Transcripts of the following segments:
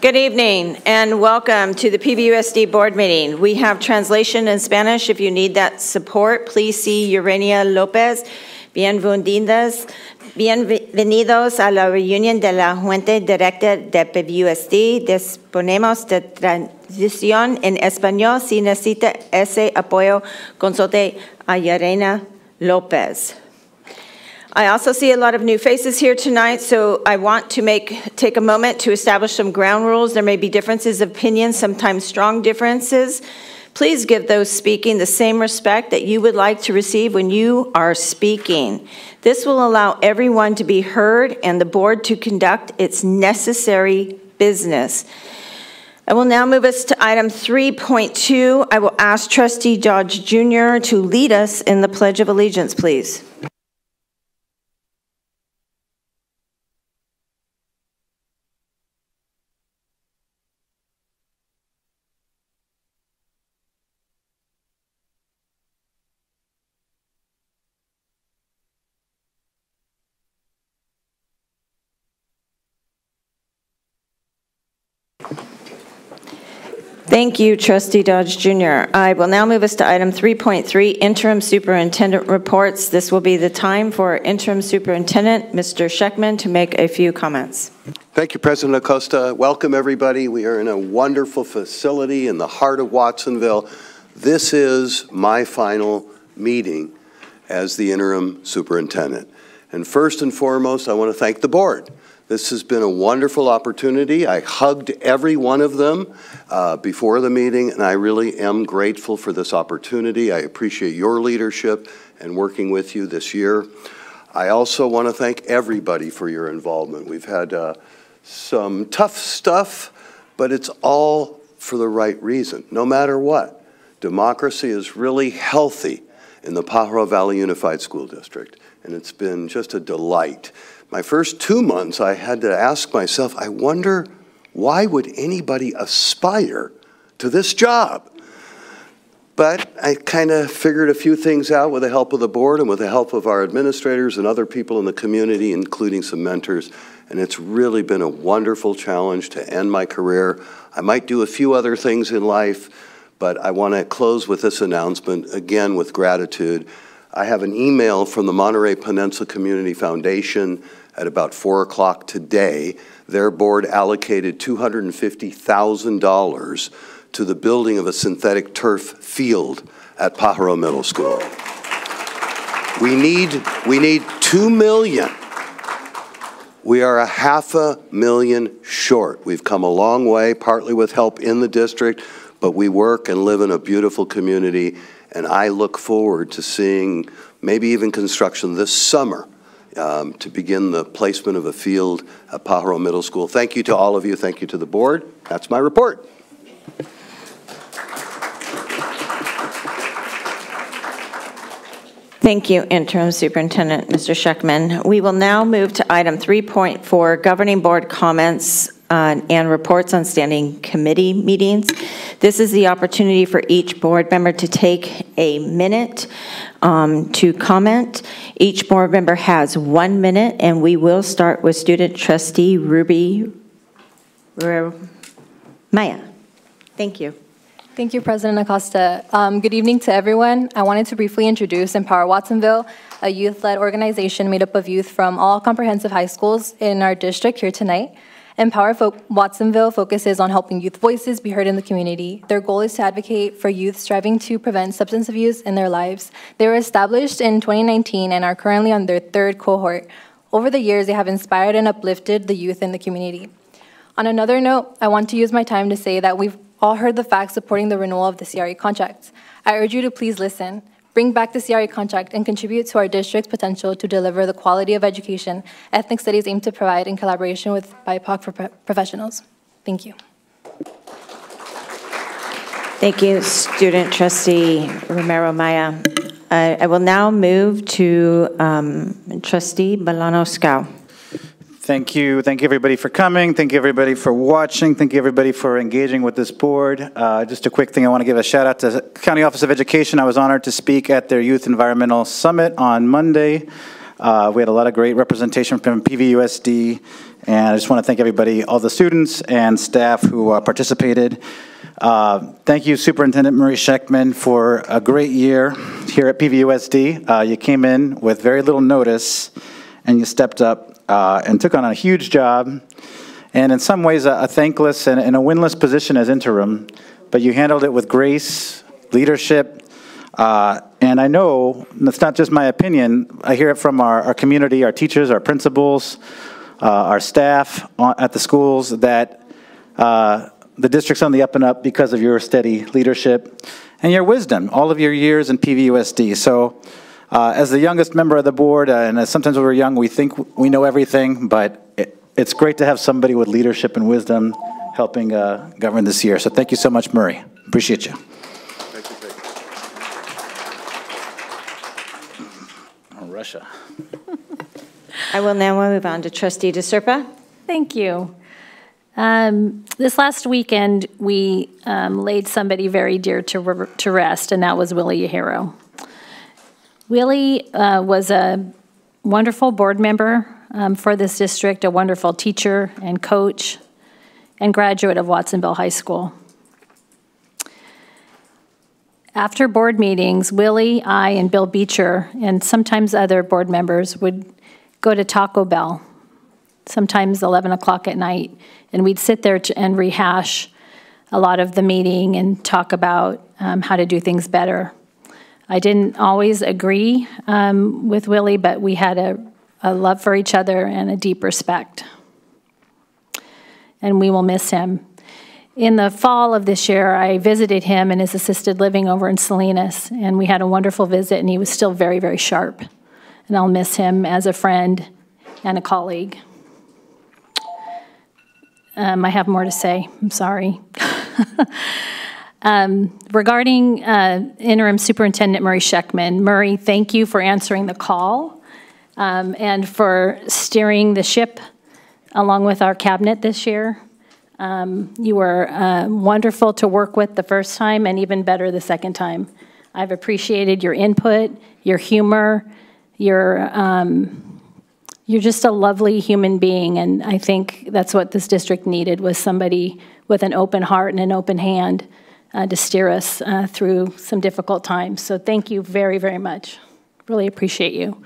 Good evening and welcome to the PVUSD board meeting. We have translation in Spanish. If you need that support, please see Urania Lopez. Bienvenidas, bienvenidos a la reunión de la Junta Directa de PVUSD. Disponemos de transición en español. Si necesita ese apoyo, consulte a Urania Lopez. I also see a lot of new faces here tonight, so I want to make take a moment to establish some ground rules. There may be differences of opinion, sometimes strong differences. Please give those speaking the same respect that you would like to receive when you are speaking. This will allow everyone to be heard and the board to conduct its necessary business. I will now move us to item 3.2. I will ask Trustee Dodge Jr. to lead us in the Pledge of Allegiance, please. Thank you, Trustee Dodge Jr. I will now move us to item 3.3, Interim Superintendent Reports. This will be the time for Interim Superintendent, Mr. Scheckman, to make a few comments. Thank you, President Acosta. Welcome, everybody. We are in a wonderful facility in the heart of Watsonville. This is my final meeting as the interim superintendent. And first and foremost, I want to thank the board. This has been a wonderful opportunity. I hugged every one of them uh, before the meeting, and I really am grateful for this opportunity. I appreciate your leadership and working with you this year. I also want to thank everybody for your involvement. We've had uh, some tough stuff, but it's all for the right reason, no matter what. Democracy is really healthy in the Pajaro Valley Unified School District, and it's been just a delight my first two months, I had to ask myself, I wonder why would anybody aspire to this job? But I kind of figured a few things out with the help of the board and with the help of our administrators and other people in the community, including some mentors. And it's really been a wonderful challenge to end my career. I might do a few other things in life, but I want to close with this announcement, again, with gratitude. I have an email from the Monterey Peninsula Community Foundation at about 4 o'clock today. Their board allocated $250,000 to the building of a synthetic turf field at Pajaro Middle School. We need, we need 2 million. We are a half a million short. We've come a long way, partly with help in the district, but we work and live in a beautiful community, and I look forward to seeing maybe even construction this summer um, to begin the placement of a field at Pajaro Middle School. Thank you to all of you. Thank you to the board. That's my report. Thank you, Interim Superintendent Mr. Scheckman. We will now move to item 3.4, Governing Board Comments and Reports on Standing Committee Meetings. This is the opportunity for each board member to take a minute um, to comment. Each board member has one minute, and we will start with student trustee Ruby Maya. Thank you. Thank you, President Acosta. Um, good evening to everyone. I wanted to briefly introduce Empower Watsonville, a youth-led organization made up of youth from all comprehensive high schools in our district here tonight. Empower Fo Watsonville focuses on helping youth voices be heard in the community. Their goal is to advocate for youth striving to prevent substance abuse in their lives. They were established in 2019 and are currently on their third cohort. Over the years, they have inspired and uplifted the youth in the community. On another note, I want to use my time to say that we've all heard the facts supporting the renewal of the CRE contracts. I urge you to please listen bring back the CRE contract, and contribute to our district's potential to deliver the quality of education ethnic studies aim to provide in collaboration with BIPOC pro professionals. Thank you. Thank you, student trustee Romero Maya. I, I will now move to um, trustee Bolaños Scow. Thank you. Thank you, everybody, for coming. Thank you, everybody, for watching. Thank you, everybody, for engaging with this board. Uh, just a quick thing, I want to give a shout out to County Office of Education. I was honored to speak at their Youth Environmental Summit on Monday. Uh, We had a lot of great representation from PVUSD, and I just want to thank everybody, all the students and staff who uh, participated. Uh, Thank you Superintendent Murray Scheckman for a great year here at PVUSD. Uh, You came in with very little notice, and you stepped up uh, and took on a huge job, and in some ways, a a thankless and and a winless position as interim, but you handled it with grace, leadership, uh, and I know, and it's not just my opinion, I hear it from our, our community, our teachers, our principals, uh, our staff at the schools, that uh, the district's on the up and up because of your steady leadership and your wisdom, all of your years in PVUSD. So, uh, as the youngest member of the board, uh, and as sometimes when we're young, we think we know everything, but it, it's great to have somebody with leadership and wisdom helping uh, govern this year. So, thank you so much, Murray. Appreciate you. Oh, Russia. I will now move on to trustee DeSerpa. Thank you. Um, This last weekend, we um, laid somebody very dear to re- to rest, and that was Willie Yahiro. Willie uh, was a wonderful board member um, for this district, a wonderful teacher and coach, and graduate of Watsonville High School. After board meetings, Willie, I, and Bill Beecher, and sometimes other board members would go to Taco Bell sometimes 11 o'clock at night, and we'd sit there and rehash a lot of the meeting and talk about um, how to do things better. I didn't always agree um, with Willie, but we had a, a love for each other and a deep respect. And we will miss him. In the fall of this year, I visited him in his assisted living over in Salinas, and we had a wonderful visit, and he was still very, very sharp. And I'll miss him as a friend and a colleague. Um, I have more to say, I'm sorry. Um, Regarding uh, interim superintendent Murray Scheckman, Murray, thank you for answering the call um, and for steering the ship along with our cabinet this year. Um, You were uh, wonderful to work with the first time and even better the second time. I've appreciated your input, your humor, your um, you're just a lovely human being, and I think that's what this district needed, was somebody with an open heart and an open hand uh, to steer us uh, through some difficult times. So thank you very, very much. Really appreciate you.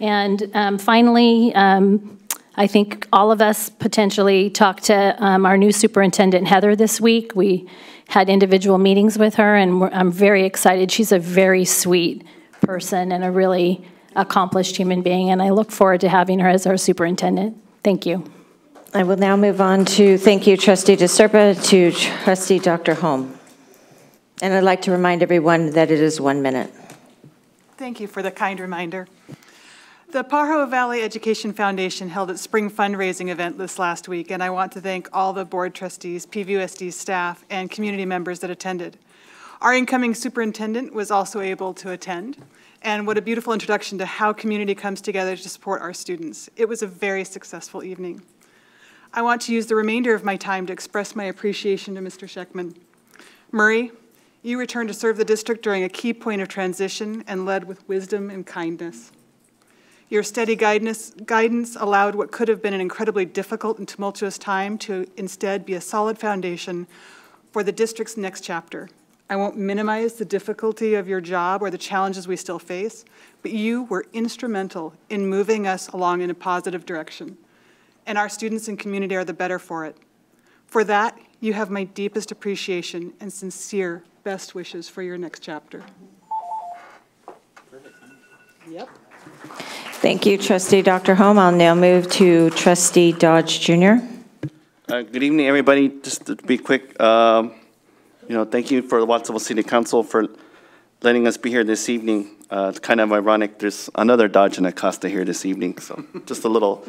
And um, finally, um, I think all of us potentially talked to um, our new superintendent, Heather, this week. We had individual meetings with her, and I'm very excited. She's a very sweet person and a really accomplished human being, and I look forward to having her as our superintendent. Thank you. I will now move on to, thank you, trustee DeSerpa, to trustee Dr. Holm. And I'd like to remind everyone that it is one minute. Thank you for the kind reminder. The Pajaro Valley Education Foundation held its spring fundraising event this last week, and I want to thank all the board trustees, PVUSD staff, and community members that attended. Our incoming superintendent was also able to attend, and what a beautiful introduction to how community comes together to support our students. It was a very successful evening. I want to use the remainder of my time to express my appreciation to Mr. Scheckman. Murray, you returned to serve the district during a key point of transition and led with wisdom and kindness. Your steady guidance allowed what could have been an incredibly difficult and tumultuous time to instead be a solid foundation for the district's next chapter. I won't minimize the difficulty of your job or the challenges we still face, but you were instrumental in moving us along in a positive direction. And our students and community are the better for it. For that, you have my deepest appreciation and sincere best wishes for your next chapter. Yep. Thank you, trustee Dr. Holm. I'll now move to trustee Dodge Jr. Uh, Good evening, everybody. Just to be quick, um, you know, thank you for the Watsonville City Council for letting us be here this evening. Uh, It's kind of ironic, there's another Dodge and Acosta here this evening, so just a little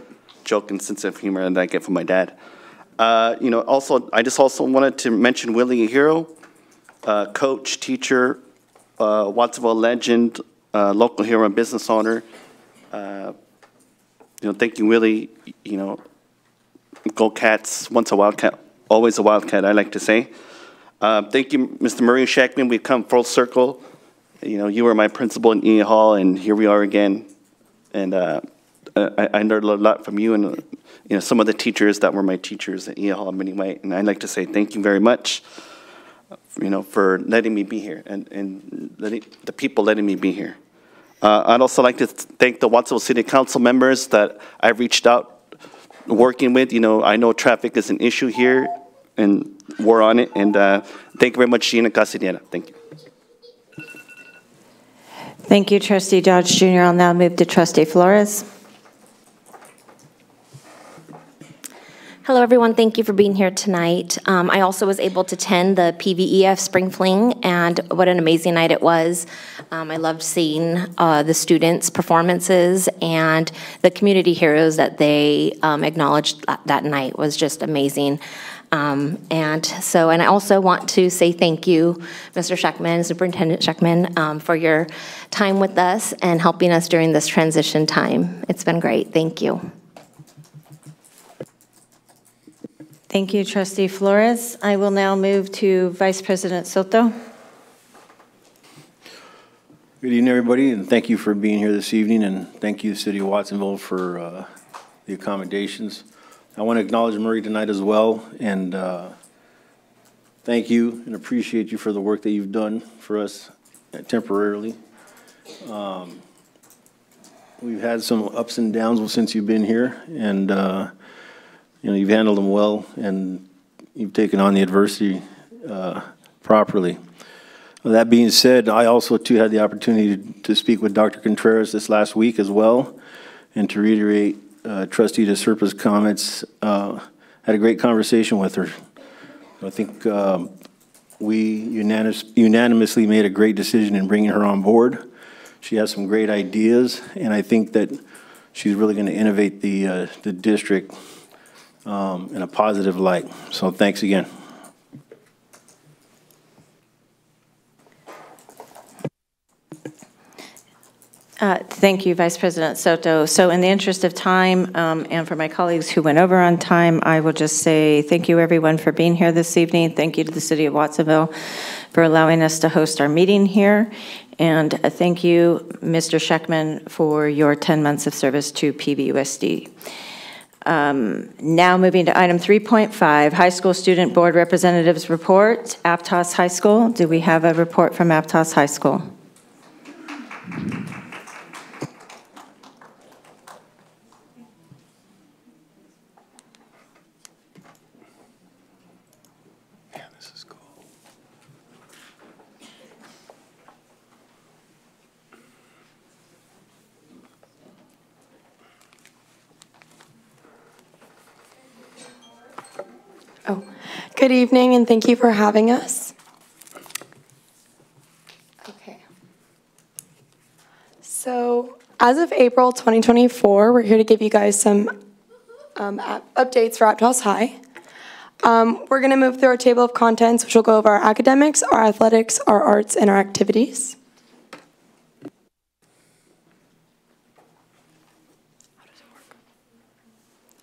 joke and sense of humor that I get from my dad. Uh, You know, also, I just also wanted to mention Willie Yahiro, uh, coach, teacher, uh, Watsonville legend, uh, local hero and business owner. Uh, You know, thank you, Willie, you know, Go Cats, once a Wildcat, always a Wildcat, I like to say. Uh, Thank you, Mr. Murray Scheckman, we've come full circle. You know, you were my principal in E Hall, and here we are again. And uh, I, I learned a lot from you and, uh, you know, some of the teachers that were my teachers at EA Hall Mini White. And I'd like to say thank you very much, you know, for letting me be here and, and letting, the people letting me be here. Uh, I'd also like to thank the Watsonville City Council members that I've reached out working with. You know, I know traffic is an issue here, and we're on it. And uh, thank you very much, Gina Castidiana. Thank you. Thank you, Trustee Dodge Jr. I'll now move to Trustee Flores. Hello, everyone. Thank you for being here tonight. Um, I also was able to attend the PVEF Spring Fling, and what an amazing night it was. Um, I loved seeing uh, the students' performances and the community heroes that they um, acknowledged that, that night was just amazing. Um, and so, and I also want to say thank you, Mr. Scheckman, Superintendent Scheckman, um, for your time with us and helping us during this transition time. It's been great. Thank you. Thank you, Trustee Flores. I will now move to Vice President Soto. Good evening, everybody, and thank you for being here this evening, and thank you, City of Watsonville, for uh, the accommodations. I want to acknowledge Murray tonight as well, and uh, thank you and appreciate you for the work that you've done for us temporarily. Um, We've had some ups and downs since you've been here, and uh, you know, you've handled them well and you've taken on the adversity uh, properly. With that being said, I also too had the opportunity to, to speak with Dr. Contreras this last week as well, and to reiterate uh, Trustee DeSerpa's comments. Uh, had a great conversation with her. I think um, we unanimous, unanimously made a great decision in bringing her on board. She has some great ideas, and I think that she's really going to innovate the uh, the district um, in a positive light. So thanks again. Uh, Thank you, Vice President Soto. So in the interest of time, um, and for my colleagues who went over on time, I will just say thank you, everyone, for being here this evening. Thank you to the City of Watsonville for allowing us to host our meeting here. And thank you, Mr. Scheckman, for your 10 months of service to PVUSD. Um, Now moving to item 3.5, High School Student Board Representatives Report, Aptos High School. Do we have a report from Aptos High School? Man, this is cool. Oh, good evening and thank you for having us. Okay. So, as of April 2024, we're here to give you guys some um, updates for Aptos High. Um, We're going to move through our table of contents, which will go over our academics, our athletics, our arts, and our activities.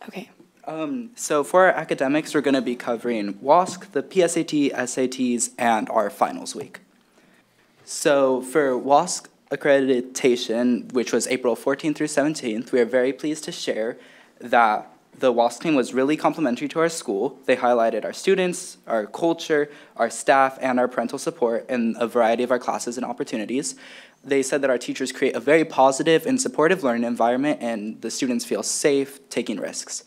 Okay. Um, so for our academics, we're going to be covering WASC, the PSAT, SATs, and our finals week. So for WASC accreditation, which was April 14th through 17th, we are very pleased to share that the WASC team was really complimentary to our school. They highlighted our students, our culture, our staff, and our parental support in a variety of our classes and opportunities. They said that our teachers create a very positive and supportive learning environment, and the students feel safe taking risks.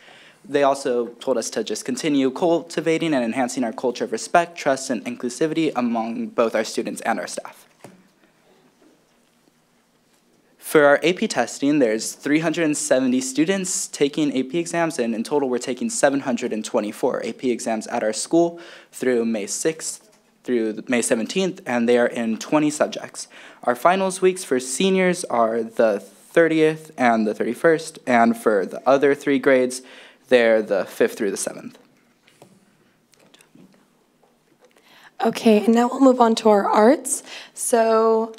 They also told us to just continue cultivating and enhancing our culture of respect, trust, and inclusivity among both our students and our staff. For our AP testing, there's 370 students taking AP exams, and in total, we're taking 724 AP exams at our school through May 6th through May 17th, and they are in 20 subjects. Our finals weeks for seniors are the 30th and the 31st, and for the other three grades, they're the 5th through the 7th. Okay, and now we'll move on to our arts. So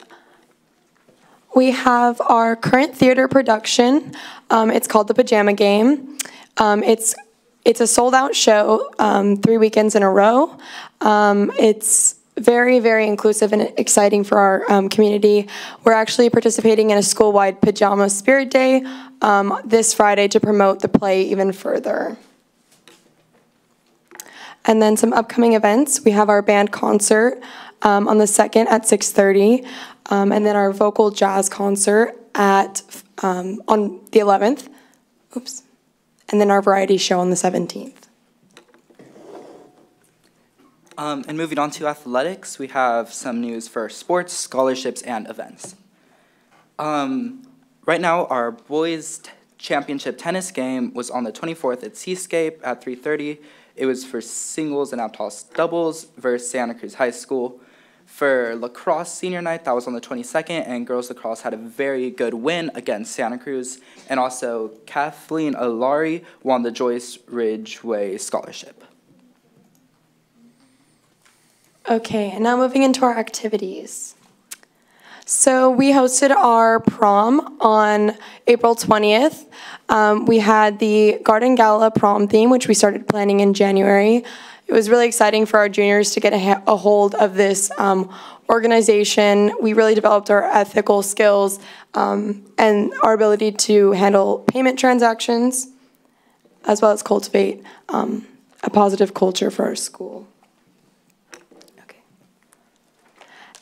we have our current theater production. Um, it's called The Pajama Game. Um, it's it's a sold out show, um, three weekends in a row. Um, it's very, very inclusive and exciting for our um, community. We're actually participating in a school-wide pajama spirit day um, this Friday to promote the play even further. And then some upcoming events. We have our band concert um, on the 2nd at 6:30, um, and then our vocal jazz concert at um, on the 11th. Oops. And then our variety show on the 17th. Um, and moving on to athletics, we have some news for sports, scholarships, and events. Um, right now, our boys' championship tennis game was on the 24th at Seascape at 3:30. It was for singles and Aptos doubles versus Santa Cruz High School. For lacrosse senior night, that was on the 22nd, and girls lacrosse had a very good win against Santa Cruz. And also, Kathleen Alari won the Joyce Ridgeway Scholarship. Okay, and now moving into our activities. So we hosted our prom on April 20th. Um, we had the Garden Gala prom theme, which we started planning in January. It was really exciting for our juniors to get a, a hold of this um, organization. We really developed our ethical skills um, and our ability to handle payment transactions, as well as cultivate um, a positive culture for our school.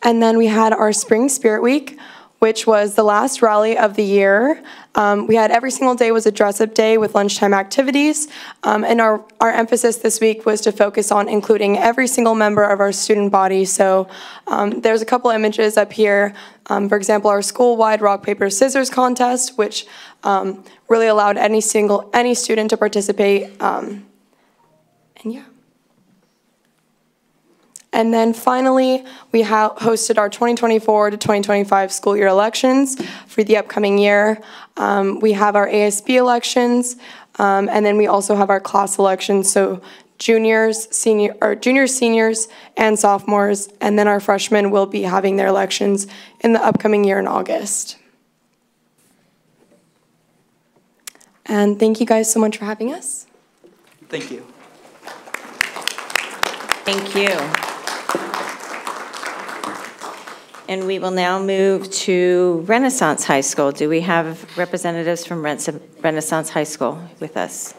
And then we had our Spring Spirit Week, which was the last rally of the year. Um, we had every single day was a dress up day with lunchtime activities. Um, and our, our emphasis this week was to focus on including every single member of our student body. So um, there's a couple images up here. Um, for example, our school-wide rock, paper, scissors contest, which um, really allowed any single, any student to participate. Um, and yeah. And then finally, we have hosted our 2024 to 2025 school year elections for the upcoming year. Um, we have our ASB elections, um, and then we also have our class elections. So juniors, senior, or juniors, seniors, and sophomores, and then our freshmen will be having their elections in the upcoming year in August. And thank you guys so much for having us. Thank you. Thank you. And we will now move to Renaissance High School. Do we have representatives from Renaissance High School with us?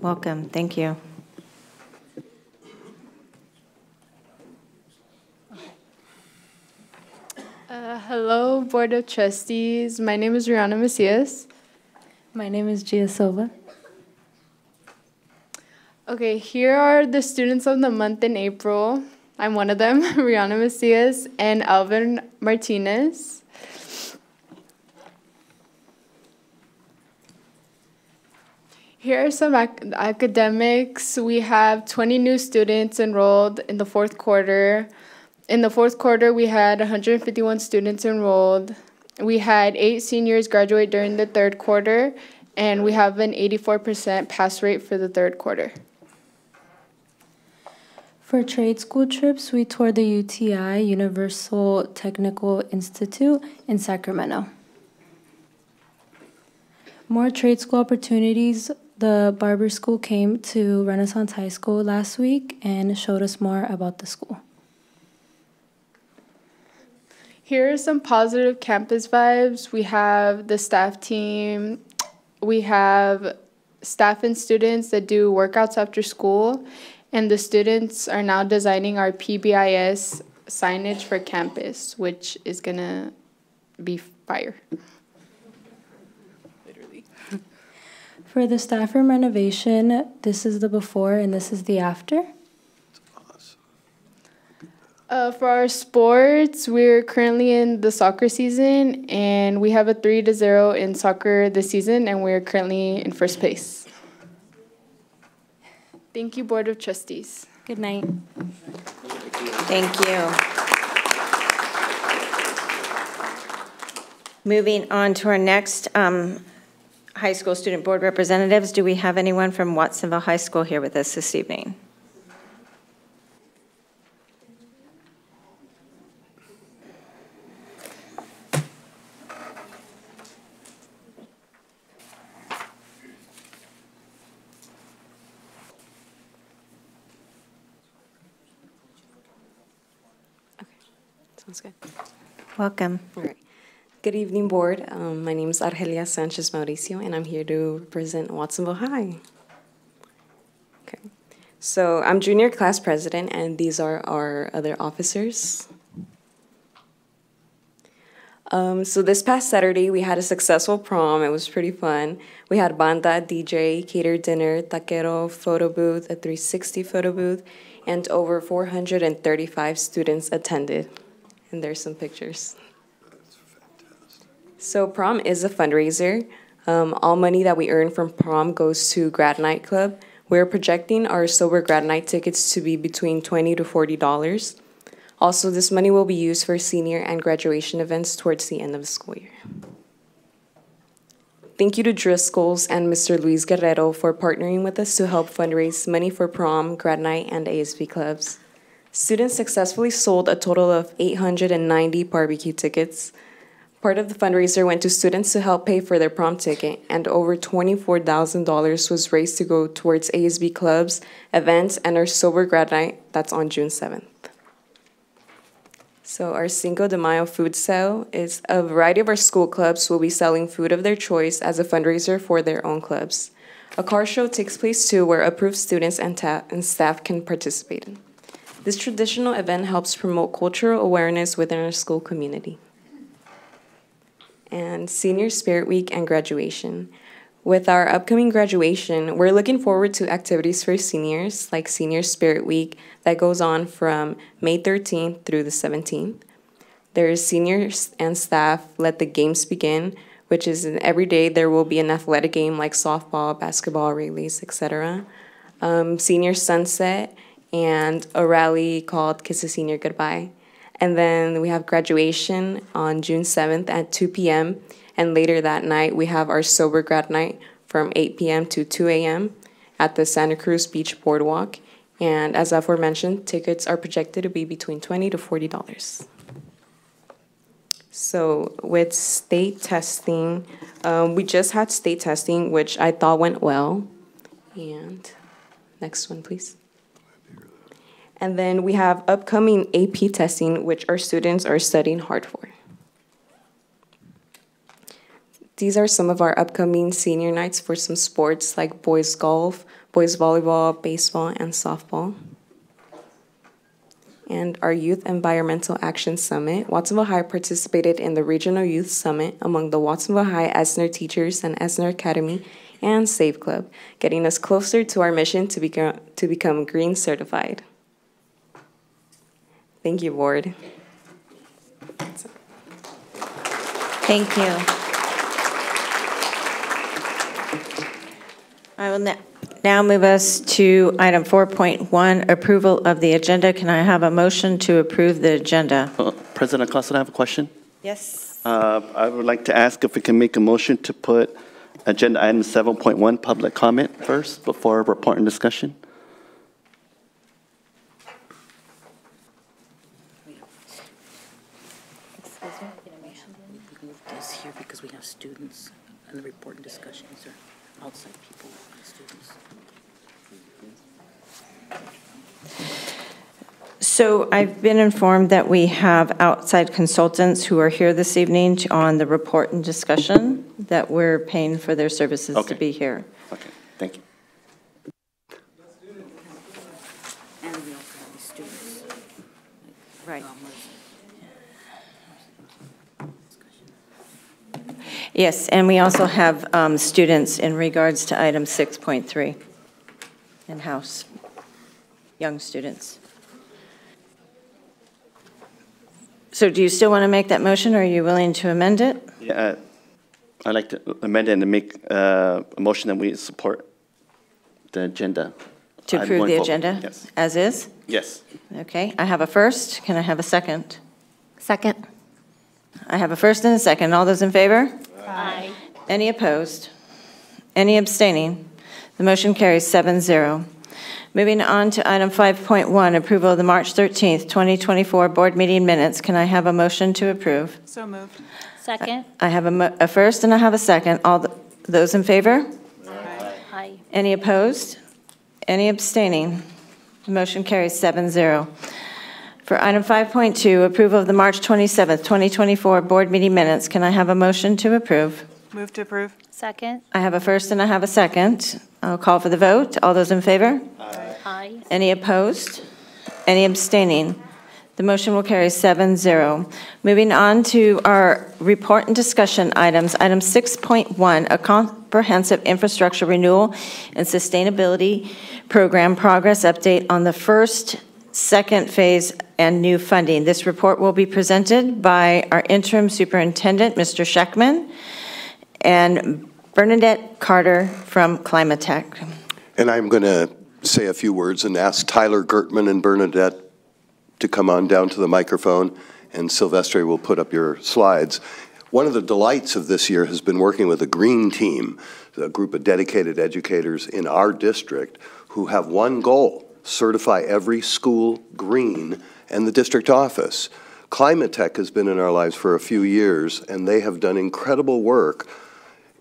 Welcome. Thank you. Uh, hello, Board of Trustees. My name is Rihanna Macias. My name is Gia Silva. Okay, here are the students of the month in April. I'm one of them, Rihanna Macias and Alvin Martinez. Here are some ac academics. We have 20 new students enrolled in the fourth quarter. In the fourth quarter, we had 151 students enrolled. We had eight seniors graduate during the third quarter, and we have an 84% pass rate for the third quarter. For trade school trips, we toured the UTI, Universal Technical Institute, in Sacramento. More trade school opportunities. The barber school came to Renaissance High School last week and showed us more about the school. Here are some positive campus vibes. We have the staff team, we have staff and students that do workouts after school, and the students are now designing our PBIS signage for campus, which is gonna be fire. Literally. For the staff room renovation, this is the before and this is the after. Uh, for our sports, we're currently in the soccer season, and we have a three to zero in soccer this season, and we're currently in first place. Thank you, Board of Trustees. Good night. Thank you. Moving on to our next um, high school student board representatives. Do we have anyone from Watsonville High School here with us this evening? Sounds good. Welcome. All right. Good evening, Board. Um, My name is Argelia Sanchez Mauricio, and I'm here to represent Watsonville High. Okay. So I'm junior class president, and these are our other officers. Um, So this past Saturday, we had a successful prom. It was pretty fun. We had banda, DJ, catered dinner, taquero, photo booth, a 360 photo booth, and over 435 students attended. And there's some pictures. So prom is a fundraiser. Um, all money that we earn from prom goes to Grad Night Club. We're projecting our sober grad night tickets to be between twenty to forty dollars. Also, this money will be used for senior and graduation events towards the end of the school year. Thank you to Driscoll's and Mr. Luis Guerrero for partnering with us to help fundraise money for prom, grad night, and ASB clubs. Students successfully sold a total of 890 barbecue tickets. Part of the fundraiser went to students to help pay for their prom ticket, and over $24,000 was raised to go towards ASB clubs, events, and our sober grad night that's on June 7th. So our Cinco de Mayo food sale is a variety of our school clubs will be selling food of their choice as a fundraiser for their own clubs. A car show takes place too where approved students and, and staff can participate in. This traditional event helps promote cultural awareness within our school community. And Senior Spirit Week and graduation. With our upcoming graduation, we're looking forward to activities for seniors like Senior Spirit Week that goes on from May 13th through the 17th. There's seniors and staff let the games begin, which is every day there will be an athletic game like softball, basketball, relays, etc. Um, senior sunset and a rally called Kiss a Senior Goodbye. And then we have graduation on June 7th at 2 p.m. And later that night, we have our sober grad night from 8 p.m. to 2 a.m. at the Santa Cruz Beach Boardwalk. And as aforementioned, tickets are projected to be between 20 to 40 dollars. So with state testing, um, we just had state testing, which I thought went well. And next one, please. And then we have upcoming AP testing, which our students are studying hard for. These are some of our upcoming senior nights for some sports like boys golf, boys volleyball, baseball, and softball. And our Youth Environmental Action Summit. Watsonville High participated in the Regional Youth Summit among the Watsonville High Esner teachers and Esner Academy and Save Club, getting us closer to our mission to become, to become green certified. Thank you, Ward. Thank you. I will now move us to item 4.1, approval of the agenda. Can I have a motion to approve the agenda? Uh, President Acosta, I have a question. Yes. Uh, I would like to ask if we can make a motion to put agenda item 7.1, public comment first, before report and discussion. move this here because we have students and the report and discussions are outside people, students. So I've been informed that we have outside consultants who are here this evening to- on the report and discussion, that we're paying for their services to be here. Okay, thank you. And we also have the students. Right. Yes, and we also have um, students in regards to item 6.3, in-house, young students. So do you still want to make that motion, or are you willing to amend it? Yeah, uh, I'd like to amend it and make uh, a motion that we support the agenda. To approve the forward. agenda? Yes, As is? yes. Okay, I have a first. Can I have a second? Second. I have a first and a second. All those in favor? Aye. Any opposed? Any abstaining? The motion carries 7-0. Moving on to item 5.1, approval of the March 13th, 2024 board meeting minutes. Can I have a motion to approve? So moved. Second? I have a mo- a first and I have a second. All th- those in favor? Aye. Any opposed? Any abstaining? The motion carries 7-0. For item 5.2, approval of the March 27th, 2024 board meeting minutes, can I have a motion to approve? Move to approve. Second? I have a first and I have a second. I'll call for the vote. All those in favor? Aye. Any opposed? Any abstaining? The motion will carry 7-0. Moving on to our report and discussion items. Item 6.1, a comprehensive infrastructure renewal and sustainability program progress update on the first, second phase, and new funding. This report will be presented by our interim superintendent, Mr. Scheckman, and Bernadette Carter from Climatec. And I'm going to say a few words and ask Tyler Gertman and Bernadette to come on down to the microphone, and Silvestre will put up your slides. One of the delights of this year has been working with a green team, a group of dedicated educators in our district who have one goal, certify every school green and the district office. Climatec has been in our lives for a few years, and they have done incredible work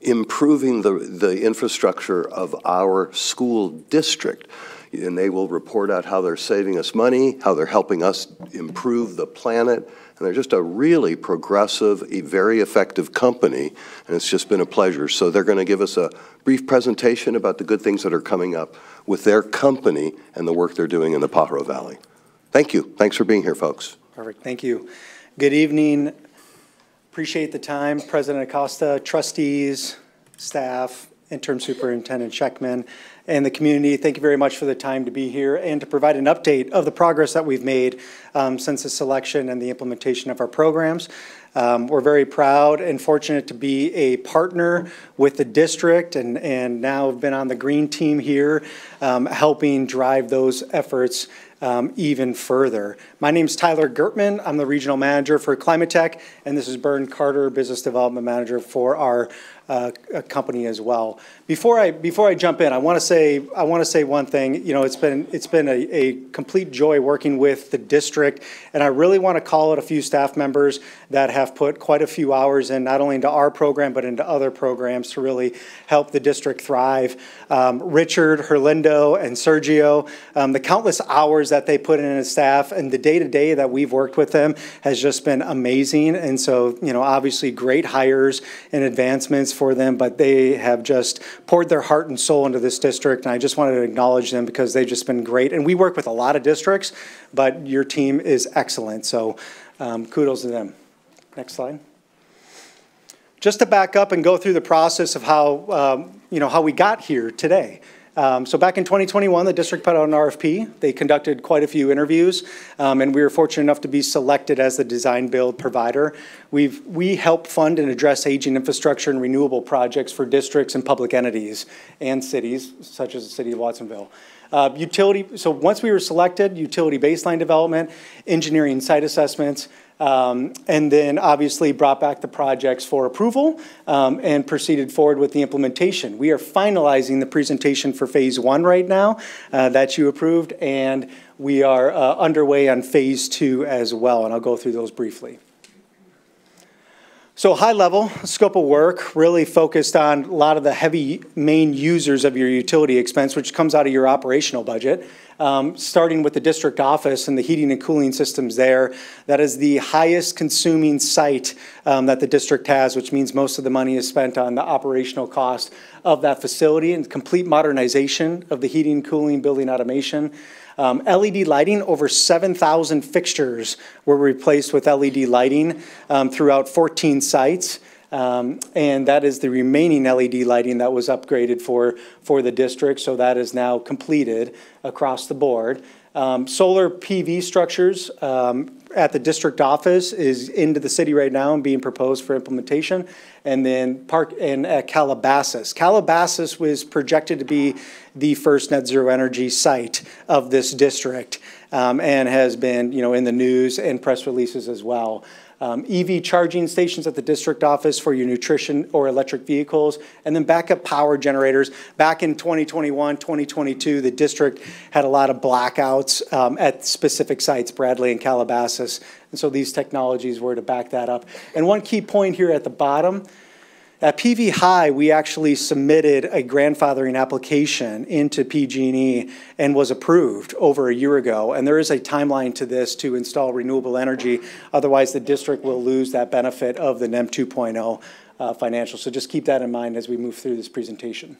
improving the, the infrastructure of our school district. And they will report out how they're saving us money, how they're helping us improve the planet. And they're just a really progressive, a very effective company, and it's just been a pleasure. So they're going to give us a brief presentation about the good things that are coming up with their company and the work they're doing in the Pajaro Valley. Thank you. Thanks for being here, folks. Perfect. Thank you. Good evening. Appreciate the time. President Acosta, trustees, staff, interim superintendent Scheckman, and the community. Thank you very much for the time to be here and to provide an update of the progress that we've made um, since the selection and the implementation of our programs. Um, we're very proud and fortunate to be a partner with the district and, and now have been on the green team here, um, helping drive those efforts um, even further. My name is Tyler Gertman. I'm the regional manager for Climatec, and this is Bern Carter, business development manager for our uh, company as well. Before I before I jump in, I want to say I want to say one thing. You know, it's been it's been a, a complete joy working with the district, and I really want to call out a few staff members that have put quite a few hours in, not only into our program but into other programs to really help the district thrive. Um, Richard, Herlindo, and Sergio, um, the countless hours that they put in as staff, and the day to day that we've worked with them has just been amazing. And so, you know, obviously great hires and advancements for them, but they have just poured their heart and soul into this district, and I just wanted to acknowledge them because they've just been great. And we work with a lot of districts, but your team is excellent, so um, kudos to them. Next slide. Just to back up and go through the process of how, um, you know, how we got here today. Um, so back in 2021, the district put out an RFP. They conducted quite a few interviews, um, and we were fortunate enough to be selected as the design build provider. We've, we help fund and address aging infrastructure and renewable projects for districts and public entities and cities, such as the city of Watsonville. Uh, utility, so once we were selected, utility baseline development, engineering site assessments, um, and then obviously brought back the projects for approval um, and proceeded forward with the implementation. We are finalizing the presentation for phase one right now uh, that you approved, and we are uh, underway on phase two as well, and I'll go through those briefly. So high level scope of work really focused on a lot of the heavy main users of your utility expense, which comes out of your operational budget. Um, starting with the district office and the heating and cooling systems there. That is the highest consuming site um, that the district has, which means most of the money is spent on the operational cost of that facility and complete modernization of the heating, cooling, building automation. Um, LED lighting, over 7,000 fixtures were replaced with LED lighting um, throughout 14 sites. Um, and that is the remaining LED lighting that was upgraded for, for the district. So that is now completed across the board. Um, solar PV structures um, at the district office is into the city right now and being proposed for implementation. And then park in at Calabasas. Calabasas was projected to be the first net zero energy site of this district um, and has been, you know, in the news and press releases as well um, EV charging stations at the district office for your nutrition or electric vehicles, and then backup power generators. Back in 2021, 2022, the district had a lot of blackouts um, at specific sites, Bradley and Calabasas, and so these technologies were to back that up. And one key point here at the bottom, At PV High, we actually submitted a grandfathering application into PG&E and was approved over a year ago. And there is a timeline to this to install renewable energy. Otherwise, the district will lose that benefit of the NEM 2.0 uh, financial. So just keep that in mind as we move through this presentation.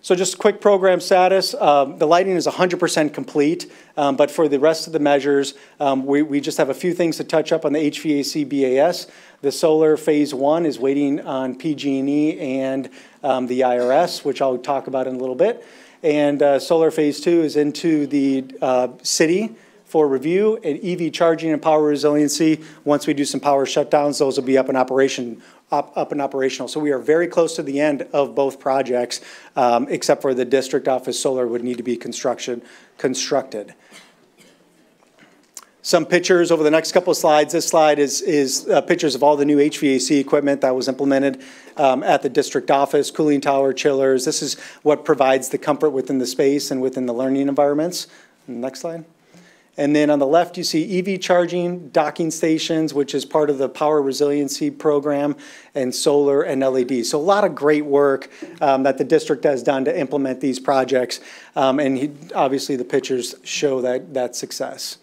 So just quick program status. Um, the lighting is 100% complete, um, but for the rest of the measures, um, we, we just have a few things to touch up on the HVAC BAS. The solar phase one is waiting on PG&E and um, the IRS, which I'll talk about in a little bit. And uh, solar phase two is into the uh, city for review and EV charging and power resiliency. Once we do some power shutdowns, those will be up in operation up, up and operational. So we are very close to the end of both projects, um, except for the district office solar would need to be construction constructed. Some pictures over the next couple of slides. This slide is, is uh, pictures of all the new HVAC equipment that was implemented um, at the district office, cooling tower, chillers. This is what provides the comfort within the space and within the learning environments. Next slide. And then on the left, you see EV charging, docking stations, which is part of the power resiliency program, and solar and LED. So a lot of great work um, that the district has done to implement these projects. Um, and he, obviously the pictures show that, that success.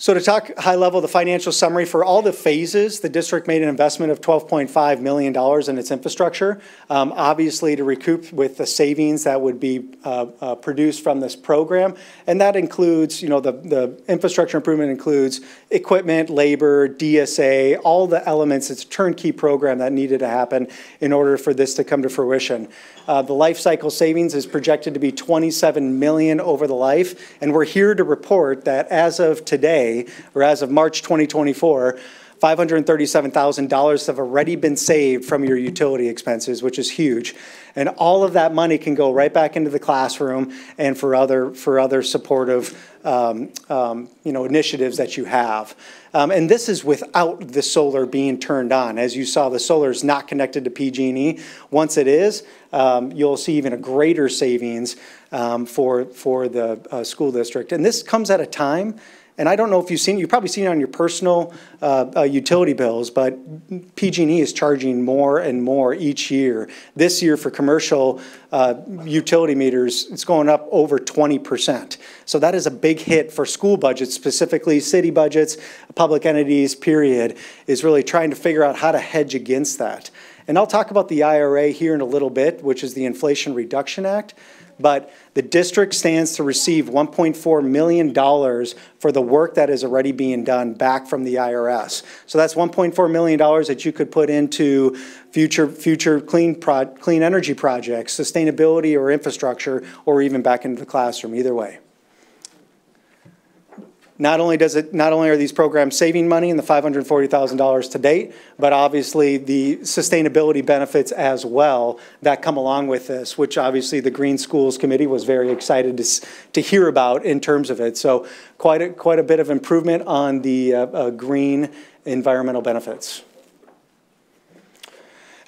So to talk high level, the financial summary for all the phases, the district made an investment of $12.5 million in its infrastructure. Um, obviously to recoup with the savings that would be uh, uh, produced from this program. And that includes, you know, the, the infrastructure improvement includes equipment, labor, DSA, all the elements. It's a turnkey program that needed to happen in order for this to come to fruition. Uh, the life cycle savings is projected to be 27 million over the life, and we're here to report that as of today, or as of March 2024, $537,000 have already been saved from your utility expenses, which is huge. And all of that money can go right back into the classroom and for other, for other supportive um, um, you know, initiatives that you have. Um, and this is without the solar being turned on. As you saw, the solar is not connected to PG&E. Once it is, um, you'll see even a greater savings um, for, for the uh, school district. And this comes at a time and I don't know if you've seen, you've probably seen it on your personal uh, uh, utility bills, but PG&E is charging more and more each year. This year for commercial uh, utility meters, it's going up over 20%. So that is a big hit for school budgets, specifically city budgets, public entities, period, is really trying to figure out how to hedge against that. And I'll talk about the IRA here in a little bit, which is the Inflation Reduction Act but the district stands to receive $1.4 million for the work that is already being done back from the IRS. So that's $1.4 million that you could put into future, future clean, clean energy projects, sustainability or infrastructure, or even back into the classroom, either way. Not only does it, not only are these programs saving money in the $540,000 to date, but obviously the sustainability benefits as well that come along with this, which obviously the Green Schools Committee was very excited to, to hear about in terms of it. So quite a, quite a bit of improvement on the uh, uh, green environmental benefits.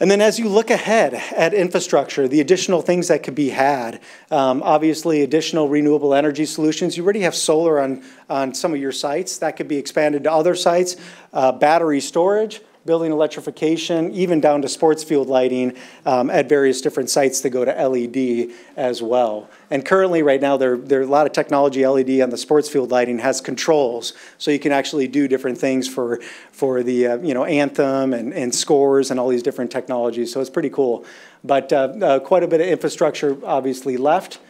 And then as you look ahead at infrastructure, the additional things that could be had, um, obviously additional renewable energy solutions. You already have solar on, on some of your sites. That could be expanded to other sites. Uh, battery storage, building electrification, even down to sports field lighting um, at various different sites that go to LED as well. And currently, right now, there, there are a lot of technology LED on the sports field lighting has controls, so you can actually do different things for, for the uh, you know, anthem and, and scores and all these different technologies, so it's pretty cool. But uh, uh, quite a bit of infrastructure obviously left.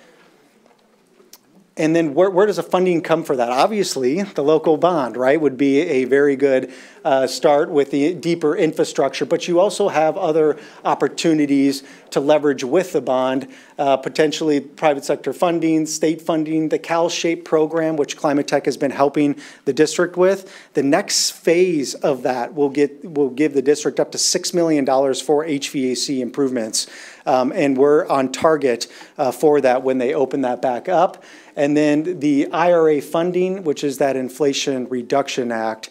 And then where, where does the funding come for that? Obviously, the local bond, right, would be a very good uh, start with the deeper infrastructure, but you also have other opportunities to leverage with the bond, uh, potentially private sector funding, state funding, the CalShape program, which Climatec has been helping the district with. The next phase of that will, get, will give the district up to $6 million for HVAC improvements. Um, and we're on target uh, for that when they open that back up. And then the IRA funding, which is that Inflation Reduction Act.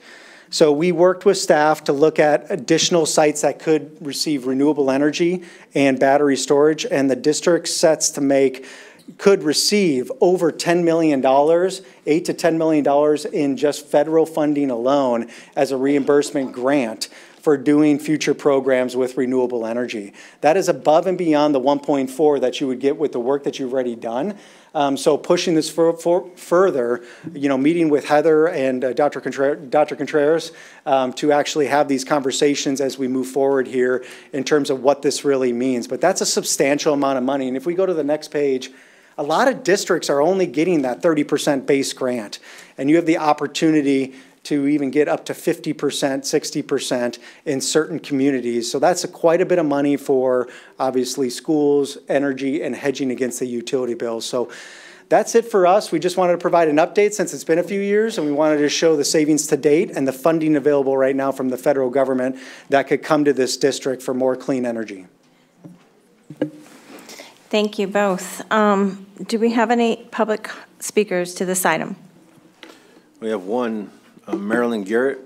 So we worked with staff to look at additional sites that could receive renewable energy and battery storage, and the district sets to make could receive over $10 million, 8 to $10 million in just federal funding alone as a reimbursement grant for doing future programs with renewable energy. That is above and beyond the 1.4 that you would get with the work that you've already done. Um, so pushing this for, for further, you know, meeting with Heather and uh, Dr. Dr. Contreras um, to actually have these conversations as we move forward here in terms of what this really means. But that's a substantial amount of money. And if we go to the next page, a lot of districts are only getting that 30% base grant. And you have the opportunity to even get up to 50%, 60% in certain communities. So that's a, quite a bit of money for obviously schools, energy, and hedging against the utility bills. So that's it for us. We just wanted to provide an update since it's been a few years, and we wanted to show the savings to date and the funding available right now from the federal government that could come to this district for more clean energy. Thank you both. Um, do we have any public speakers to this item? We have one, uh, Marilyn Garrett.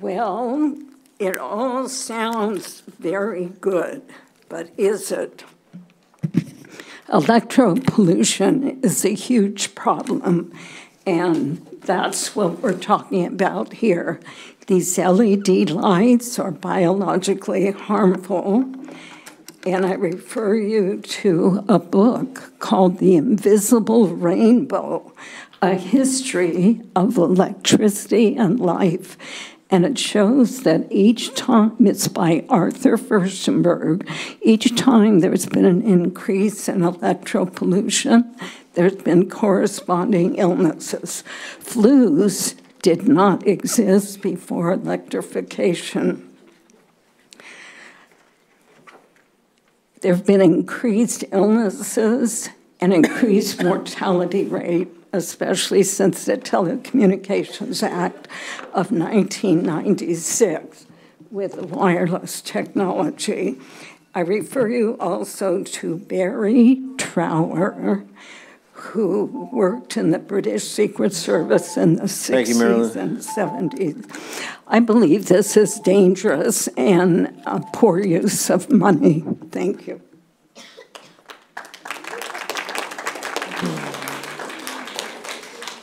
Well, it all sounds very good, but is it? Electropollution is a huge problem, and that's what we're talking about here. These LED lights are biologically harmful, and I refer you to a book called The Invisible Rainbow A History of Electricity and Life. And it shows that each time, it's by Arthur Firstenberg, each time there's been an increase in electro pollution, there's been corresponding illnesses. Flus did not exist before electrification. There have been increased illnesses and increased mortality rate especially since the Telecommunications Act of 1996 with wireless technology. I refer you also to Barry Trower, who worked in the British Secret Service in the 60s and 70s. I believe this is dangerous and a poor use of money. Thank you.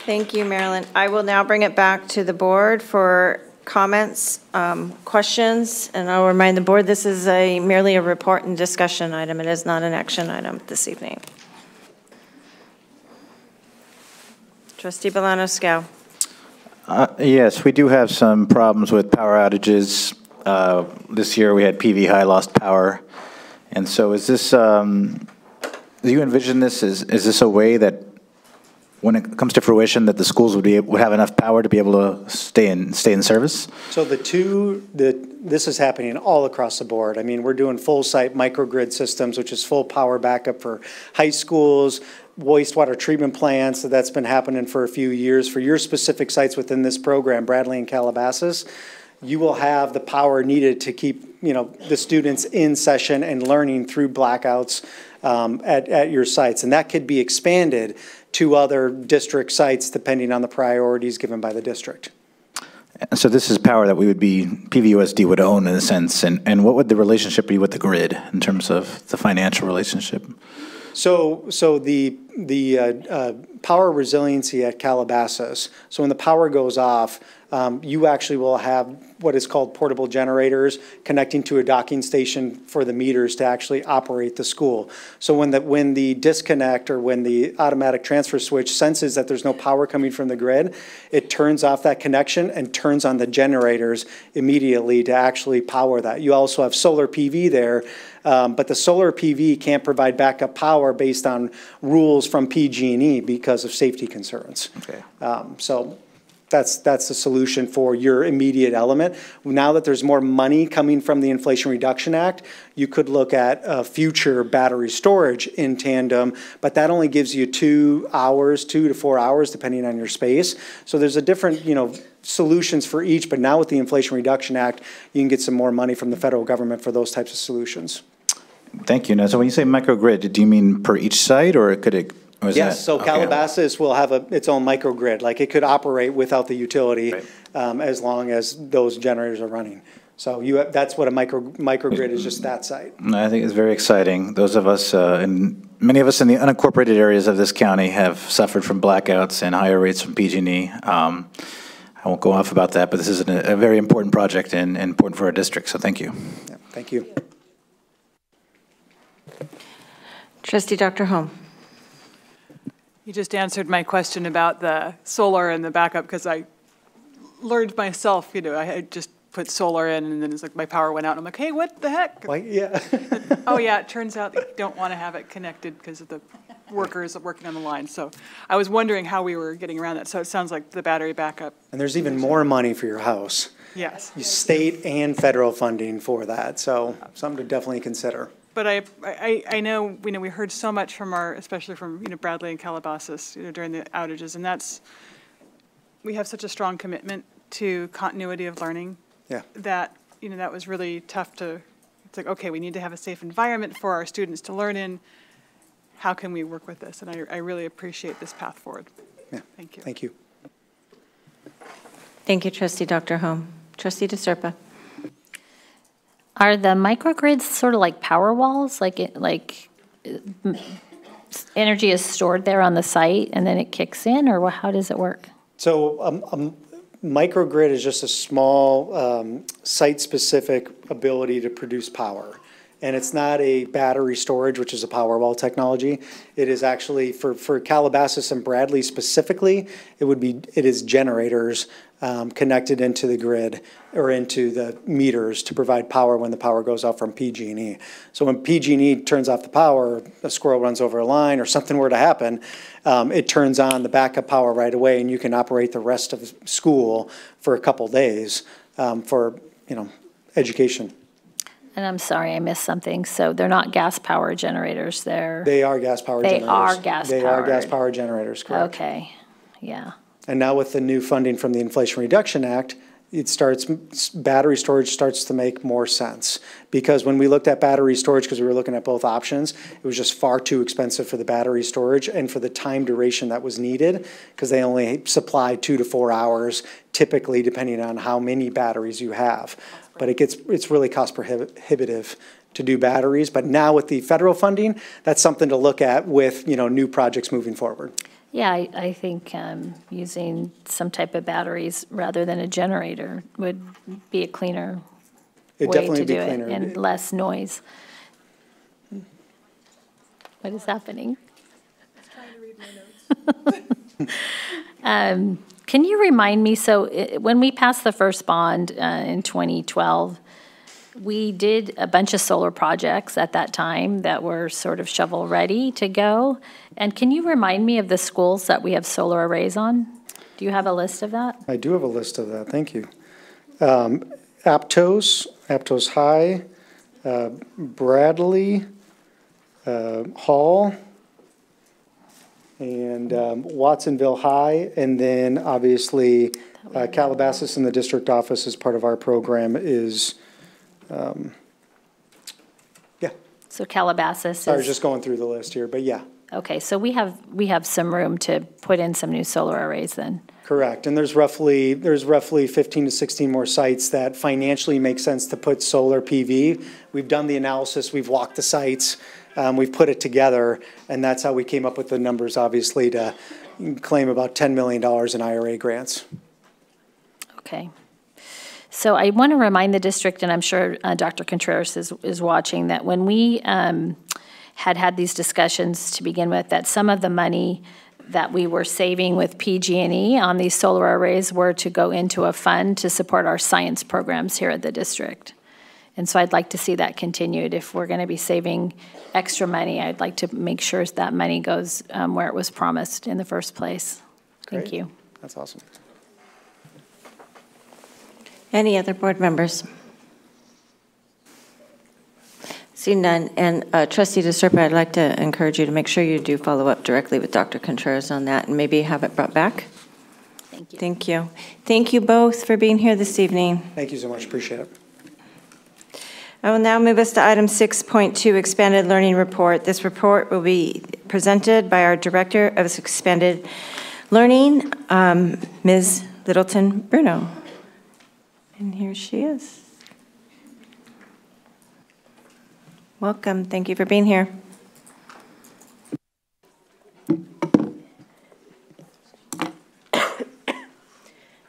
Thank you, Marilyn. I will now bring it back to the board for comments, um, questions, and I'll remind the board this is a merely a report and discussion item. It is not an action item this evening. Trustee Bolaños-Scow. Uh, Yes, we do have some problems with power outages. Uh, This year, we had PV High lost power. And so is this, um, do you envision this, is, is this a way that when it comes to fruition, that the schools would be, would have enough power to be able to stay in, stay in service? So the two, the, this is happening all across the board. I mean, we're doing full site microgrid systems, which is full power backup for high schools, wastewater treatment plants, that's been happening for a few years. For your specific sites within this program, Bradley and Calabasas, you will have the power needed to keep, you know, the students in session and learning through blackouts um, at, at your sites. And that could be expanded to other district sites depending on the priorities given by the district. So this is power that we would be, PVUSD would own in a sense, and, and what would the relationship be with the grid in terms of the financial relationship? So, so the, the uh, uh, power resiliency at Calabasas, so when the power goes off, um, you actually will have what is called portable generators connecting to a docking station for the meters to actually operate the school. So when the, when the disconnect or when the automatic transfer switch senses that there's no power coming from the grid, it turns off that connection and turns on the generators immediately to actually power that. You also have solar PV there, um, but the solar PV can't provide backup power based on rules from PG&E because of safety concerns. Okay. Um, so that's, that's the solution for your immediate element. Now that there's more money coming from the Inflation Reduction Act, you could look at uh, future battery storage in tandem, but that only gives you two hours, two to four hours, depending on your space. So there's a different, you know, solutions for each, but now with the Inflation Reduction Act, you can get some more money from the federal government for those types of solutions. Thank you. Now, so when you say microgrid, do you mean per each site, or could it Yes, that- so okay. Calabasas will have a, its own microgrid, like it could operate without the utility um, as long as those generators are running. So you, have- that's what a micro, microgrid is, just that site. I think it's very exciting. Those of us, uh, and many of us in the unincorporated areas of this county have suffered from blackouts and higher rates from PG&E. Um, I won't go off about that, but this is a a very important project and and important for our district, so thank you. Thank you. Trustee Dr. Holm. You just answered my question about the solar and the backup, because I learned myself, you know, I had just put solar in, and then it's like my power went out, and I'm like, hey, what the heck? Why, yeah. Oh, yeah, it turns out you don't want to have it connected because of the workers working on the line. So I was wondering how we were getting around that. So it sounds like the battery backup, And there's even more money for your house. yes. State and federal funding for that, so something to definitely consider. But I, I, I know, you know, we heard so much from our, especially from, you know, Bradley and Calabasas, you know, during the outages, and that's, we have such a strong commitment to continuity of learning. Yeah. That, you know, that was really tough to, it's like, okay, we need to have a safe environment for our students to learn in. How can we work with this? And I, I really appreciate this path forward. Yeah. Thank you. Thank you. Thank you, Trustee Dr. Holm. Trustee DeSerpa. Are the microgrids sort of like power walls, like, it like energy is stored there on the site and then it kicks in, or how does it work? So um, um, microgrid is just a small um, site-specific ability to produce power. And it's not a battery storage, which is a Powerwall technology. It is actually, for, for Calabasas and Bradley specifically, it would be, it is generators um, connected into the grid or into the meters to provide power when the power goes out from PG&E. So when PG&E turns off the power, a squirrel runs over a line or something were to happen, um, it turns on the backup power right away and you can operate the rest of the school for a couple days um, for, you know, education. And I'm sorry, I missed something. So they're not gas power generators, they're, They are gas power They generators. are gas They are gas power generators, correct. okay, yeah. And now with the new funding from the Inflation Reduction Act, it starts, battery storage starts to make more sense. Because when we looked at battery storage, because we were looking at both options, it was just far too expensive for the battery storage and for the time duration that was needed, because they only supply two to four hours typically, depending on how many batteries you have. But it gets, it's really cost prohibitive to do batteries. But now with the federal funding, that's something to look at with, you know, new projects moving forward. Yeah, I, I think um, using some type of batteries rather than a generator would be a cleaner It'd way definitely to be do it cleaner. and less noise. What is happening? Um, Can you remind me, so i- when we passed the first bond uh, in 2012, we did a bunch of solar projects at that time that were sort of shovel-ready to go. And can you remind me of the schools that we have solar arrays on? Do you have a list of that? I do have a list of that, thank you. Um, Aptos, Aptos High, uh, Bradley, uh, Hall, and um, Watsonville High, and then obviously uh, Calabasas in the district office as part of our program is, um, So Calabasas I was just going through the list here, but yeah, okay, so we have, we have some room to put in some new solar arrays then. correct. And there's roughly, there's roughly 15 to 16 more sites that financially make sense to put solar PV. We've done the analysis, we've walked the sites, um, we've put it together, and that's how we came up with the numbers, obviously, to claim about $10 million in IRA grants. Okay. So I want to remind the district, and I'm sure uh, Dr. Contreras is, is watching, that when we um, had had these discussions to begin with, that some of the money that we were saving with PG&E on these solar arrays were to go into a fund to support our science programs here at the district. And so I'd like to see that continued. If we're going to be saving extra money, I'd like to make sure that money goes um, where it was promised in the first place. Thank you. That's awesome. Any other board members? Seeing none, and uh, trustee DeSerpa, I'd like to encourage you to make sure you do follow up directly with Dr. Contreras on that and maybe have it brought back. Thank you. Thank you. Thank you both for being here this evening. Thank you so much, appreciate it. I will now move us to item 6.2, Expanded Learning Report. This report will be presented by our Director of Expanded Learning, um, Ms. Littleton Bruno. And here she is. Welcome. Thank you for being here.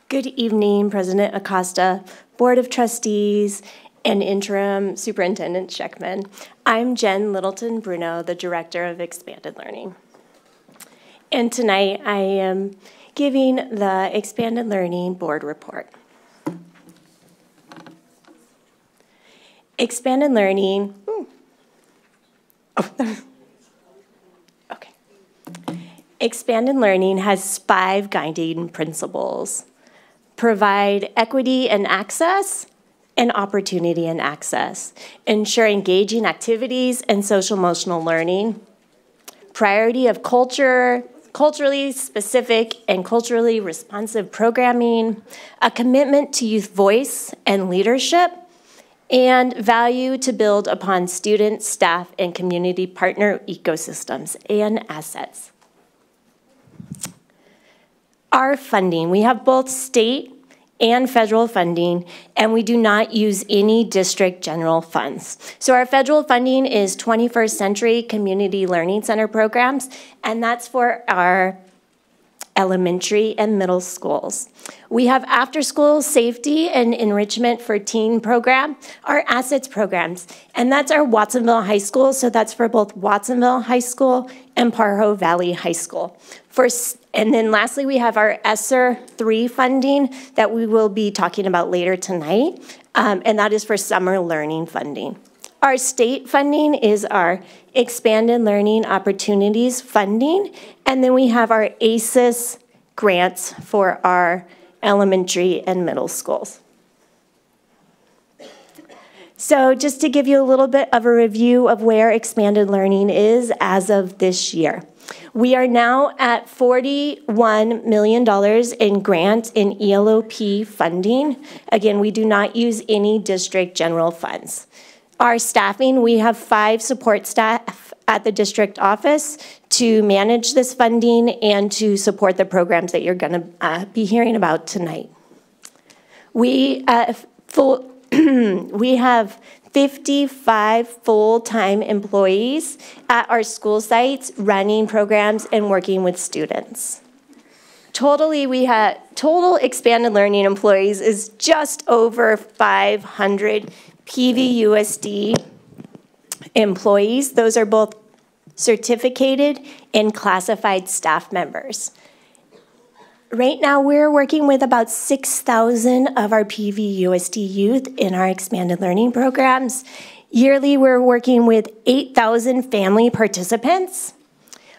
Good evening, President Acosta, Board of Trustees, and Interim Superintendent Scheckman. I'm Jen Littleton Bruno, the Director of Expanded Learning. And tonight I am giving the Expanded Learning Board Report. Expanded Learning, oh. okay. Expanded Learning has five guiding principles. Provide equity and access, and opportunity and access, ensure engaging activities and social emotional learning, priority of culture, culturally specific and culturally responsive programming, a commitment to youth voice and leadership, and value to build upon student, staff, and community partner ecosystems and assets. Our funding, we have both state and federal funding, and we do not use any district general funds. So our federal funding is 21st Century Community Learning Center programs, and that's for our elementary and middle schools. We have after school safety and enrichment for teen program, our assets programs, and that's our Watsonville High School, so that's for both Watsonville High School and Pajaro Valley High School. For, and then lastly, we have our ESSER 3 funding that we will be talking about later tonight, um, and that is for summer learning funding. Our state funding is our Expanded Learning Opportunities funding, and then we have our ASES grants for our elementary and middle schools. So just to give you a little bit of a review of where expanded learning is as of this year. We are now at $41 million in grant in ELOP funding. Again, we do not use any district general funds. Our staffing, we have five support staff at the district office to manage this funding and to support the programs that you're going to uh, be hearing about tonight. We, uh, full, we have 55 full-time employees at our school sites running programs and working with students. Totally, we had total expanded learning employees is just over 500 PVUSD employees. Those are both certificated and classified staff members. Right now, we're working with about 6,000 of our PVUSD youth in our expanded learning programs. Yearly, we're working with 8,000 family participants.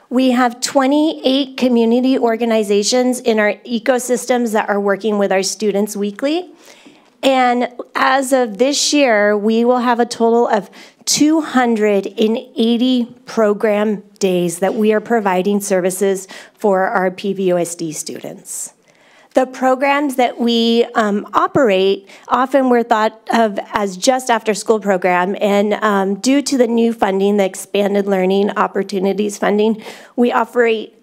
We have 28 community organizations in our ecosystems that are working with our students weekly. And as of this year, we will have a total of 280 program days that we are providing services for our PVUSD students. The programs that we um, operate often were thought of as just after school program, and um, due to the new funding, the expanded learning opportunities funding, we operate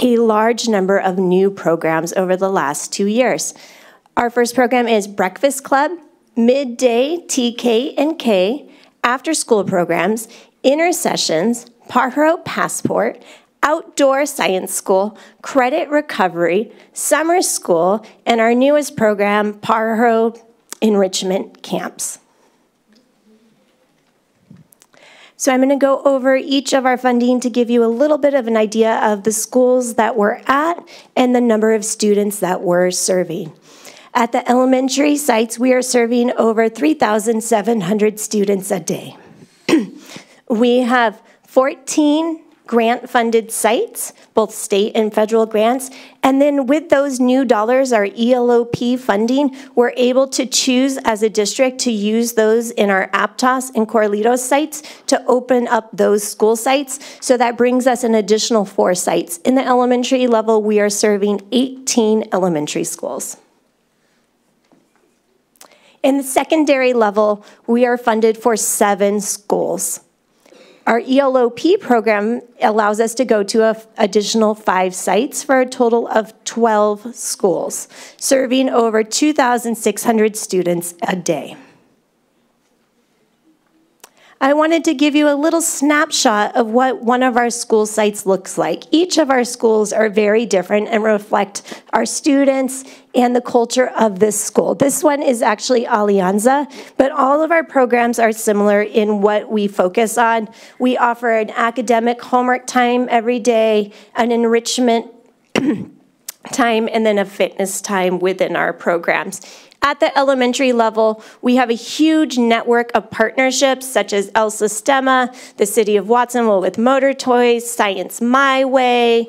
a large number of new programs over the last two years. Our first program is Breakfast Club, Midday TK and K, after school programs, intercessions, Pajaro Passport, outdoor science school, credit recovery, summer school, and our newest program, Pajaro enrichment camps. So I'm going to go over each of our funding to give you a little bit of an idea of the schools that we're at and the number of students that we're serving. At the elementary sites, we are serving over 3,700 students a day. we have 14 grant funded sites, both state and federal grants. And then with those new dollars, our ELOP funding, we're able to choose as a district to use those in our Aptos and Corralitos sites to open up those school sites. So that brings us an additional four sites. In the elementary level, we are serving 18 elementary schools. In the secondary level, we are funded for seven schools. Our ELOP program allows us to go to additional five sites for a total of 12 schools, serving over 2,600 students a day. I wanted to give you a little snapshot of what one of our school sites looks like. Each of our schools are very different and reflect our students and the culture of this school. This one is actually Alianza, but all of our programs are similar in what we focus on. We offer an academic homework time every day, an enrichment time, and then a fitness time within our programs. At the elementary level, we have a huge network of partnerships such as El Sistema, the City of Watsonville with Motor Toys, Science My Way,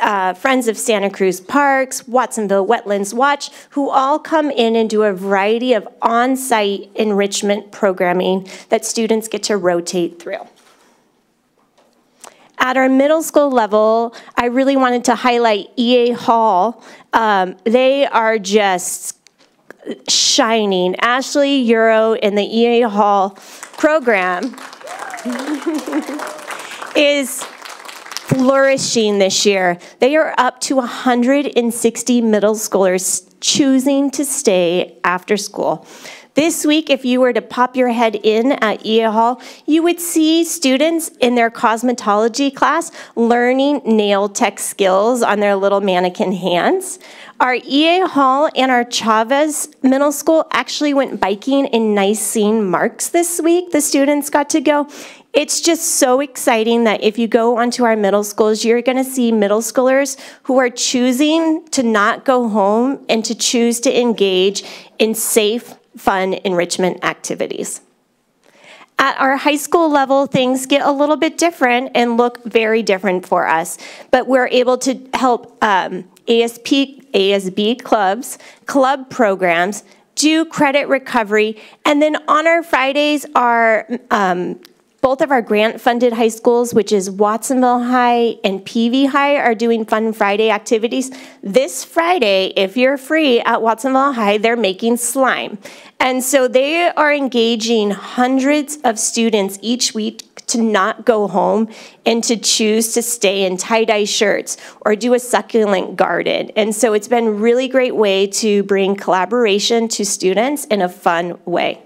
uh, Friends of Santa Cruz Parks, Watsonville Wetlands Watch, who all come in and do a variety of on-site enrichment programming that students get to rotate through. At our middle school level, I really wanted to highlight EA Hall. Um, they are just shining. Ashley Euro in the EA Hall program is flourishing this year. They are up to 160 middle schoolers choosing to stay after school. This week, if you were to pop your head in at EA Hall, you would see students in their cosmetology class learning nail tech skills on their little mannequin hands. Our EA Hall and our Chavez Middle School actually went biking in Nisene Marks this week. The students got to go. It's just so exciting that if you go onto our middle schools, you're going to see middle schoolers who are choosing to not go home and to choose to engage in safe, fun enrichment activities. At our high school level, things get a little bit different and look very different for us, but we're able to help um, ASP, ASB clubs, club programs, do credit recovery, and then on our Fridays, our um, both of our grant-funded high schools, which is Watsonville High and PV High, are doing Fun Friday activities. This Friday, if you're free at Watsonville High, they're making slime. And so they are engaging hundreds of students each week to not go home and to choose to stay in tie-dye shirts or do a succulent garden. And so it's been a really great way to bring collaboration to students in a fun way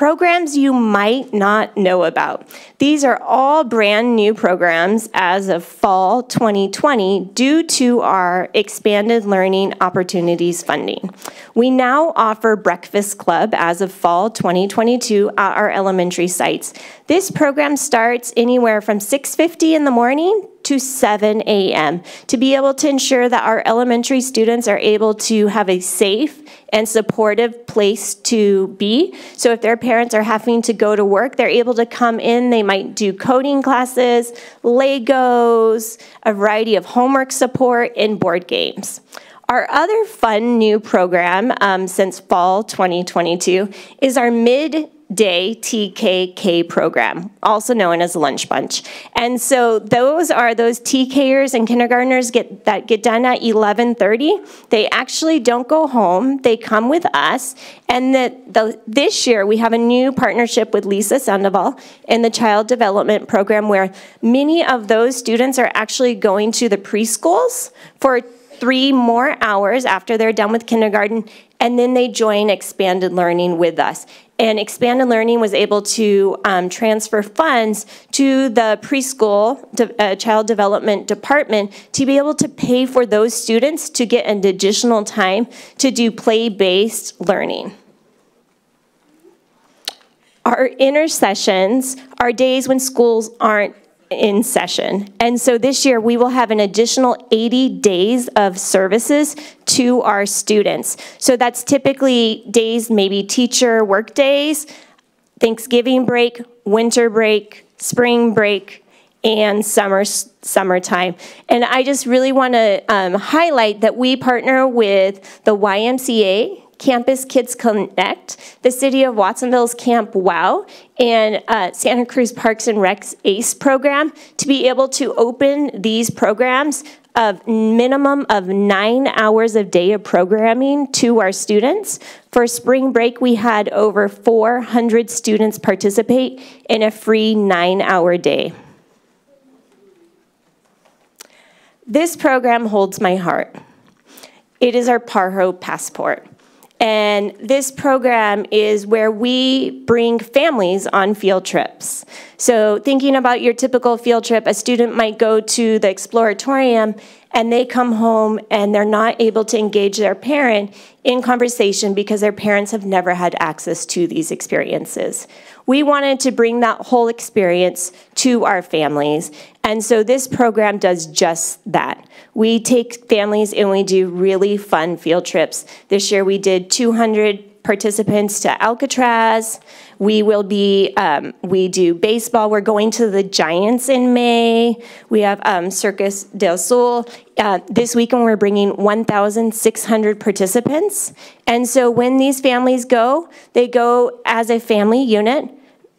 programs you might not know about. These are all brand new programs as of fall 2020 due to our expanded learning opportunities funding. We now offer Breakfast Club as of fall 2022 at our elementary sites. This program starts anywhere from 6.50 in the morning to 7 a.m. to be able to ensure that our elementary students are able to have a safe and supportive place to be. So if their parents are having to go to work, they're able to come in. They might do coding classes, Legos, a variety of homework support, and board games. Our other fun new program um, since fall 2022 is our mid day TKK program, also known as Lunch Bunch. And so those are those TKers and kindergartners get, that get done at 11.30. They actually don't go home. They come with us. And the, the, this year, we have a new partnership with Lisa Sandoval in the Child Development Program where many of those students are actually going to the preschools for three more hours after they're done with kindergarten, and then they join expanded learning with us. And Expanded Learning was able to um, transfer funds to the preschool de uh, child development department to be able to pay for those students to get an additional time to do play-based learning. Our intersessions are days when schools aren't in session. And so this year we will have an additional 80 days of services to our students. So that's typically days, maybe teacher work days, Thanksgiving break, winter break, spring break, and summer summertime. And I just really want to um, highlight that we partner with the YMCA Campus Kids Connect, the City of Watsonville's Camp WOW, and uh, Santa Cruz Parks and Recs ACE program to be able to open these programs of minimum of nine hours of day of programming to our students. For spring break, we had over 400 students participate in a free nine-hour day. This program holds my heart. It is our Pajaro Passport. And this program is where we bring families on field trips. So thinking about your typical field trip, a student might go to the Exploratorium and they come home and they're not able to engage their parent in conversation because their parents have never had access to these experiences. We wanted to bring that whole experience to our families, and so this program does just that. We take families and we do really fun field trips. This year we did 200 participants to Alcatraz. We will be, um, we do baseball. We're going to the Giants in May. We have um, Cirque du Soleil. Uh, this weekend, we're bringing 1,600 participants. And so when these families go, they go as a family unit.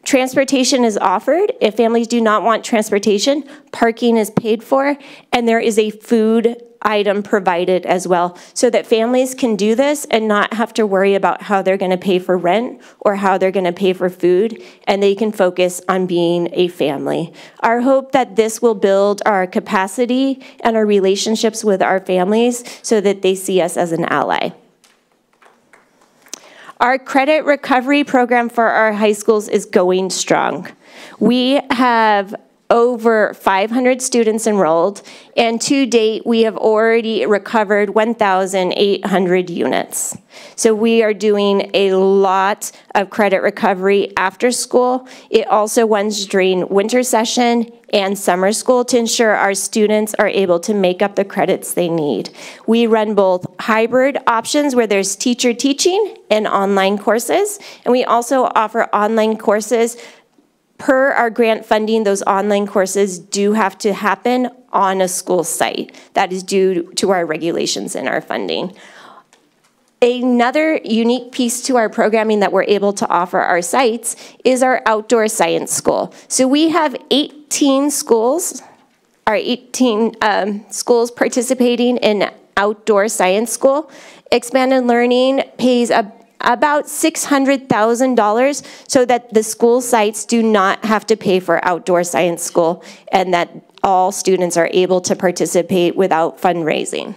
Transportation is offered. If families do not want transportation, parking is paid for, and there is a food item provided as well so that families can do this and not have to worry about how they're going to pay for rent or how they're going to pay for food and they can focus on being a family. Our hope that this will build our capacity and our relationships with our families so that they see us as an ally. Our credit recovery program for our high schools is going strong. We have over 500 students enrolled, and to date, we have already recovered 1,800 units. So we are doing a lot of credit recovery after school. It also runs during winter session and summer school to ensure our students are able to make up the credits they need. We run both hybrid options where there's teacher teaching and online courses, and we also offer online courses per our grant funding, those online courses do have to happen on a school site. That is due to our regulations and our funding. Another unique piece to our programming that we're able to offer our sites is our outdoor science school. So we have 18 schools, our 18 um, schools participating in outdoor science school. Expanded Learning pays a about $600,000 so that the school sites do not have to pay for outdoor science school and that all students are able to participate without fundraising.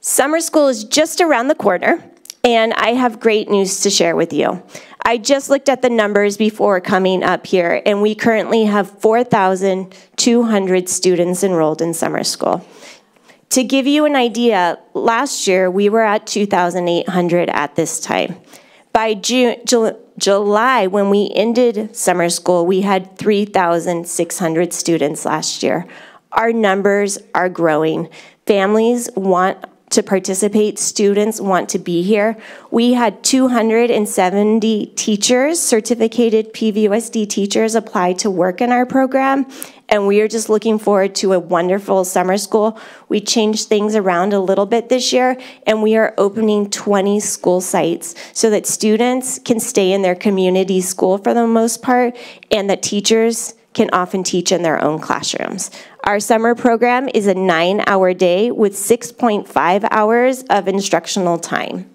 Summer school is just around the corner, and I have great news to share with you. I just looked at the numbers before coming up here, and we currently have 4,200 students enrolled in summer school. To give you an idea, last year we were at 2,800 at this time. By June, July, when we ended summer school, we had 3,600 students last year. Our numbers are growing. Families want to participate, students want to be here. We had 270 teachers, certificated PVUSD teachers, apply to work in our program, and we are just looking forward to a wonderful summer school. We changed things around a little bit this year, and we are opening 20 school sites so that students can stay in their community school for the most part, and that teachers can often teach in their own classrooms. Our summer program is a nine hour day with 6.5 hours of instructional time.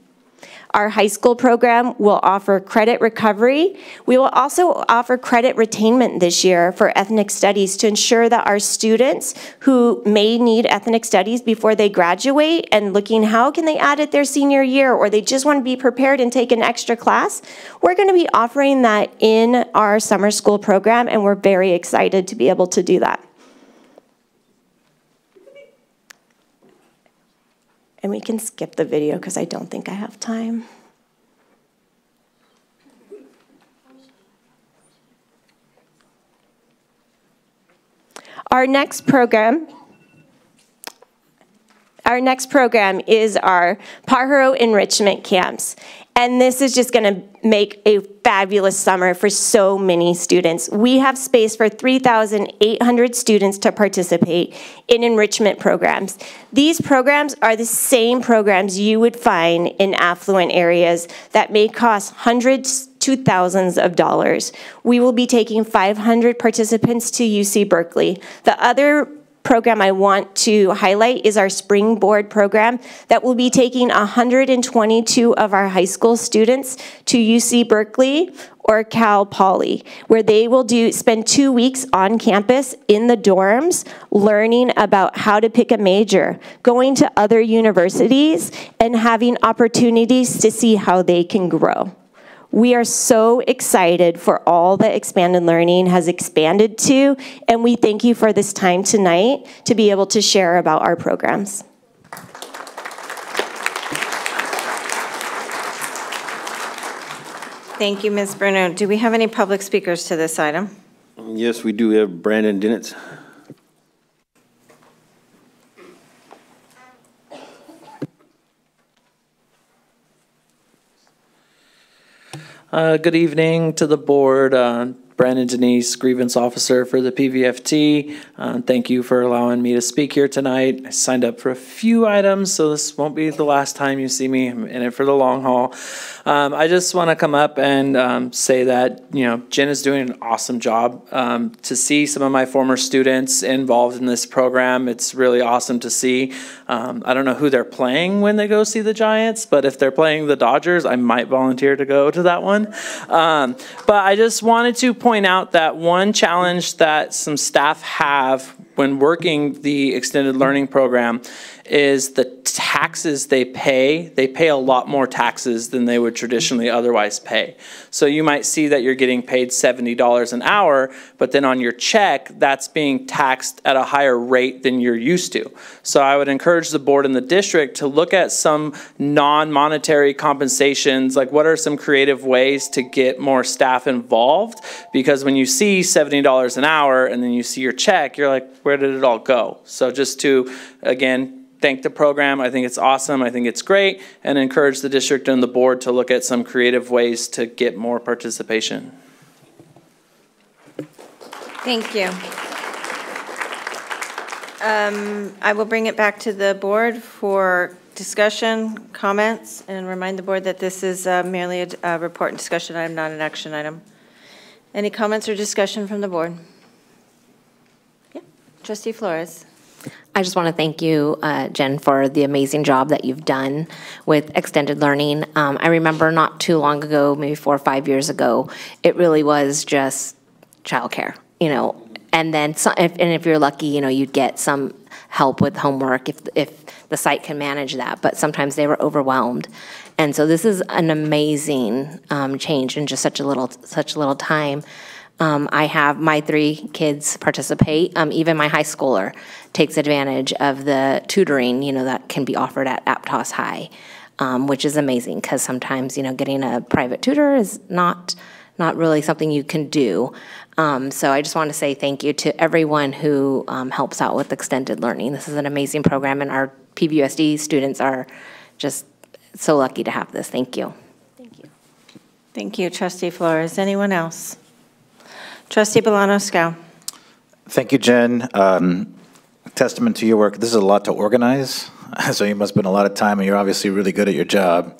Our high school program will offer credit recovery. We will also offer credit retainment this year for ethnic studies to ensure that our students who may need ethnic studies before they graduate and looking how can they add it their senior year or they just want to be prepared and take an extra class, we're going to be offering that in our summer school program and we're very excited to be able to do that. And we can skip the video because I don't think I have time. Our next program our next program is our Pajaro enrichment camps. And this is just going to make a fabulous summer for so many students. We have space for 3,800 students to participate in enrichment programs. These programs are the same programs you would find in affluent areas that may cost hundreds to thousands of dollars. We will be taking 500 participants to UC Berkeley. The other program I want to highlight is our Springboard program that will be taking 122 of our high school students to UC Berkeley or Cal Poly, where they will do spend two weeks on campus in the dorms learning about how to pick a major, going to other universities, and having opportunities to see how they can grow. We are so excited for all that expanded learning has expanded to, and we thank you for this time tonight to be able to share about our programs. Thank you, Ms. Bruno. Do we have any public speakers to this item? Yes, we do We have Brandon Dinitz. Uh, Good evening to the board. Uh, Brandon Denise, grievance officer for the PVFT. Uh, Thank you for allowing me to speak here tonight. I signed up for a few items, so this won't be the last time you see me. I'm in it for the long haul. Um, I just want to come up and um, say that, you know, Jen is doing an awesome job. Um, To see some of my former students involved in this program, it's really awesome to see. Um, I don't know who they're playing when they go see the Giants, but if they're playing the Dodgers, I might volunteer to go to that one. Um, But I just wanted to point out that one challenge that some staff have when working the extended learning program is the taxes they pay. They pay a lot more taxes than they would traditionally otherwise pay. So you might see that you're getting paid $70 an hour, but then on your check, that's being taxed at a higher rate than you're used to. So I would encourage the board and the district to look at some non-monetary compensations, like what are some creative ways to get more staff involved? Because when you see $70 an hour and then you see your check, you're like, where did it all go? So just to, again, thank the program. I think it's awesome. I think it's great, and encourage the district and the board to look at some creative ways to get more participation. Thank you. Um, I will bring it back to the board for discussion, comments, and remind the board that this is uh, merely a a report and discussion item, not an action item. Any comments or discussion from the board? Yeah, Trustee Flores. I just want to thank you, uh, Jen, for the amazing job that you've done with extended learning. Um, I remember not too long ago, maybe four or five years ago, it really was just childcare, you know. And then, so, if, and if you're lucky, you know, you'd get some help with homework if if the site can manage that. But sometimes they were overwhelmed, and so this is an amazing um, change in just such a little such a little time. Um, I have my three kids participate. Um, even my high schooler takes advantage of the tutoring, you know, that can be offered at Aptos High, um, which is amazing because sometimes, you know, getting a private tutor is not not really something you can do. Um, so I just want to say thank you to everyone who um, helps out with extended learning. This is an amazing program, and our PVUSD students are just so lucky to have this. Thank you. Thank you. Thank you, Trustee Flores. Anyone else? Trustee Bolaños Scow. Thank you, Jen. Um, Testament to your work. This is a lot to organize, so you must spend a lot of time, and you're obviously really good at your job.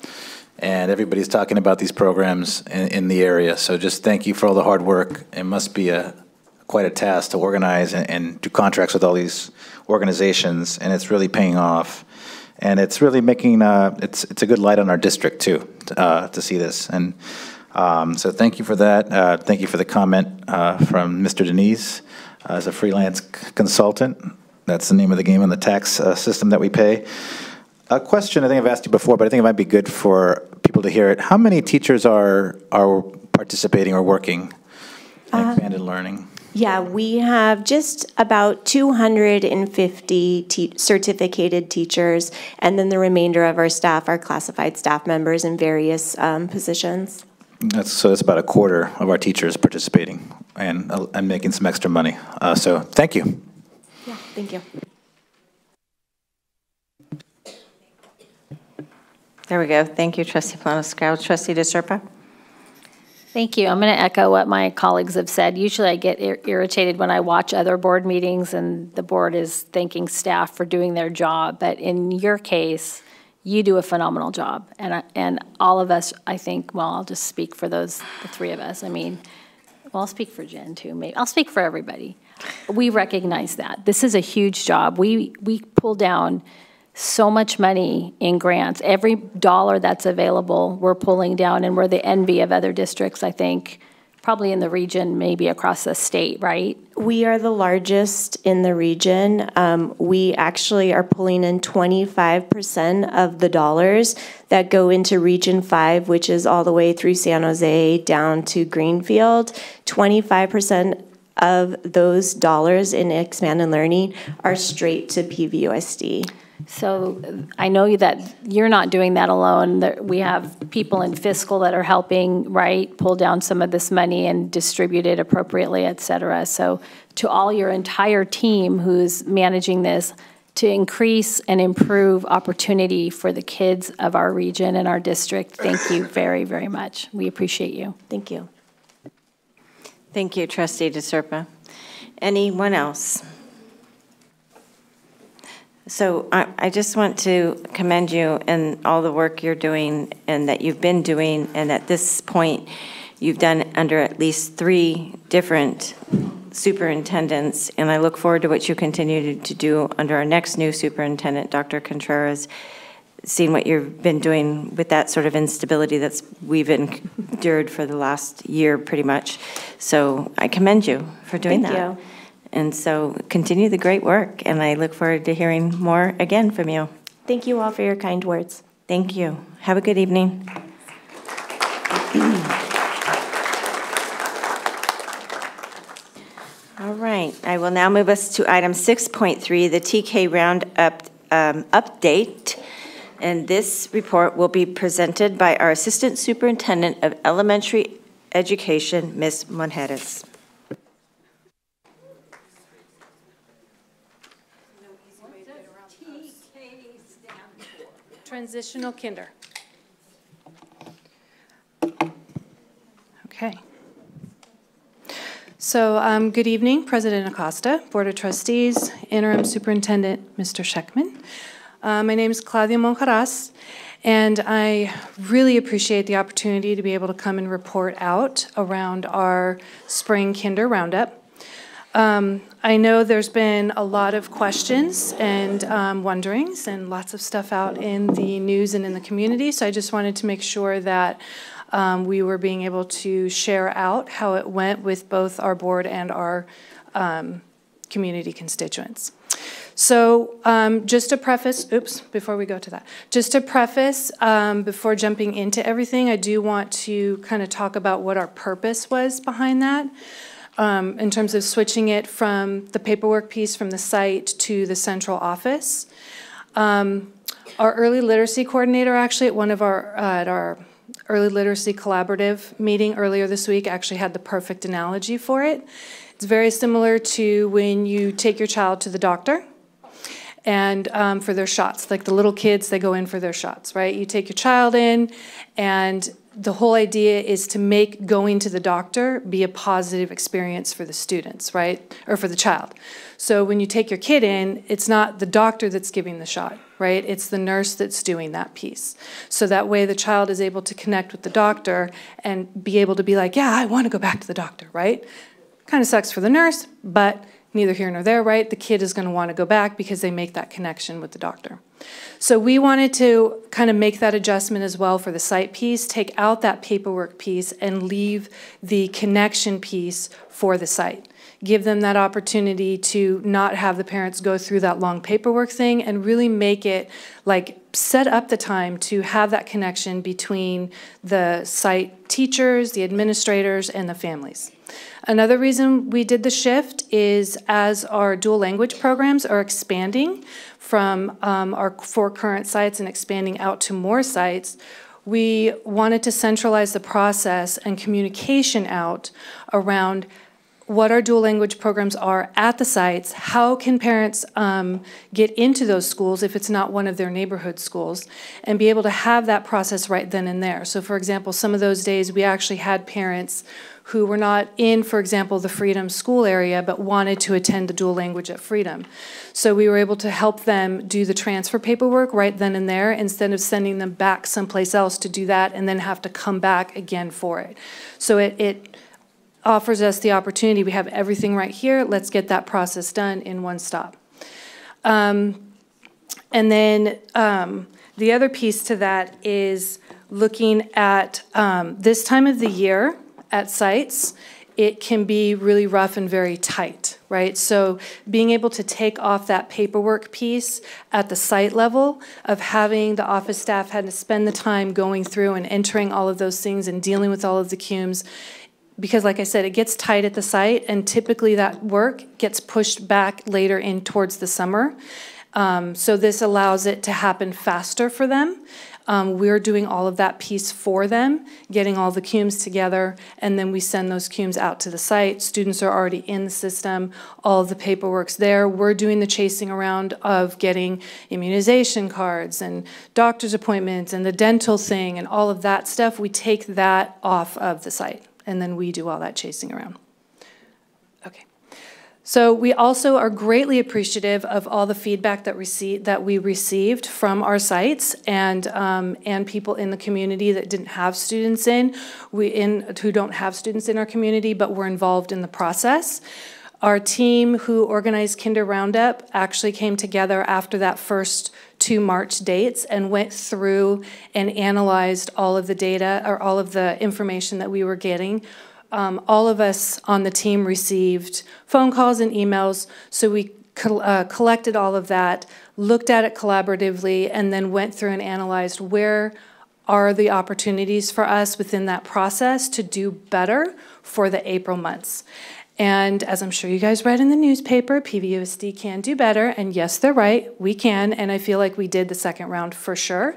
And everybody's talking about these programs in, in the area, so just thank you for all the hard work. It must be a, quite a task to organize and, and do contracts with all these organizations, and it's really paying off. And it's really making, uh, it's, it's a good light on our district, too, uh, to see this. And um, so thank you for that. Uh, Thank you for the comment uh, from Mr. Denise uh, as a freelance consultant. That's the name of the game on the tax uh, system that we pay. A question I think I've asked you before, but I think it might be good for people to hear it. How many teachers are, are participating or working in Uh, expanded learning? Yeah, we have just about 250 te- certificated teachers, and then the remainder of our staff are classified staff members in various um, positions. That's, so that's about a quarter of our teachers participating and, uh, and making some extra money. Uh, So thank you. Yeah, thank you. There we go. Thank you, Trustee Bolaños Scow. Trustee DeSerpa. Thank you. I'm going to echo what my colleagues have said. Usually I get ir- irritated when I watch other board meetings and the board is thanking staff for doing their job. But in your case, you do a phenomenal job. And, I- and all of us, I think, well, I'll just speak for those, the three of us. I mean, well, I'll speak for Jen too, maybe. I'll speak for everybody. We recognize that. This is a huge job. We, we pull down so much money in grants. Every dollar that's available, we're pulling down, and we're the envy of other districts, I think, probably in the region, maybe across the state, right? We are the largest in the region. Um, we actually are pulling in 25% of the dollars that go into Region 5, which is all the way through San Jose down to Greenfield. 25% of those dollars in Expand and Learning are straight to PVUSD. So I know that you're not doing that alone. We have people in fiscal that are helping, right, pull down some of this money and distribute it appropriately, et cetera. So to all your entire team who's managing this, to increase and improve opportunity for the kids of our region and our district, thank you very, very much. We appreciate you. Thank you. Thank you, Trustee DeSerpa. Anyone else? So I, I just want to commend you and all the work you're doing and that you've been doing, and at this point, you've done under at least three different superintendents, and I look forward to what you continue to, to do under our next new superintendent, Dr. Contreras, seeing what you've been doing with that sort of instability that's we've endured for the last year, pretty much. So I commend you for doing Thank that. you. And so continue the great work, and I look forward to hearing more again from you. Thank you all for your kind words. Thank you. Have a good evening. All right, I will now move us to item 6.3, the TK Roundup um, update. And this report will be presented by our Assistant Superintendent of Elementary Education, Ms. Monjaras. Transitional kinder. Okay. So, um, good evening, President Acosta, Board of Trustees, Interim Superintendent, Mr. Scheckman. Uh, my name is Claudia Monjaras, and I really appreciate the opportunity to be able to come and report out around our spring kinder roundup. Um, I know there's been a lot of questions and um, wonderings and lots of stuff out in the news and in the community, so I just wanted to make sure that um, we were being able to share out how it went with both our board and our um, community constituents. So um, just to preface, oops, before we go to that, just to preface, um, before jumping into everything, I do want to kind of talk about what our purpose was behind that um, in terms of switching it from the paperwork piece from the site to the central office. Um, our early literacy coordinator actually at one of our, uh, at our early literacy collaborative meeting earlier this week actually had the perfect analogy for it. It's very similar to when you take your child to the doctor and um, for their shots. Like the little kids, they go in for their shots, right? You take your child in, and the whole idea is to make going to the doctor be a positive experience for the students, right? Or for the child. So when you take your kid in, it's not the doctor that's giving the shot, right? It's the nurse that's doing that piece. So that way the child is able to connect with the doctor and be able to be like, yeah, I want to go back to the doctor, right? Kind of sucks for the nurse, but neither here nor there, right? The kid is going to want to go back because they make that connection with the doctor. So we wanted to kind of make that adjustment as well for the site piece, take out that paperwork piece and leave the connection piece for the site. Give them that opportunity to not have the parents go through that long paperwork thing and really make it like set up the time to have that connection between the site teachers, the administrators, and the families. Another reason we did the shift is as our dual language programs are expanding from um, our four current sites and expanding out to more sites, we wanted to centralize the process and communication out around what our dual language programs are at the sites, how can parents um, get into those schools if it's not one of their neighborhood schools, and be able to have that process right then and there. So for example, some of those days we actually had parents who were not in, for example, the Freedom School area, but wanted to attend the dual language at Freedom. So we were able to help them do the transfer paperwork right then and there instead of sending them back someplace else to do that and then have to come back again for it. So it, it offers us the opportunity. We have everything right here. Let's get that process done in one stop. Um, and then um, the other piece to that is looking at um, this time of the year at sites it can be really rough and very tight, right? So being able to take off that paperwork piece at the site level of having the office staff had to spend the time going through and entering all of those things and dealing with all of the cumes because like I said, it gets tight at the site and typically that work gets pushed back later in towards the summer. Um, so this allows it to happen faster for them um, we're doing all of that piece for them, getting all the cumes together, and then we send those cumes out to the site. Students are already in the system, all the paperwork's there. We're doing the chasing around of getting immunization cards and doctor's appointments and the dental thing and all of that stuff. We take that off of the site, and then we do all that chasing around. Okay. So we also are greatly appreciative of all the feedback that, rece- that we received from our sites and, um, and people in the community that didn't have students in, we in, who don't have students in our community, but were involved in the process. Our team who organized Kinder Roundup actually came together after that first two March dates and went through and analyzed all of the data or all of the information that we were getting um, all of us on the team received phone calls and emails, so we co uh, collected all of that, looked at it collaboratively, and then went through and analyzed where are the opportunities for us within that process to do better for the April months. And as I'm sure you guys read in the newspaper, PVUSD can do better. And yes, they're right, we can. And I feel like we did the second round for sure.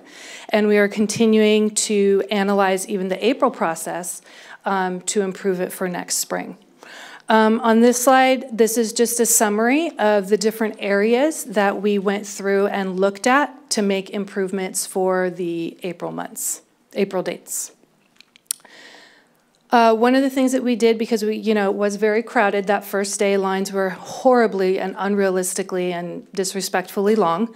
And we are continuing to analyze even the April process um, to improve it for next spring. Um, on this slide, this is just a summary of the different areas that we went through and looked at to make improvements for the April months, April dates. Uh, one of the things that we did because we, you know, it was very crowded that first day, lines were horribly and unrealistically and disrespectfully long.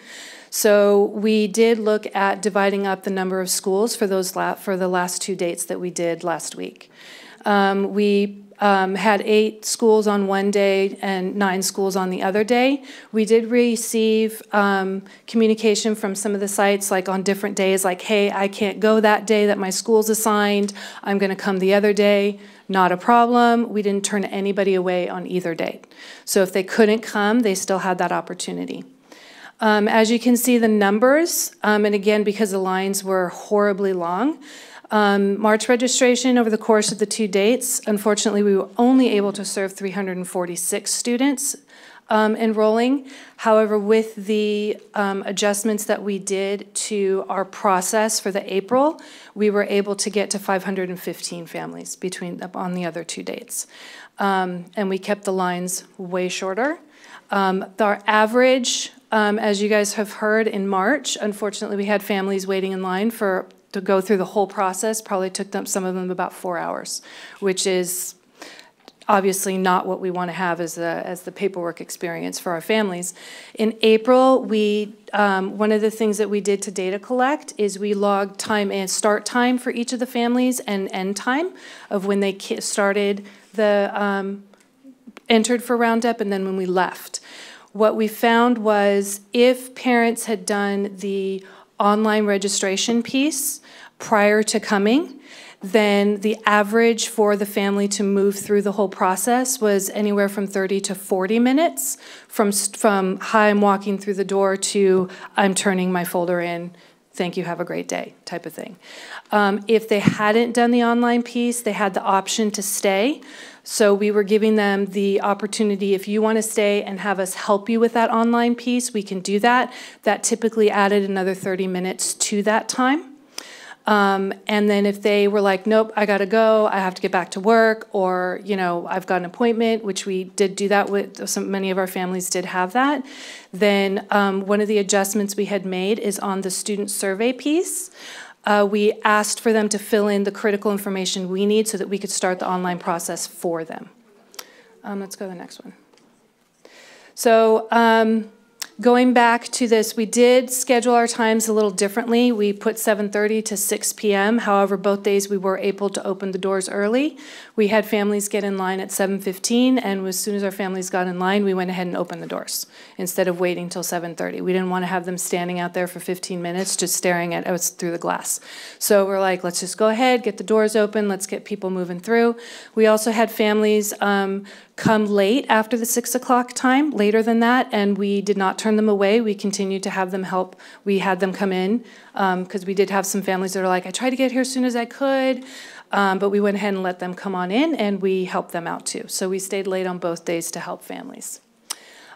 So we did look at dividing up the number of schools for those for the last two dates that we did last week. Um, we um, had eight schools on one day and nine schools on the other day. We did receive um, communication from some of the sites, like on different days, like, hey, I can't go that day that my school's assigned. I'm going to come the other day. Not a problem. We didn't turn anybody away on either date. So if they couldn't come, they still had that opportunity. Um, as you can see, the numbers, um, and again, because the lines were horribly long, um, March registration over the course of the two dates, unfortunately, we were only able to serve 346 students um, enrolling. However, with the um, adjustments that we did to our process for the April, we were able to get to 515 families between on the other two dates. Um, and we kept the lines way shorter. Um, our average um, as you guys have heard in March, unfortunately, we had families waiting in line for to go through the whole process. Probably took them some of them about four hours, which is obviously not what we want to have as, a, as the paperwork experience for our families. In April, we um, one of the things that we did to data collect is we logged time and start time for each of the families and end time of when they started the um, entered for Roundup and then when we left. What we found was if parents had done the online registration piece prior to coming, then the average for the family to move through the whole process was anywhere from 30 to 40 minutes from, from hi, I'm walking through the door to I'm turning my folder in, thank you, have a great day type of thing. Um, if they hadn't done the online piece, they had the option to stay. So we were giving them the opportunity, if you want to stay and have us help you with that online piece, we can do that. That typically added another 30 minutes to that time. Um, and then if they were like, nope, I got to go, I have to get back to work, or, you know, I've got an appointment, which we did do that with, some, many of our families did have that, then um, one of the adjustments we had made is on the student survey piece uh, we asked for them to fill in the critical information we need so that we could start the online process for them. Um, let's go to the next one. So um, Going back to this, we did schedule our times a little differently. We put 7:30 to 6 PM. However, both days we were able to open the doors early. We had families get in line at 7:15, and as soon as our families got in line, we went ahead and opened the doors instead of waiting till 7:30. We didn't want to have them standing out there for 15 minutes just staring at us through the glass. So we're like, let's just go ahead, get the doors open, let's get people moving through. We also had families um, come late after the 6 o'clock time, later than that, and we did not turn them away. We continued to have them help. We had them come in because we did have some families that are like, I tried to get here as soon as I could. Um, but we went ahead and let them come on in and we helped them out too. So we stayed late on both days to help families.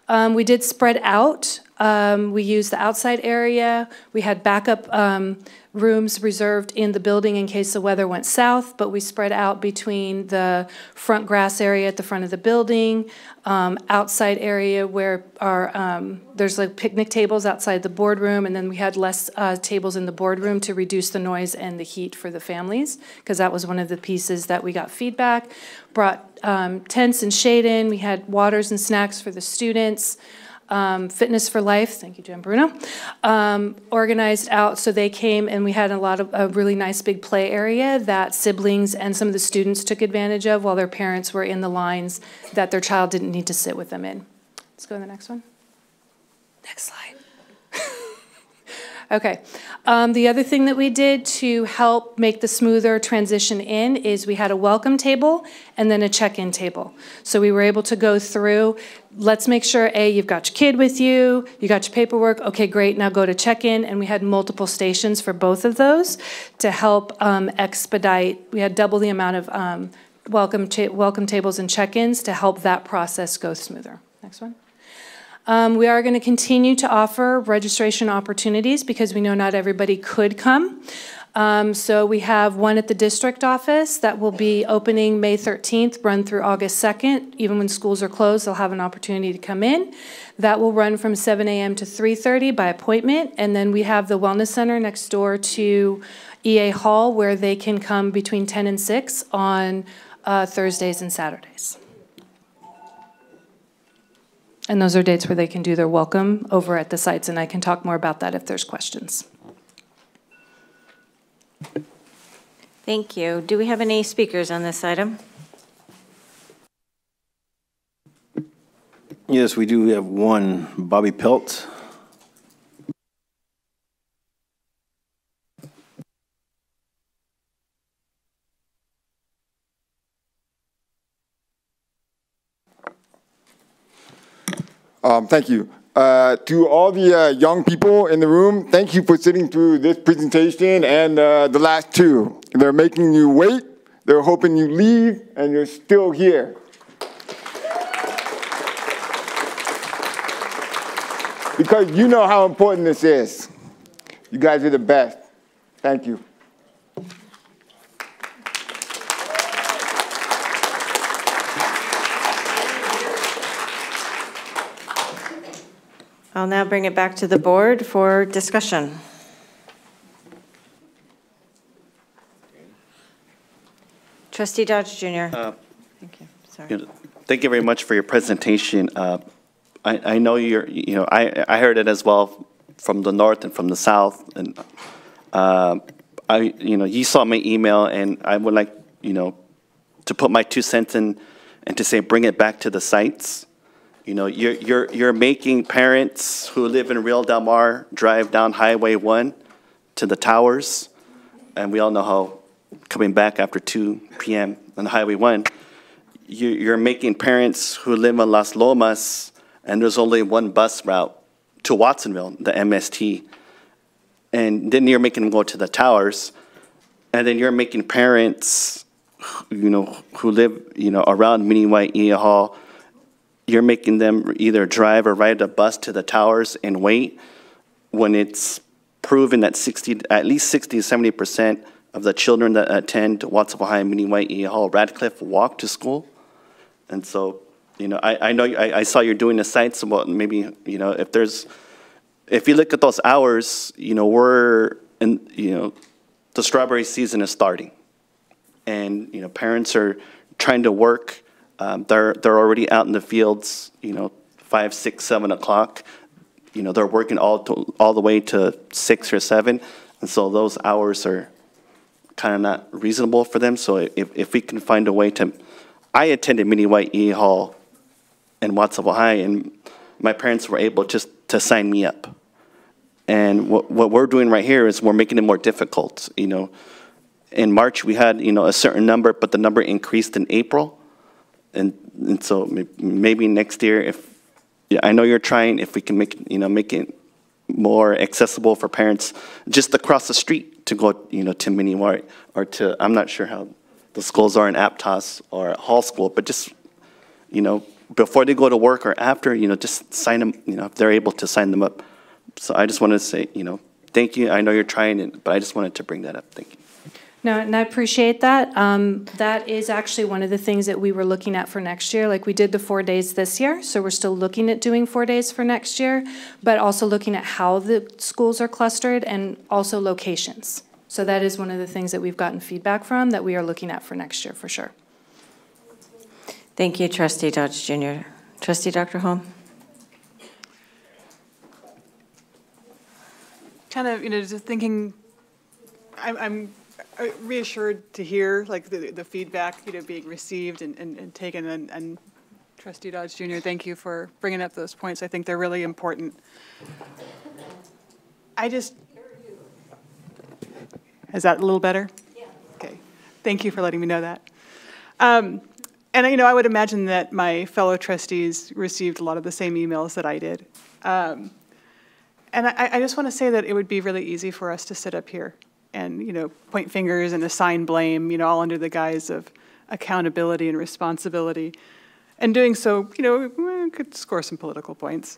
Um, we did spread out. Um, we used the outside area. We had backup um, rooms reserved in the building in case the weather went south, but we spread out between the front grass area at the front of the building, um, outside area where our um, there's like picnic tables outside the boardroom, and then we had less uh, tables in the boardroom to reduce the noise and the heat for the families, because that was one of the pieces that we got feedback. Brought um, tents and shade in. We had waters and snacks for the students um, Fitness for Life, thank you, Jim Bruno, um, organized out. So they came and we had a lot of a really nice big play area that siblings and some of the students took advantage of while their parents were in the lines that their child didn't need to sit with them in. Let's go to the next one. Next slide. Okay. Um, the other thing that we did to help make the smoother transition in is we had a welcome table and then a check-in table. So we were able to go through, let's make sure, A, you've got your kid with you, you got your paperwork, okay, great, now go to check-in, and we had multiple stations for both of those to help um, expedite, we had double the amount of um, welcome, welcome tables and check-ins to help that process go smoother. Next one. Um, we are going to continue to offer registration opportunities because we know not everybody could come. Um, so we have one at the district office that will be opening May 13th, run through August 2nd. Even when schools are closed, they'll have an opportunity to come in. That will run from 7 a.m. to 3.30 by appointment. And then we have the Wellness Center next door to EA Hall where they can come between 10 and 6 on uh, Thursdays and Saturdays. And those are dates where they can do their welcome over at the sites, and I can talk more about that if there's questions. Thank you. Do we have any speakers on this item? Yes, we do have one, Bobby Pelt. Um, thank you. Uh, to all the uh, young people in the room, thank you for sitting through this presentation and uh, the last two. They're making you wait, they're hoping you leave, and you're still here. Because you know how important this is. You guys are the best. Thank you. I'll now bring it back to the board for discussion. Trustee Dodge Jr. Uh, Thank you. Sorry. Thank you very much for your presentation. Uh, I, I know you're, you know, I, I heard it as well from the north and from the south. And uh, I, you know, you saw my email and I would like, you know, to put my two cents in and to say, bring it back to the sites. You know, you're, you're, you're making parents who live in Rio Del Mar drive down Highway 1 to the towers. And we all know how coming back after 2 p.m. on Highway 1, you, you're making parents who live in Las Lomas and there's only one bus route to Watsonville, the MST. And then you're making them go to the towers. And then you're making parents, you know, who live, you know, around Mintie White Hall, you're making them either drive or ride a bus to the towers and wait when it's proven that 60, at least 60 to 70 percent of the children that attend Watsonville High Mintie White E Hall Radcliffe walk to school. And so, you know, I, I know I, I saw you're doing the sites about maybe, you know, if there's, if you look at those hours, you know, we're in, you know, the strawberry season is starting. And, you know, parents are trying to work um, they're, they're already out in the fields, you know, five, six, seven o'clock. you know, they're working all, to- all the way to six or seven, and so those hours are kind of not reasonable for them, so if, if we can find a way to, I attended Mintie White E Hall in Watsonville High, and my parents were able just to sign me up. And what, what we're doing right here is we're making it more difficult, you know. In March, we had, you know, a certain number, but the number increased in April. And, and so maybe next year, if, I know you're trying, if we can make, you know, make it more accessible for parents just across the street to go, you know, to Mintie White or to, I'm not sure how the schools are in Aptos or at Hall School, but just, you know, before they go to work or after, you know, just sign them, you know, if they're able to sign them up. So I just wanted to say, you know, thank you. I know you're trying it, but I just wanted to bring that up. Thank you. No, and I appreciate that. Um, That is actually one of the things that we were looking at for next year. Like, we did the four days this year, so we're still looking at doing four days for next year, but also looking at how the schools are clustered and also locations. So that is one of the things that we've gotten feedback from that we are looking at for next year, for sure. Thank you, trustee Dodge Jr. Trustee Dr. Holm? kind of, you know, just thinking, I'm, I'm reassured to hear, like, the, the feedback, you know, being received and, and and taken, and, and trustee Dodge Jr., thank you for bringing up those points. I think they're really important. I just, is that a little better? Yeah. Okay. Thank you for letting me know that. Um, And, you know, I would imagine that my fellow trustees received a lot of the same emails that I did. Um, And I, I just want to say that it would be really easy for us to sit up here and, you know, point fingers and assign blame, you know, all under the guise of accountability and responsibility. And doing so, you know, could score some political points.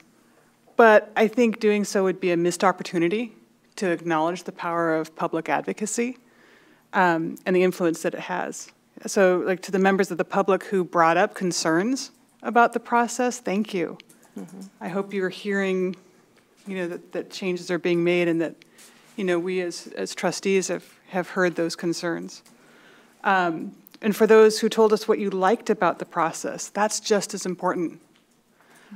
But I think doing so would be a missed opportunity to acknowledge the power of public advocacy um, and the influence that it has. So, like, to the members of the public who brought up concerns about the process, thank you. I hope you're hearing, you know, that, that changes are being made and that, you know, we as, as trustees have, have heard those concerns. Um, and for those who told us what you liked about the process, that's just as important.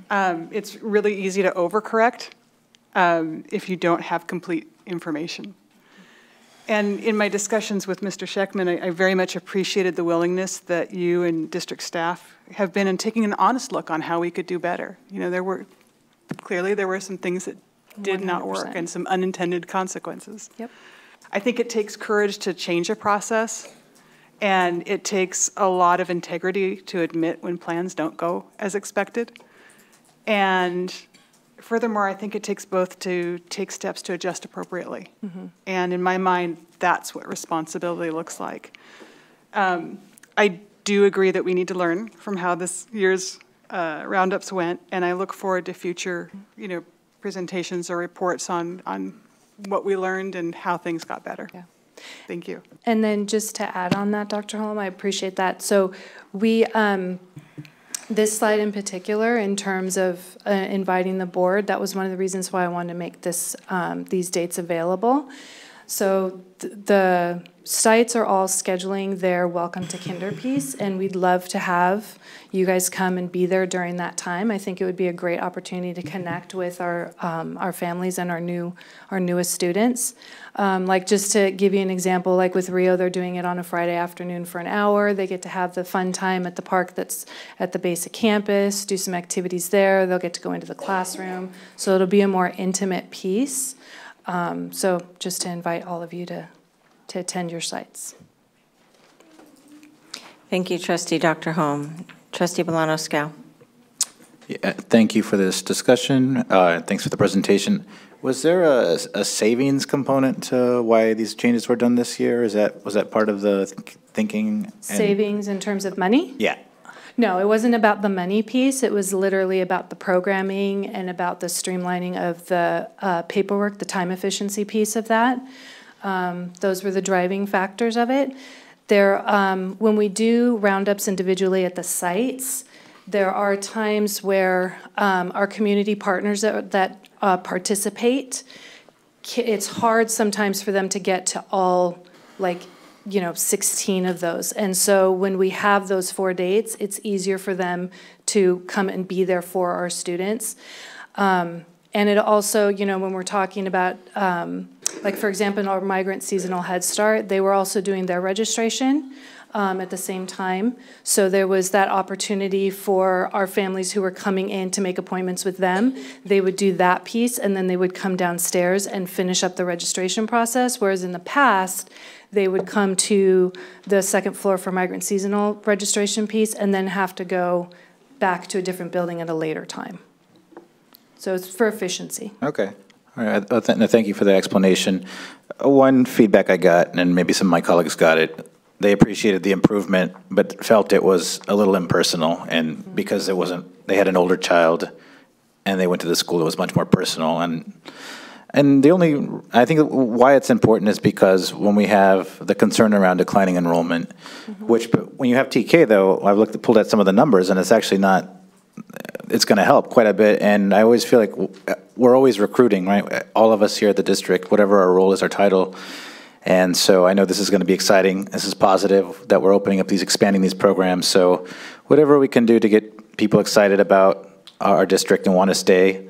Um, it's really easy to overcorrect um, if you don't have complete information. And in my discussions with Mr. Scheckman, I, I very much appreciated the willingness that you and district staff have been in taking an honest look on how we could do better. You know, there were, clearly there were some things that did not work and some unintended consequences. Yep. I think it takes courage to change a process, and it takes a lot of integrity to admit when plans don't go as expected. And furthermore, I think it takes both to take steps to adjust appropriately. Mhm. And in my mind, that's what responsibility looks like. Um, I do agree that we need to learn from how this year's uh, roundups went, and I look forward to future, you know, presentations or reports on, on what we learned and how things got better. Thank you. And then just to add on that, Dr. Holm, I appreciate that. So we, um, this slide in particular, in terms of uh, inviting the board, that was one of the reasons why I wanted to make this, um, these dates available. So th- the sites are all scheduling their Welcome to Kinder piece, and we'd love to have you guys come and be there during that time. I think it would be a great opportunity to connect with our, um, our families and our new, our newest students. Um, like just to give you an example, like with Rio, they're doing it on a Friday afternoon for an hour. They get to have the fun time at the park that's at the basic campus, do some activities there. They'll get to go into the classroom. So it'll be a more intimate piece. Um, so just to invite all of you to, to attend your sites. Thank you, trustee Dr. Holm. Trustee Bolaños Scow. Yeah, Thank you for this discussion. Uh, Thanks for the presentation. Was there a, a savings component to why these changes were done this year? Is that, was that part of the thinking? Savings in terms of money? Yeah. No, it wasn't about the money piece. It was literally about the programming and about the streamlining of the uh, paperwork, the time efficiency piece of that. Um, Those were the driving factors of it. There, um, when we do roundups individually at the sites, there are times where um, our community partners that that, uh, participate, it's hard sometimes for them to get to all, like, you know, 16 of those. And so when we have those four dates, it's easier for them to come and be there for our students. Um, And it also, you know, when we're talking about, um, like, for example, our migrant seasonal Head Start, they were also doing their registration um, at the same time. So there was that opportunity for our families who were coming in to make appointments with them. They would do that piece and then they would come downstairs and finish up the registration process. Whereas in the past, they would come to the second floor for migrant seasonal registration piece and then have to go back to a different building at a later time. So it's for efficiency. Okay. All right. Uh, th- no, Thank you for the explanation. Uh, One feedback I got, and maybe some of my colleagues got it, they appreciated the improvement, but felt it was a little impersonal. And because it wasn't, they had an older child, and they went to the school, it was much more personal. And, and the only, I think why it's important is because when we have the concern around declining enrollment, which, when you have TK though, I've looked, pulled at some of the numbers, and it's actually not it's going to help quite a bit. And I always feel like we're always recruiting, right? All of us here at the district, whatever our role is, our title. And so I know this is going to be exciting. This is positive that we're opening up these, expanding these programs. So whatever we can do to get people excited about our, district and want to stay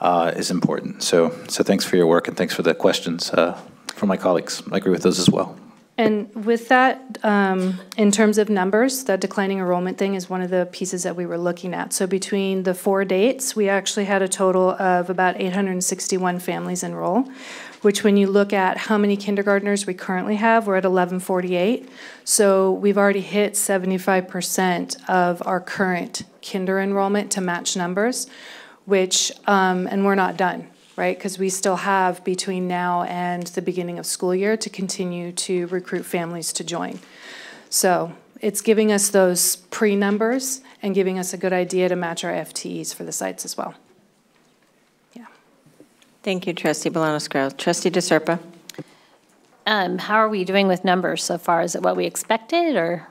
uh, is important. So, so thanks for your work and thanks for the questions uh, from my colleagues. I agree with those as well. And with that, um, in terms of numbers, that declining enrollment thing is one of the pieces that we were looking at. So between the four dates, we actually had a total of about 861 families enroll, which when you look at how many kindergartners we currently have, we're at 1148. So we've already hit 75% of our current kinder enrollment to match numbers, which, um, and we're not done right? Because we still have between now and the beginning of school year to continue to recruit families to join. So it's giving us those pre-numbers and giving us a good idea to match our FTEs for the sites as well. Yeah. Thank you, Trustee Bolaños-Scow. Trustee DeSerpa? Um, How are we doing with numbers so far? Is it what we expected, or?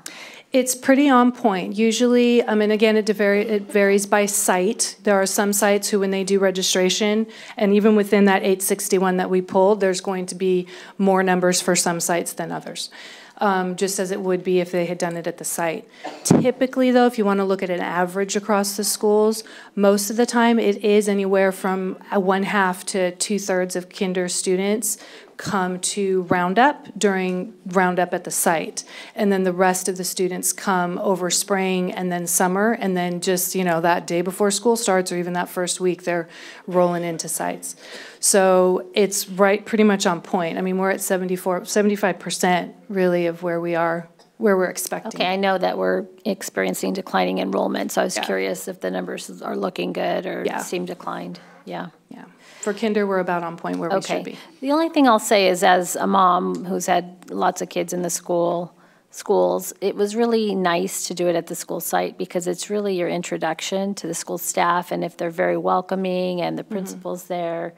It's pretty on point. Usually, I mean, again, it it varies by site. There are some sites who, when they do registration, and even within that 861 that we pulled, there's going to be more numbers for some sites than others, um, just as it would be if they had done it at the site. Typically, though, if you want to look at an average across the schools, most of the time it is anywhere from one half to two thirds of kinder students come to Roundup during Roundup at the site. And then the rest of the students come over spring and then summer, and then just, you know, that day before school starts or even that first week, they're rolling into sites. So it's right pretty much on point. I mean, we're at 74, 75% really of where we are, where we're expecting. Okay, I know that we're experiencing declining enrollment, so I was Yeah. curious if the numbers are looking good or Yeah. seem declined. Yeah. Yeah. For kinder, we're about on point where we should Okay. be. The only thing I'll say is, as a mom who's had lots of kids in the school, schools, it was really nice to do it at the school site because it's really your introduction to the school staff, and if they're very welcoming and the mm-hmm. principal's there,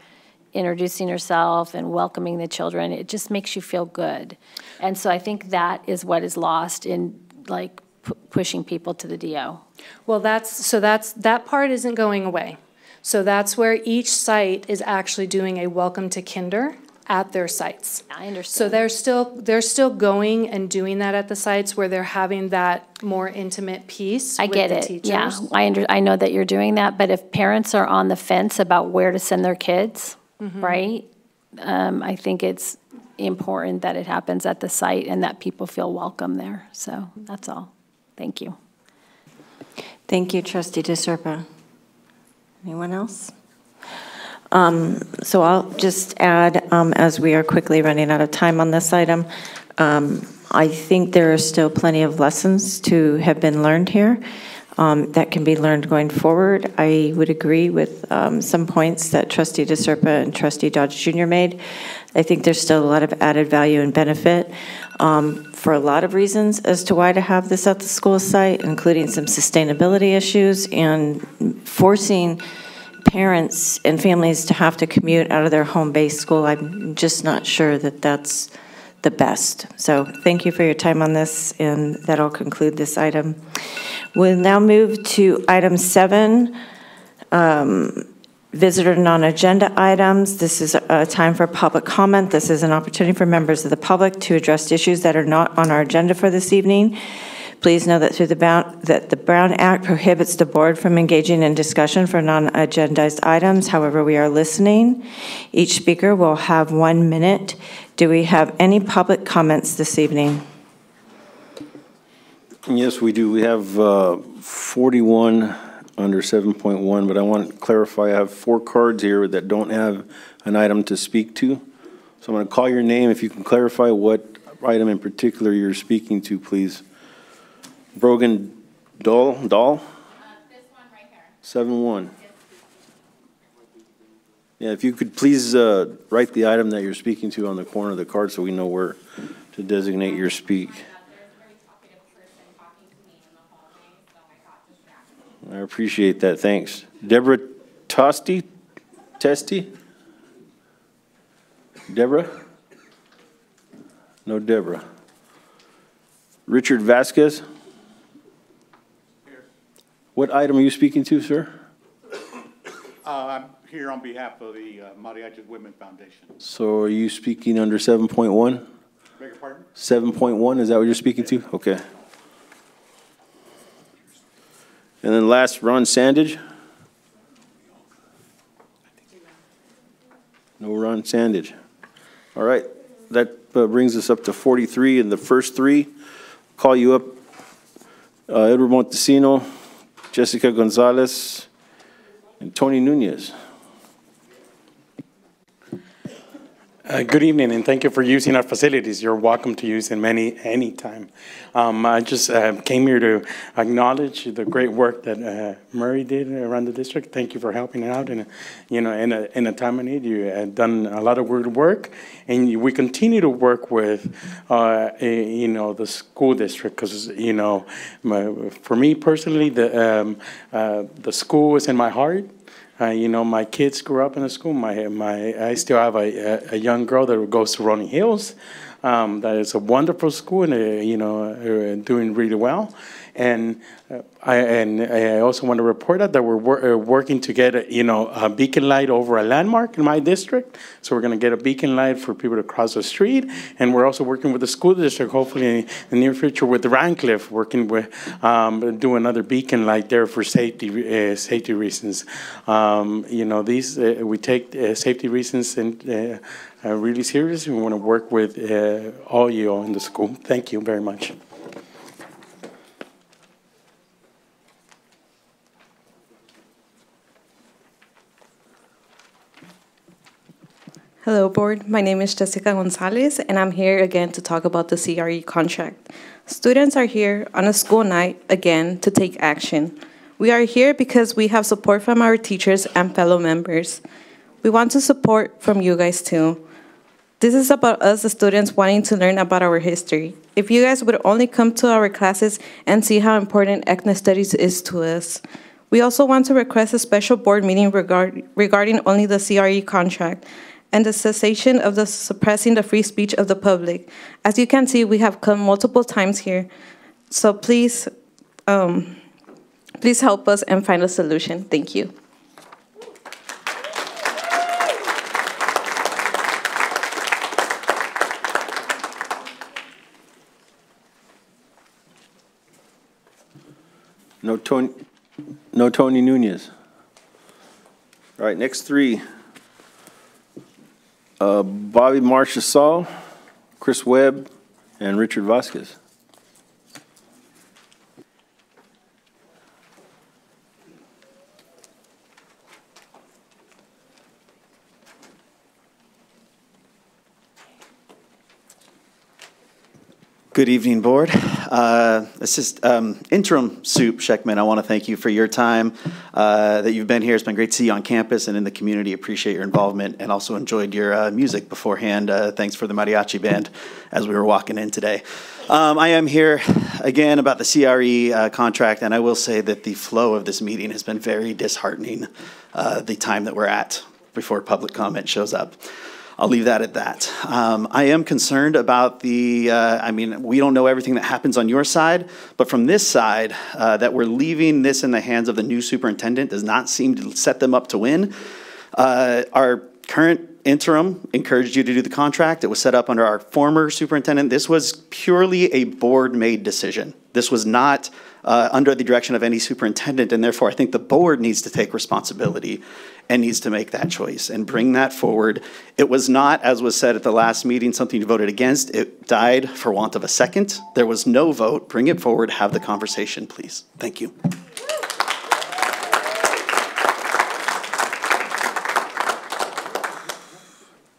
introducing herself and welcoming the children, it just makes you feel good. And so I think that is what is lost in, like, pushing people to the DO. Well, that's, so that's, that part isn't going away. So that's where each site is actually doing a welcome to kinder at their sites. I understand. So they're still, they're still going and doing that at the sites where they're having that more intimate piece I with get the it, teachers. yeah. I under, I know that you're doing that, but if parents are on the fence about where to send their kids, Mhm. right? Um, I think it's important that it happens at the site and that people feel welcome there. So that's all. Thank you. Thank you, Trustee DeSerpa. Anyone else? Um, So I'll just add, um, as we are quickly running out of time on this item, um, I think there are still plenty of lessons to have been learned here um, that can be learned going forward. I would agree with um, some points that Trustee DeSerpa and Trustee Dodge Jr. made. I think there's still a lot of added value and benefit um, for a lot of reasons as to why to have this at the school site, including some sustainability issues and forcing parents and families to have to commute out of their home-based school. I'm just not sure that that's the best. So thank you for your time on this, and that'll conclude this item. We'll now move to item seven, um, visitor non-agenda items. This is a time for public comment. This is an opportunity for members of the public to address issues that are not on our agenda for this evening. Please know that through the Brown, that the Brown Act prohibits the board from engaging in discussion for non-agendized items. However, we are listening. Each speaker will have one minute. Do we have any public comments this evening? Yes, we do. We have uh, 41 under 7.1, but I want to clarify, I have four cards here that don't have an item to speak to. So I'm going to call your name. If you can clarify what item in particular you're speaking to, please. Brogan Dahl, Dahl? Seven one. Yeah, if you could please uh, write the item that you're speaking to on the corner of the card so we know where to designate your speak. I appreciate that, thanks. Deborah Tosti, Testy? Deborah? No Deborah. Richard Vasquez? What item are you speaking to, sir? Uh, I'm here on behalf of the uh, Mariachi Women Foundation. So are you speaking under 7.1? Beg your pardon? 7.1, is that what you're speaking to? Okay. And then last, Ron Sandage? No Ron Sandage. All right, that uh, brings us up to 43 in the first three. Call you up, uh, Edward Montesino, Jessica Gonzalez, and Tony Nunez. Uh, Good evening, and thank you for using our facilities. You're welcome to use them any, anytime. Um, I just uh, came here to acknowledge the great work that uh, Murray did around the district. Thank you for helping out, and, you know, in a, in a time of need, you have done a lot of good work, and we continue to work with, uh, you know, the school district, because, you know, my- for me personally, the, um, uh, the school is in my heart, uh, you know, my kids grew up in a school. My, my, I still have a, a, young girl that goes to Rolling Hills. Um, that is a wonderful school, and uh, you know, uh, doing really well. And uh, I and I also want to report out that we're wor- uh, working to get a, you know a beacon light over a landmark in my district. So we're going to get a beacon light for people to cross the street, and we're also working with the school district, hopefully in the near future with Radcliffe, working with um, do another beacon light there for safety uh, safety reasons. Um, you know, these uh, we take uh, safety reasons and. Uh, uh, really serious. We want to work with uh, all you all in the school. Thank you very much. Hello, Board. My name is Jessica Gonzalez, and I'm here again to talk about the CRE contract. Students are here on a school night again to take action. We are here because we have support from our teachers and fellow members. We want to support from you guys too. This is about us, the students, wanting to learn about our history. If you guys would only come to our classes and see how important ethnic studies is to us. We also want to request a special board meeting regard, regarding only the CRE contract and the cessation of the suppressing the free speech of the public. As you can see, we have come multiple times here. So please, um, please help us and find a solution. Thank you. No Tony, no Tony Nunez. All right, next three. Uh, Bobby Marchessault, Chris Webb, and Richard Vasquez. Good evening, Board. Uh, Assist, um, Interim Soup Scheckman, I want to thank you for your time uh, that you've been here. It's been great to see you on campus and in the community. Appreciate your involvement and also enjoyed your uh, music beforehand. Uh, thanks for the mariachi band as we were walking in today. Um, I am here again about the CRE uh, contract, and I will say that the flow of this meeting has been very disheartening, uh, the time that we're at before public comment shows up. I'll leave that at that. Um, I am concerned about the, uh, I mean, we don't know everything that happens on your side, but from this side, uh, that we're leaving this in the hands of the new superintendent does not seem to set them up to win. Uh, our current interim encouraged you to do the contract. It was set up under our former superintendent. This was purely a board-made decision. This was not uh, under the direction of any superintendent, and therefore I think the board needs to take responsibility and needs to make that choice and bring that forward. It was not, as was said at the last meeting, something you voted against. It died for want of a second. There was no vote. Bring it forward. Have the conversation, please. Thank you.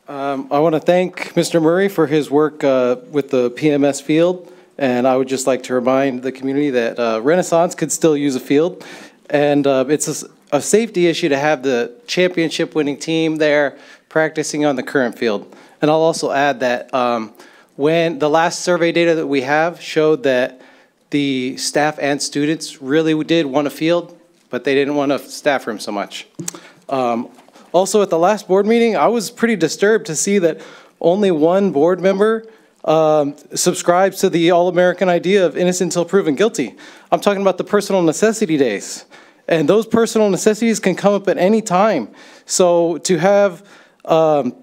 Um, I want to thank Mr. Murray for his work uh, with the PMS field, and I would just like to remind the community that uh, Renaissance could still use a field, and uh, it's a, a safety issue to have the championship-winning team there practicing on the current field. And I'll also add that um, when the last survey data that we have showed that the staff and students really did want a field, but they didn't want a staff room so much. Um, also, at the last board meeting, I was pretty disturbed to see that only one board member um, subscribes to the all-American idea of innocent until proven guilty. I'm talking about the personal necessity days. And those personal necessities can come up at any time. So to have um,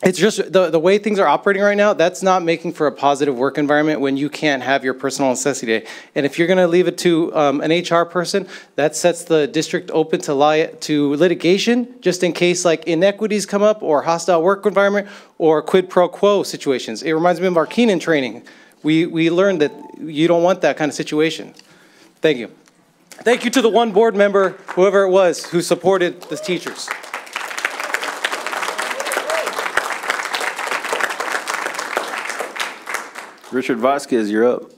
it's just the, the way things are operating right now, that's not making for a positive work environment when you can't have your personal necessity. And if you're going to leave it to um, an HR person, that sets the district open to, lie, to litigation just in case like inequities come up or hostile work environment or quid pro quo situations. It reminds me of our Keenan training. We, we learned that you don't want that kind of situation. Thank you. Thank you to the one board member, whoever it was, who supported the teachers. Richard Vasquez, you're up.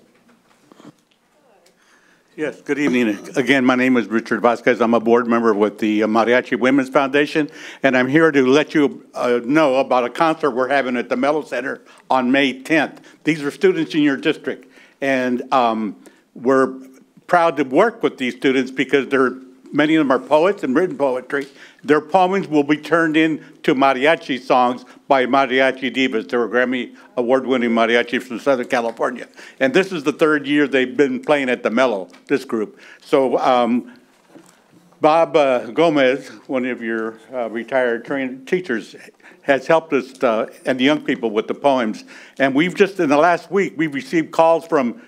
Yes, good evening. Again, my name is Richard Vasquez. I'm a board member with the Mariachi Women's Foundation, and I'm here to let you uh, know about a concert we're having at the Mello Center on May 10th. These are students in your district, and um, we're proud to work with these students because they're many of them are poets and written poetry. Their poems will be turned into mariachi songs by mariachi divas. They're a Grammy award-winning mariachi from Southern California. And this is the third year they've been playing at the Mello, this group. So um, Bob uh, Gomez, one of your uh, retired teachers, has helped us uh, and the young people with the poems. And we've just, in the last week, we've received calls from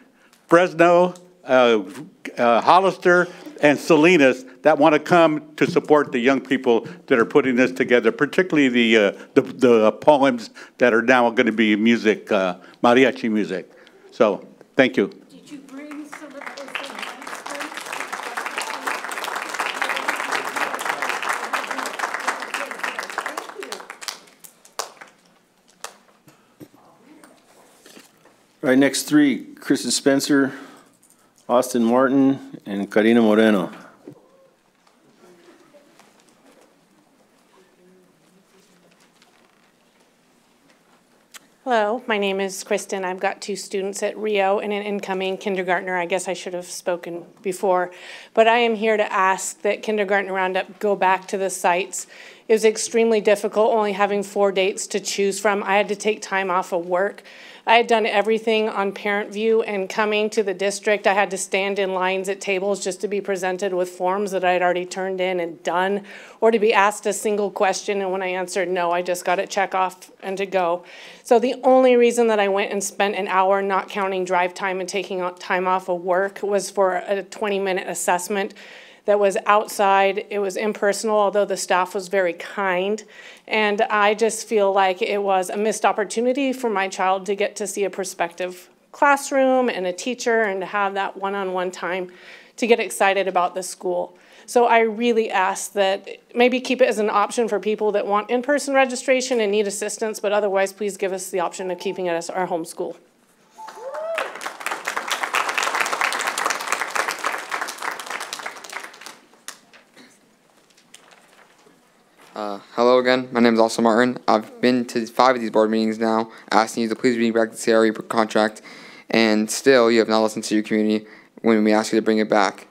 Fresno, uh, uh, Hollister, and Salinas that want to come to support the young people that are putting this together, particularly the, uh, the, the, poems that are now going to be music, uh, mariachi music. So, thank you. Did you bring some of those Right, next three, Kristen Spencer, Austin Martin, and Karina Moreno. Hello, my name is Kristen. I've got two students at Rio and an incoming kindergartner. I guess I should have spoken before. But I am here to ask that Kindergarten Roundup go back to the sites. It was extremely difficult only having four dates to choose from. I had to take time off of work. I had done everything on ParentVUE and coming to the district, I had to stand in lines at tables just to be presented with forms that I had already turned in and done, or to be asked a single question. And when I answered no, I just got it check off and to go. So the only reason that I went and spent an hour not counting drive time and taking time off of work was for a 20 minute assessment that was outside. It was impersonal, although the staff was very kind. And I just feel like it was a missed opportunity for my child to get to see a prospective classroom and a teacher and to have that one on one time to get excited about the school. So I really ask that maybe keep it as an option for people that want in person registration and need assistance, but otherwise, please give us the option of keeping it as our home school. Uh, hello again. My name is Austin Martin. I've been to five of these board meetings now, asking you to please bring back the CRE contract, and still you have not listened to your community when we ask you to bring it back.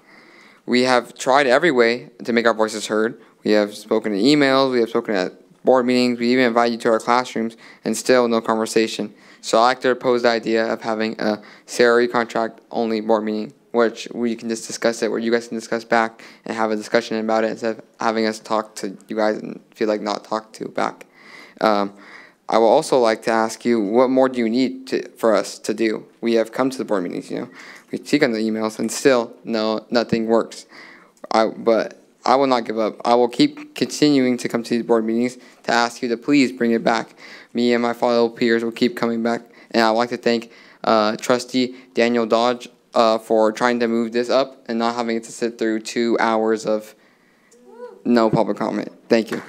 We have tried every way to make our voices heard. We have spoken in emails, we have spoken at board meetings, we even invite you to our classrooms, and still no conversation. So I like to propose the idea of having a CRE contract only board meeting which we can just discuss it, where you guys can discuss back and have a discussion about it instead of having us talk to you guys and feel like not talked to back. Um, I will also like to ask you, what more do you need to, for us to do? We have come to the board meetings, you know, we check on the emails, and still, no, nothing works. I, but I will not give up. I will keep continuing to come to these board meetings to ask you to please bring it back. Me and my fellow peers will keep coming back, and I'd like to thank uh, Trustee Daniel Dodge uh, for trying to move this up and not having to sit through two hours of no public comment. Thank you.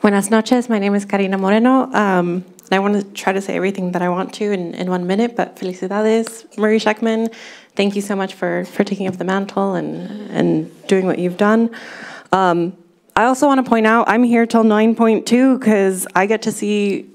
Buenas noches. My name is Karina Moreno. Um, and I want to try to say everything that I want to in, in one minute, but felicidades, Murray Scheckman. Thank you so much for, for taking up the mantle and, and doing what you've done. Um, I also want to point out I'm here till 9.2 because I get to see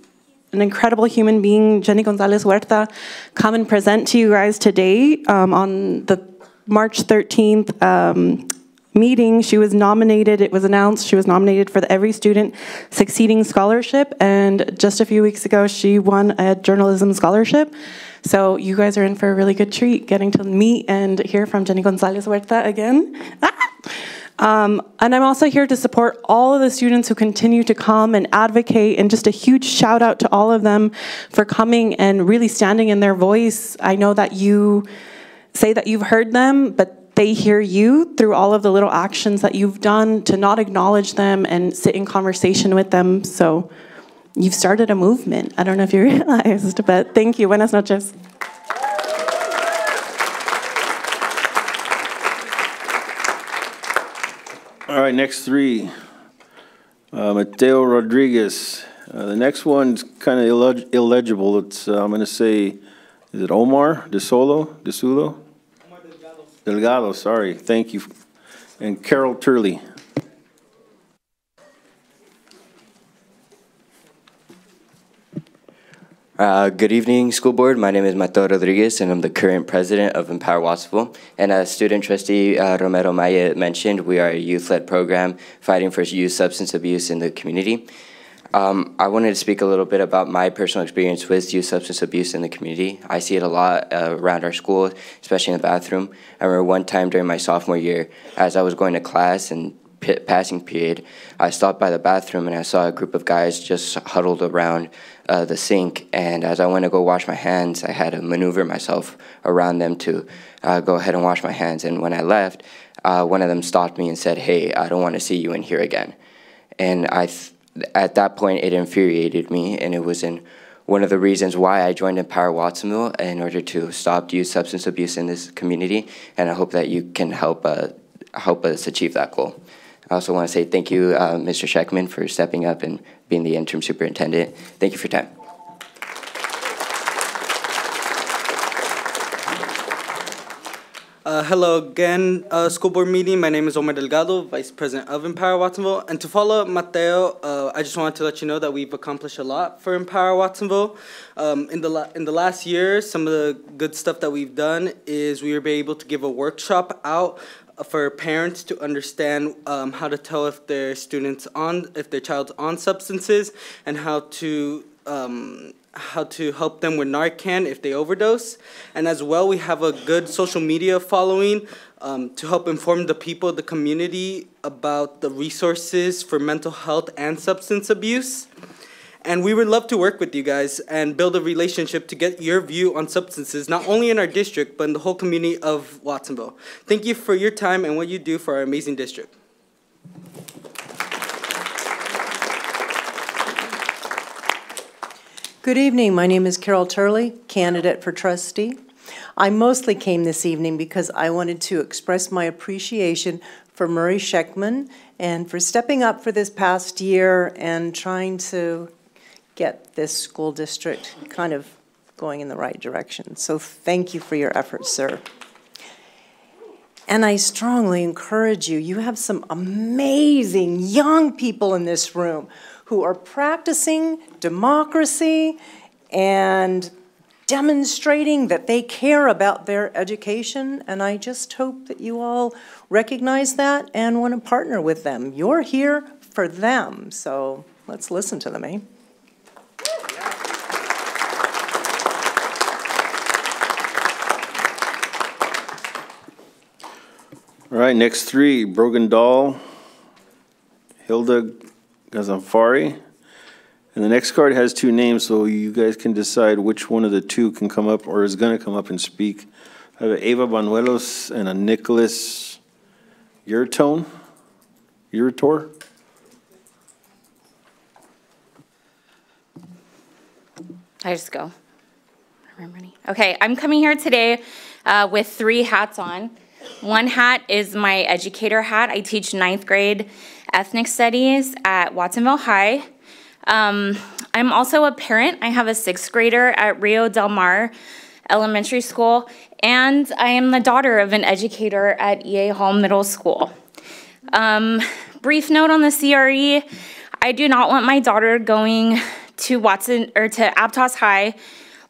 an incredible human being, Jenny Gonzalez Huerta, come and present to you guys today um, on the March 13th um, meeting. She was nominated, it was announced, she was nominated for the Every Student Succeeding Scholarship, and just a few weeks ago, she won a journalism scholarship. So you guys are in for a really good treat, getting to meet and hear from Jenny Gonzalez Huerta again. Ah! Um, and I'm also here to support all of the students who continue to come and advocate, and just a huge shout out to all of them for coming and really standing in their voice. I know that you say that you've heard them, but they hear you through all of the little actions that you've done to not acknowledge them and sit in conversation with them. So you've started a movement. I don't know if you realized, but thank you. Buenas noches. All right, next three. Uh, Mateo Rodriguez. Uh, the next one's kind of illeg- illegible. It's, uh, I'm going to say, is it Omar De Solo? De Sulo? Delgado, sorry. Thank you. And Carol Turley. Uh, good evening, school board. My name is Mateo Rodriguez, and I'm the current president of Empower Watsonville. And as student trustee uh, Romero Maya mentioned, we are a youth-led program fighting for youth substance abuse in the community. Um, I wanted to speak a little bit about my personal experience with youth substance abuse in the community. I see it a lot uh, around our school, especially in the bathroom. I remember one time during my sophomore year, as I was going to class and passing period, I stopped by the bathroom and I saw a group of guys just huddled around uh, the sink. And as I went to go wash my hands, I had to maneuver myself around them to uh, go ahead and wash my hands. And when I left, uh, one of them stopped me and said, "Hey, I don't want to see you in here again." And I, at that point, it infuriated me, and it was in one of the reasons why I joined Empower Watsonville in order to stop youth substance abuse in this community. And I hope that you can help uh, help us achieve that goal. I also want to say thank you, uh, Mr. Scheckman, for stepping up and being the interim superintendent. Thank you for your time. Uh, hello again, uh, school board meeting. My name is Omar Delgado, Vice President of Empower Watsonville. And to follow up Mateo, uh, I just wanted to let you know that we've accomplished a lot for Empower Watsonville. Um, in, the in the last year, some of the good stuff that we've done is we were able to give a workshop out for parents to understand um, how to tell if their students on if their child's on substances and how to um, how to help them with Narcan if they overdose. And as well, we have a good social media following um, to help inform the people, the community about the resources for mental health and substance abuse. And we would love to work with you guys and build a relationship to get your view on substances, not only in our district, but in the whole community of Watsonville. Thank you for your time and what you do for our amazing district. Good evening. My name is Carol Turley, candidate for trustee. I mostly came this evening because I wanted to express my appreciation for Murray Scheckman and for stepping up for this past year and trying to get this school district kind of going in the right direction. So thank you for your efforts, sir. And I strongly encourage you, you have some amazing young people in this room who are practicing democracy and demonstrating that they care about their education. And I just hope that you all recognize that and want to partner with them. You're here for them. So let's listen to them, eh? All right, next three, Brogan Dahl, Hilda Gazanfari. And the next card has two names, so you guys can decide which one of the two can come up or is gonna come up and speak. I have Ava Banuelos and a Nicholas Yurtone, Yurtor. I just go. Okay, I'm coming here today uh, with three hats on. One hat is my educator hat. I teach ninth grade ethnic studies at Watsonville High. Um, I'm also a parent. I have a sixth grader at Rio Del Mar Elementary School, and I am the daughter of an educator at EA Hall Middle School. Um, brief note on the CRE I do not want my daughter going to Watson or to Aptos High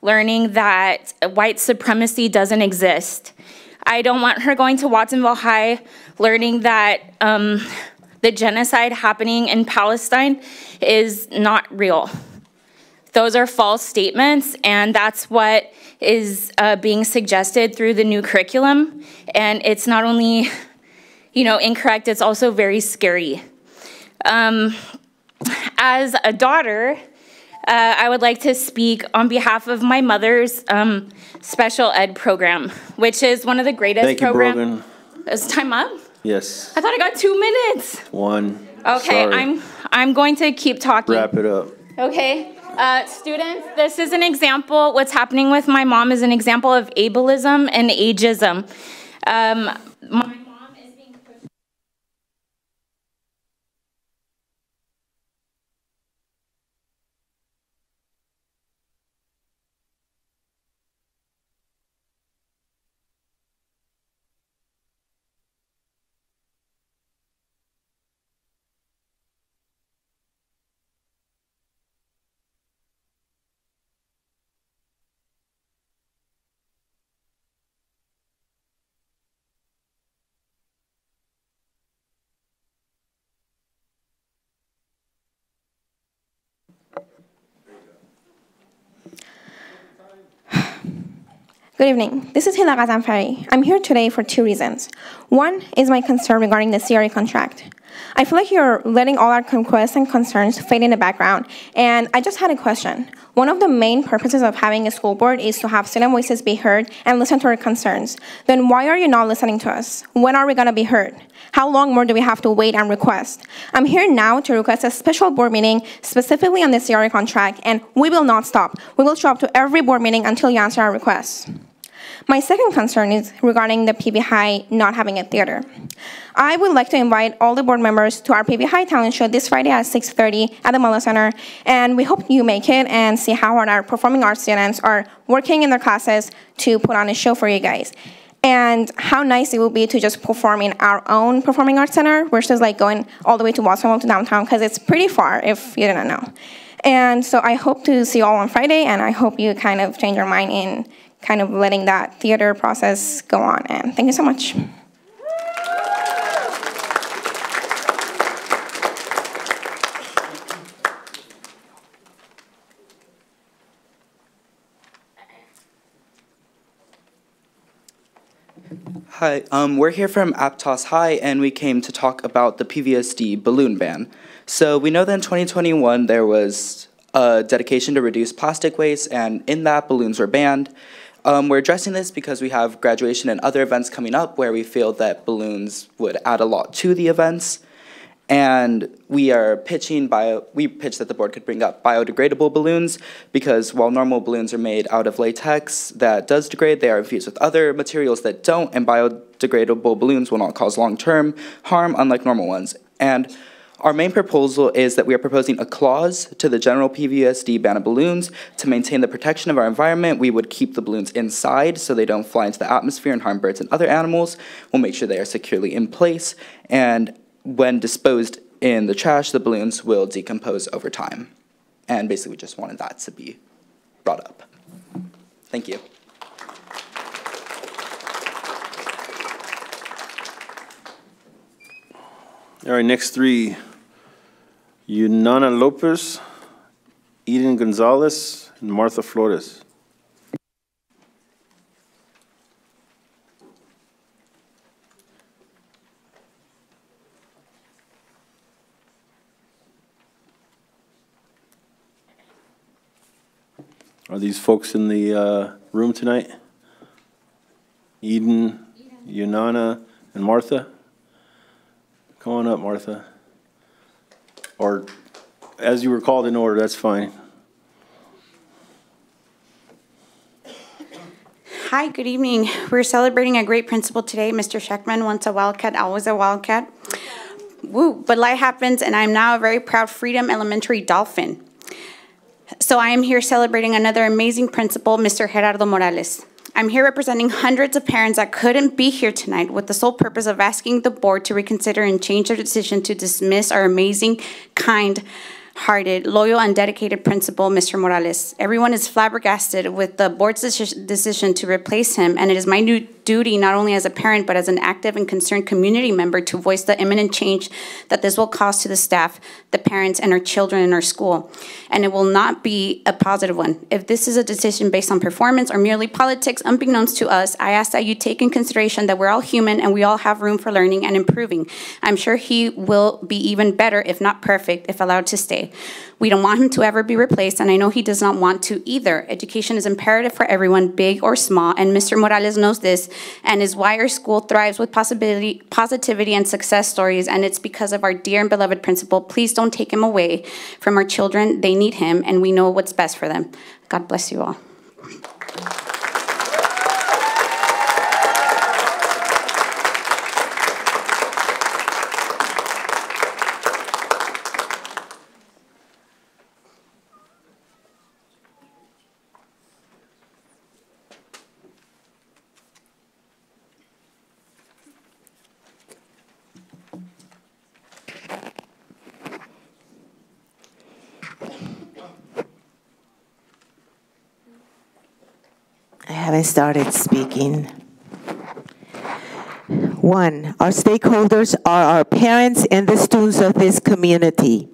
learning that white supremacy doesn't exist. I don't want her going to Watsonville High learning that um, the genocide happening in Palestine is not real. Those are false statements, and that's what is uh, being suggested through the new curriculum. And it's not only, you know, incorrect, it's also very scary. Um, as a daughter, uh, I would like to speak on behalf of my mother's um, special ed program, which is one of the greatest Thank you, programs. Is time up? Yes, I thought I got two minutes. one. Okay, Sorry. I'm I'm going to keep talking. Wrap it up. Okay, uh, students, this is an example. What's happening with my mom is an example of ableism and ageism. Um, Good evening. This is Hilda Gazanfari. I'm here today for two reasons. One is my concern regarding the CRE contract. I feel like you're letting all our requests and concerns fade in the background, and I just had a question. One of the main purposes of having a school board is to have student voices be heard and listen to our concerns. Then why are you not listening to us? When are we gonna be heard? How long more do we have to wait and request? I'm here now to request a special board meeting specifically on the CRE contract, and we will not stop. We will show up to every board meeting until you answer our requests. My second concern is regarding the PV High not having a theater. I would like to invite all the board members to our PV High talent show this Friday at 6.30 at the Mello Center, and we hope you make it and see how hard our performing arts students are working in their classes to put on a show for you guys. And how nice it will be to just perform in our own performing arts center versus like going all the way to Watsonville to downtown, because it's pretty far if you didn't know. And so I hope to see you all on Friday, and I hope you kind of change your mind in kind of letting that theater process go on. And thank you so much. Hi, um, we're here from Aptos High, and we came to talk about the PVSD balloon ban. So we know that in 2021 there was a dedication to reduce plastic waste, and in that balloons were banned. Um, we're addressing this because we have graduation and other events coming up where we feel that balloons would add a lot to the events. And we are pitching bio, we pitched that the board could bring up biodegradable balloons because while normal balloons are made out of latex that does degrade, they are infused with other materials that don't, and biodegradable balloons will not cause long-term harm, unlike normal ones. And our main proposal is that we are proposing a clause to the general PVSD ban of balloons to maintain the protection of our environment. We would keep the balloons inside so they don't fly into the atmosphere and harm birds and other animals. We'll make sure they are securely in place, and when disposed in the trash, the balloons will decompose over time. And basically, we just wanted that to be brought up. Thank you. All right, next three. Yunana Lopez, Eden Gonzalez, and Martha Flores. Are these folks in the uh, room tonight? Eden, Eden, Yunana, and Martha? Come on up, Martha. Or as you were called in order, that's fine. Hi, good evening. We're celebrating a great principal today. Mr. Scheckman, once a Wildcat, always a Wildcat. Woo, but life happens, and I'm now a very proud Freedom Elementary Dolphin. So I am here celebrating another amazing principal, Mr. Gerardo Morales. I'm here representing hundreds of parents that couldn't be here tonight with the sole purpose of asking the board to reconsider and change their decision to dismiss our amazing, kind, hearted, loyal, and dedicated principal, Mr. Morales. Everyone is flabbergasted with the board's decision to replace him, and it is my new duty, not only as a parent, but as an active and concerned community member, to voice the imminent change that this will cause to the staff, the parents, and our children in our school. And it will not be a positive one. If this is a decision based on performance or merely politics, unbeknownst to us, I ask that you take in consideration that we're all human and we all have room for learning and improving. I'm sure he will be even better, if not perfect, if allowed to stay. We don't want him to ever be replaced, and I know he does not want to either. Education is imperative for everyone, big or small, and Mr. Morales knows this, and is why our school thrives with possibility, positivity and success stories, and it's because of our dear and beloved principal. Please don't take him away from our children. They need him, and we know what's best for them. God bless you all. I started speaking. One, our stakeholders are our parents and the students of this community.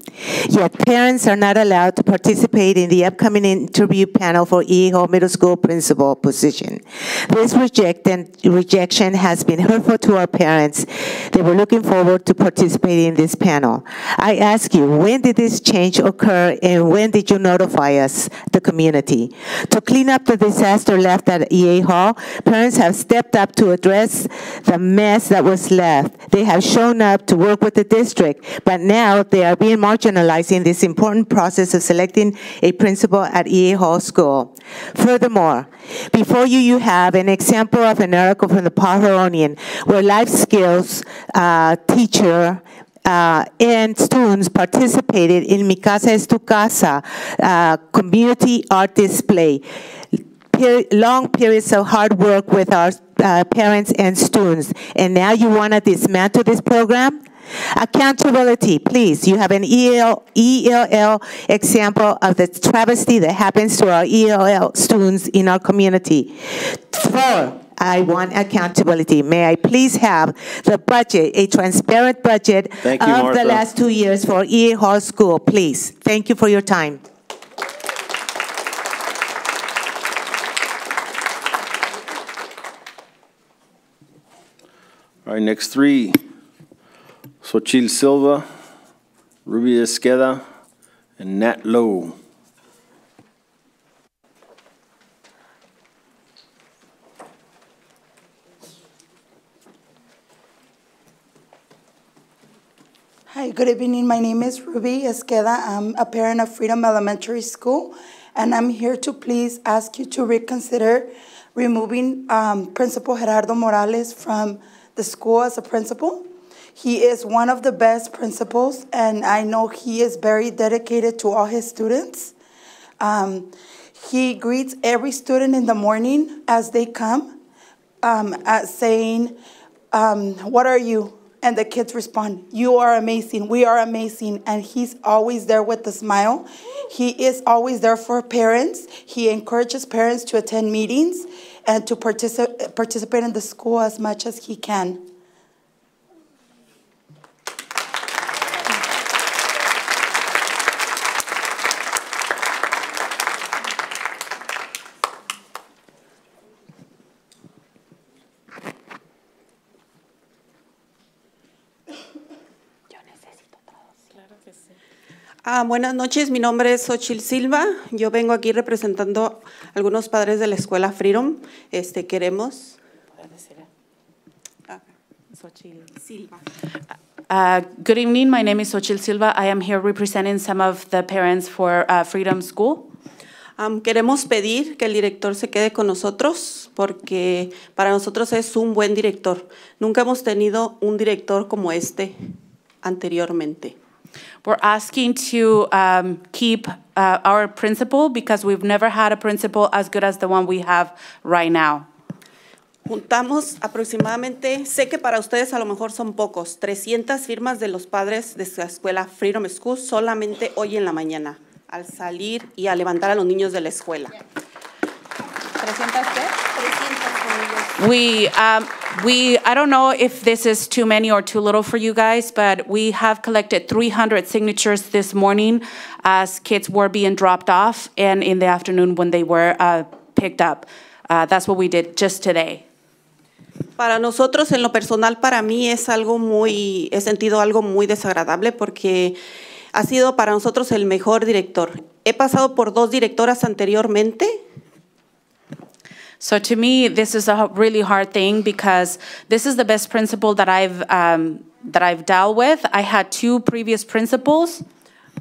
Yet parents are not allowed to participate in the upcoming interview panel for EA Hall Middle School principal position. This reject rejection has been hurtful to our parents. They were looking forward to participating in this panel. I ask you, when did this change occur and when did you notify us, the community? To clean up the disaster left at EA Hall, parents have stepped up to address the mess that was left. They have shown up to work with the district, but now they are being marginalized in this important process of selecting a principal at EA Hall School. Furthermore, before you, you have an example of an article from the Pajaronian where life skills uh, teacher uh, and students participated in Mi Casa es Tu Casa uh, community art display. Per- long periods of hard work with our uh, parents and students, and now you want to dismantle this program? Accountability, please. You have an EL, ELL example of the travesty that happens to our ELL students in our community. Four, I want accountability. May I please have the budget, a transparent budget you, of the last two years for EA Hall School, please. Thank you for your time. All right, next three. Xochil Silva, Ruby Esqueda, and Nat Lowe. Hi, good evening. My name is Ruby Esqueda. I'm a parent of Freedom Elementary School, and I'm here to please ask you to reconsider removing um, Principal Gerardo Morales from the school as a principal. He is one of the best principals, and I know he is very dedicated to all his students. Um, he greets every student in the morning as they come, um, saying, um, What are you? And the kids respond, You are amazing. We are amazing. And he's always there with a smile. He is always there for parents. He encourages parents to attend meetings and to partici- participate in the school as much as he can. Ah, buenas noches, mi nombre es Xochil Silva. Yo vengo aquí representando a algunos padres de la escuela Freedom. Este, queremos. Silva. Uh, Good evening, my name is Xochil Silva. I am here representing some of the parents for uh, Freedom School. Am, queremos pedir que el director se quede con nosotros porque para nosotros es un buen director. Nunca hemos tenido un director como este anteriormente. We're asking to um, keep uh, our principal because we've never had a principal as good as the one we have right now. Juntamos aproximadamente, sé que para ustedes a lo mejor son pocos, 300 firmas de los padres de su escuela Freedom School solamente hoy en la mañana, al salir y a levantar a los niños de la escuela. We, um, we, I don't know if this is too many or too little for you guys, but we have collected 300 signatures this morning as kids were being dropped off and in the afternoon when they were uh, picked up. Uh, that's what we did just today. Para nosotros, en lo personal, para mí es algo muy, he sentido algo muy desagradable porque ha sido para nosotros el mejor director. He pasado por dos directoras anteriormente. So to me, this is a really hard thing because this is the best principal that I've um, that I've dealt with. I had two previous principals.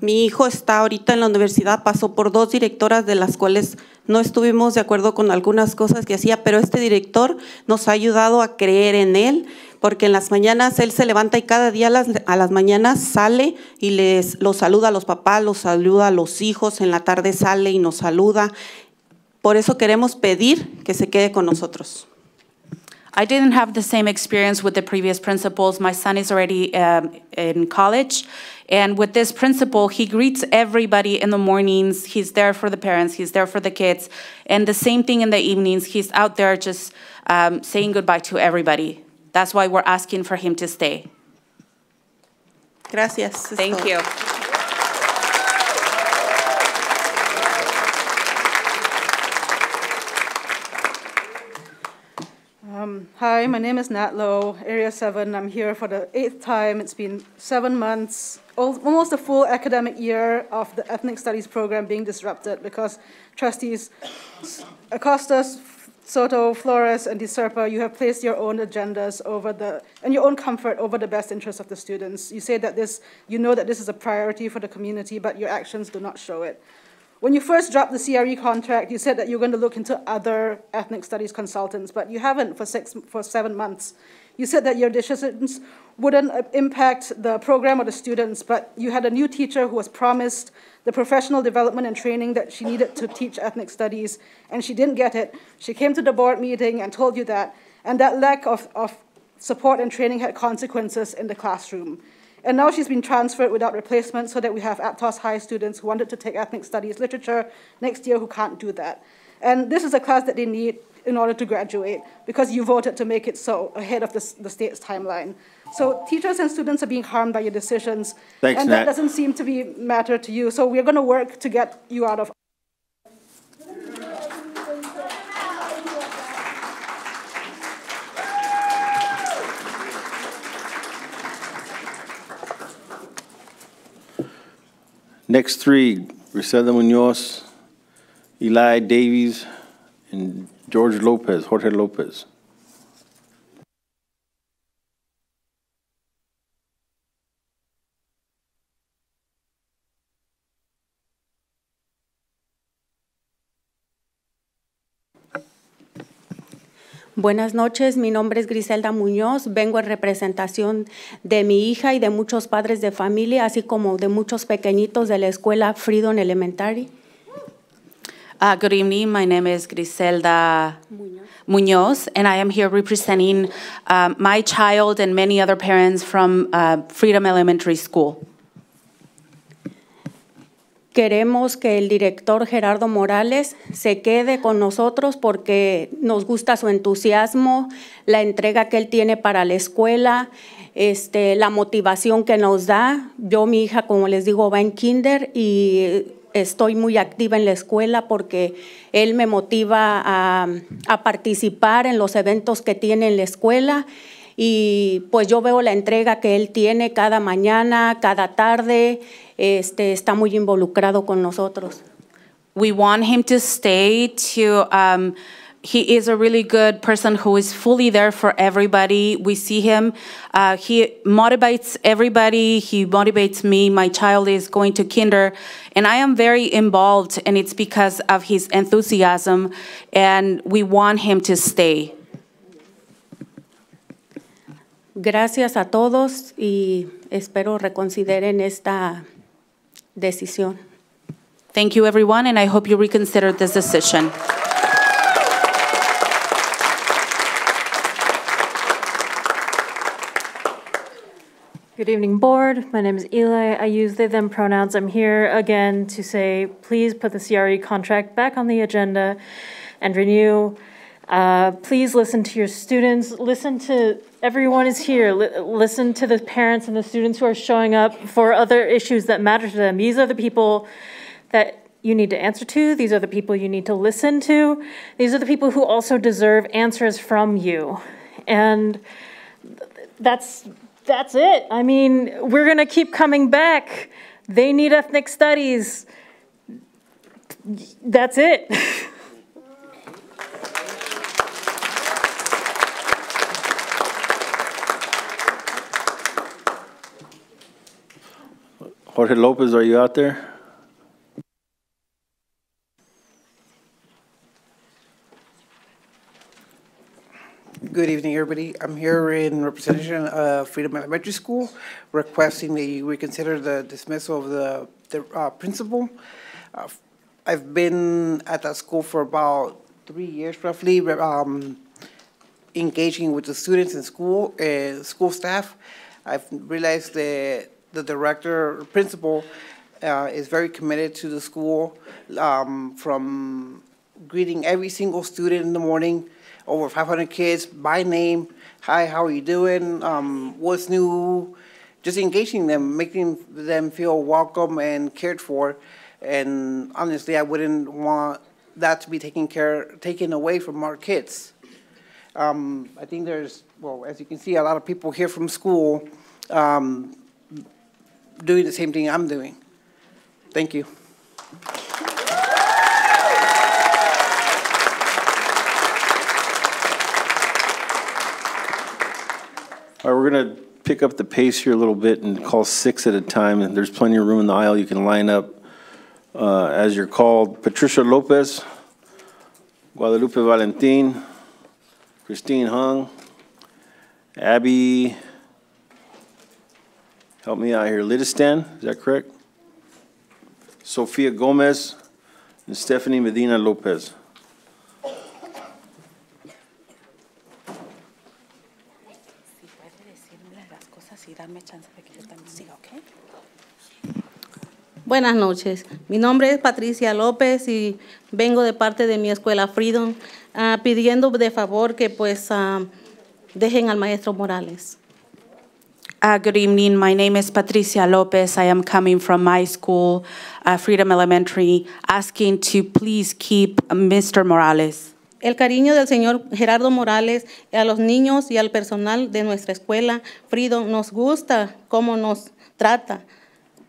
Mi hijo está ahorita en la universidad, pasó por dos directoras de las cuales no estuvimos de acuerdo con algunas cosas que hacía, pero este director nos ha ayudado a creer en él, porque en las mañanas él se levanta y cada día a las, a las mañanas sale y les los saluda a los papás, los saluda a los hijos, en la tarde sale y nos saluda. Por eso queremos pedir que se quede con nosotros. I didn't have the same experience with the previous principals. My son is already um, in college. And with this principal, he greets everybody in the mornings. He's there for the parents, he's there for the kids. And the same thing in the evenings. He's out there just um, saying goodbye to everybody. That's why we're asking for him to stay. Gracias. Thank you. Hi, my name is Nat Lowe, Area 7. I'm here for the eighth time. It's been seven months, almost a full academic year of the Ethnic Studies program being disrupted because trustees Acosta, Soto, Flores, and DeSerpa, you have placed your own agendas over the, and your own comfort over the best interests of the students. You say that this, you know that this is a priority for the community, but your actions do not show it. When you first dropped the CRE contract, you said that you're going to look into other ethnic studies consultants, but you haven't for six, for seven months. You said that your decisions wouldn't uh, impact the program or the students, but you had a new teacher who was promised the professional development and training that she needed to teach ethnic studies, and she didn't get it. She came to the board meeting and told you that, and that lack of, of support and training had consequences in the classroom. And now she's been transferred without replacement so that we have Aptos High students who wanted to take ethnic studies literature next year who can't do that. And this is a class that they need in order to graduate because you voted to make it so ahead of the, the state's timeline. So teachers and students are being harmed by your decisions. Thanks, and Nat. that doesn't seem to be matter to you. So we're going to work to get you out of Next three, Griselda Munoz, Eli Davies, and George Lopez, Jorge Lopez. Buenas noches, mi nombre es Griselda Muñoz, vengo en representación de mi hija y de muchos padres de familia, así como de muchos pequeñitos de la escuela Freedom Elementary. Uh, good evening. My name is Griselda Munoz, and I am here representing um, my child and many other parents from uh, Freedom Elementary School. Queremos que el director Gerardo Morales se quede con nosotros porque nos gusta su entusiasmo, la entrega que él tiene para la escuela, este, la motivación que nos da. Yo, mi hija, como les digo, va en kinder y estoy muy activa en la escuela porque él me motiva a, a participar en los eventos que tiene en la escuela y pues yo veo la entrega que él tiene cada mañana, cada tarde, este, está muy involucrado con nosotros. We want him to stay to um, he is a really good person who is fully there for everybody. We see him. Uh, he motivates everybody. He motivates me. My child is going to kinder, and I am very involved, and it's because of his enthusiasm, and we want him to stay. Gracias a todos y espero reconsideren esta decisión. Thank you, everyone, and I hope you reconsider this decision. Good evening, board. My name is Eli. I use they, them pronouns. I'm here again to say, please put the CRE contract back on the agenda and renew. Uh, Please listen to your students, listen to, everyone is here. Li- Listen to the parents and the students who are showing up for other issues that matter to them. These are the people that you need to answer to. These are the people you need to listen to. These are the people who also deserve answers from you. And that's that's it. I mean, we're going to keep coming back. They need ethnic studies. That's it. Jorge Lopez, are you out there? Good evening, everybody. I'm here in representation of Freedom Elementary School, requesting that you reconsider the dismissal of the, the uh, principal. Uh, I've been at that school for about three years roughly, um, engaging with the students in school, uh, school staff. I've realized that the director, principal, uh, is very committed to the school, um, from greeting every single student in the morning, over 500 kids by name. Hi, how are you doing? Um, what's new? Just engaging them, making them feel welcome and cared for. And honestly, I wouldn't want that to be taken care, taken away from our kids. Um, I think there's, well, as you can see, a lot of people here from school um, doing the same thing I'm doing. Thank you. All right, we're going to pick up the pace here a little bit and call six at a time, and there's plenty of room in the aisle. You can line up uh, as you're called. Patricia Lopez, Guadalupe Valentin, Christine Hung, Abby, help me out here, Lidistan, is that correct? Sofia Gomez, and Stephanie Medina Lopez. Buenas noches. Mi nombre es Patricia López y vengo de parte de mi escuela Freedom ah, pidiendo de favor que pues ah, dejen al maestro Morales. Uh, good evening. My name is Patricia Lopez. I am coming from my school, uh, Freedom Elementary, asking to please keep Mr. Morales. El cariño del señor Gerardo Morales a los niños y al personal de nuestra escuela Freedom nos gusta cómo nos trata,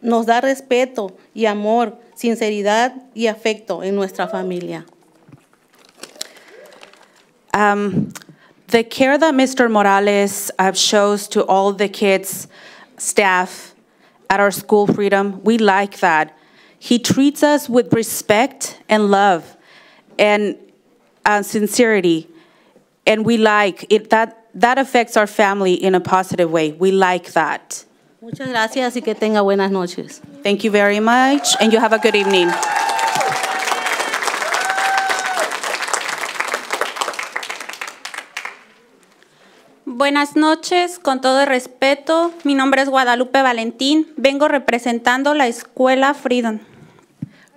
nos da respeto y amor, sinceridad y afecto en nuestra familia. Um, the care that Mr. Morales uh, shows to all the kids, staff at our school, Freedom, we like that. He treats us with respect and love and uh, sincerity, and we like it. That that affects our family in a positive way. We like that. Muchas gracias y que tenga buenas noches. Thank you very much, and you have a good evening. Buenas noches, con todo respeto. Mi nombre es Guadalupe Valentín. Vengo representando la escuela Freedom.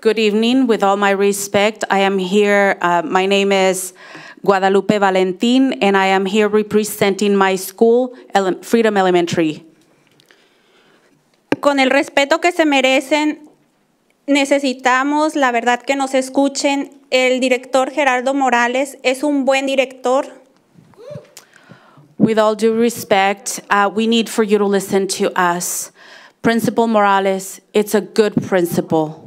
Good evening. With all my respect, I am here. Uh, my name is Guadalupe Valentin, and I am here representing my school, Ele- Freedom Elementary. Con el respeto que se merecen, necesitamos, la verdad, que nos escuchen. El director Gerardo Morales es un buen director. With all due respect, uh, we need for you to listen to us. Principal Morales, it's a good principle.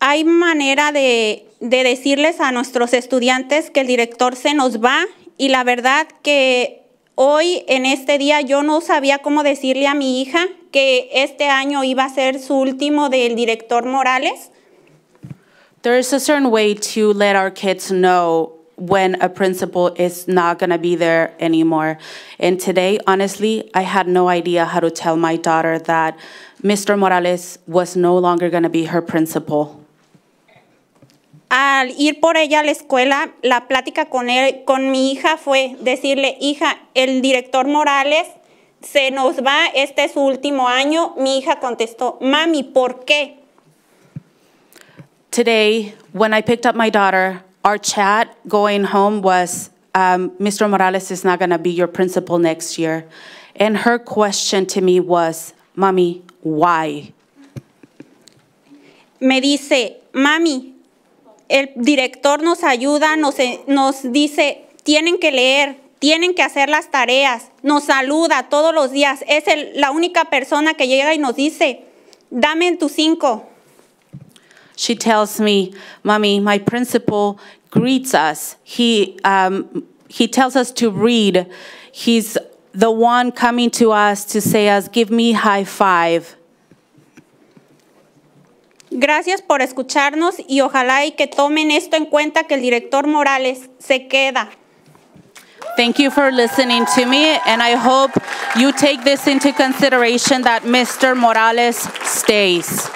Hay manera de, de decirles a nuestros estudiantes que el director se nos va y la verdad que hoy en este día yo no sabía cómo decirle a mi hija que este año iba a ser su último del director Morales. There is a certain way to let our kids know when a principal is not going to be there anymore. And today, honestly, I had no idea how to tell my daughter that Mr. Morales was no longer going to be her principal. Al ir por ella a la escuela, la plática con, él, con mi hija fue decirle, hija, el director Morales se nos va, este es su último año. Mi hija contestó, mami, ¿por qué? Today, when I picked up my daughter, our chat going home was um, Mr. Morales is not going to be your principal next year. And her question to me was, Mommy, why? Me dice, mami, el director nos ayuda, nos, dice, tienen que leer, tienen que hacer las tareas, nos saluda todos los días. Es el- la única persona que llega y nos dice, dame en tu cinco. She tells me, Mommy, my principal greets us. He, um, he tells us to read. He's the one coming to us to say us, give me high five. Gracias por escucharnos y ojalá y que tomen esto en cuenta que el director Morales se queda. Thank you for listening to me, and I hope you take this into consideration that Mr. Morales stays.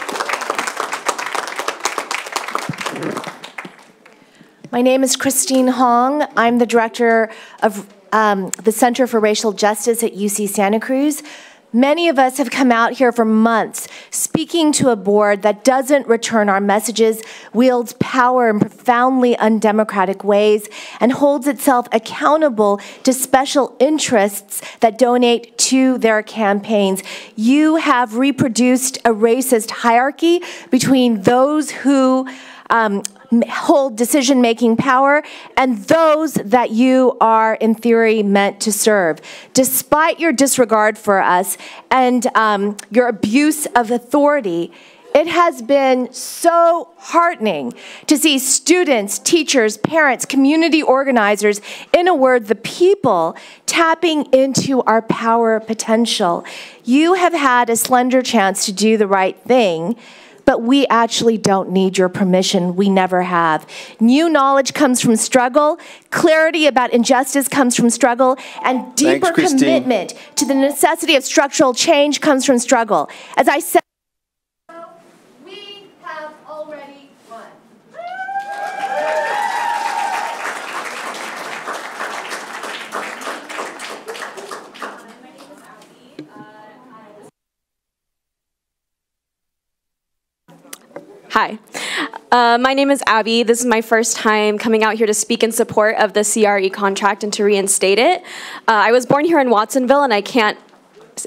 My name is Christine Hong. I'm the director of um, the Center for Racial Justice at UC Santa Cruz. Many of us have come out here for months speaking to a board that doesn't return our messages, wields power in profoundly undemocratic ways, and holds itself accountable to special interests that donate to their campaigns. You have reproduced a racist hierarchy between those who um, hold decision making power and those that you are, in theory, meant to serve. Despite your disregard for us and um, your abuse of authority, it has been so heartening to see students, teachers, parents, community organizers, in a word, the people, tapping into our power potential. You have had a slender chance to do the right thing but we actually don't need your permission. We never have. New knowledge comes from struggle, clarity about injustice comes from struggle, and deeper Christine. commitment to the necessity of structural change comes from struggle. As I said, Hi. Uh, my name is Abby. This is my first time coming out here to speak in support of the CRE contract and to reinstate it. Uh, I was born here in Watsonville, and I can't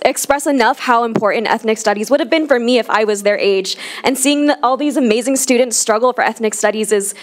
express enough how important ethnic studies would have been for me if I was their age. And seeing all these amazing students struggle for ethnic studies is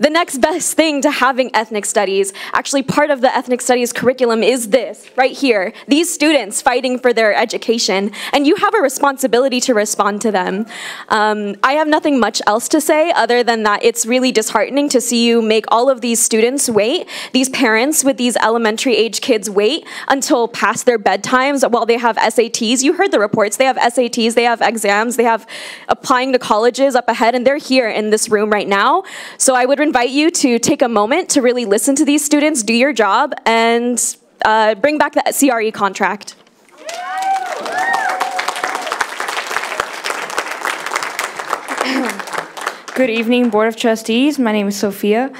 the next best thing to having ethnic studies. Actually, part of the ethnic studies curriculum is this right here these students fighting for their education, and you have a responsibility to respond to them. Um, I have nothing much else to say other than that it's really disheartening to see you make all of these students wait, these parents with these elementary age kids wait until past their bedtimes while they have SATs. You heard the reports. They have SATs, they have exams, they have applying to colleges up ahead, and they're here in this room right now. So I would invite you to take a moment to really listen to these students, do your job, and uh, bring back the CRE contract. Good evening, Board of Trustees. My name is Sophia.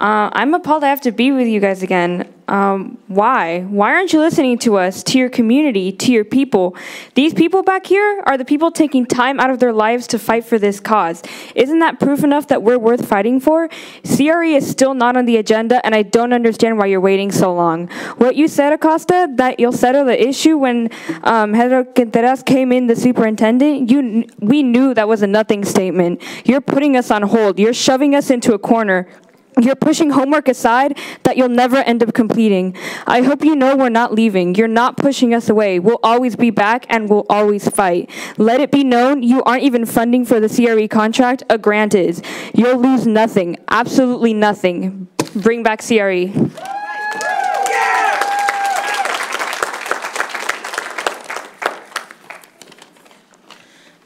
Uh, I'm appalled I have to be with you guys again. Um, why? Why aren't you listening to us, to your community, to your people? These people back here are the people taking time out of their lives to fight for this cause. Isn't that proof enough that we're worth fighting for? CRE is still not on the agenda, and I don't understand why you're waiting so long. What you said, Acosta, that you'll settle the issue when um, Pedro Quinteras came in, the superintendent, you, we knew that was a nothing statement. You're putting us on hold. You're shoving us into a corner. You're pushing homework aside that you'll never end up completing. I hope you know we're not leaving. You're not pushing us away. We'll always be back and we'll always fight. Let it be known you aren't even funding for the CRE contract. Uh, A grant is. You'll lose nothing. Absolutely nothing. Bring back. CRE.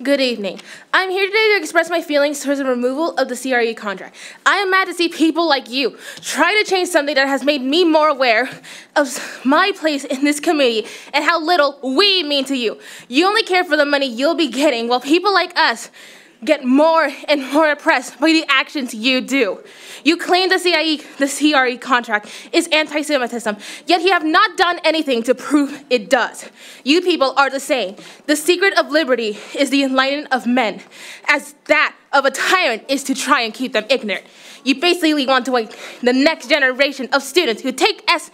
Good evening. I'm here today to express my feelings towards the removal of the CRE contract. I am mad to see people like you try to change something that has made me more aware of my place in this community and how little we mean to you. You only care for the money you'll be getting, while people like us get more and more oppressed by the actions you do. You claim the CIE, the CRE contract is anti-Semitism, yet you have not done anything to prove it does. You people are the same. The secret of liberty is the enlightenment of men, as that of a tyrant is to try and keep them ignorant. You basically want to wait the next generation of students who take S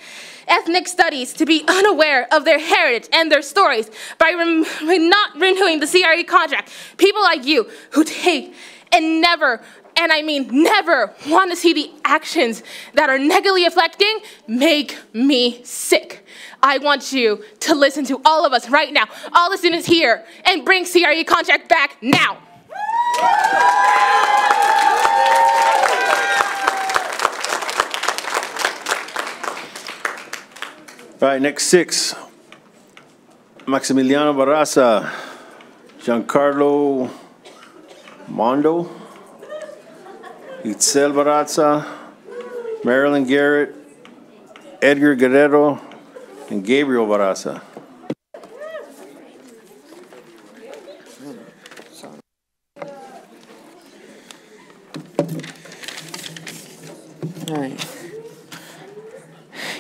ethnic studies to be unaware of their heritage and their stories by not renewing the CRE contract. People like you who take and never, and I mean never, want to see the actions that are negatively affecting make me sick. I want you to listen to all of us right now, all the students here, and bring CRE contract back now. All right, next six. Maximiliano Barraza, Giancarlo Mondo, Itzel Barraza, Marilyn Garrett, Edgar Guerrero, and Gabriel Barraza. All right.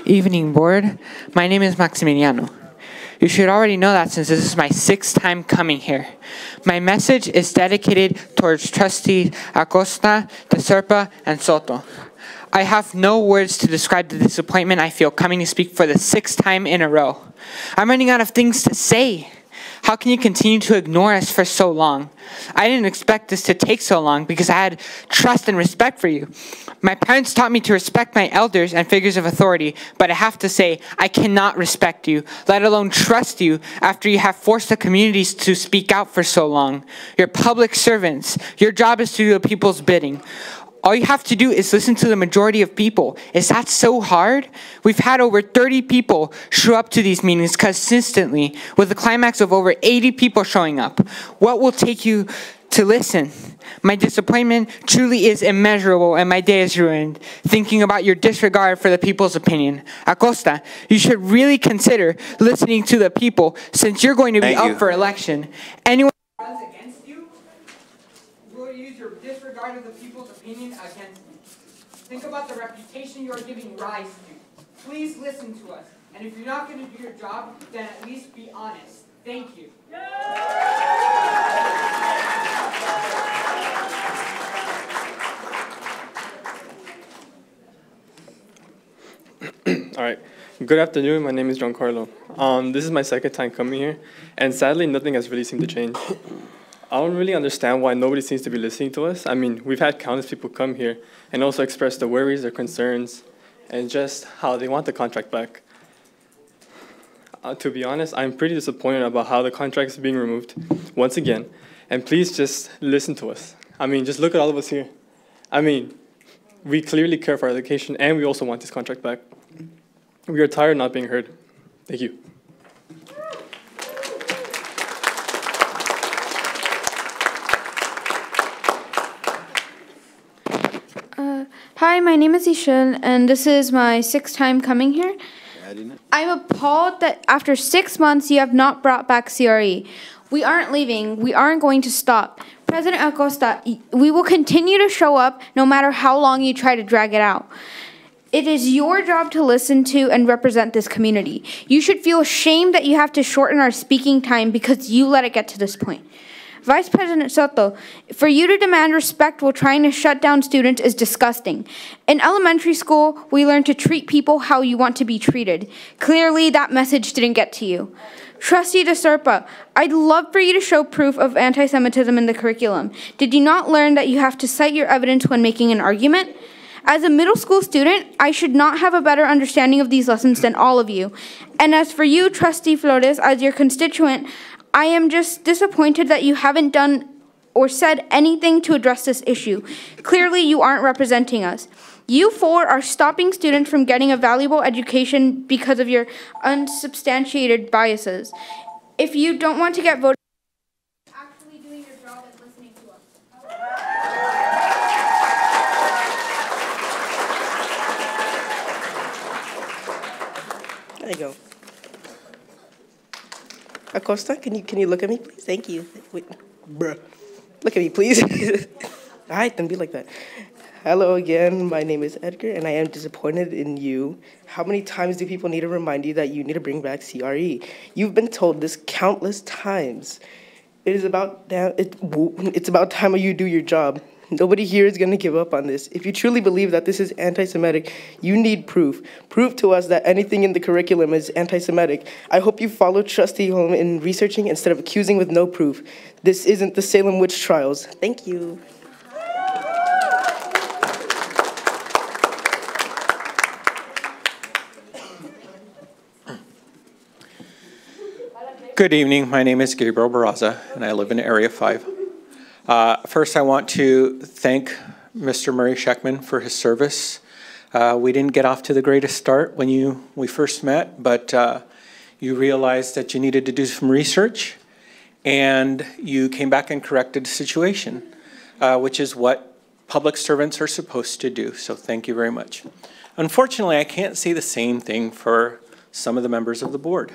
Evening, board. My name is Maximiliano. You should already know that since this is my sixth time coming here. My message is dedicated towards Trustee Acosta, De Serpa, and Soto. I have no words to describe the disappointment I feel coming to speak for the sixth time in a row. I'm running out of things to say. How can you continue to ignore us for so long? I didn't expect this to take so long because I had trust and respect for you. My parents taught me to respect my elders and figures of authority, but I have to say, I cannot respect you, let alone trust you, after you have forced the communities to speak out for so long. You're public servants. Your job is to do the people's bidding. All you have to do is listen to the majority of people. Is that so hard? We've had over 30 people show up to these meetings consistently, with a climax of over 80 people showing up. What will take you to listen? My disappointment truly is immeasurable and my day is ruined, thinking about your disregard for the people's opinion. Acosta, you should really consider listening to the people since you're going to be Thank up you. for election. Anyone who runs against you will use your disregard of the people's opinion against you. Think about the reputation you are giving rise to. Please listen to us. And if you're not going to do your job, then at least be honest. Thank you. All right. Good afternoon. My name is John Carlo. Um, this is my second time coming here, and sadly, nothing has really seemed to change. I don't really understand why nobody seems to be listening to us. I mean, we've had countless people come here and also express their worries, their concerns, and just how they want the contract back. Uh, to be honest, I'm pretty disappointed about how the contract is being removed once again. And please just listen to us. I mean, just look at all of us here. I mean, we clearly care for our education and we also want this contract back. We are tired of not being heard. Thank you. Uh, hi, my name is Itzel, and this is my sixth time coming here. I'm appalled that after six months you have not brought back CRE. We aren't leaving. We aren't going to stop. President Acosta, we will continue to show up no matter how long you try to drag it out. It is your job to listen to and represent this community. You should feel ashamed that you have to shorten our speaking time because you let it get to this point. Vice President Soto, for you to demand respect while trying to shut down students is disgusting. In elementary school, we learn to treat people how you want to be treated. Clearly, that message didn't get to you. Trustee De Serpa, I'd love for you to show proof of anti Semitism in the curriculum. Did you not learn that you have to cite your evidence when making an argument? As a middle school student, I should not have a better understanding of these lessons than all of you. And as for you, Trustee Flores, as your constituent, I am just disappointed that you haven't done or said anything to address this issue. Clearly, you aren't representing us. You four are stopping students from getting a valuable education because of your unsubstantiated biases. If you don't want to get voted, actually doing your job listening to us. There you go. Acosta, can you can you look at me, please? Thank you. Wait, bruh. Look at me, please. All right, then be like that. Hello again. My name is Edgar, and I am disappointed in you. How many times do people need to remind you that you need to bring back CRE? You've been told this countless times. It is about it, it's about time you do your job. Nobody here is going to give up on this. If you truly believe that this is anti Semitic, you need proof. Prove to us that anything in the curriculum is anti Semitic. I hope you follow Trustee Holm in researching instead of accusing with no proof. This isn't the Salem witch trials. Thank you. Good evening. My name is Gabriel Barraza, and I live in Area 5. Uh, First, I want to thank Mr. Murray Scheckman for his service. Uh, We didn't get off to the greatest start when you, we first met, but uh, you realized that you needed to do some research, and you came back and corrected the situation, uh, which is what public servants are supposed to do, so thank you very much. Unfortunately, I can't say the same thing for some of the members of the board.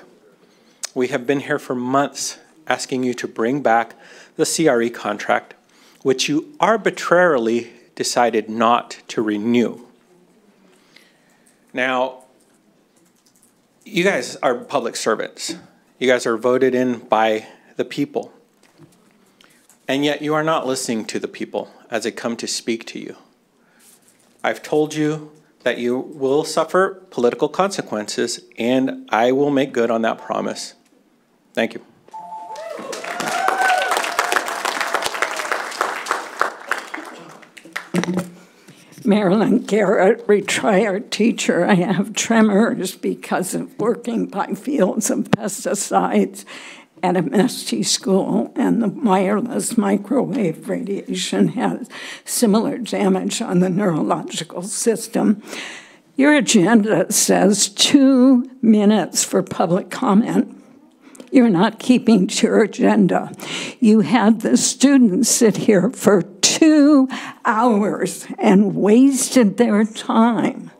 We have been here for months asking you to bring back the CRE contract, which you arbitrarily decided not to renew. Now, you guys are public servants. You guys are voted in by the people. And yet you are not listening to the people as they come to speak to you. I've told you that you will suffer political consequences, and I will make good on that promise. Thank you. Marilyn Garrett, retired teacher. I have tremors because of working by fields of pesticides at a MST school, and the wireless microwave radiation has similar damage on the neurological system. Your agenda says two minutes for public comment. You're not keeping to your agenda. You had the students sit here for two hours and wasted their time.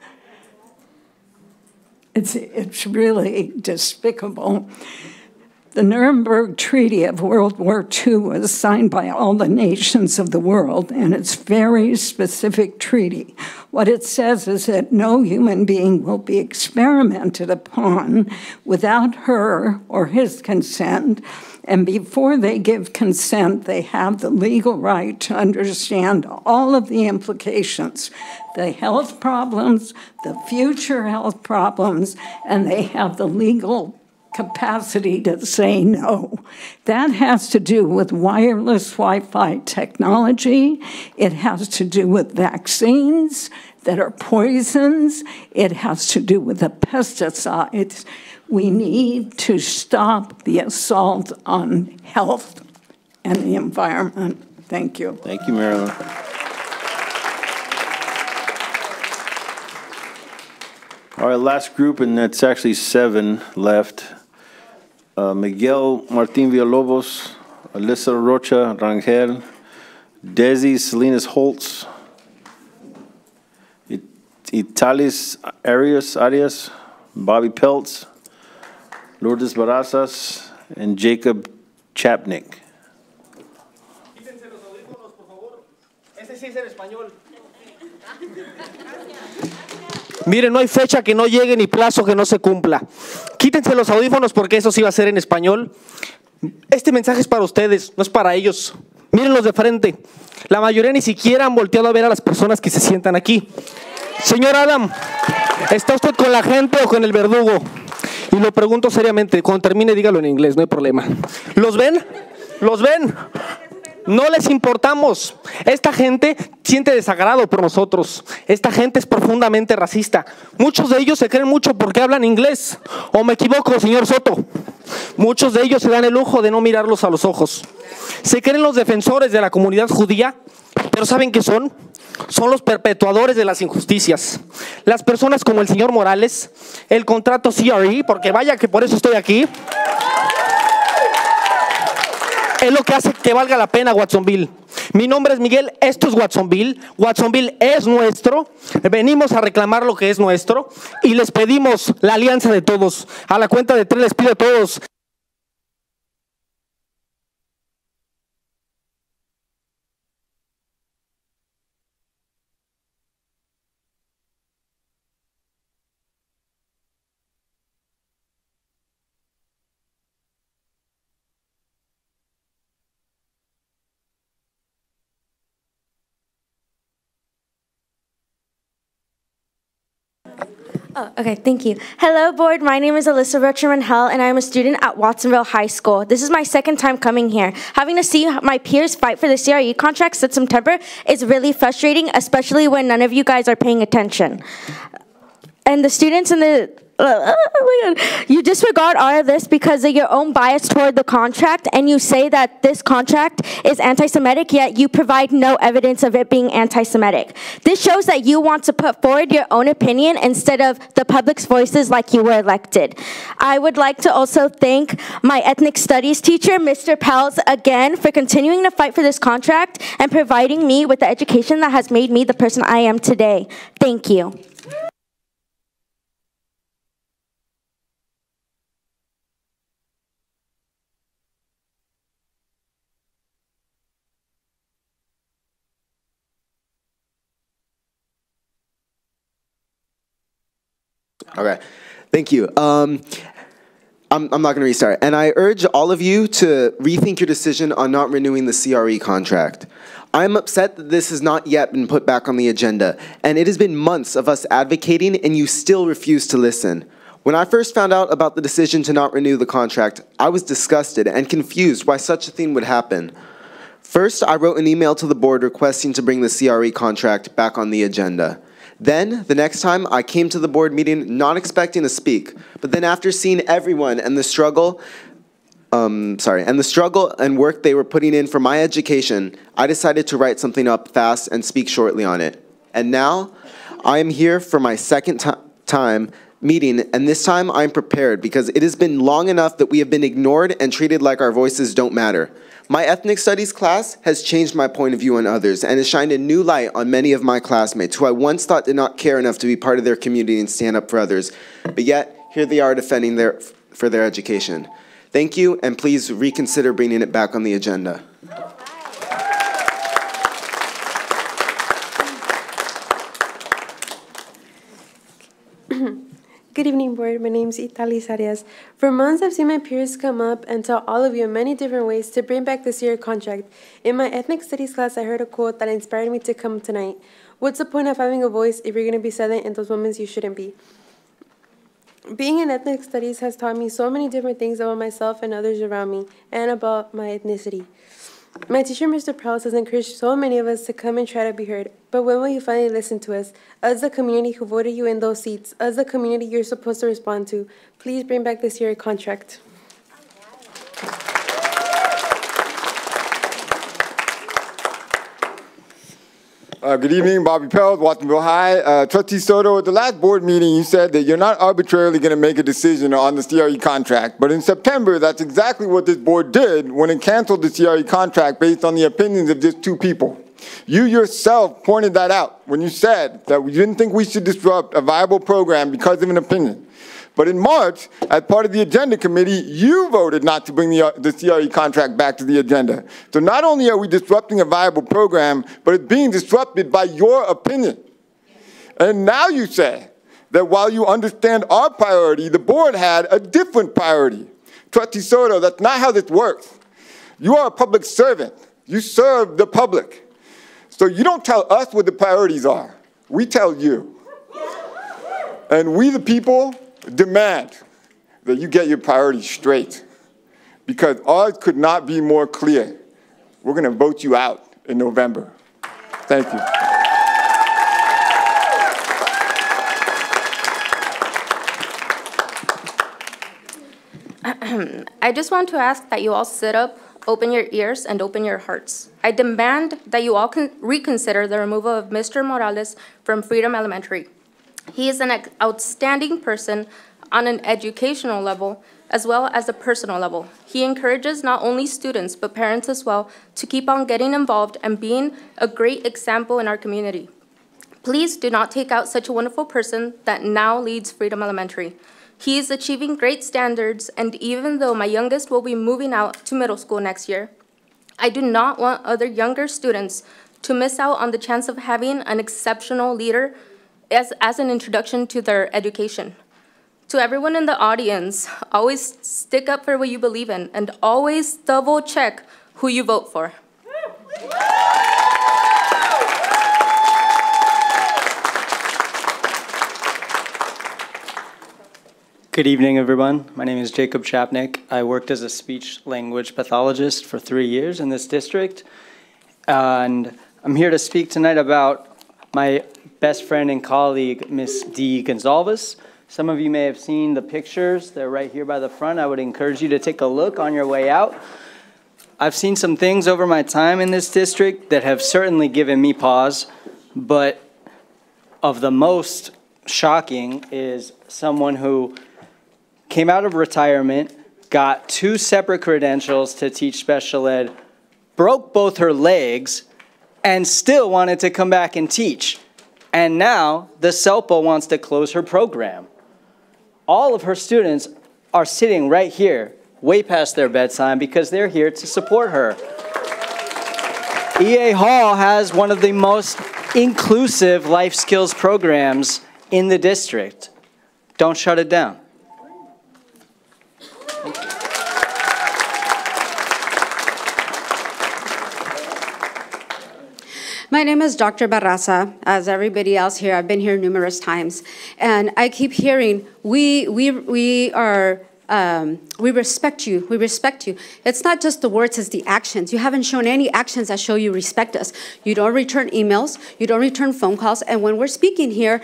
It's, it's really despicable. The Nuremberg Treaty of World War II was signed by all the nations of the world, and it's very specific treaty. What it says is that no human being will be experimented upon without her or his consent, and before they give consent, they have the legal right to understand all of the implications the health problems, the future health problems, and they have the legal capacity to say no. That has to do with wireless Wi Fi technology, it has to do with vaccines that are poisons, it has to do with the pesticides. We need to stop the assault on health and the environment. Thank you. Thank you, Marilyn. All right, last group, and that's actually seven left. Uh, Miguel Martin Villalobos, Alyssa Rocha Rangel, Desi Salinas Holtz, It- Italis Arias, Arias, Bobby Peltz, Lourdes Barazas, and Jacob Chapnick. Ese sí es en español. Miren, no hay fecha que no llegue ni plazo que no se cumpla. Quítense los audífonos porque eso sí va a ser en español. Este mensaje es para ustedes, no es para ellos. Mírenlos de frente. La mayoría ni siquiera han volteado a ver a las personas que se sientan aquí. Señor Adam, ¿está usted con la gente o con el verdugo? Y lo pregunto seriamente, cuando termine dígalo en inglés, no hay problema. ¿Los ven? ¿Los ven? No les importamos. Esta gente siente desagrado por nosotros. Esta gente es profundamente racista. Muchos de ellos se creen mucho porque hablan inglés. ¿O me equivoco, señor Soto? Muchos de ellos se dan el lujo de no mirarlos a los ojos. Se creen los defensores de la comunidad judía, pero ¿saben qué son? Son los perpetuadores de las injusticias. Las personas como el señor Morales, el contrato CRE, porque vaya que por eso estoy aquí es lo que hace que valga la pena Watsonville. Mi nombre es Miguel, esto es Watsonville. Watsonville es nuestro. Venimos a reclamar lo que es nuestro y les pedimos la alianza de todos. A la cuenta de tres les pido a todos. Oh, okay, thank you. Hello, board. My name is Alyssa Rocha Rangel, and I'm a student at Watsonville High School. This is my second time coming here. Having to see my peers fight for the CRE contract since September is really frustrating, especially when none of you guys are paying attention. And the students in the you disregard all of this because of your own bias toward the contract, and you say that this contract is anti Semitic, yet you provide no evidence of it being anti Semitic. This shows that you want to put forward your own opinion instead of the public's voices like you were elected. I would like to also thank my ethnic studies teacher, Mr. Pels, again for continuing to fight for this contract and providing me with the education that has made me the person I am today. Thank you. Okay, thank you. Um, I'm, I'm not going to restart. And I urge all of you to rethink your decision on not renewing the CRE contract. I'm upset that this has not yet been put back on the agenda, and it has been months of us advocating, and you still refuse to listen. When I first found out about the decision to not renew the contract, I was disgusted and confused why such a thing would happen. First, I wrote an email to the board requesting to bring the CRE contract back on the agenda. Then, the next time, I came to the board meeting not expecting to speak, but then after seeing everyone and the struggle, um, sorry, and the struggle and work they were putting in for my education, I decided to write something up fast and speak shortly on it. And now, I am here for my second time meeting, and this time I'm prepared because it has been long enough that we have been ignored and treated like our voices don't matter. My ethnic studies class has changed my point of view on others and has shined a new light on many of my classmates who I once thought did not care enough to be part of their community and stand up for others. But yet, here they are defending their, for their education. Thank you, and please reconsider bringing it back on the agenda. Good evening, board. My name is Italis Arias. For months, I've seen my peers come up and tell all of you many different ways to bring back this year contract. In my ethnic studies class, I heard a quote that inspired me to come tonight. What's the point of having a voice if you're going to be silent in those moments you shouldn't be? Being in ethnic studies has taught me so many different things about myself and others around me, and about my ethnicity. My teacher, Mr. Prowse, has encouraged so many of us to come and try to be heard. But when will you finally listen to us? Us, the community who voted you in those seats. Us, the community you're supposed to respond to. Please bring back this year contract. Uh, good evening, Bobby Pels, Watsonville High. Uh, Trustee Soto, at the last board meeting, you said that you're not arbitrarily going to make a decision on the CRE contract. But in September, that's exactly what this board did when it canceled the CRE contract based on the opinions of just two people. You yourself pointed that out when you said that you didn't think we should disrupt a viable program because of an opinion. But in March, as part of the agenda committee, you voted not to bring the, uh, the CRE contract back to the agenda. So not only are we disrupting a viable program, but it's being disrupted by your opinion. And now you say that while you understand our priority, the board had a different priority. Trustee Soto, that's not how this works. You are a public servant. You serve the public. So you don't tell us what the priorities are. We tell you. And we, the people, demand that you get your priorities straight because ours could not be more clear. we're going to vote you out in November. Thank you. I just want to ask that you all sit up, open your ears, and open your hearts. I demand that you all con- reconsider the removal of Mr. Morales from Freedom Elementary. He is an outstanding person on an educational level as well as a personal level. He encourages not only students but parents as well to keep on getting involved and being a great example in our community. Please do not take out such a wonderful person that now leads Freedom Elementary. He is achieving great standards, and even though my youngest will be moving out to middle school next year, I do not want other younger students to miss out on the chance of having an exceptional leader as, as an introduction to their education. To everyone in the audience, always stick up for what you believe in and always double check who you vote for. Good evening, everyone. My name is Jacob Chapnick. I worked as a speech language pathologist for three years in this district. And I'm here to speak tonight about my best friend and colleague, Miss Dee Gonzalez. Some of you may have seen the pictures. They're right here by the front. I would encourage you to take a look on your way out. I've seen some things over my time in this district that have certainly given me pause, but of the most shocking is someone who came out of retirement, got two separate credentials to teach special ed, broke both her legs, and still wanted to come back and teach. And now the SELPA wants to close her program. All of her students are sitting right here, way past their bedtime, because they're here to support her. EA Hall has one of the most inclusive life skills programs in the district. Don't shut it down. My name is Dr. Barraza. As everybody else here, I've been here numerous times, and I keep hearing we we we are. Um, we respect you. We respect you. It's not just the words, it's the actions. You haven't shown any actions that show you respect us. You don't return emails. You don't return phone calls. And when we're speaking here,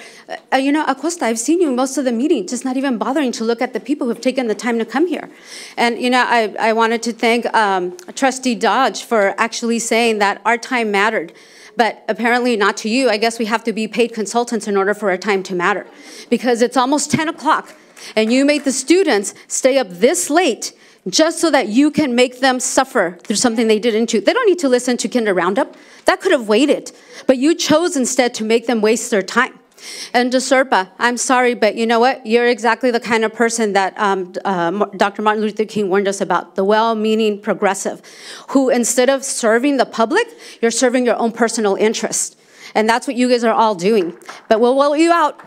uh, you know, Acosta, I've seen you most of the meeting, just not even bothering to look at the people who've taken the time to come here. And, you know, I, I wanted to thank um, Trustee Dodge for actually saying that our time mattered but apparently not to you. I guess we have to be paid consultants in order for our time to matter because it's almost 10 o'clock and you made the students stay up this late just so that you can make them suffer through something they didn't do. They don't need to listen to Kinder Roundup. That could have waited, but you chose instead to make them waste their time. And DeSerpa, I'm sorry, but you know what? You're exactly the kind of person that um, uh, Dr. Martin Luther King warned us about, the well-meaning progressive, who instead of serving the public, you're serving your own personal interest. And that's what you guys are all doing. But we'll vote you out.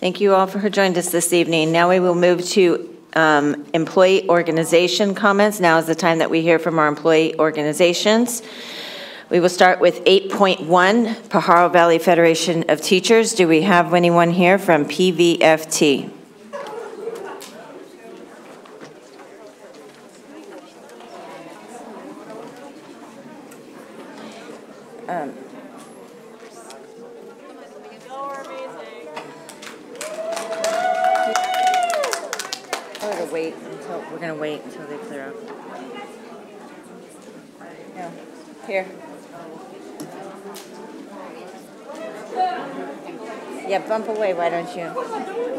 Thank you all for joining us this evening. Now we will move to um, employee organization comments. Now is the time that we hear from our employee organizations. We will start with 8.1, Pajaro Valley Federation of Teachers. Do we have anyone here from PVFT? Um, We're gonna wait until, we're gonna wait until they clear up. No, here. Yeah, bump you?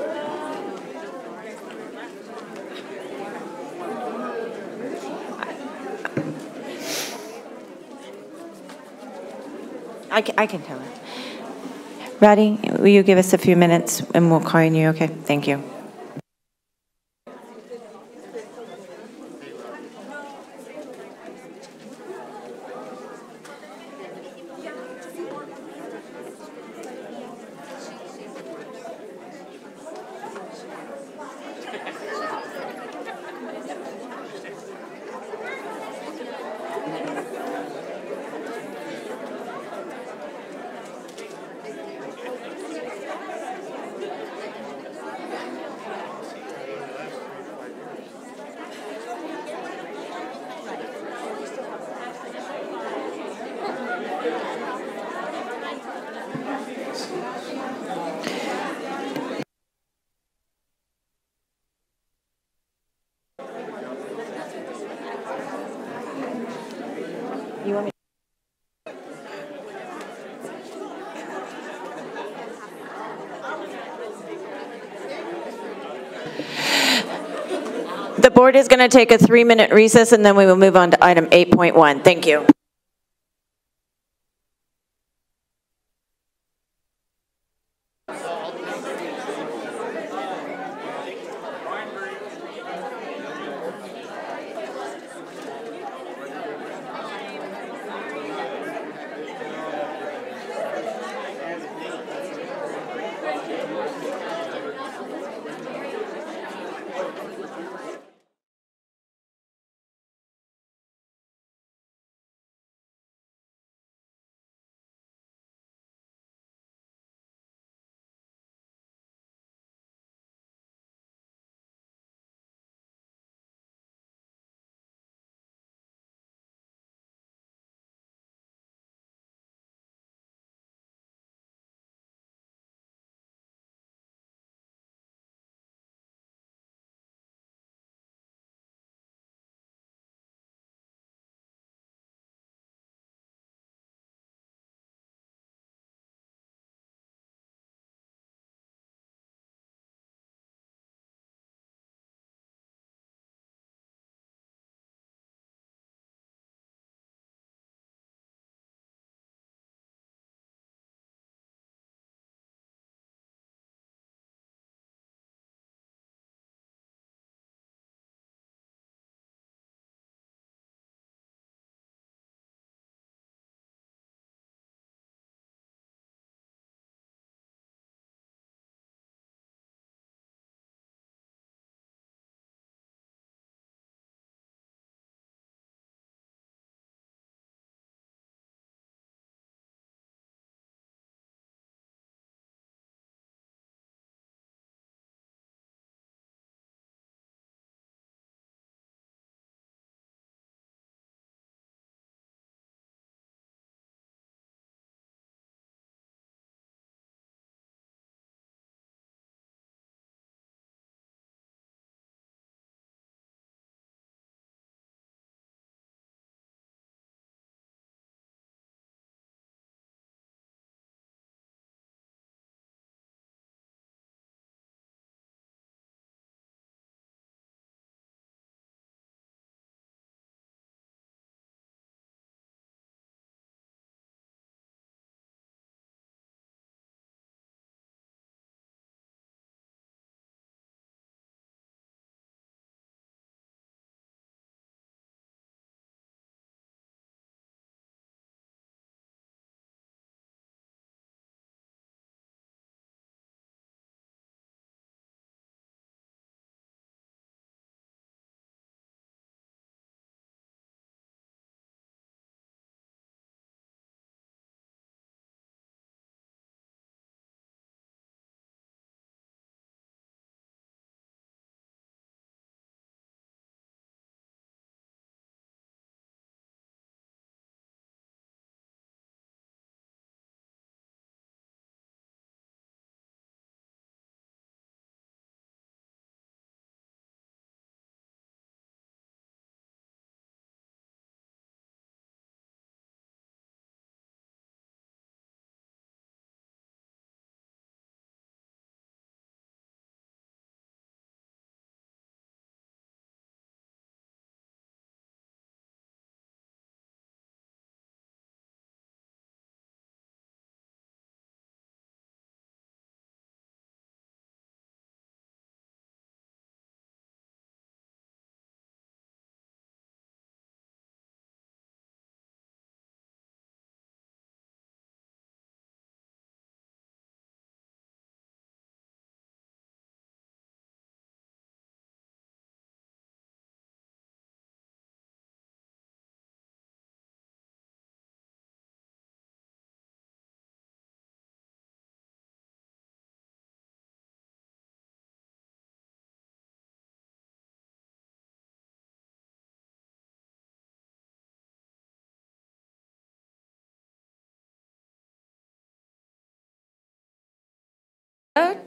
I can, I can tell it. Roddy, will you give us a few minutes and we'll call you? Okay, thank you. Board is going to take a three-minute recess, and then we will move on to item 8.1. Thank you.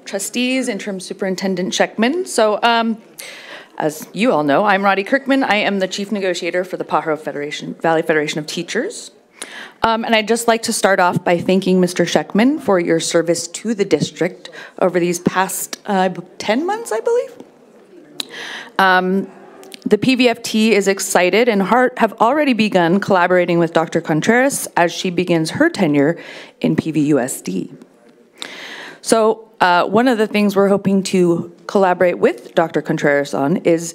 Trustees, interim superintendent Scheckman. So um, as you all know, I'm Roddy Kirkman. I am the chief negotiator for the Pajaro Federation, Valley Federation of Teachers. Um, and I'd just like to start off by thanking Mr. Scheckman for your service to the district over these past uh, 10 months, I believe. Um, the PVFT is excited and have already begun collaborating with Dr. Contreras as she begins her tenure in PVUSD. So uh, one of the things we're hoping to collaborate with Dr. Contreras on is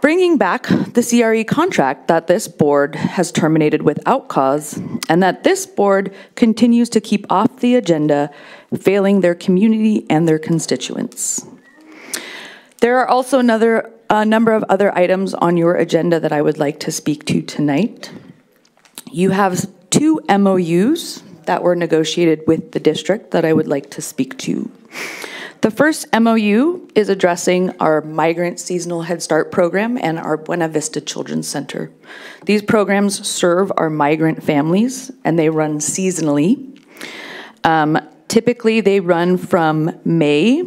bringing back the CRE contract that this board has terminated without cause and that this board continues to keep off the agenda, failing their community and their constituents. There are also another a number of other items on your agenda that I would like to speak to tonight. You have two MOUs that were negotiated with the district that I would like to speak to. The first MOU is addressing our Migrant Seasonal Head Start program and our Buena Vista Children's Center. These programs serve our migrant families and they run seasonally. Um, typically, they run from May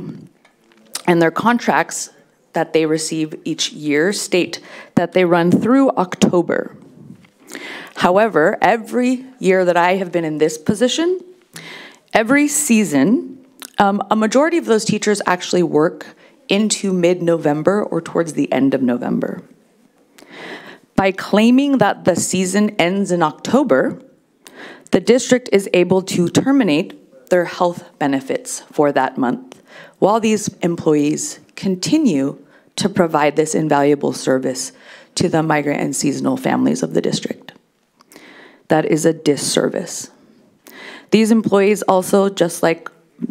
and their contracts that they receive each year state that they run through October. However, every year that I have been in this position, every season, um, a majority of those teachers actually work into mid-November or towards the end of November. By claiming that the season ends in October, the district is able to terminate their health benefits for that month while these employees continue to provide this invaluable service to the migrant and seasonal families of the district. That is a disservice. These employees also, just like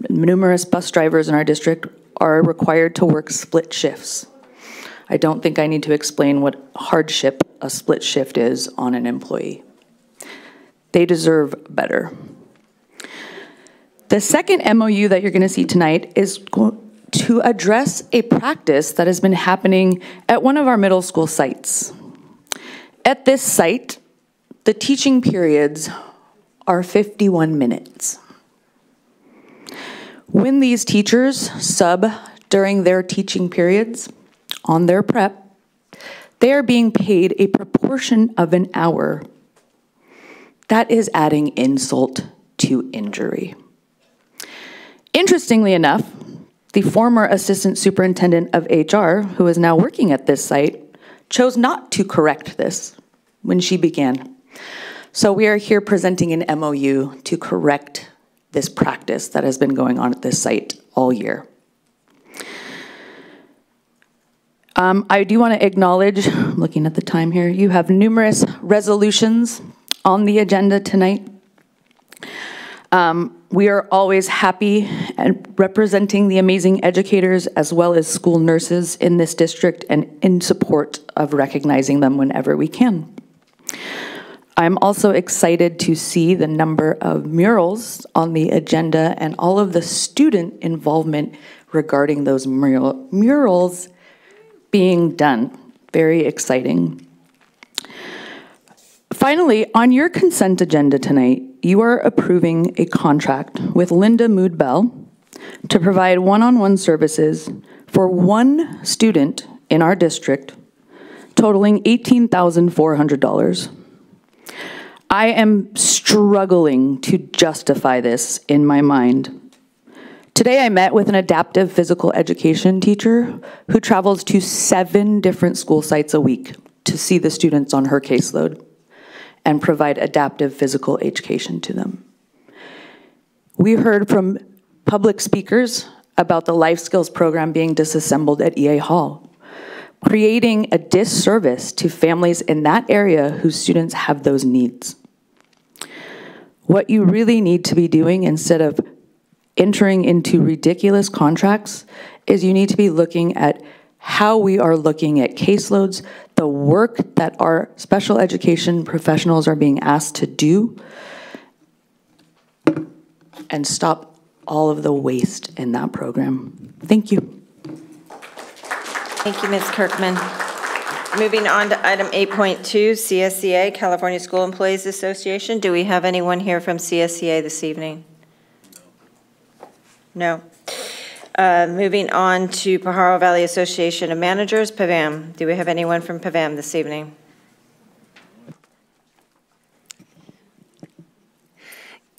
numerous bus drivers in our district, are required to work split shifts. I don't think I need to explain what hardship a split shift is on an employee. They deserve better. The second MOU that you're going to see tonight is to address a practice that has been happening at one of our middle school sites. At this site, the teaching periods are 51 minutes. When these teachers sub during their teaching periods on their prep, they are being paid a proportion of an hour. That is adding insult to injury. Interestingly enough, the former assistant superintendent of HR, who is now working at this site, chose not to correct this when she began. So we are here presenting an MOU to correct this practice that has been going on at this site all year. Um, I do want to acknowledge, looking at the time here, you have numerous resolutions on the agenda tonight. Um, we are always happy and representing the amazing educators as well as school nurses in this district and in support of recognizing them whenever we can. I'm also excited to see the number of murals on the agenda and all of the student involvement regarding those mural murals being done. Very exciting. Finally, on your consent agenda tonight, you are approving a contract with Lindamood-Bell to provide one-on-one services for one student in our district totaling $18,400. I am struggling to justify this in my mind. Today I met with an adaptive physical education teacher who travels to seven different school sites a week to see the students on her caseload and provide adaptive physical education to them. We heard from public speakers about the life skills program being disassembled at EA Hall, creating a disservice to families in that area whose students have those needs. What you really need to be doing instead of entering into ridiculous contracts is you need to be looking at how we are looking at caseloads, the work that our special education professionals are being asked to do, and stop all of the waste in that program. Thank you. Thank you, Ms. Kirkman. Moving on to item 8.2, CSEA, California School Employees Association. Do we have anyone here from CSEA this evening? No. Uh, moving on to Pajaro Valley Association of Managers, PAVAM. Do we have anyone from PAVAM this evening?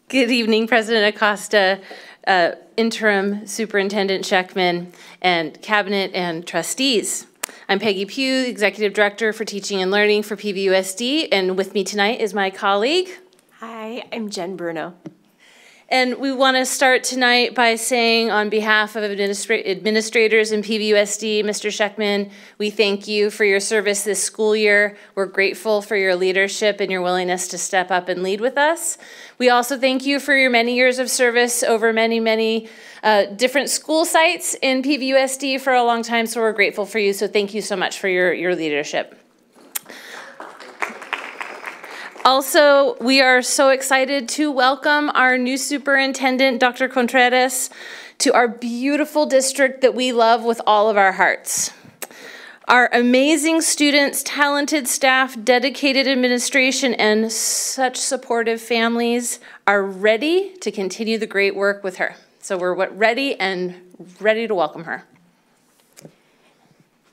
Good evening, President Acosta, uh, Interim Superintendent Scheckman, and Cabinet and trustees. I'm Peggy Pugh, Executive Director for Teaching and Learning for PVUSD, and with me tonight is my colleague. Hi, I'm Jen Bruno. And we want to start tonight by saying, on behalf of administra- administrators in PVUSD, Mr. Scheckman, we thank you for your service this school year. We're grateful for your leadership and your willingness to step up and lead with us. We also thank you for your many years of service over many, many uh, different school sites in PVUSD for a long time, so we're grateful for you. So thank you so much for your, your leadership. Also, we are so excited to welcome our new superintendent, Dr. Contreras, to our beautiful district that we love with all of our hearts. Our amazing students, talented staff, dedicated administration, and such supportive families are ready to continue the great work with her. So we're ready and ready to welcome her.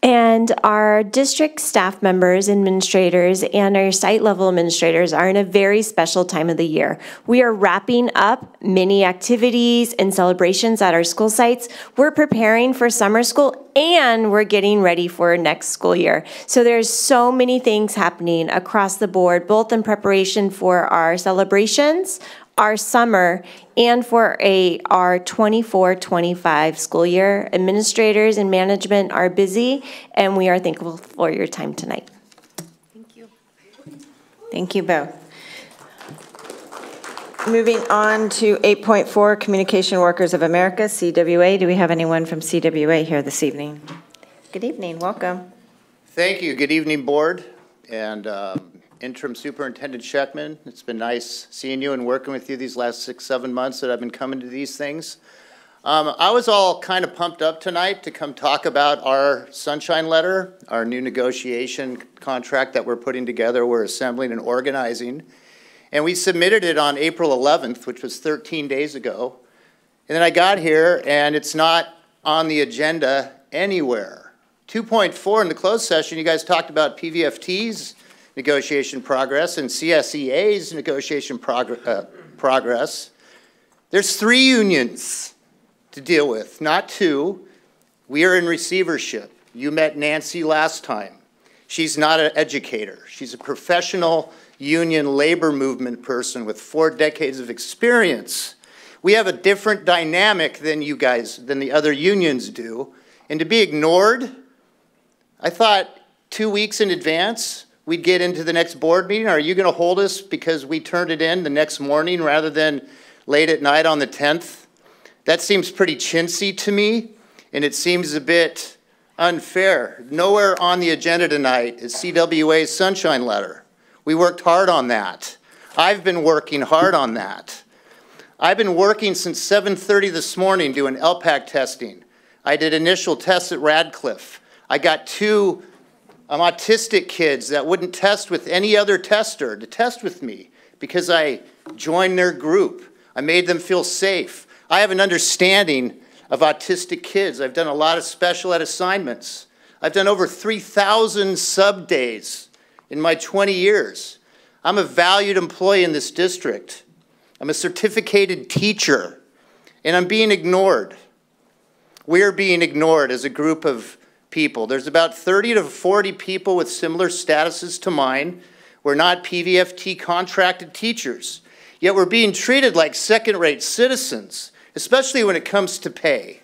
And our district staff members, administrators, and our site level administrators are in a very special time of the year. We are wrapping up many activities and celebrations at our school sites. We're preparing for summer school and we're getting ready for next school year. So there's so many things happening across the board, both in preparation for our celebrations, our summer and for a our 24-25 school year. Administrators and management are busy and we are thankful for your time tonight. Thank you. Thank you both. Moving on to 8.4 Communication Workers of America, CWA. Do we have anyone from CWA here this evening? Good evening, welcome. Thank you. Good evening, board. And um, Interim Superintendent Scheckman. It's been nice seeing you and working with you these last six, seven months that I've been coming to these things. Um, I was all kind of pumped up tonight to come talk about our sunshine letter, our new negotiation contract that we're putting together, we're assembling and organizing. And we submitted it on April 11th, which was 13 days ago. And then I got here and it's not on the agenda anywhere. 2.4 in the closed session, you guys talked about PVFTs negotiation progress and CSEA's negotiation uh, progress. There's three unions to deal with, not two. We are in receivership. You met Nancy last time. She's not an educator. She's a professional union labor movement person with four decades of experience. We have a different dynamic than you guys, than the other unions do. And to be ignored, I thought two weeks in advance, we'd get into the next board meeting? Are you going to hold us because we turned it in the next morning rather than late at night on the 10th? That seems pretty chintzy to me, and it seems a bit unfair. Nowhere on the agenda tonight is CWA's sunshine letter. We worked hard on that. I've been working hard on that. I've been working since 7.30 this morning doing ELPAC testing. I did initial tests at Radcliff. I got two um, autistic kids that wouldn't test with any other tester to test with me because I joined their group. I made them feel safe. I have an understanding of autistic kids. I've done a lot of special ed assignments. I've done over 3,000 sub days in my 20 years. I'm a valued employee in this district. I'm a certificated teacher, and I'm being ignored. We're being ignored as a group of people. There's about 30 to 40 people with similar statuses to mine. We're not PVFT contracted teachers, yet we're being treated like second-rate citizens, especially when it comes to pay.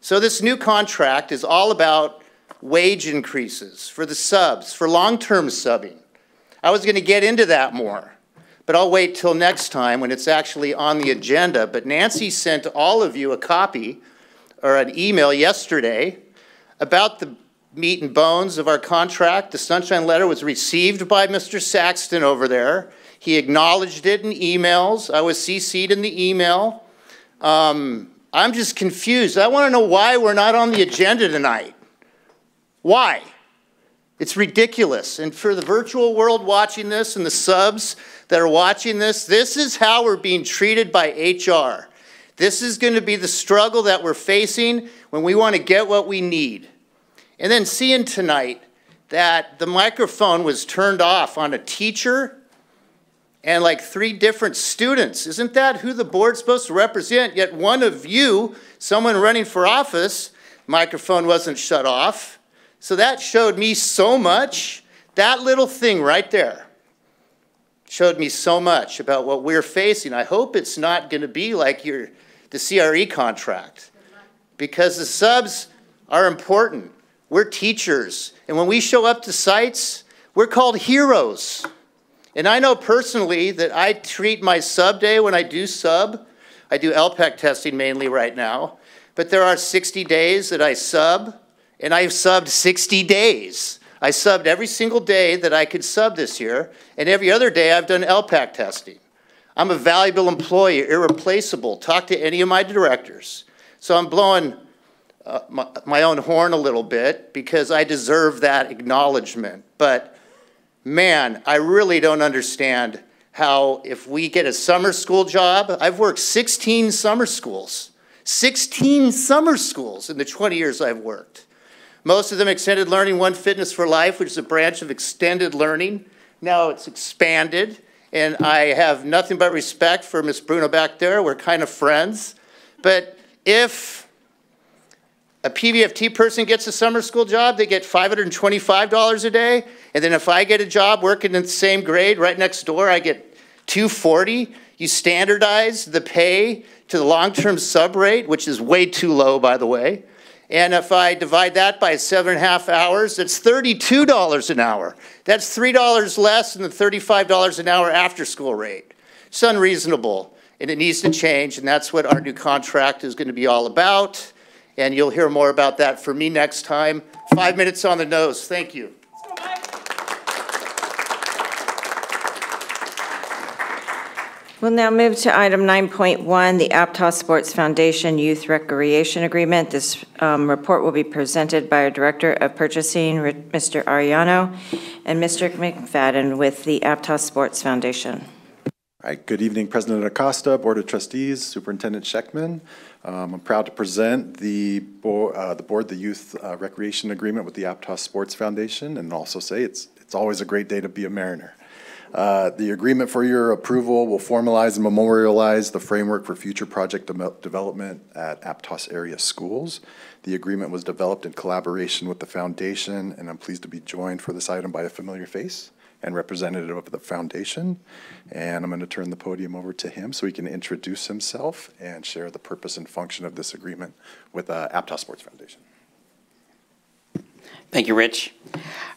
So this new contract is all about wage increases for the subs, for long-term subbing. I was going to get into that more, but I'll wait till next time when it's actually on the agenda. But Nancy sent all of you a copy or an email yesterday about the meat and bones of our contract. The Sunshine Letter was received by Mr. Saxton over there. He acknowledged it in emails. I was CC'd in the email. Um, I'm just confused. I want to know why we're not on the agenda tonight. Why? It's ridiculous. And for the virtual world watching this and the subs that are watching this, this is how we're being treated by HR. This is going to be the struggle that we're facing when we want to get what we need. And then seeing tonight that the microphone was turned off on a teacher and like three different students. Isn't that who the board's supposed to represent? Yet one of you, someone running for office, microphone wasn't shut off. So that showed me so much. That little thing right there showed me so much about what we're facing. I hope it's not going to be like your the CRE contract because the subs are important. We're teachers, and when we show up to sites, we're called heroes. And I know personally that I treat my sub day when I do sub. I do ELPAC testing mainly right now, but there are 60 days that I sub, and I've subbed 60 days. I subbed every single day that I could sub this year, and every other day I've done ELPAC testing. I'm a valuable employee, irreplaceable. Talk to any of my directors. So I'm blowing uh, my, my own horn a little bit because I deserve that acknowledgement. But man, I really don't understand how if we get a summer school job, I've worked 16 summer schools, 16 summer schools in the 20 years I've worked. Most of them extended learning, one fitness for life, which is a branch of extended learning. Now it's expanded, and I have nothing but respect for Miss Bruno back there. We're kind of friends. But if a PVFT person gets a summer school job, they get $525 a day. And then if I get a job working in the same grade right next door, I get 240. You standardize the pay to the long-term sub rate, which is way too low, by the way. And if I divide that by seven and a half hours, it's $32 an hour. That's $3 less than the $35 an hour after school rate. It's unreasonable, and it needs to change, and that's what our new contract is going to be all about. And you'll hear more about that for me next time. Five minutes on the nose. Thank you. We'll now move to item 9.1, the Aptos Sports Foundation Youth Recreation Agreement. This um, report will be presented by our Director of Purchasing, Mr. Ariano, and Mr. McFadden with the Aptos Sports Foundation. All right, good evening, President Acosta, Board of Trustees, Superintendent Scheckman. Um, I'm proud to present the, bo uh, the board the Youth uh, Recreation Agreement with the Aptos Sports Foundation and also say it's, it's always a great day to be a Mariner. Uh, the agreement for your approval will formalize and memorialize the framework for future project de development at Aptos area schools. The agreement was developed in collaboration with the foundation, and I'm pleased to be joined for this item by a familiar face and representative of the foundation. And I'm going to turn the podium over to him so he can introduce himself and share the purpose and function of this agreement with uh, Aptos Sports Foundation. Thank you, Rich.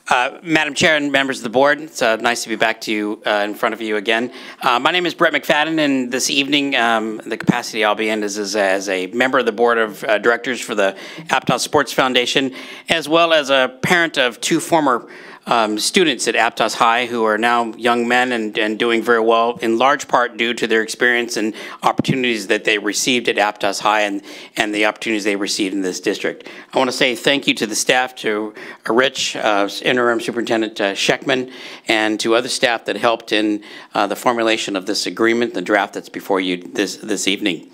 Uh, Madam Chair and members of the board, it's uh, nice to be back to you uh, in front of you again. Uh, my name is Brett McFadden, and this evening, um, the capacity I'll be in is as, as a member of the board of uh, directors for the Aptos Sports Foundation, as well as a parent of two former um, students at Aptos High who are now young men and, and doing very well, in large part due to their experience and opportunities that they received at Aptos High and, and the opportunities they received in this district. I want to say thank you to the staff, to Rich, uh, Interim Superintendent uh, Scheckman, and to other staff that helped in uh, the formulation of this agreement, the draft that's before you this, this evening.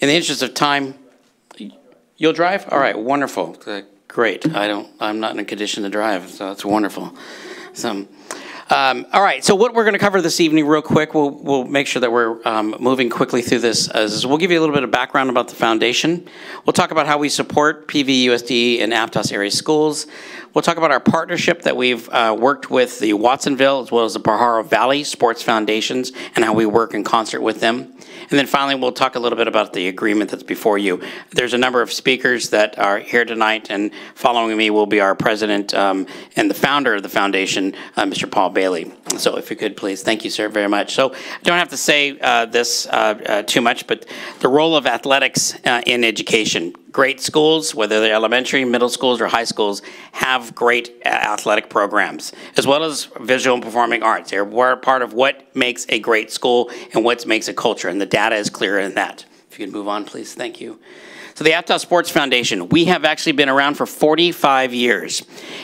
In the interest of time, you'll drive? All right, wonderful. Great. I don't. I'm not in a condition to drive, so that's wonderful. So, um, all right. So what we're going to cover this evening, real quick, we'll we'll make sure that we're um, moving quickly through this. As we'll give you a little bit of background about the foundation. We'll talk about how we support PVUSD and Aptos area schools. We'll talk about our partnership that we've uh, worked with the Watsonville as well as the Pajaro Valley Sports Foundations and how we work in concert with them. And then finally, we'll talk a little bit about the agreement that's before you. There's a number of speakers that are here tonight, and following me will be our president um, and the founder of the foundation, uh, Mr. Paul Bailey. So if you could please, thank you, sir, very much. So I don't have to say uh, this uh, uh too much, but the role of athletics uh, in education great schools, whether they're elementary, middle schools, or high schools, have great athletic programs, as well as visual and performing arts. They're part of what makes a great school and what makes a culture, and the data is clear in that. If you could move on, please. Thank you. So the Aptos Sports Foundation, we have actually been around for 45 years,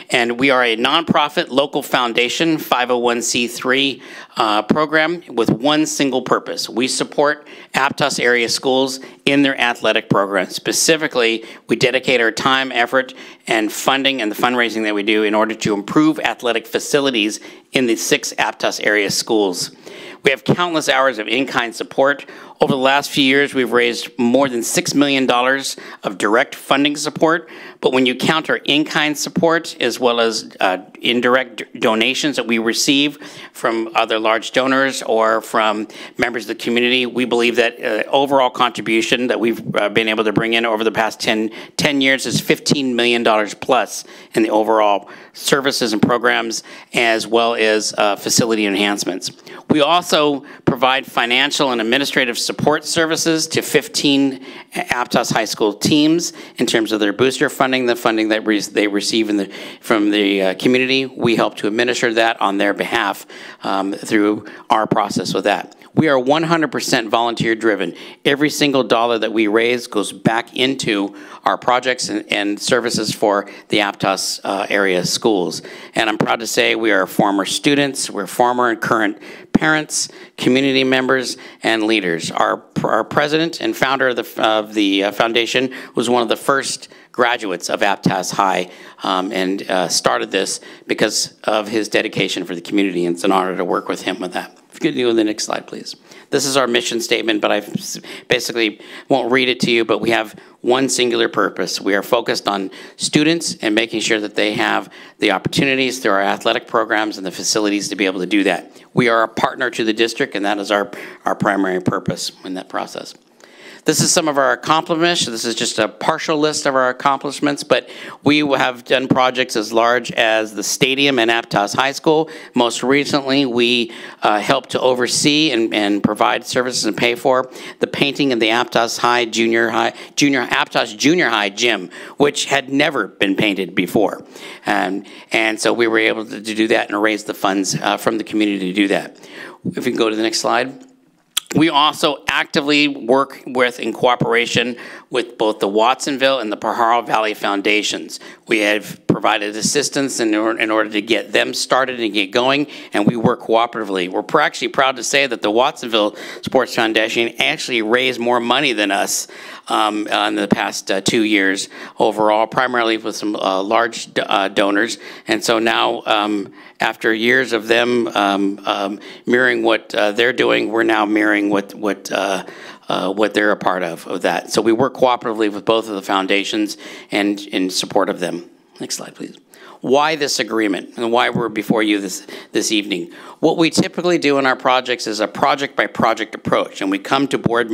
and we are a nonprofit local foundation, 501c3 uh, program with one single purpose. We support Aptos area schools in their athletic programs. Specifically, we dedicate our time, effort, and funding and the fundraising that we do in order to improve athletic facilities in the six Aptos area schools. We have countless hours of in-kind support. Over the last few years, we've raised more than $6 million of direct funding support. But when you count our in-kind support as well as uh, indirect donations that we receive from other large donors or from members of the community, we believe that uh, overall contribution that we've uh, been able to bring in over the past 10, 10 years is $15 million plus in the overall services and programs as well as uh, facility enhancements. We also provide financial and administrative support services to 15 Aptos High School teams in terms of their booster funding, the funding that they receive the, from the uh, community. We help to administer that on their behalf um, through our process with that. We are 100% volunteer driven. Every single dollar that we raise goes back into our projects and, and services for the Aptos uh, area schools. And I'm proud to say we are former students, we're former and current parents, community members, and leaders. Our, our president and founder of the, of the uh, foundation was one of the first graduates of Aptos High um, and uh, started this because of his dedication for the community. And it's an honor to work with him with that. If you could do the next slide, please. This is our mission statement, but I basically won't read it to you, but we have one singular purpose. We are focused on students and making sure that they have the opportunities through our athletic programs and the facilities to be able to do that. We are a partner to the district, and that is our, our primary purpose in that process. This is some of our accomplishments. This is just a partial list of our accomplishments, but we have done projects as large as the stadium in Aptos High School. Most recently, we uh, helped to oversee and, and provide services and pay for the painting of the Aptos High Junior High, Junior Aptos Junior High gym, which had never been painted before. Um, and so we were able to, to do that and raise the funds uh, from the community to do that. If we can go to the next slide. We also actively work with in cooperation with both the Watsonville and the Pajaro Valley Foundations. We have provided assistance in, or, in order to get them started and get going, and we work cooperatively. We're actually proud to say that the Watsonville Sports Foundation actually raised more money than us um, uh, in the past uh, two years overall, primarily with some uh, large uh, donors. And so now, um, after years of them um, um mirroring what uh, they're doing, we're now mirroring what what uh, what they're a part of of that. So we work cooperatively with both of the foundations and in support of them. Next slide, please why this agreement and why we're before you this, this evening. What we typically do in our projects is a project by project approach, and we come to board,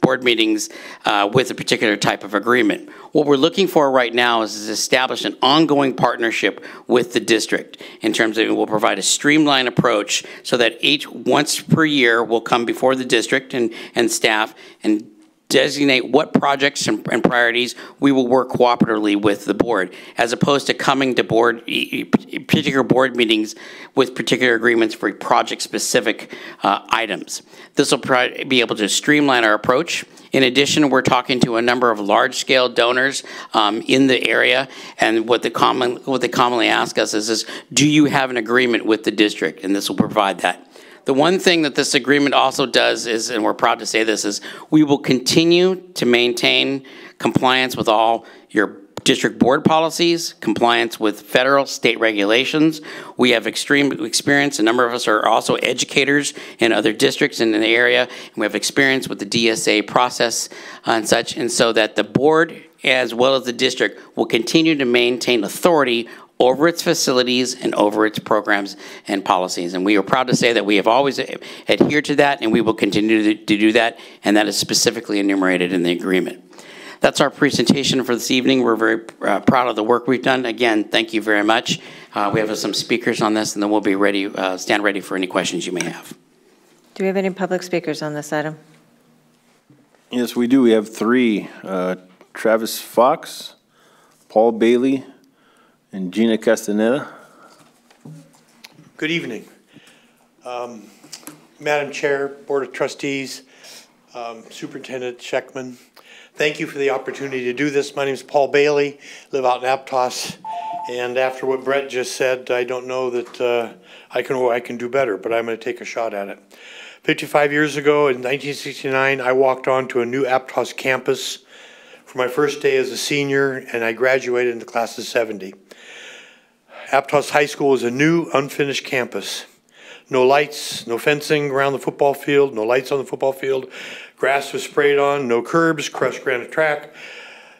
board meetings uh, with a particular type of agreement. What we're looking for right now is to establish an ongoing partnership with the district in terms of it will provide a streamlined approach so that each once per year will come before the district and, and staff and designate what projects and, and, priorities we will work cooperatively with the board, as opposed to coming to board particular board meetings with particular agreements for project-specific uh, items. This will be able to streamline our approach. In addition, we're talking to a number of large-scale donors um, in the area, and what they, common, what they commonly ask us is, is, do you have an agreement with the district? And this will provide that. The one thing that this agreement also does is, and we're proud to say this, is we will continue to maintain compliance with all your district board policies, compliance with federal, state regulations. We have extreme experience. A number of us are also educators in other districts in the area, and we have experience with the DSA process and such, and so that the board as well as the district will continue to maintain authority over its facilities and over its programs and policies. And we are proud to say that we have always adhered to that and we will continue to, to do that, and that is specifically enumerated in the agreement. That's our presentation for this evening. We're very uh, proud of the work we've done. Again, thank you very much. Uh, we have some speakers on this, and then we'll be ready, uh, stand ready for any questions you may have. Do we have any public speakers on this item? Yes, we do. We have three. Uh, Travis Fox, Paul Bailey, and Gina Castaneda. Good evening. Um, Madam Chair, Board of Trustees, um, Superintendent Scheckman, thank you for the opportunity to do this. My name is Paul Bailey, live out in Aptos, and after what Brett just said, I don't know that uh, I can I can do better, but I'm going to take a shot at it. 55 years ago, in 1969, I walked onto a new Aptos campus for my first day as a senior, and I graduated in the class of 70. Aptos High School is a new, unfinished campus. No lights, no fencing around the football field, no lights on the football field. Grass was sprayed on, no curbs, crushed granite track.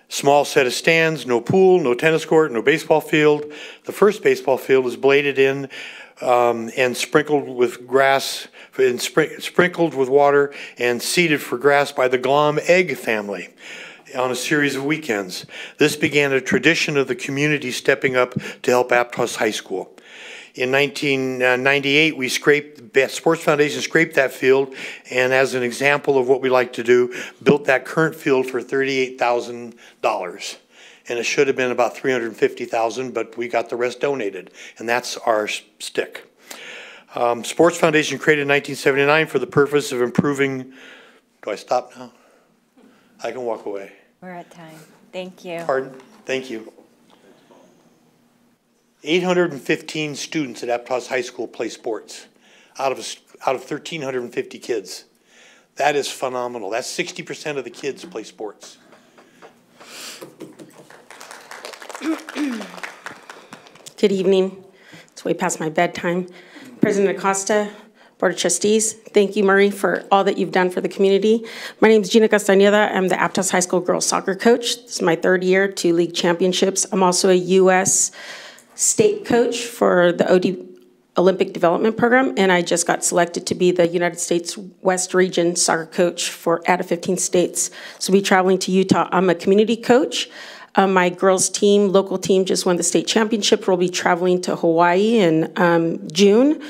Small set of stands, no pool, no tennis court, no baseball field. The first baseball field is bladed in um, and sprinkled with grass, and spr- sprinkled with water and seeded for grass by the Glom egg family on a series of weekends. This began a tradition of the community stepping up to help Aptos High School. In 1998, we scraped, Sports Foundation scraped that field, and as an example of what we like to do, built that current field for $38,000. And it should have been about 350,000, but we got the rest donated, and that's our stick. Um, Sports Foundation created in 1979 for the purpose of improving, do I stop now? I can walk away. We're at time. Thank you. Pardon? Thank you. 815 students at Aptos High School play sports out of, out of 1,350 kids. That is phenomenal. That's 60% of the kids play sports. Good evening. It's way past my bedtime. President Acosta, Board of Trustees, thank you, Murray, for all that you've done for the community. My name is Gina Castañeda. I'm the Aptos High School girls soccer coach. This is my third year, two league championships. I'm also a U.S. state coach for the OD Olympic Development Program, and I just got selected to be the United States West Region soccer coach for out of 15 states. So we'll be traveling to Utah. I'm a community coach. Um, my girls' team, local team, just won the state championship. We'll be traveling to Hawaii in um, June.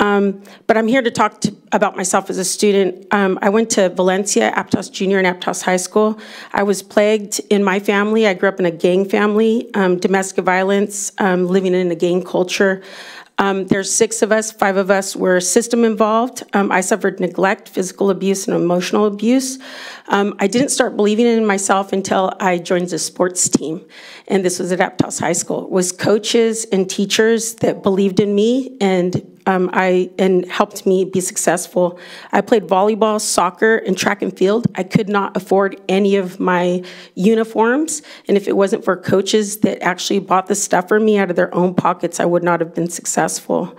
Um, but I'm here to talk to, about myself as a student. Um, I went to Valencia, Aptos Junior and Aptos High School. I was plagued in my family. I grew up in a gang family, um, domestic violence, um, living in a gang culture. Um, there's six of us, five of us were system involved. Um, I suffered neglect, physical abuse, and emotional abuse. I didn't start believing in myself until I joined the sports team, and this was at Aptos High School. It was coaches and teachers that believed in me and um, I and helped me be successful. I played volleyball, soccer, and track and field. I could not afford any of my uniforms, and if it wasn't for coaches that actually bought the stuff for me out of their own pockets, I would not have been successful.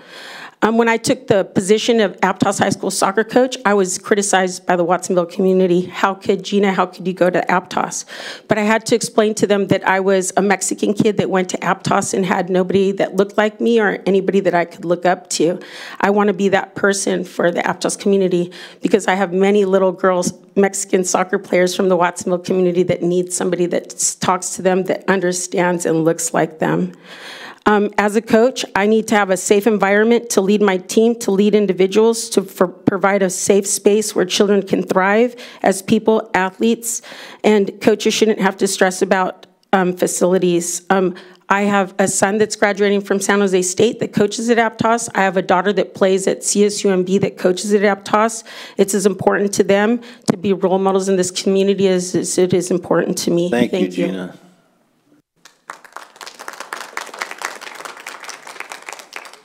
Um, when I took the position of Aptos High School soccer coach, I was criticized by the Watsonville community. How could Gina, how could you go to Aptos? But I had to explain to them that I was a Mexican kid that went to Aptos and had nobody that looked like me or anybody that I could look up to. I want to be that person for the Aptos community because I have many little girls, Mexican soccer players from the Watsonville community that need somebody that talks to them, that understands and looks like them. Um, as a coach, I need to have a safe environment to lead my team, to lead individuals, to for, provide a safe space where children can thrive as people, athletes, and coaches shouldn't have to stress about um, facilities. Um, I have a son that's graduating from San Jose State that coaches at Aptos. I have a daughter that plays at CSUMB that coaches at Aptos. It's as important to them to be role models in this community as, as it is important to me. Thank you, Gina.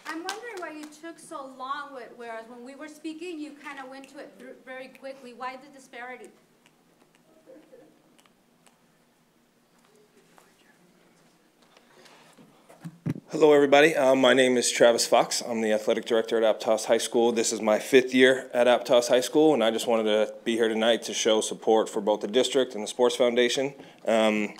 I'm wondering why you took so long, with- whereas when we were speaking, you kind of went to it ver- very quickly. Why the disparity? Hello, everybody. Um, my name is Travis Fox. I'm the athletic director at Aptos High School. This is my fifth year at Aptos High School, and I just wanted to be here tonight to show support for both the district and the Sports Foundation. Um,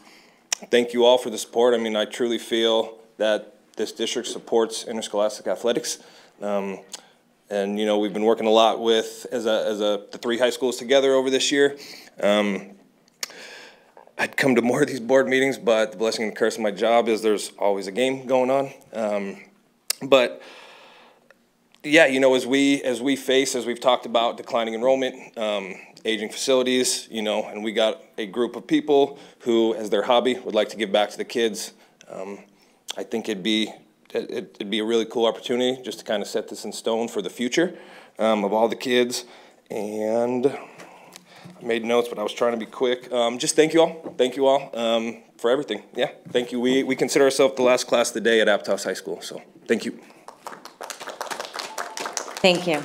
thank you all for the support. I mean, I truly feel that this district supports interscholastic athletics. Um, and you know, we've been working a lot with as a, as a the three high schools together over this year. Um, I'd come to more of these board meetings, but the blessing and curse of my job is there's always a game going on. Um, but yeah, you know, as we as we face, as we've talked about, declining enrollment, um, aging facilities, you know, and we got a group of people who, as their hobby, would like to give back to the kids. Um, I think it'd be it, it'd be a really cool opportunity just to kind of set this in stone for the future um, of all the kids. And I made notes, but I was trying to be quick. Um, just thank you all. Thank you all um, for everything. Yeah, thank you. We, we consider ourselves the last class of the day at Aptos High School, so thank you. Thank you.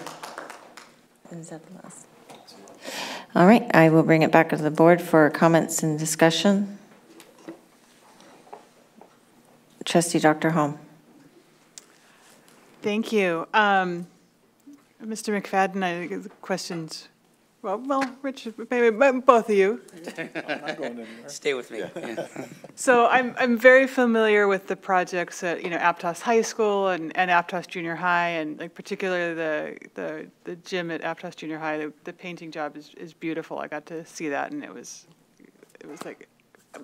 Is that the last? All right, I will bring it back to the board for comments and discussion. Trustee Dr. Holm. Thank you. Um, Mr. McFadden, I think the questions, well, well, Rich, maybe both of you. Stay with me. Yeah. So I'm, I'm very familiar with the projects at, you know, Aptos High School and, and Aptos Junior High, and like particularly the, the, the gym at Aptos Junior High, the, the painting job is, is beautiful. I got to see that, and it was, it was like,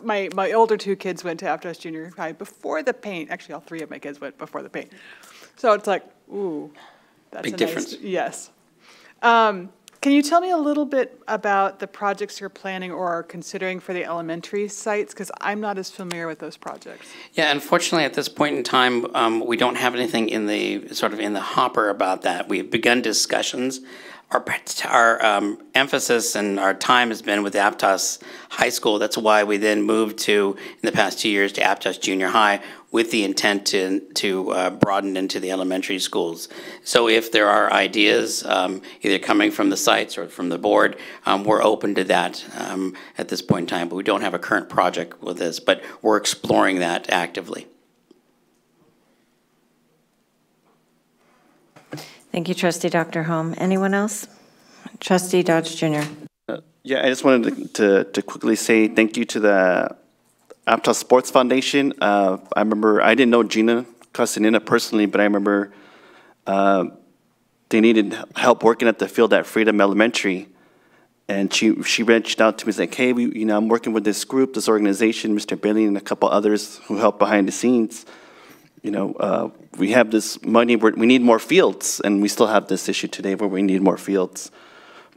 my, my older two kids went to Aptos Junior High before the paint. Actually, all three of my kids went before the paint. So it's like, ooh, that's Big a difference. Nice, yes. Um, can you tell me a little bit about the projects you're planning or are considering for the elementary sites? Because I'm not as familiar with those projects. Yeah, unfortunately, at this point in time, um, we don't have anything in the sort of in the hopper about that. We've begun discussions. Our, our um, emphasis and our time has been with Aptos High School. That's why we then moved to, in the past two years, to Aptos Junior High with the intent to, to uh, broaden into the elementary schools. So if there are ideas, um, either coming from the sites or from the board, um, we're open to that um, at this point in time. But we don't have a current project with this, but we're exploring that actively. Thank you, Trustee Dr. Holm. Anyone else? Trustee Dodge Jr. Yeah, I just wanted to, to, to quickly say thank you to the Aptos Sports Foundation. Uh, I remember, I didn't know Gina Castaneda personally, but I remember uh, they needed help working at the field at Freedom Elementary. And she, she reached out to me, and like, hey, we, you know, I'm working with this group, this organization, Mr. Billy and a couple others who help behind the scenes. You know, uh, we have this money, we need more fields, and we still have this issue today where we need more fields.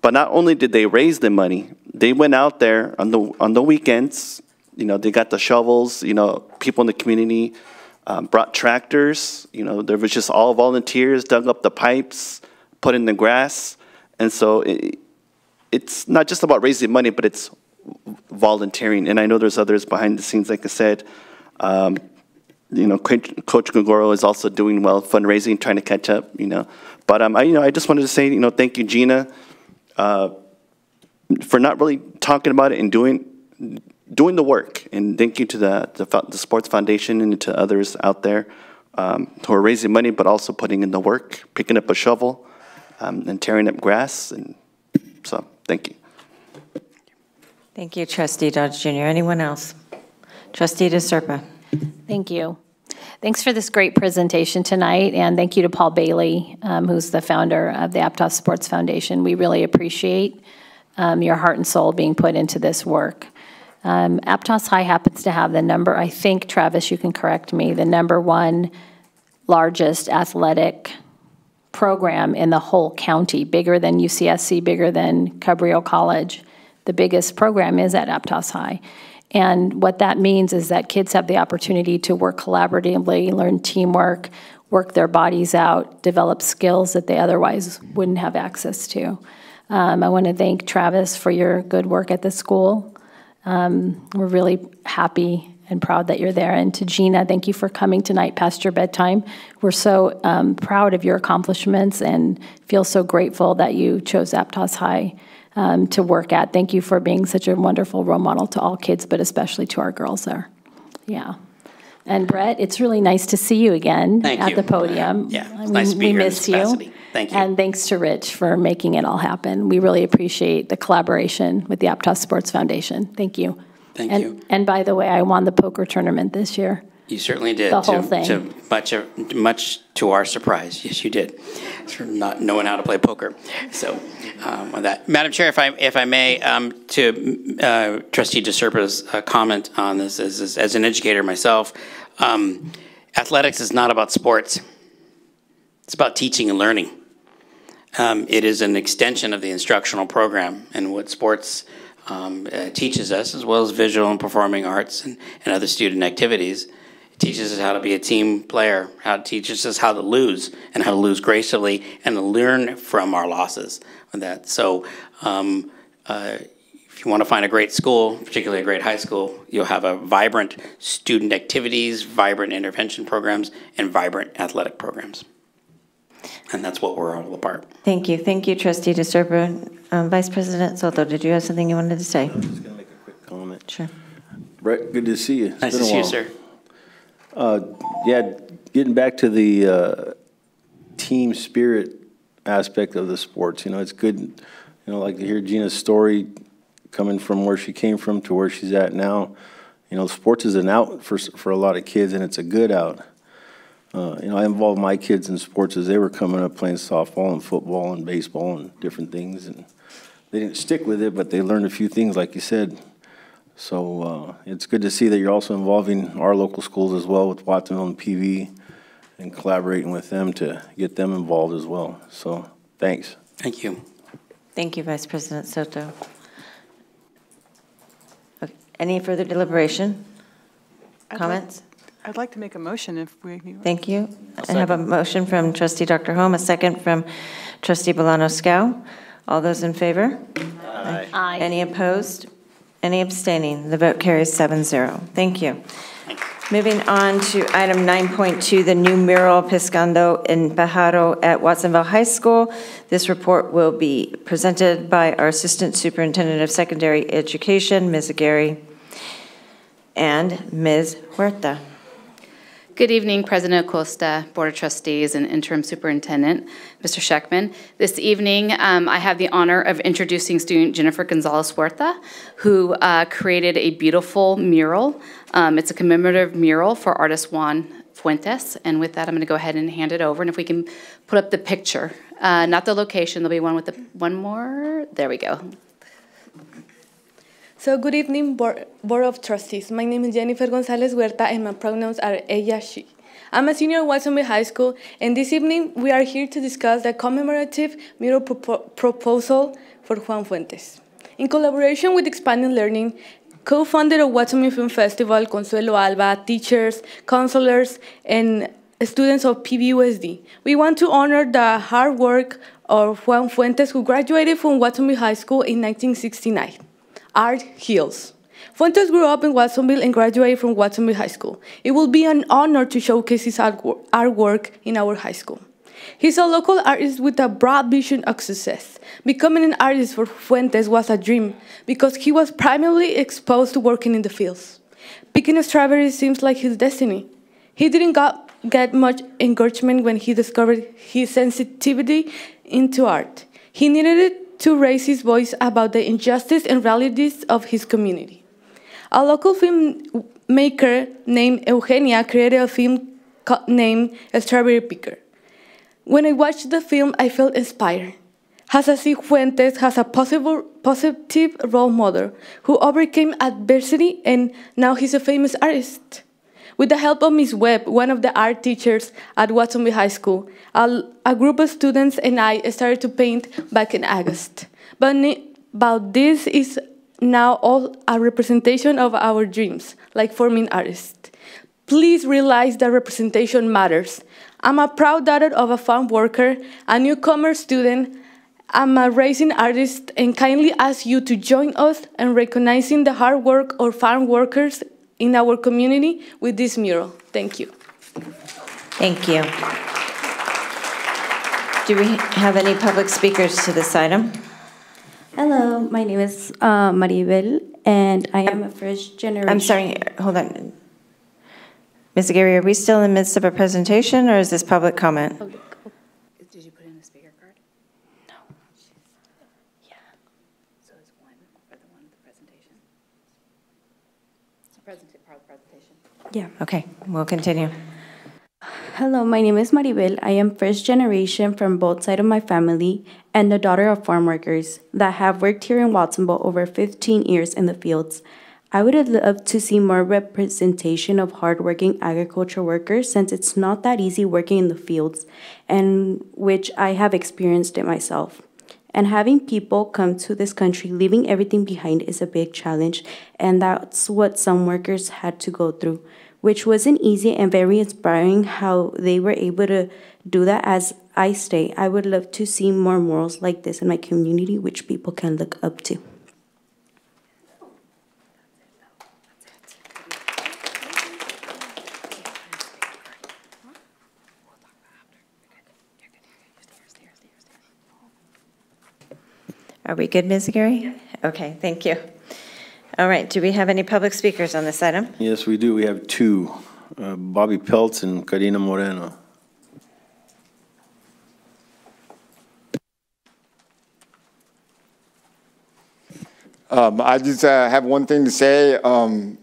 But not only did they raise the money, they went out there on the on the weekends. You know, they got the shovels. You know, people in the community um, brought tractors. You know, there was just all volunteers, dug up the pipes, put in the grass, and so it, it's not just about raising money, but it's volunteering. And I know there's others behind the scenes, like I said. Um, you know, Coach Coach is also doing well fundraising, trying to catch up. You know, but um, I you know I just wanted to say you know thank you, Gina uh, for not really talking about it and doing doing the work. And thank you to the the, the Sports Foundation and to others out there um, who are raising money, but also putting in the work, picking up a shovel, um, and tearing up grass. And so, thank you. Thank you, Trustee Dodge Jr. Anyone else? Trustee DeSerpa. Thank you. Thanks for this great presentation tonight, and thank you to Paul Bailey, um, who's the founder of the Aptos Sports Foundation. We really appreciate um, your heart and soul being put into this work. Um, Aptos High happens to have the number, I think, Travis, you can correct me, the number one largest athletic program in the whole county, bigger than UCSC, bigger than Cabrillo College. The biggest program is at Aptos High. And what that means is that kids have the opportunity to work collaboratively, learn teamwork, work their bodies out, develop skills that they otherwise wouldn't have access to. Um, I want to thank Travis for your good work at the school. Um, we're really happy and proud that you're there. And to Gina, thank you for coming tonight past your bedtime. We're so um, proud of your accomplishments and feel so grateful that you chose Aptos High um, to work at. Thank you for being such a wonderful role model to all kids, but especially to our girls there. Yeah. And Brett, it's really nice to see you again Thank at you. the podium. Yeah, it's We- nice to be we here in miss you. Thank you. And thanks to Rich for making it all happen. We really appreciate the collaboration with the Aptos Sports Foundation. Thank you. Thank and, you. And by the way, I won the poker tournament this year. You certainly did. The whole to, thing. To much, much to our surprise, yes, you did. For not knowing how to play poker. So, um, on that, Madam Chair, if I if I may, um, to uh, Trustee DeSerpa's uh, comment on this, as, as, as an educator myself, um, athletics is not about sports. It's about teaching and learning. Um, it is an extension of the instructional program and what sports um, uh, teaches us, as well as visual and performing arts and, and other student activities. It teaches us how to be a team player, how it teaches us how to lose and how to lose gracefully and to learn from our losses with that. So, um, uh, if you want to find a great school, particularly a great high school, you'll have a vibrant student activities, vibrant intervention programs, and vibrant athletic programs. And that's what we're all about. Thank you. Thank you, Trustee DeSerpa. Um, Vice President Soto, did you have something you wanted to say? No, I'm just going to make a quick comment. Sure. Brett, good to see you. It's Nice to see you, sir. Uh, yeah, getting back to the uh, team spirit aspect of the sports. You know, it's good, you know, like to hear Gina's story coming from where she came from to where she's at now. You know, sports is an out for, for a lot of kids, and it's a good out. Uh, you know, I involved my kids in sports as they were coming up playing softball and football and baseball and different things. And they didn't stick with it, but they learned a few things, like you said. So uh, it's good to see that you're also involving our local schools as well with Watsonville and PV and collaborating with them to get them involved as well. So thanks. Thank you. Thank you, Vice President Soto. Okay, Any further deliberation? I'd like- Comments? I'd like to make a motion if we. Thank you. I have a motion from trustee Dr. Holm, a second from trustee Bolaños Scow. All those in favor? Aye. Any opposed? Any abstaining? The vote carries 7-0. Thank you. Moving on to item 9.2, the new mural Pescando en Pajaro at Watsonville High School. This report will be presented by our Assistant Superintendent of Secondary Education, Ms. Aguirre, and Ms. Huerta. Good evening, President Acosta, Board of Trustees, and Interim Superintendent, Mr. Scheckman. This evening, um, I have the honor of introducing student Jennifer Gonzalez Huerta, who uh, created a beautiful mural. Um, It's a commemorative mural for artist Juan Fuentes, and with that, I'm going to go ahead and hand it over, and if we can put up the picture, uh, not the location, there'll be one with the, one more, there we go. So good evening, Board, Board of Trustees. My name is Jennifer Gonzalez Huerta and my pronouns are ella, she. I'm a senior at Watsonville High School and this evening we are here to discuss the commemorative mural propo proposal for Juan Fuentes. In collaboration with Expanding Learning, co-founder of Watsonville Film Festival, Consuelo Alba, teachers, counselors, and students of PVUSD, we want to honor the hard work of Juan Fuentes, who graduated from Watsonville High School in 1969. Art heals. Fuentes grew up in Watsonville and graduated from Watsonville High School. It will be an honor to showcase his artwo- artwork in our high school. He's a local artist with a broad vision of success. Becoming an artist for Fuentes was a dream because he was primarily exposed to working in the fields. Picking strawberries seems like his destiny. He didn't got, get much encouragement when he discovered his sensitivity into art. He needed it to raise his voice about the injustice and realities of his community. A local filmmaker named Eugenia created a film named Strawberry Picker. When I watched the film, I felt inspired. Hasasi Fuentes has a possible, positive role model who overcame adversity and now he's a famous artist. With the help of Ms. Webb, one of the art teachers at Watsonville High School, a, group of students and I started to paint back in August. But, but this is now all a representation of our dreams, like forming artists. Please realize that representation matters. I'm a proud daughter of a farm worker, a newcomer student. I'm a rising artist and kindly ask you to join us in recognizing the hard work of farm workers in our community with this mural. Thank you. Thank you. Do we have any public speakers to this item? Hello, my name is uh, Maribel, and I am a first generation. I'm sorry, hold on. Ms. Gary, are we still in the midst of a presentation, or is this public comment? Did you put in a speaker card? No. Yeah. So it's one for the one, the presentation. It's a present, part of the presentation. Yeah. Okay, we'll continue. Hello, my name is Maribel. I am first generation from both sides of my family and the daughter of farm workers that have worked here in Watsonville over 15 years in the fields. I would love to see more representation of hardworking agriculture workers since it's not that easy working in the fields, and which I have experienced it myself. And having people come to this country leaving everything behind is a big challenge, and that's what some workers had to go through, which wasn't easy and very inspiring how they were able to do that as I stay. I would love to see more morals like this in my community, which people can look up to. Are we good, Ms. Gary? Okay, thank you. All right, do we have any public speakers on this item? Yes, we do. We have two, uh, Bobby Peltz and Karina Moreno. Um, I just uh, have one thing to say. Um,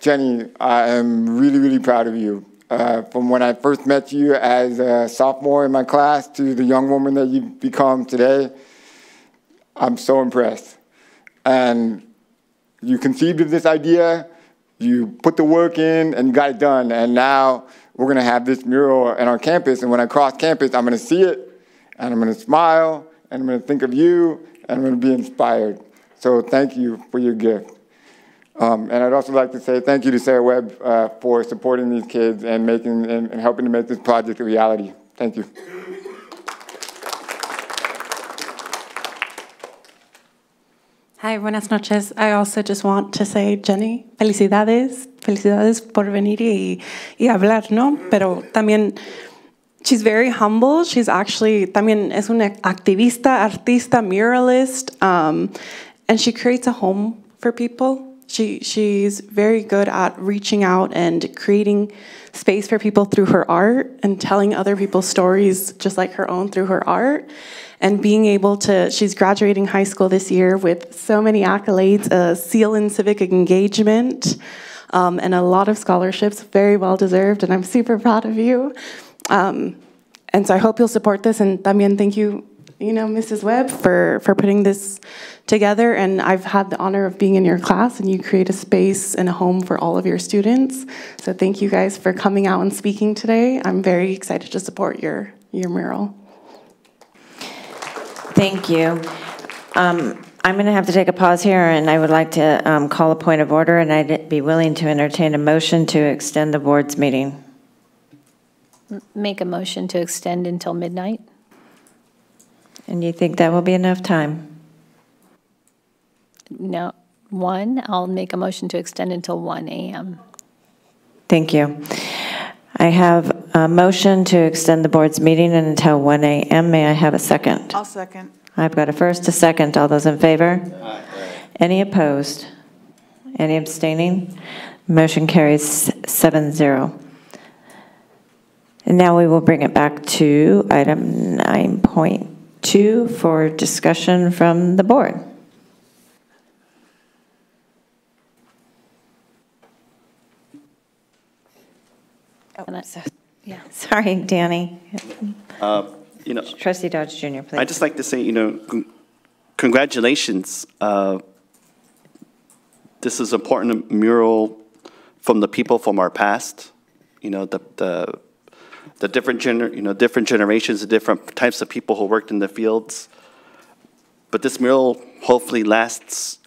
Jenny, I am really, really proud of you. Uh, from when I first met you as a sophomore in my class to the young woman that you've become today, I'm so impressed. And you conceived of this idea, you put the work in, and you got it done. And now we're going to have this mural on our campus. And when I cross campus, I'm going to see it, and I'm going to smile, and I'm going to think of you, and I'm going to be inspired. So thank you for your gift. Um, and I'd also like to say thank you to Sarah Webb uh, for supporting these kids and making and, and helping to make this project a reality. Thank you. Hi, buenas noches. I also just want to say, Jenny, felicidades, felicidades por venir y, y hablar, ¿no? Pero también, she's very humble. She's actually, también es una activista, artista, muralist, um, and she creates a home for people. She, she's very good at reaching out and creating space for people through her art and telling other people's stories just like her own through her art and being able to, she's graduating high school this year with so many accolades, a seal in civic engagement, um, and a lot of scholarships, very well deserved, and I'm super proud of you. Um, and so I hope you'll support this, and también thank you, you know, Mrs. Webb, for, for putting this together, and I've had the honor of being in your class, and you create a space and a home for all of your students. So thank you guys for coming out and speaking today. I'm very excited to support your, your mural. Thank you. Um, I'm going to have to take a pause here, and I would like to um, call a point of order, and I'd be willing to entertain a motion to extend the board's meeting. Make a motion to extend until midnight? And you think that will be enough time? No, 1, I'll make a motion to extend until 1 AM. Thank you. I have a motion to extend the board's meeting until 1 a.m. May I have a second? I'll second. I've got a first, a second. All those in favor? Aye. Any opposed? Any abstaining? Motion carries 7-0. And now we will bring it back to item 9.2 for discussion from the board. Oh, so, yeah. Sorry, Danny. Uh, You know, Trustee Dodge Jr., please. I'd just like to say, you know, con- congratulations. Uh, This is important mural from the people from our past, you know, the, the, the different gener, you know, different generations, the different types of people who worked in the fields. But this mural hopefully lasts,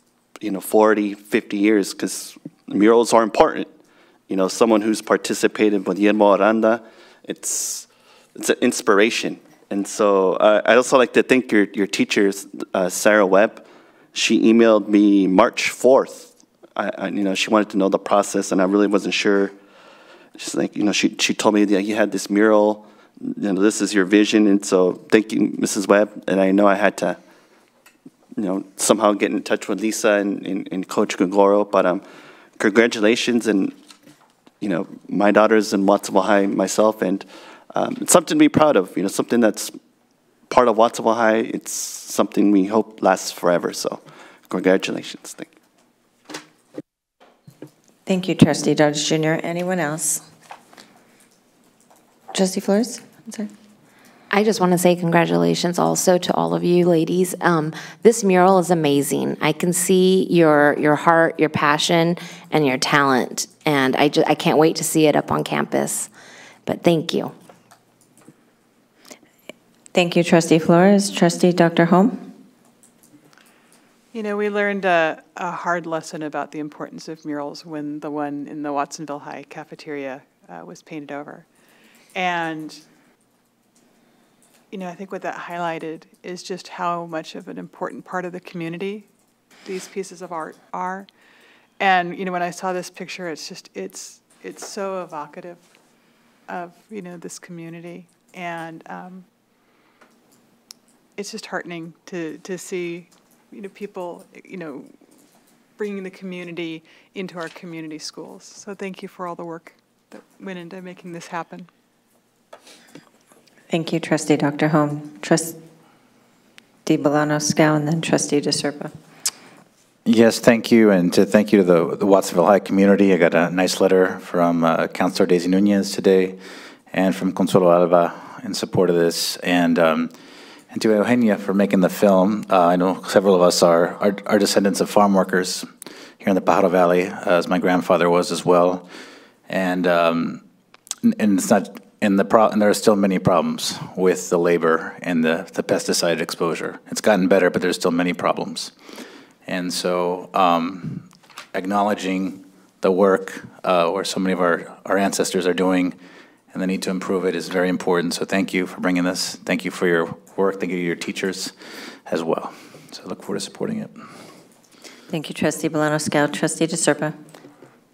you know, 40, 50 years, because murals are important. You know, someone who's participated with Guillermo Aranda, it's, it's an inspiration. And so uh, I'd also like to thank your, your teachers, uh, Sarah Webb. She emailed me March 4th. I, I, you know, she wanted to know the process, and I really wasn't sure. She's like, you know, she, she told me that you had this mural, you know, this is your vision. And so thank you, Mrs. Webb. And I know I had to, you know, somehow get in touch with Lisa and, and, and Coach Gogoro. But um, congratulations. And, you know, my daughter's in Watsonville myself, and um, it's something to be proud of. You know, something that's part of Watsonville. It's something we hope lasts forever. So, congratulations. Thank you. Thank you, Trustee Dodge Jr. Anyone else? Trustee Flores? I'm sorry. I just want to say congratulations also to all of you ladies. Um, this mural is amazing. I can see your your heart, your passion, and your talent, and I just I can't wait to see it up on campus. But thank you. Thank you, Trustee Flores. Trustee Dr. Holm? You know, we learned a, a hard lesson about the importance of murals when the one in the Watsonville High cafeteria uh, was painted over. And, you know, I think what that highlighted is just how much of an important part of the community these pieces of art are. And, you know, when I saw this picture, it's just, it's, it's so evocative of, you know, this community. And um, it's just heartening to, to see, you know, people, you know, bringing the community into our community schools. So thank you for all the work that went into making this happen. Thank you, Trustee Dr. Holm. Trustee Bolaños Scow, and then Trustee DeSerpa. Yes, thank you, and to thank you to the, the Watsonville High community. I got a nice letter from uh, Councilor Daisy Nunez today, and from Consuelo Alba in support of this, and um, and to Eugenia for making the film. Uh, I know several of us are, are are descendants of farm workers here in the Pajaro Valley, as my grandfather was as well, and um, and it's not. And the pro- and there are still many problems with the labor and the, the pesticide exposure. It's gotten better, but there's still many problems. And so um, acknowledging the work uh, where so many of our, our ancestors are doing and the need to improve it is very important. So thank you for bringing this. Thank you for your work. Thank you to your teachers as well. So I look forward to supporting it. Thank you, Trustee Bolaños Scow. Trustee DeSerpa.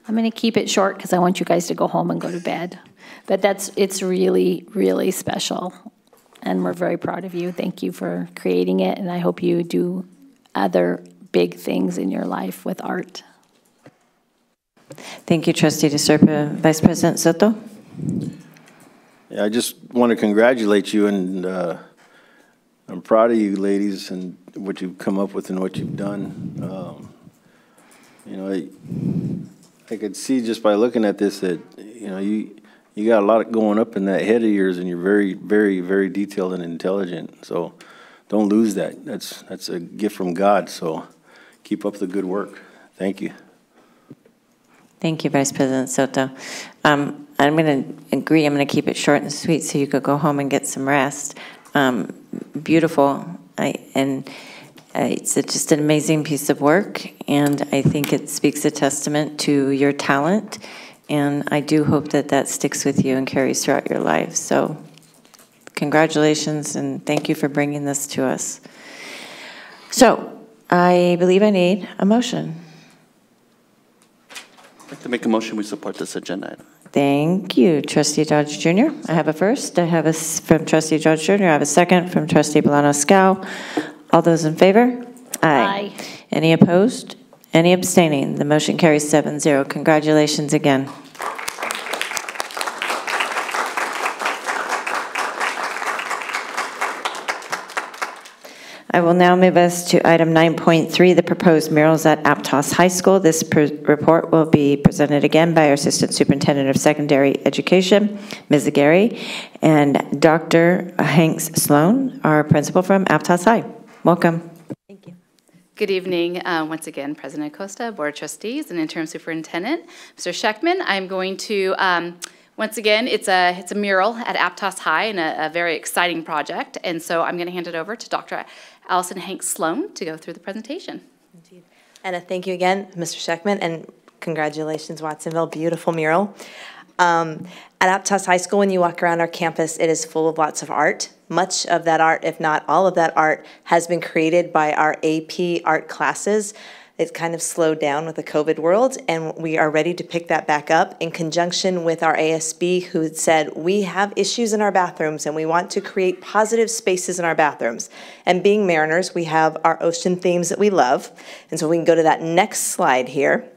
I'm going to keep it short because I want you guys to go home and go to bed. But that's, it's really, really special. And we're very proud of you. Thank you for creating it. And I hope you do other big things in your life with art. Thank you, Trustee DeSerpa. Vice President Soto. Yeah, I just want to congratulate you, and uh, I'm proud of you, ladies, and what you've come up with and what you've done. Um, you know, I, I could see just by looking at this that you know you you got a lot going up in that head of yours, and you're very, very, very detailed and intelligent. So don't lose that. That's that's a gift from God. So keep up the good work. Thank you. Thank you, Vice President Soto. Um, I'm going to agree. I'm going to keep it short and sweet so you could go home and get some rest. Um, beautiful, I, and uh, it's a, just an amazing piece of work, and I think it speaks a testament to your talent. And I do hope that that sticks with you and carries throughout your life. So, congratulations, and thank you for bringing this to us. So, I believe I need a motion. I'd like to make a motion, we support this agenda item. Thank you, Trustee Dodge Jr. I have a first, I have a s- from Trustee Dodge Jr., I have a second from Trustee Bolaños Scow. All those in favor? Aye. Aye. Any opposed? Any abstaining? The motion carries seven zero. Congratulations again. I will now move us to item 9.3, the proposed murals at Aptos High School. This report will be presented again by our Assistant Superintendent of Secondary Education, Ms. Aguirre, and Dr. Hanks Sloan, our principal from Aptos High. Welcome. Good evening, uh, once again, President Costa, Board of Trustees, and Interim Superintendent, Mr. Scheckman. I'm going to, um, once again, it's a, it's a mural at Aptos High and a, a very exciting project. And so I'm going to hand it over to Dr. Allison Hanks Sloan to go through the presentation. And a thank you again, Mr. Scheckman, and congratulations, Watsonville. Beautiful mural. Um, at Aptos High School, when you walk around our campus, it is full of lots of art. Much of that art, if not all of that art, has been created by our AP art classes. It's kind of slowed down with the COVID world, and we are ready to pick that back up in conjunction with our ASB, who said, We have issues in our bathrooms and we want to create positive spaces in our bathrooms. And being mariners, we have our ocean themes that we love. And so we can go to that next slide here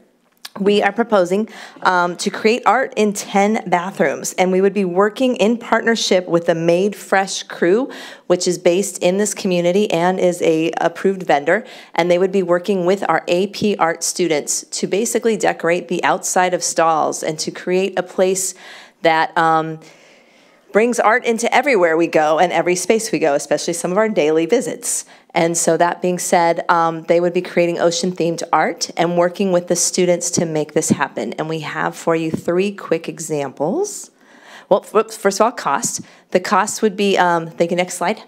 we are proposing um, to create art in 10 bathrooms, and we would be working in partnership with the Made Fresh crew, which is based in this community and is a approved vendor, and they would be working with our AP art students to basically decorate the outside of stalls and to create a place that um, brings art into everywhere we go and every space we go, especially some of our daily visits. And so, that being said, um, they would be creating ocean themed art and working with the students to make this happen. And we have for you three quick examples. Well, first of all, cost. The cost would be, um, thank you, next slide.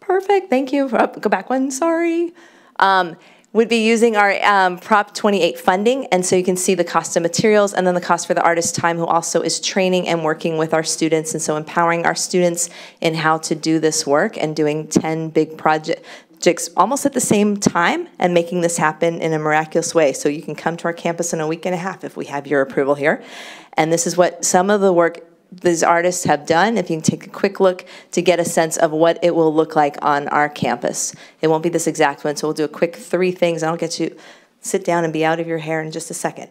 Perfect, thank you. Oh, go back one, sorry. Um, would be using our um, Prop 28 funding, and so you can see the cost of materials and then the cost for the artist time, who also is training and working with our students, and so empowering our students in how to do this work and doing 10 big projects almost at the same time and making this happen in a miraculous way. So you can come to our campus in a week and a half if we have your approval here. And this is what some of the work these artists have done, if you can take a quick look to get a sense of what it will look like on our campus. It won't be this exact one, so we'll do a quick three things. I'll get you sit down and be out of your hair in just a second.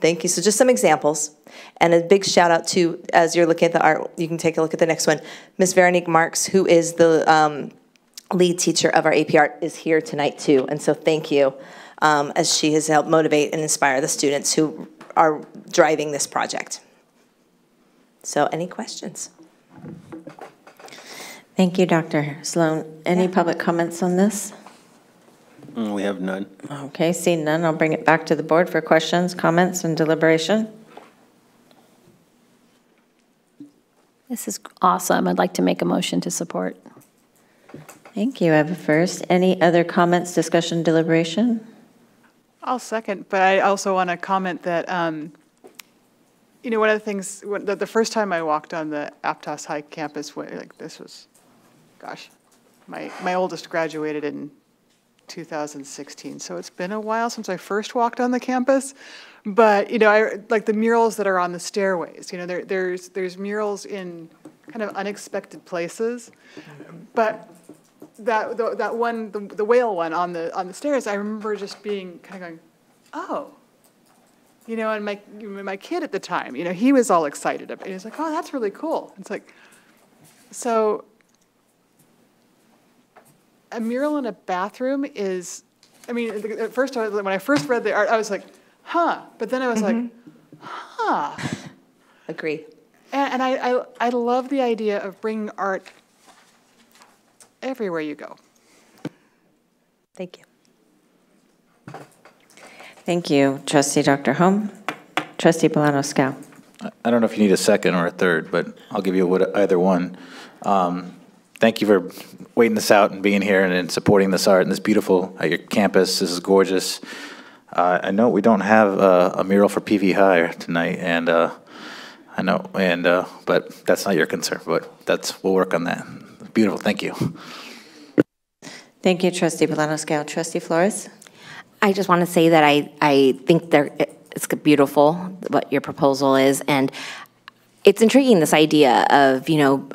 Thank you. So just some examples. And a big shout out to, as you're looking at the art, you can take a look at the next one. Miss Veronique Marks, who is the um, lead teacher of our AP Art, is here tonight too. And so thank you. um, as she has helped motivate and inspire the students who are driving this project. So any questions? Thank you, Dr. Sloan. Any public comments on this? Mm, We have none. Okay, seeing none, I'll bring it back to the board for questions, comments, and deliberation. This is awesome. I'd like to make a motion to support. Thank you. I have a first. Any other comments, discussion, deliberation? I'll second, but I also want to comment that, um, you know, one of the things, when- the, the first time I walked on the Aptos High campus, like, this was, gosh, my, my oldest graduated in 2016, so it's been a while since I first walked on the campus. But, you know, I, like the murals that are on the stairways, you know, there, there's, there's murals in kind of unexpected places. But that, the- that one, the the whale one on the, on the stairs, I remember just being kind of going, oh. You know, and my, my kid at the time, you know, he was all excited about it. He was like, oh, that's really cool. It's like, so a mural in a bathroom is, I mean, at first, when I first read the art, I was like, huh. But then I was like, mm-hmm. huh. Agree. And, and I, I, I love the idea of bringing art everywhere you go. Thank you. Thank you, trustee Dr. Holm. Trustee Bolaños Scow. I don't know if you need a second or a third, but I'll give you what- either one. Um, Thank you for waiting this out and being here and- and supporting this art and this beautiful, at your campus, this is gorgeous. Uh, I know we don't have uh, a mural for PV High tonight, and uh, I know, and, uh, but that's not your concern, but that's, we'll work on that. Beautiful, thank you. Thank you, trustee Bolaños Scow. Trustee Flores? I just want to say that I, I think there, it's beautiful what your proposal is, and it's intriguing, this idea of, you know,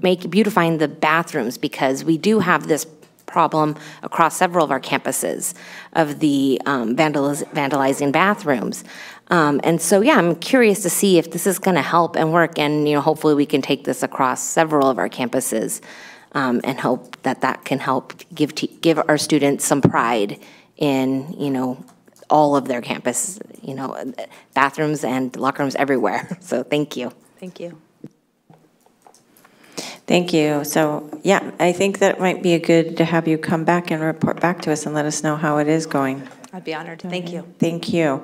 make, beautifying the bathrooms, because we do have this problem across several of our campuses of the um, vandaliz- vandalizing bathrooms. Um, And so, yeah, I'm curious to see if this is going to help and work, and, you know, hopefully we can take this across several of our campuses um, and hope that that can help give, give our students some pride in, you know, all of their campus, you know, bathrooms and locker rooms everywhere. So thank you. Thank you. Thank you. So, yeah, I think that might be a good to have you come back and report back to us and let us know how it is going. I'd be honored. Thank you. Thank you.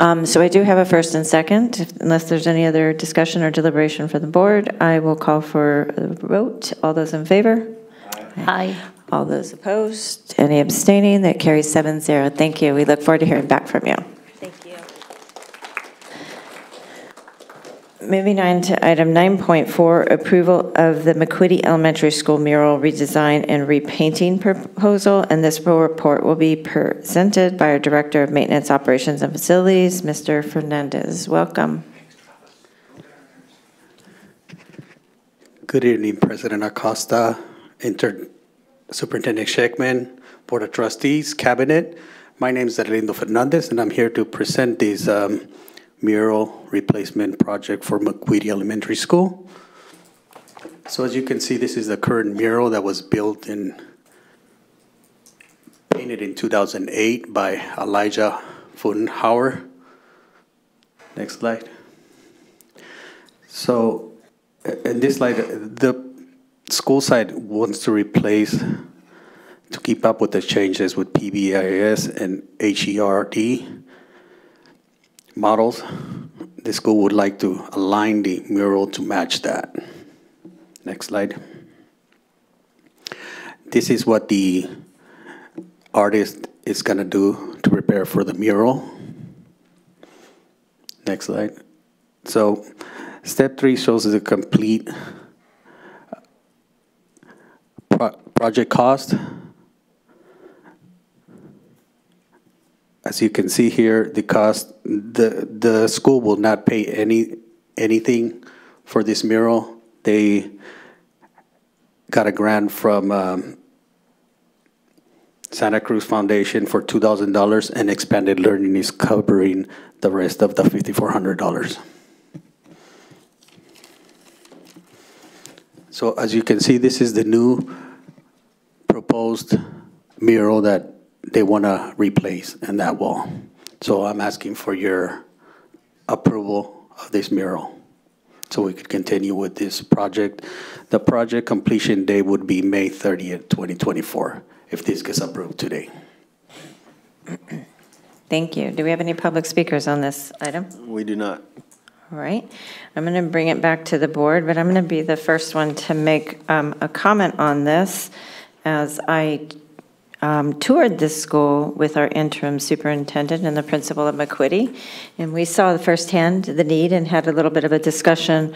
Um, So I do have a first and second. If- Unless there's any other discussion or deliberation for the board, I will call for a vote. All those in favor? Aye. All those opposed? Any abstaining? That carries seven zero. Thank you. We look forward to hearing back from you. Thank you. Moving on to item 9.4, approval of the McQuitty Elementary School mural redesign and repainting proposal. And this report will be presented by our Director of Maintenance, Operations, and Facilities, Mr. Fernandez. Welcome. Good evening, President Acosta, Inter Superintendent Scheckman, Board of Trustees, Cabinet. My name is Arlindo Fernandez, and I'm here to present this um, mural replacement project for McQuitty Elementary School. So as you can see, this is the current mural that was built and painted in 2008 by Elijah Funhauer. Next slide. So in this slide, the school side wants to replace, to keep up with the changes with PBIS and HERD models. The school would like to align the mural to match that. Next slide. This is what the artist is gonna do to prepare for the mural. Next slide. So step three shows the complete pro- project cost. As you can see here, the cost, the, the school will not pay any, anything for this mural. They got a grant from um, Santa Cruz Foundation for $2,000 and Expanded Learning is covering the rest of the $5,400. So as you can see, this is the new proposed mural that they want to replace in that wall. So I'm asking for your approval of this mural so we could continue with this project. The project completion date would be May 30th, 2024, if this gets approved today. Thank you. Do we have any public speakers on this item? We do not. All right. I'm going to bring it back to the board, but I'm going to be the first one to make um, a comment on this as I um, toured this school with our interim superintendent and the principal at McQuitty, and we saw firsthand the need and had a little bit of a discussion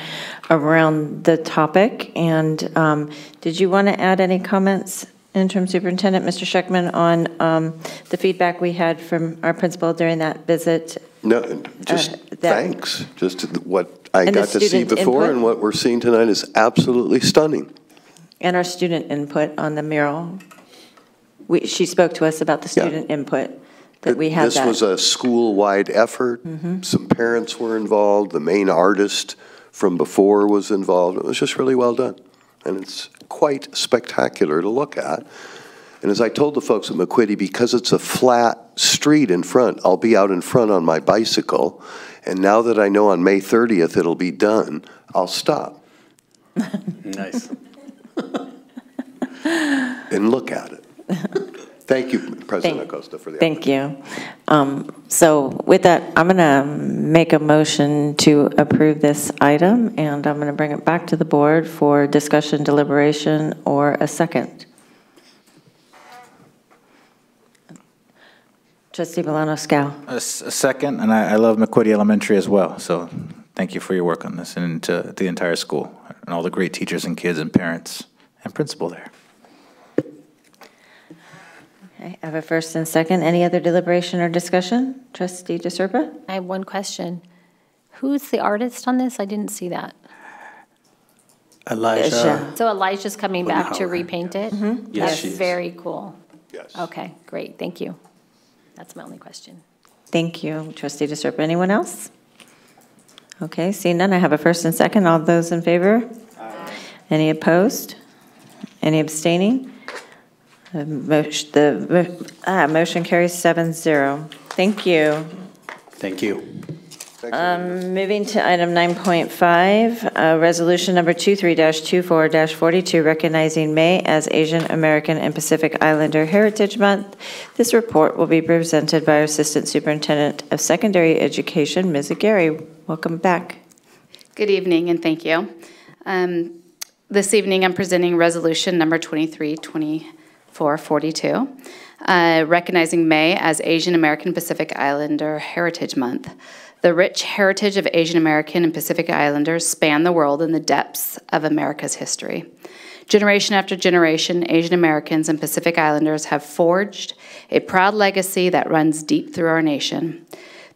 around the topic. And um, did you want to add any comments, interim superintendent, Mr. Scheckman, on um, the feedback we had from our principal during that visit? No, just Uh, that- thanks. Just what I got to see before input? and what we're seeing tonight is absolutely stunning. And our student input on the mural. We, she spoke to us about the Yeah. student input, that we had This that. was a school-wide effort. Mhm. Some parents were involved. The main artist from before was involved. It was just really well done. And it's quite spectacular to look at. And as I told the folks at McQuitty, because it's a flat street in front, I'll be out in front on my bicycle. And now that I know on May 30th it'll be done, I'll stop Nice. and look at it. Thank you, President Thank- Acosta, for the Thank you. Um, So with that, I'm going to make a motion to approve this item, and I'm going to bring it back to the board for discussion, deliberation, or a second. Trustee Bolaños Scow. A s- a second, and I, I love McQuitty Elementary as well, so thank you for your work on this and to the entire school and all the great teachers and kids and parents and principal there. Okay, I have a first and second. Any other deliberation or discussion? Trustee DeSerpa? I have one question. Who's the artist on this? I didn't see that. Elijah. So Elijah's coming back to Woudenhauer. repaint it? Mhm. Yes, That's she is. very cool. Yes. Okay, great, thank you. That's my only question. Thank you, Trustee DeSerpa. Anyone else? Okay, seeing none, I have a first and second. All those in favor? Any opposed? Any abstaining? The motion, the, mo- ah, motion carries seven zero. Thank you. Thank you. Um, Moving to item 9.5, uh, resolution number 23-24-42, recognizing May as Asian American and Pacific Islander Heritage Month. This report will be presented by our Assistant Superintendent of Secondary Education, Ms. Aguirre. Welcome back. Good evening, and thank you. Um, This evening, I'm presenting Resolution Number 232442, uh, recognizing May as Asian American Pacific Islander Heritage Month. The rich heritage of Asian American and Pacific Islanders span the world in the depths of America's history. Generation after generation, Asian Americans and Pacific Islanders have forged a proud legacy that runs deep through our nation.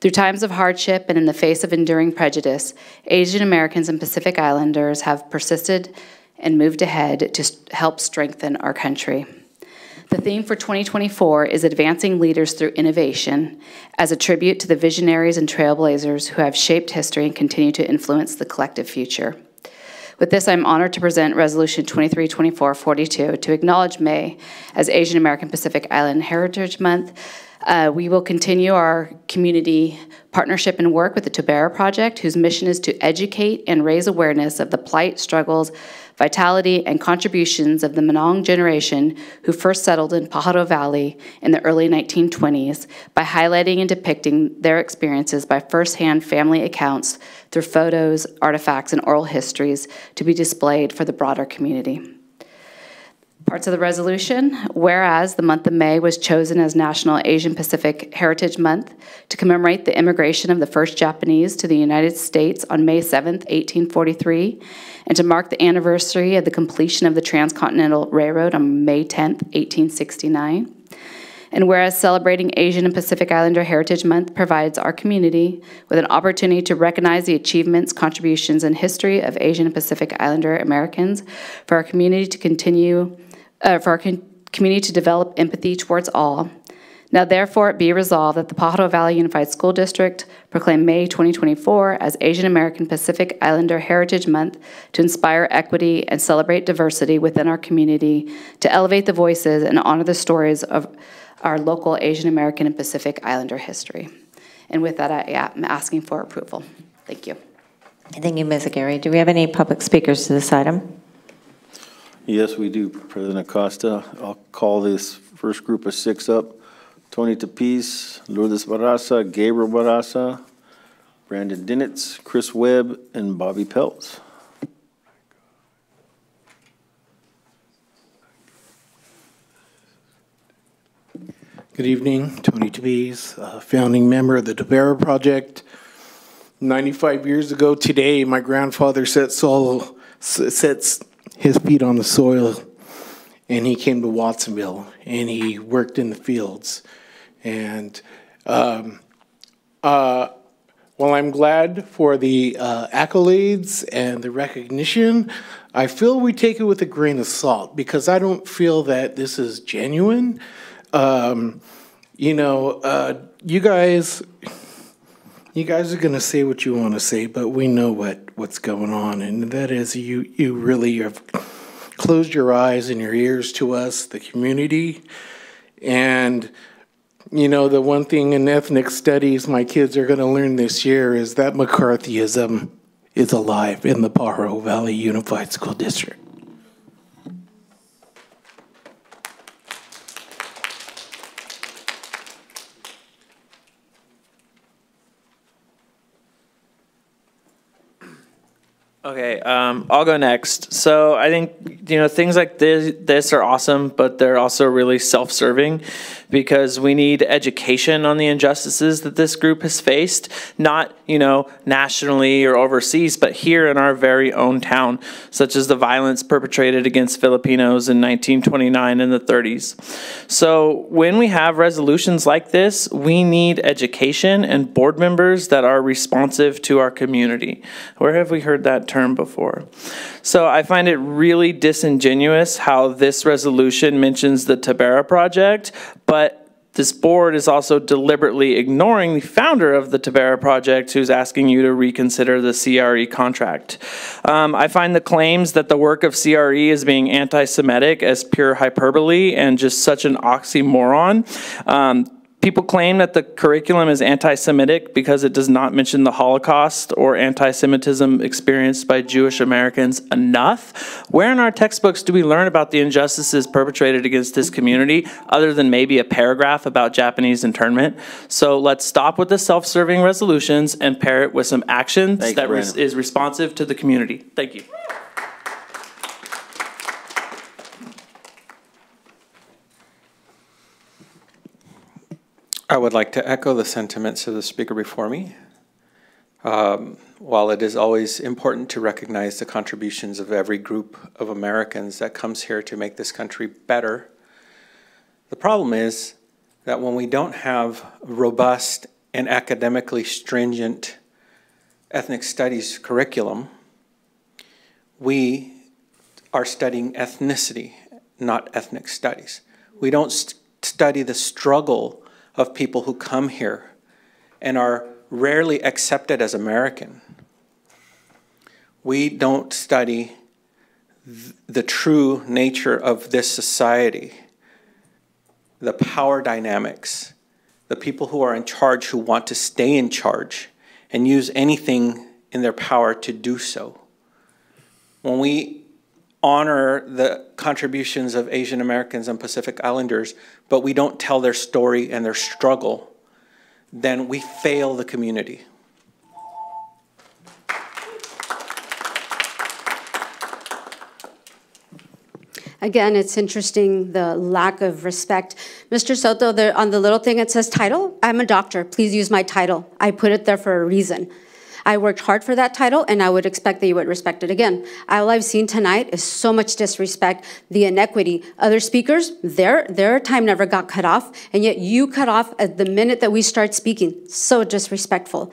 Through times of hardship and in the face of enduring prejudice, Asian Americans and Pacific Islanders have persisted and moved ahead to help strengthen our country. The theme for 2024 is Advancing Leaders Through Innovation as a tribute to the visionaries and trailblazers who have shaped history and continue to influence the collective future. With this, I'm honored to present Resolution 232442 to acknowledge May as Asian American Pacific Island Heritage Month. Uh, we will continue our community partnership and work with the Tobera Project, whose mission is to educate and raise awareness of the plight, struggles, vitality, and contributions of the Manong generation who first settled in Pajaro Valley in the early 1920s by highlighting and depicting their experiences by firsthand family accounts through photos, artifacts, and oral histories to be displayed for the broader community. Parts of the resolution, whereas the month of May was chosen as National Asian Pacific Heritage Month to commemorate the immigration of the first Japanese to the United States on May 7, 1843, and to mark the anniversary of the completion of the Transcontinental Railroad on May 10, 1869. And whereas celebrating Asian and Pacific Islander Heritage Month provides our community with an opportunity to recognize the achievements, contributions, and history of Asian and Pacific Islander Americans, for our community to continue, uh, for our community to develop empathy towards all. Now therefore it be resolved that the Pajaro Valley Unified School District proclaim May 2024 as Asian American Pacific Islander Heritage Month to inspire equity and celebrate diversity within our community, to elevate the voices and honor the stories of, our local Asian American and Pacific Islander history. And with that, I am asking for approval. Thank you. Thank you, Ms. Aguirre. Do we have any public speakers to this item? Yes, we do, President Acosta. I'll call this first group of six up. Tony Tapiz, Lourdes Barraza, Gabriel Barraza, Brandon Dinitz, Chris Webb, and Bobby Peltz. Good evening, Tony Tapiz, uh, founding member of the Tobera Project. 95 years ago today, my grandfather set soil, sets his feet on the soil and he came to Watsonville and he worked in the fields. And um, uh, while I'm glad for the uh, accolades and the recognition, I feel we take it with a grain of salt because I don't feel that this is genuine. Um, you know, uh, you guys you guys are going to say what you want to say, but we know what, what's going on. And that is you, you really have closed your eyes and your ears to us, the community. And, you know, the one thing in ethnic studies my kids are going to learn this year is that McCarthyism is alive in the Pajaro Valley Unified School District. Okay, um, I'll go next. So I think you know things like this, this are awesome, but they're also really self-serving because we need education on the injustices that this group has faced, not, you know, nationally or overseas, but here in our very own town, such as the violence perpetrated against Filipinos in 1929 and the 30s. So when we have resolutions like this, we need education and board members that are responsive to our community. Where have we heard that term before? So I find it really disingenuous how this resolution mentions the Tobera project, but this board is also deliberately ignoring the founder of the Tobera project who's asking you to reconsider the CRE contract. Um, I find the claims that the work of CRE is being anti-Semitic as pure hyperbole and just such an oxymoron. Um, People claim that the curriculum is anti Semitic because it does not mention the Holocaust or anti Semitism experienced by Jewish Americans enough. Where in our textbooks do we learn about the injustices perpetrated against this community other than maybe a paragraph about Japanese internment? So let's stop with the self serving resolutions and pair it with some actions Thank that you, is responsive to the community. Thank you. I would like to echo the sentiments of the speaker before me. Um, while it is always important to recognize the contributions of every group of Americans that comes here to make this country better, the problem is that when we don't have robust and academically stringent ethnic studies curriculum, we are studying ethnicity, not ethnic studies. We don't st study the struggle of people who come here and are rarely accepted as American. We don't study th the true nature of this society, the power dynamics, the people who are in charge who want to stay in charge and use anything in their power to do so. When we honor the contributions of Asian Americans and Pacific Islanders, but we don't tell their story and their struggle, then we fail the community. Again, it's interesting the lack of respect. Mr. Soto, there, on the little thing it says title, I'm a doctor. Please use my title. I put it there for a reason. I worked hard for that title, and I would expect that you would respect it again. All I've seen tonight is so much disrespect, the inequity. Other speakers, their, their time never got cut off, and yet you cut off at the minute that we start speaking. So disrespectful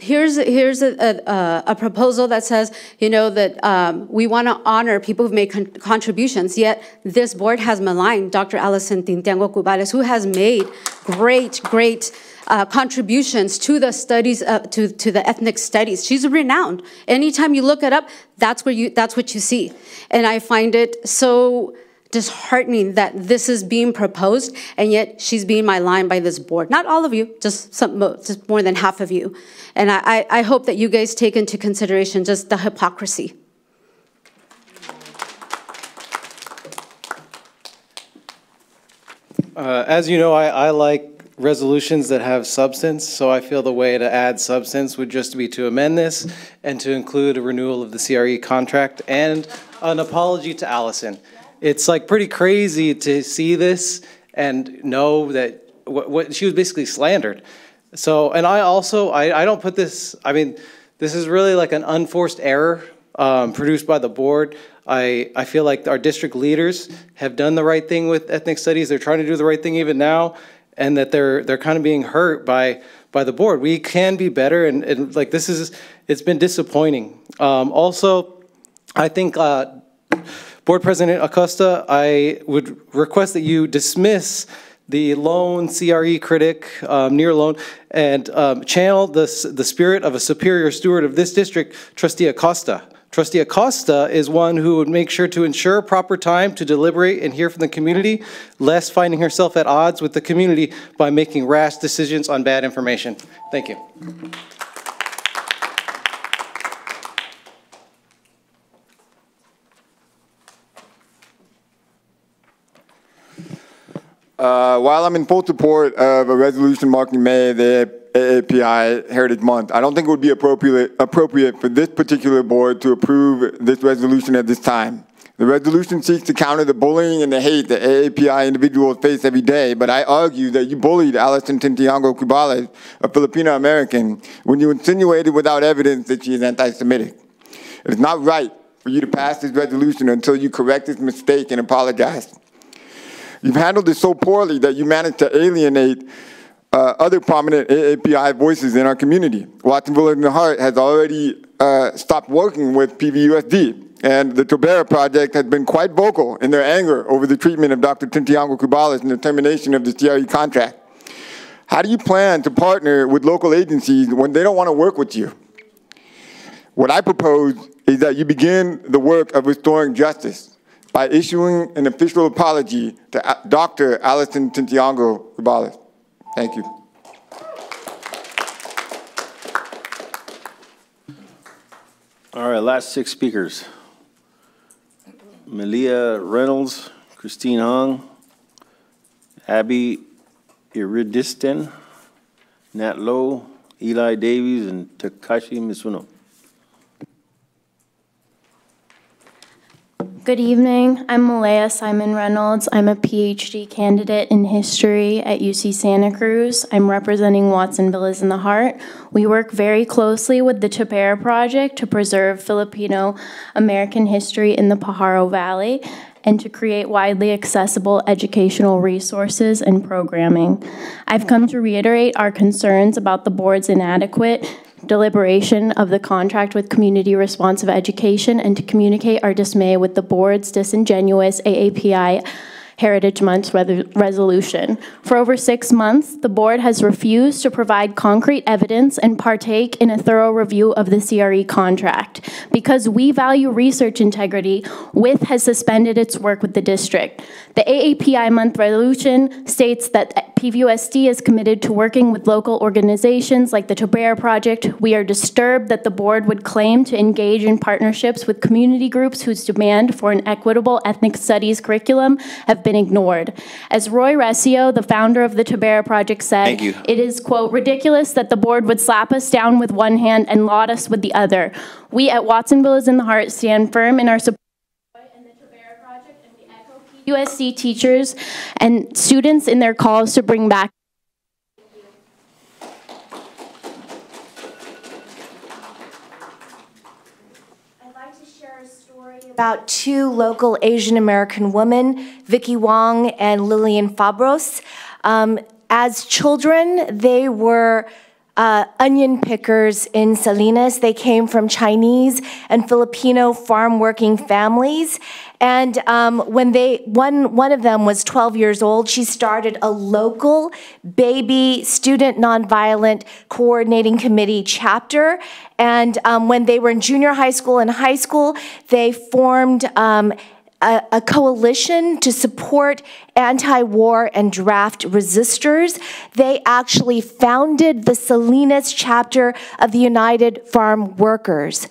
here's here's a, a, a, proposal that says you know that um, we want to honor people who've made con contributions yet this board has maligned dr allison tintiangco cubales who has made great great uh, contributions to the studies, uh, to, to the ethnic studies. She's renowned. Anytime you look it up, that's, where you, that's what you see. And I find it so disheartening that this is being proposed, and yet she's being maligned by this board. Not all of you, just some, just more than half of you. And I, I, hope that you guys take into consideration just the hypocrisy. Uh, as you know, I, I like resolutions that have substance, so I feel the way to add substance would just be to amend this and to include a renewal of the CRE contract and an apology to Allison. It's like pretty crazy to see this and know that what, what she was basically slandered. So, and I also, I, I don't put this, I mean, this is really like an unforced error um, produced by the board. I, I feel like our district leaders have done the right thing with ethnic studies. They're trying to do the right thing even now, and that they're they're kind of being hurt by by the board. We can be better, and, and like this is it's been disappointing. Um, also, I think. Uh, Board President Acosta, I would request that you dismiss the lone CRE critic, um, near lone, and um, channel the, the spirit of a superior steward of this district, Trustee Acosta. Trustee Acosta is one who would make sure to ensure proper time to deliberate and hear from the community, less finding herself at odds with the community by making rash decisions on bad information. Thank you. Uh, while I'm in full support of a resolution marking May the AAPI Heritage Month, I don't think it would be appropriate, appropriate for this particular board to approve this resolution at this time. The resolution seeks to counter the bullying and the hate that AAPI individuals face every day, but I argue that you bullied Alison Tintiangco Cubales, a Filipino American, when you insinuated without evidence that she is anti-Semitic. It is not right for you to pass this resolution until you correct this mistake and apologize. You've handled it so poorly that you managed to alienate uh, other prominent AAPI voices in our community. Watsonville in the Heart has already uh, stopped working with PVUSD, and the Tobera Project has been quite vocal in their anger over the treatment of Dr. Tintiangco Cubales and the termination of the CRE contract. How do you plan to partner with local agencies when they don't want to work with you? What I propose is that you begin the work of restoring justice by issuing an official apology to Dr. Alison Tintiangco Cubales. Thank you. All right, last six speakers. Malia Reynolds, Christine Hong, Abby Iridisten, Nat Lowe, Eli Davies, and Takashi Misuno. Good evening. I'm Malaya Simon Reynolds. I'm a PhD candidate in history at UC Santa Cruz. I'm representing Watsonville is in the Heart. We work very closely with the Tobera Project to preserve Filipino American history in the Pajaro Valley and to create widely accessible educational resources and programming. I've come to reiterate our concerns about the board's inadequate deliberation of the contract with Community Responsive Education and to communicate our dismay with the board's disingenuous AAPI Heritage Month resolution. For over six months, the board has refused to provide concrete evidence and partake in a thorough review of the CRE contract. Because we value research integrity, WITH has suspended its work with the district. The AAPI Month resolution states that PVUSD is committed to working with local organizations like the Tobera Project. We are disturbed that the board would claim to engage in partnerships with community groups whose demand for an equitable ethnic studies curriculum have been been ignored. As Roy Recio, the founder of the Tobera Project, said, it is, quote, ridiculous that the board would slap us down with one hand and laud us with the other. We at Watsonville is in the Heart stand firm in our support USC teachers and students in their calls to bring back about two local Asian American women, Vicky Wong and Lillian Fabros. Um, as children, they were uh, onion pickers in Salinas. They came from Chinese and Filipino farm working families. And um, when they, one, one of them was 12 years old, she started a local baby student nonviolent coordinating committee chapter. And um, when they were in junior high school and high school, they formed um, a, a coalition to support anti-war and draft resistors. They actually founded the Salinas chapter of the United Farm Workers.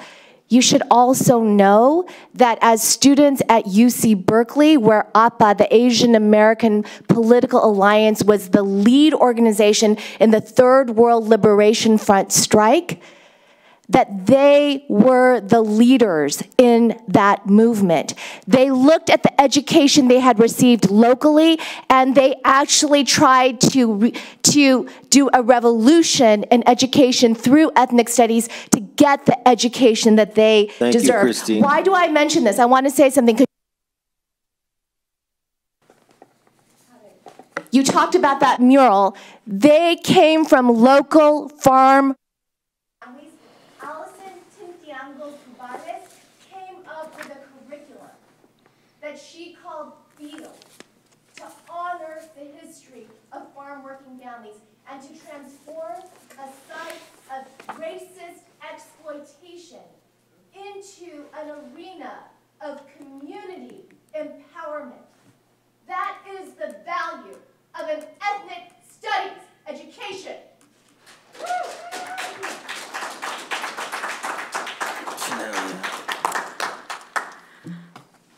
You should also know that as students at UC Berkeley, where APA, the Asian American Political Alliance, was the lead organization in the Third World Liberation Front strike, that they were the leaders in that movement. They looked at the education they had received locally and they actually tried to, to do a revolution in education through ethnic studies to get the education that they Thank you, deserve. Christine. Why do I mention this? I want to say something. You talked about that mural. They came from local farm Allison Tintiangcos Cubales came up with a curriculum that she called Field to honor the history of farm working families and to transform a site of racist exploitation into an arena of community empowerment. That is the value of an ethnic studies education.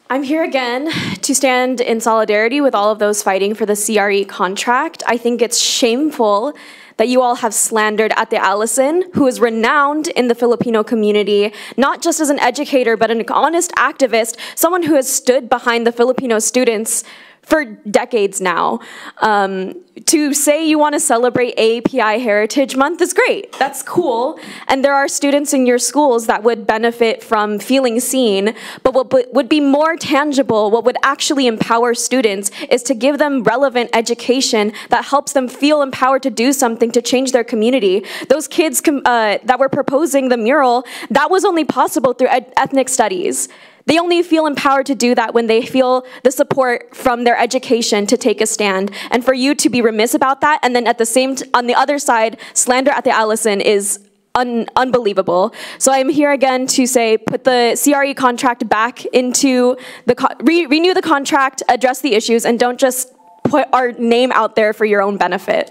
I'm here again to stand in solidarity with all of those fighting for the CRE contract. I think it's shameful that you all have slandered Ate Allison, who is renowned in the Filipino community, not just as an educator, but an honest activist, someone who has stood behind the Filipino students for decades now. Um, to say you want to celebrate AAPI Heritage Month is great. That's cool. And there are students in your schools that would benefit from feeling seen. But what would be more tangible, what would actually empower students, is to give them relevant education that helps them feel empowered to do something to change their community. Those kids uh, that were proposing the mural, that was only possible through ethnic studies. They only feel empowered to do that when they feel the support from their education to take a stand. And for you to be remiss about that, and then at the same, on the other side, slander Ate Allison is un unbelievable. So I'm here again to say, put the CRE contract back into the, re renew the contract, address the issues, and don't just put our name out there for your own benefit.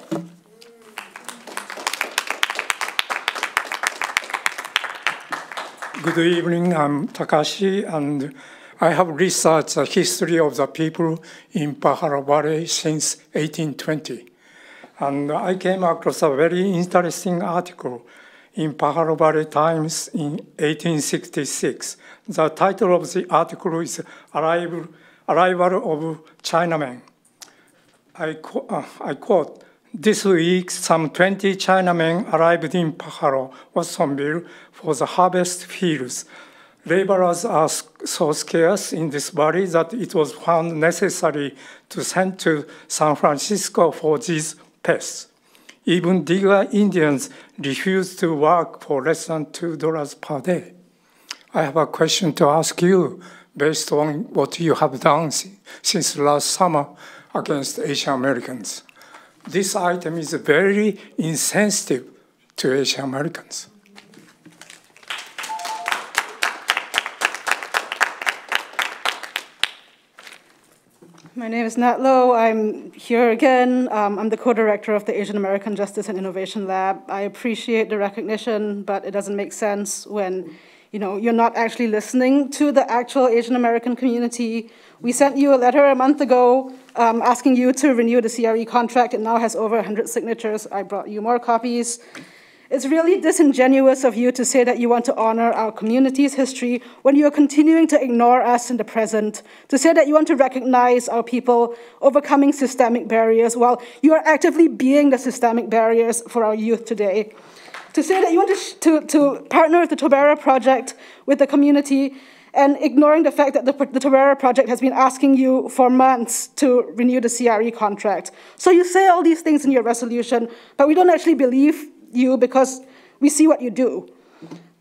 Good evening, I'm Takashi, and I have researched the history of the people in Pajaro Valley since 1820. And I came across a very interesting article in Pajaro Valley Times in 1866. The title of the article is Arrival, Arrival of Chinamen. I, uh, I quote, this week, some 20 Chinamen arrived in Pajaro, Watsonville, for the harvest fields. Laborers are so scarce in this valley that it was found necessary to send to San Francisco for these pests. Even digger Indians refused to work for less than $2 per day. I have a question to ask you based on what you have done since last summer against Asian Americans this item is very insensitive to Asian Americans. My name is Nat Lowe. I'm here again. Um, I'm the co-director of the Asian American Justice and Innovation Lab. I appreciate the recognition, but it doesn't make sense when you know, you're not actually listening to the actual Asian American community. We sent you a letter a month ago um, asking you to renew the CRE contract. It now has over 100 signatures. I brought you more copies. It's really disingenuous of you to say that you want to honor our community's history when you are continuing to ignore us in the present, to say that you want to recognize our people overcoming systemic barriers while you are actively being the systemic barriers for our youth today to say that you want to, to, to partner with the Tobera Project with the community and ignoring the fact that the, the Project has been asking you for months to renew the CRE contract. So you say all these things in your resolution, but we don't actually believe you because we see what you do.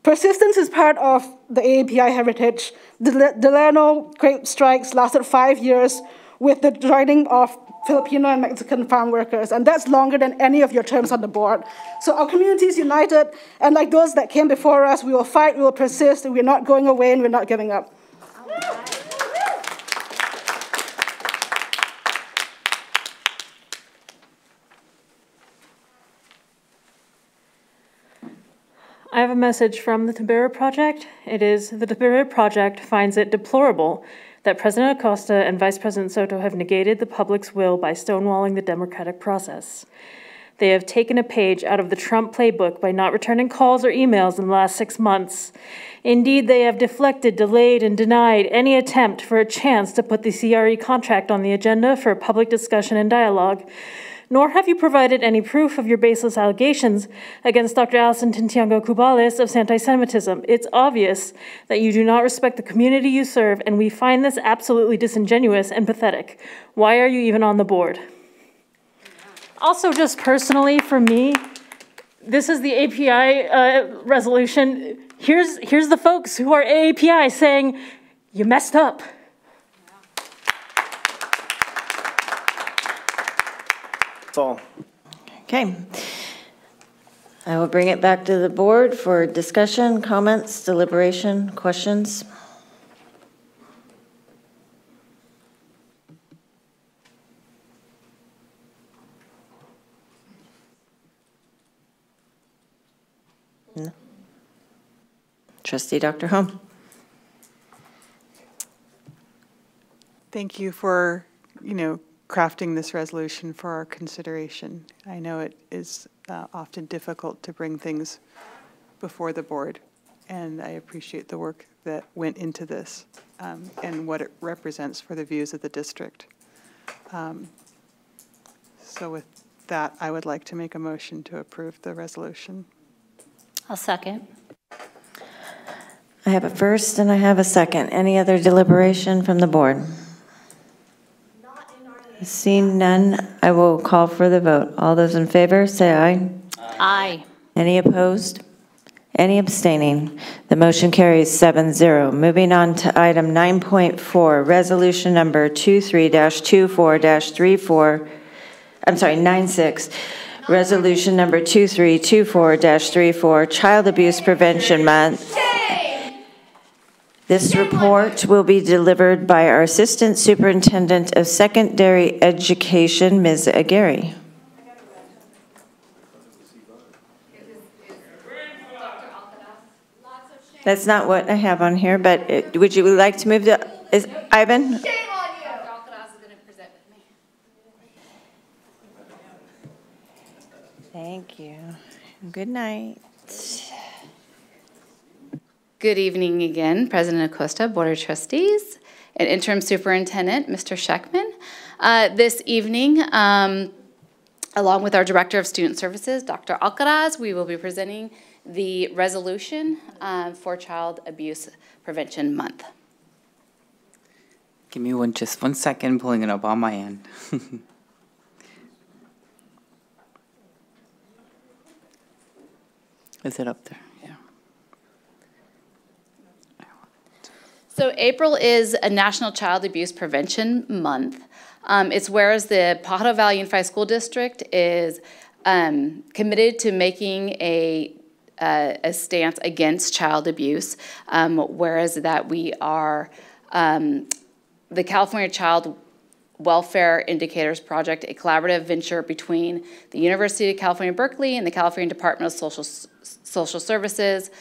Persistence is part of the AAPI heritage. The Delano grape strikes lasted five years with the joining of Filipino and Mexican farm workers, and that's longer than any of your terms on the board. So our community is united, and like those that came before us, we will fight, we will persist, we're not going away, and we're not giving up. I have a message from the Tobera Project. It is the Tobera Project finds it deplorable that President Acosta and Vice President Soto have negated the public's will by stonewalling the democratic process. They have taken a page out of the Trump playbook by not returning calls or emails in the last six months. Indeed, they have deflected, delayed, and denied any attempt for a chance to put the CRE contract on the agenda for public discussion and dialogue. Nor have you provided any proof of your baseless allegations against Dr. Alison Tintiangco Cubales of anti Semitism. It's obvious that you do not respect the community you serve, and we find this absolutely disingenuous and pathetic. Why are you even on the board? Also, just personally, for me, this is the API uh, resolution. Here's, here's the folks who are AAPI saying, you messed up. All. Okay. I will bring it back to the board for discussion, comments, deliberation, questions. No. Trustee Dr. Holm. Thank you for, you know, crafting this resolution for our consideration. I know it is uh, often difficult to bring things before the board, and I appreciate the work that went into this um, and what it represents for the views of the district. Um, So with that, I would like to make a motion to approve the resolution. I'll second. I have a first and I have a second. Any other deliberation from the board? Seeing none, I will call for the vote. All those in favor, say aye. Aye. Any opposed? Any abstaining? The motion carries 7-0. Moving on to item 9.4, resolution number 23-24-34, I'm sorry, 96, resolution number 2324-34, Child Abuse Prevention Month. This report will be delivered by our Assistant Superintendent of Secondary Education, Ms. Aguirre. That's not what I have on here, but uh, would you like to move to, is Ivan? Thank you. Good night. Good evening again, President Acosta, Board of Trustees, and Interim Superintendent, Mr. Scheckman. Uh, this evening, um, along with our Director of Student Services, Dr. Alcaraz, we will be presenting the resolution uh, for Child Abuse Prevention Month. Give me one, just one second, pulling it up on my end. Is it up there? Yeah. So April is a National Child Abuse Prevention Month. Um, it's whereas the Pajaro Valley Unified School District is um, committed to making a uh, a stance against child abuse, um, whereas that we are um, the California Child Welfare Indicators Project, a collaborative venture between the University of California, Berkeley and the California Department of Social, Social Services,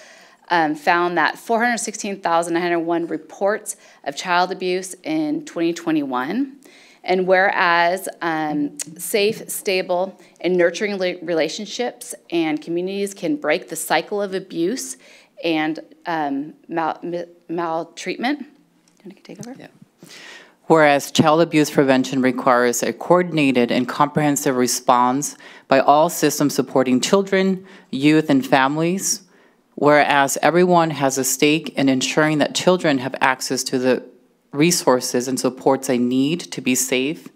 um, found that 416,901 reports of child abuse in 2021. And whereas um, safe, stable, and nurturing relationships and communities can break the cycle of abuse and um, mal maltreatment. Want to take over? Yeah. Whereas child abuse prevention requires a coordinated and comprehensive response by all systems supporting children, youth, and families, whereas everyone has a stake in ensuring that children have access to the resources and supports they need to be safe,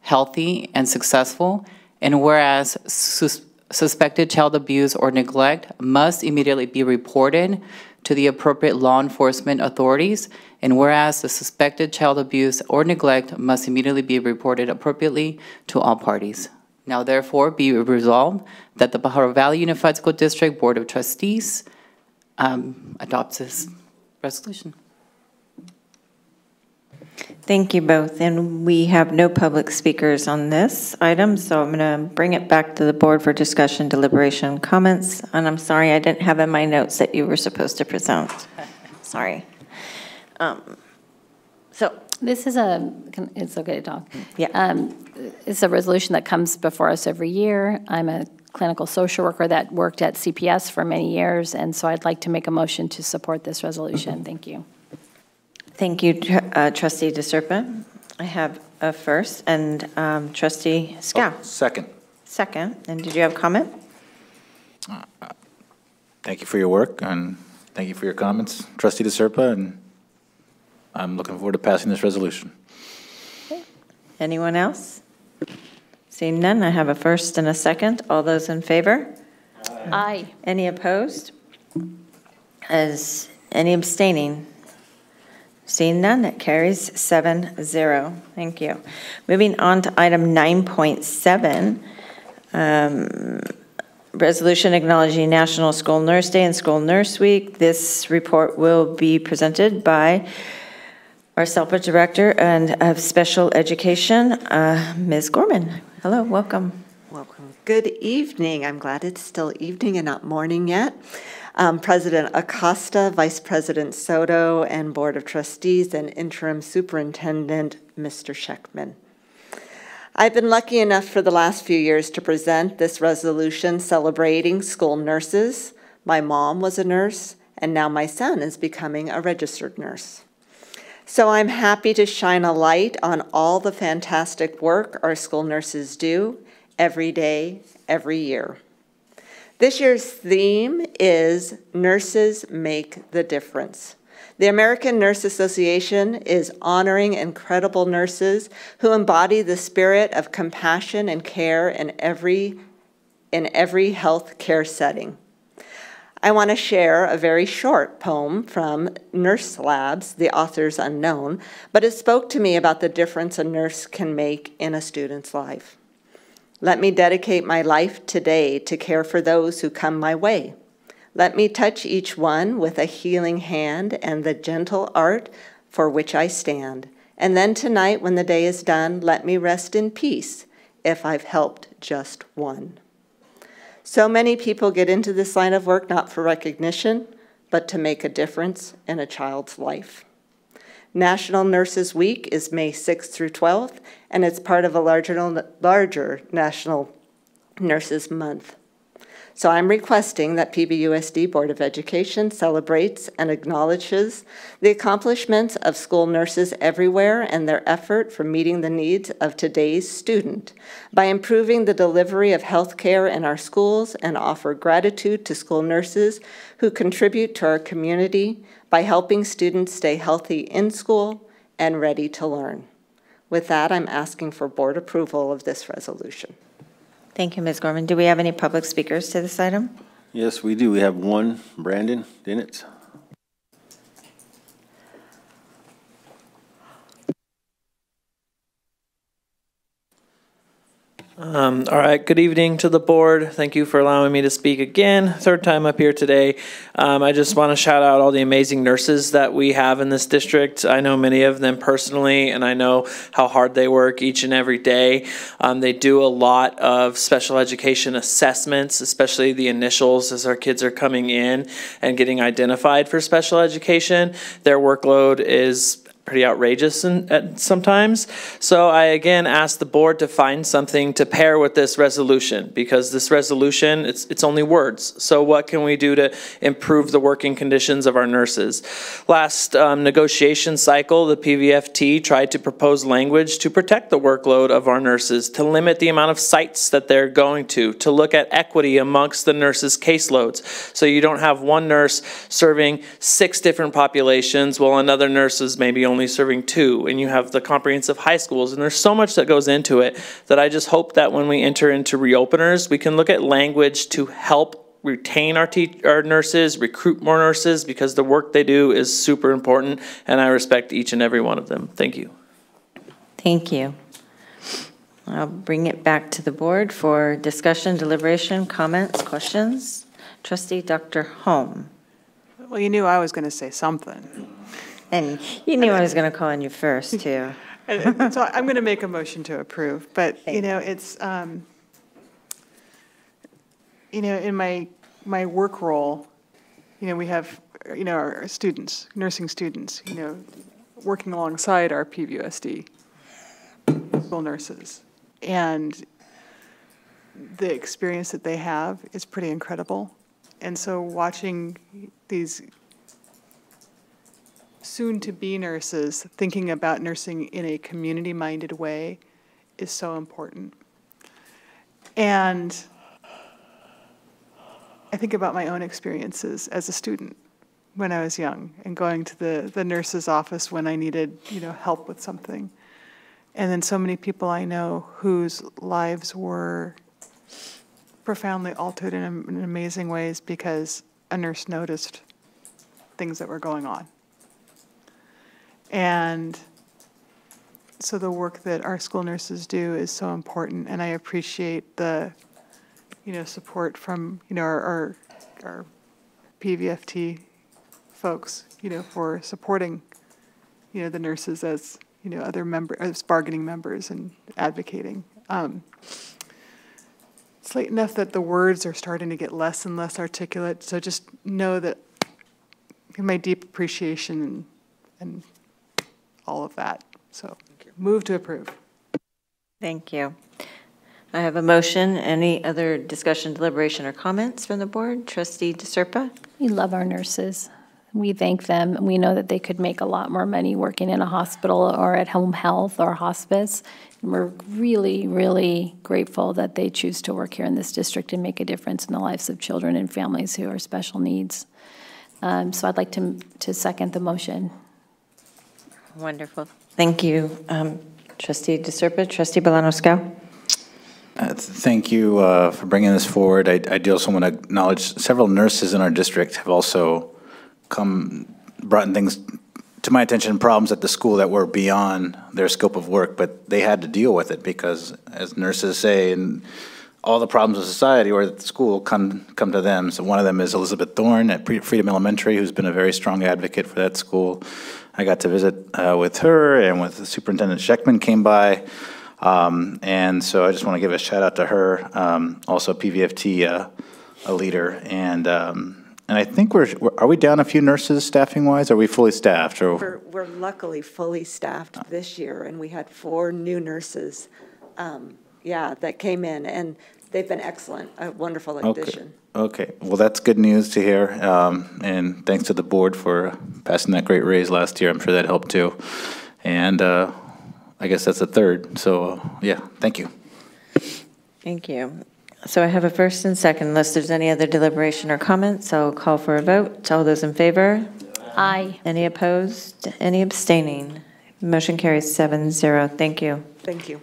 healthy, and successful. And whereas sus suspected child abuse or neglect must immediately be reported to the appropriate law enforcement authorities. And whereas the suspected child abuse or neglect must immediately be reported appropriately to all parties. Now therefore be resolved that the Pajaro Valley Unified School District Board of Trustees um, adopts this resolution. Thank you both. And we have no public speakers on this item, so I'm going to bring it back to the board for discussion, deliberation, comments. And I'm sorry, I didn't have in my notes that you were supposed to present. Sorry. Um, So, This is a, can- it's okay to talk. Yeah. Um, It's a resolution that comes before us every year. I'm a clinical social worker that worked at CPS for many years, and so I'd like to make a motion to support this resolution. Thank you. thank you, tr- uh, trustee DeSerpa. I have a first, and um, trustee Scow. Second. Second, and did you have comment? Thank you for your work, and thank you for your comments, trustee DeSerpa, and I'm looking forward to passing this resolution. Anyone else? Seeing none, I have a first and a second. All those in favor? Aye. Any opposed? As, any abstaining? Seeing none, that carries seven zero. Thank you. Moving on to item 9.7, um, resolution acknowledging National School Nurse Day and School Nurse Week. This report will be presented by our SELPA Director and of Special Education, uh, Ms. Gorman. Hello, welcome. Welcome. Good evening. I'm glad it's still evening and not morning yet. Um, President Acosta, Vice President Soto, and Board of Trustees, and Interim Superintendent Mr. Scheckman. I've been lucky enough for the last few years to present this resolution celebrating school nurses. My mom was a nurse, and now my son is becoming a registered nurse. So I'm happy to shine a light on all the fantastic work our school nurses do every day, every year. This year's theme is Nurses Make the Difference. The American Nurse Association is honoring incredible nurses who embody the spirit of compassion and care in every, in every health care setting. I want to share a very short poem from Nurse Labs, the author's unknown, but it spoke to me about the difference a nurse can make in a student's life. Let me dedicate my life today to care for those who come my way. Let me touch each one with a healing hand and the gentle art for which I stand. And then tonight, when the day is done, let me rest in peace if I've helped just one. So many people get into this line of work not for recognition, but to make a difference in a child's life. National Nurses Week is May 6th through 12th, and it's part of a larger, larger National Nurses Month. So I'm requesting that PVUSD Board of Education celebrates and acknowledges the accomplishments of school nurses everywhere and their effort for meeting the needs of today's student by improving the delivery of health care in our schools and offer gratitude to school nurses who contribute to our community by helping students stay healthy in school and ready to learn. With that, I'm asking for board approval of this resolution. Thank you, Ms. Gorman. Do we have any public speakers to this item? Yes, we do. We have one, Brandon Dennett. Um, all right, good evening to the board. Thank you for allowing me to speak again. Third time up here today. Um, I just want to shout out all the amazing nurses that we have in this district. I know many of them personally, and I know how hard they work each and every day. Um, they do a lot of special education assessments, especially the initials as our kids are coming in and getting identified for special education. Their workload is pretty outrageous at sometimes. So I again ask the board to find something to pair with this resolution because this resolution it's it's only words. So what can we do to improve the working conditions of our nurses? Last um, negotiation cycle, the PVFT tried to propose language to protect the workload of our nurses, to limit the amount of sites that they're going to, to look at equity amongst the nurses' caseloads. So you don't have one nurse serving six different populations while another nurse is maybe only serving two, and you have the comprehensive high schools, and there's so much that goes into it that I just hope that when we enter into reopeners, we can look at language to help retain our, te- our nurses, recruit more nurses, because the work they do is super important, and I respect each and every one of them. Thank you. Thank you. I'll bring it back to the board for discussion, deliberation, comments, questions. Trustee Dr. Holm. Well, you knew I was going to say something. And you knew I was going to call on you first, too. And- So I'm going to make a motion to approve, but, you know, it's, um, you know, in my, my work role, you know, we have, you know, our students, nursing students, you know, working alongside our PVUSD school nurses. And the experience that they have is pretty incredible. And so watching these soon-to-be nurses thinking about nursing in a community-minded way is so important. And I think about my own experiences as a student when I was young and going to the, the nurse's office when I needed, you know, help with something. And then so many people I know whose lives were profoundly altered in, in amazing ways because a nurse noticed things that were going on. And so the work that our school nurses do is so important, and I appreciate the, you know, support from, you know, our, our, our PVFT folks, you know, for supporting, you know, the nurses as, you know, other member, as bargaining members and advocating. Um, It's late enough that the words are starting to get less and less articulate, so just know that my deep appreciation and, and all of that. So move to approve. Thank you. I have a motion. Any other discussion, deliberation, or comments from the board? Trustee DeSerpa? We love our nurses. We thank them. We know that they could make a lot more money working in a hospital or at home health or hospice. And we're really, really grateful that they choose to work here in this district and make a difference in the lives of children and families who are special needs. Um, So I'd like to, to second the motion. Wonderful. Thank you. Um, Trustee DeSerpa, Trustee Bolaños-Scow? Uh, Thank you uh, for bringing this forward. I I do also want to acknowledge several nurses in our district have also come, brought in things to my attention, problems at the school that were beyond their scope of work, but they had to deal with it because, as nurses say, and all the problems of society or at school come, come to them. So one of them is Elizabeth Thorne at Freedom Elementary, who's been a very strong advocate for that school. I got to visit uh, with her and with Superintendent Scheckman came by. Um, and so I just want to give a shout out to her, um, also PVFT, uh, a leader. And, um, and I think we're, we're- are we down a few nurses staffing wise? Are we fully staffed or? We're, we're luckily fully staffed this year, and we had four new nurses, um, yeah, that came in, and they've been excellent, a wonderful addition. Okay, well, that's good news to hear. Um, and thanks to the board for passing that great raise last year. I'm sure that helped too. And, uh, I guess that's a third. So, uh, yeah, thank you. Thank you. So I have a first and second, unless there's any other deliberation or comments, I'll call for a vote. All those in favor? Aye. Any opposed? Any abstaining? Motion carries 7 0. Thank you. Thank you.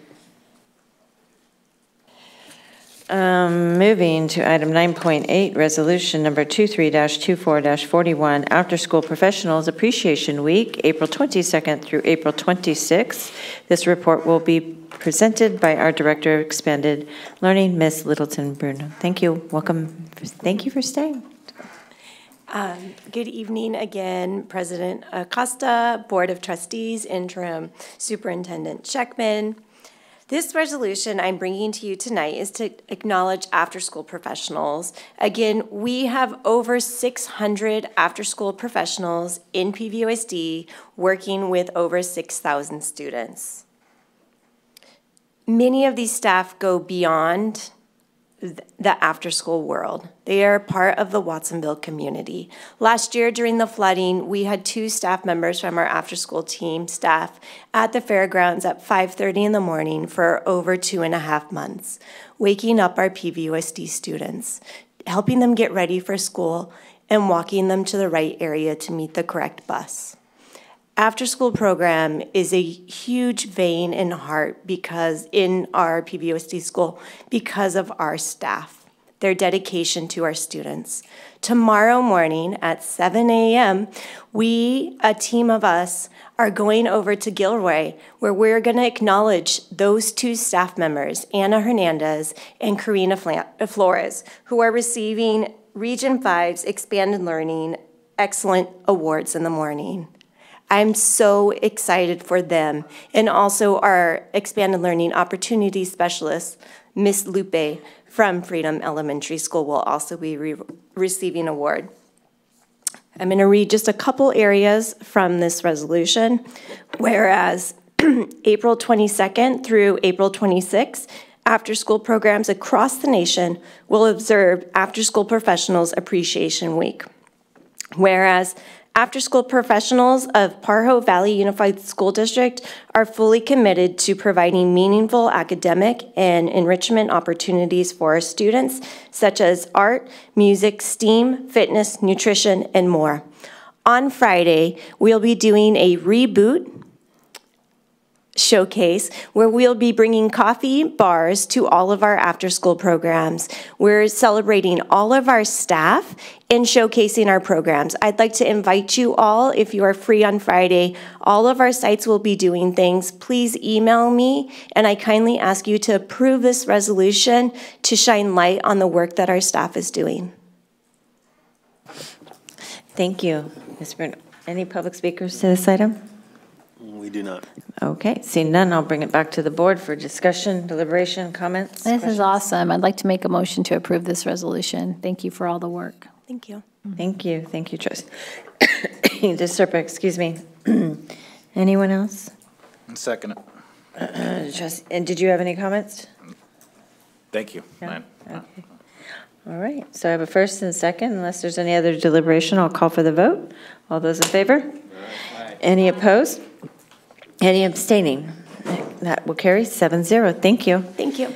Um, Moving to item 9.8, resolution number 23-24-41, After School Professionals Appreciation Week, April 22nd through April 26th. This report will be presented by our Director of Expanded Learning, Ms. Littleton Bruno. Thank you. Welcome. Thank you for staying. Um, Good evening again, President Acosta, Board of Trustees, Interim Superintendent Scheckman. This resolution I'm bringing to you tonight is to acknowledge after-school professionals. Again, we have over 600 after-school professionals in PVUSD working with over 6,000 students. Many of these staff go beyond th- the after-school world. They are part of the Watsonville community. Last year during the flooding, we had two staff members from our after-school team staff at the fairgrounds at 5:30 in the morning for over two and a half months, waking up our PVUSD students, helping them get ready for school, and walking them to the right area to meet the correct bus after-school program is a huge vein and heart because in our PVUSD school because of our staff, their dedication to our students. Tomorrow morning at 7 a.m., we, a team of us, are going over to Gilroy where we're going to acknowledge those two staff members, Anna Hernandez and Karina uh, Flores, who are receiving Region 5's Expanded Learning Excellent Awards in the morning. I'm so excited for them. And also our expanded learning opportunity specialist, Miss Lupe from Freedom Elementary School will also be re receiving award. I'm going to read just a couple areas from this resolution. Whereas April 22nd through April 26th, after-school programs across the nation will observe After-School Professionals Appreciation Week. Whereas after-school professionals of Pajaro Valley Unified School District are fully committed to providing meaningful academic and enrichment opportunities for our students, such as art, music, STEAM, fitness, nutrition, and more. On Friday, we'll be doing a reboot showcase where we'll be bringing coffee bars to all of our after school programs. We're celebrating all of our staff and showcasing our programs. I'd like to invite you all, if you are free on Friday, all of our sites will be doing things. Please email me, and I kindly ask you to approve this resolution to shine light on the work that our staff is doing. Thank you, Ms. Bruno. Any public speakers to this item? We do not. Okay, seeing none, I'll bring it back to the board for discussion, deliberation, comments. This is awesome. I'd like to make a motion to approve this resolution. Thank you for all the work. Thank you. Thank you, thank you, Trustee. Disturba, excuse me. Anyone else? Second. Uh, Trust- And did you have any comments? Thank you. Yeah. Okay. All right, so I have a first and a second. Unless there's any other deliberation, I'll call for the vote. All those in favor? Any opposed? Any abstaining? That will carry seven zero. Thank you. Thank you.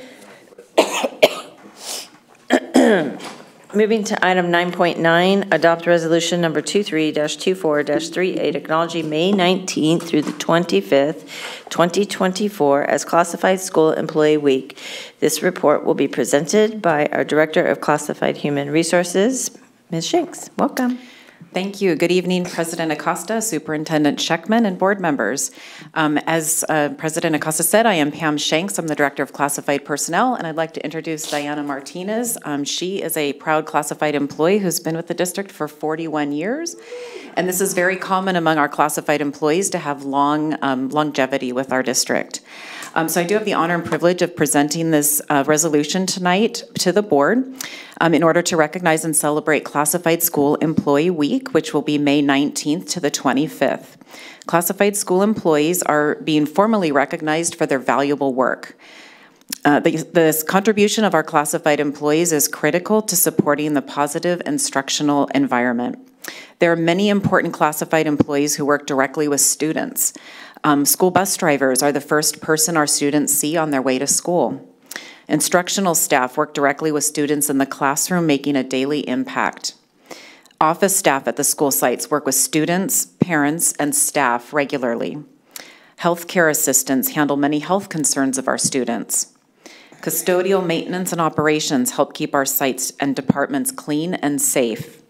Moving to item 9.9, adopt resolution number 23-24-38, acknowledging May 19th through the 25th, 2024 as Classified School Employee Week. This report will be presented by our Director of Classified Human Resources, Ms. Shanks. Welcome. Thank you. Good evening, President Acosta, Superintendent Scheckman, and board members. Um, as uh, President Acosta said, I am Pam Shanks. I'm the Director of Classified Personnel, and I'd like to introduce Diana Martinez. Um, she is a proud classified employee who's been with the district for 41 years. And this is very common among our classified employees to have long um, longevity with our district. Um, so I do have the honor and privilege of presenting this uh, resolution tonight to the board um, in order to recognize and celebrate Classified School Employee Week, which will be May 19th to the 25th. Classified school employees are being formally recognized for their valuable work. Uh, the, this contribution of our classified employees is critical to supporting the positive instructional environment. There are many important classified employees who work directly with students. Um, school bus drivers are the first person our students see on their way to school. Instructional staff work directly with students in the classroom, making a daily impact. Office staff at the school sites work with students, parents, and staff regularly. Healthcare assistants handle many health concerns of our students. Custodial maintenance and operations help keep our sites and departments clean and safe.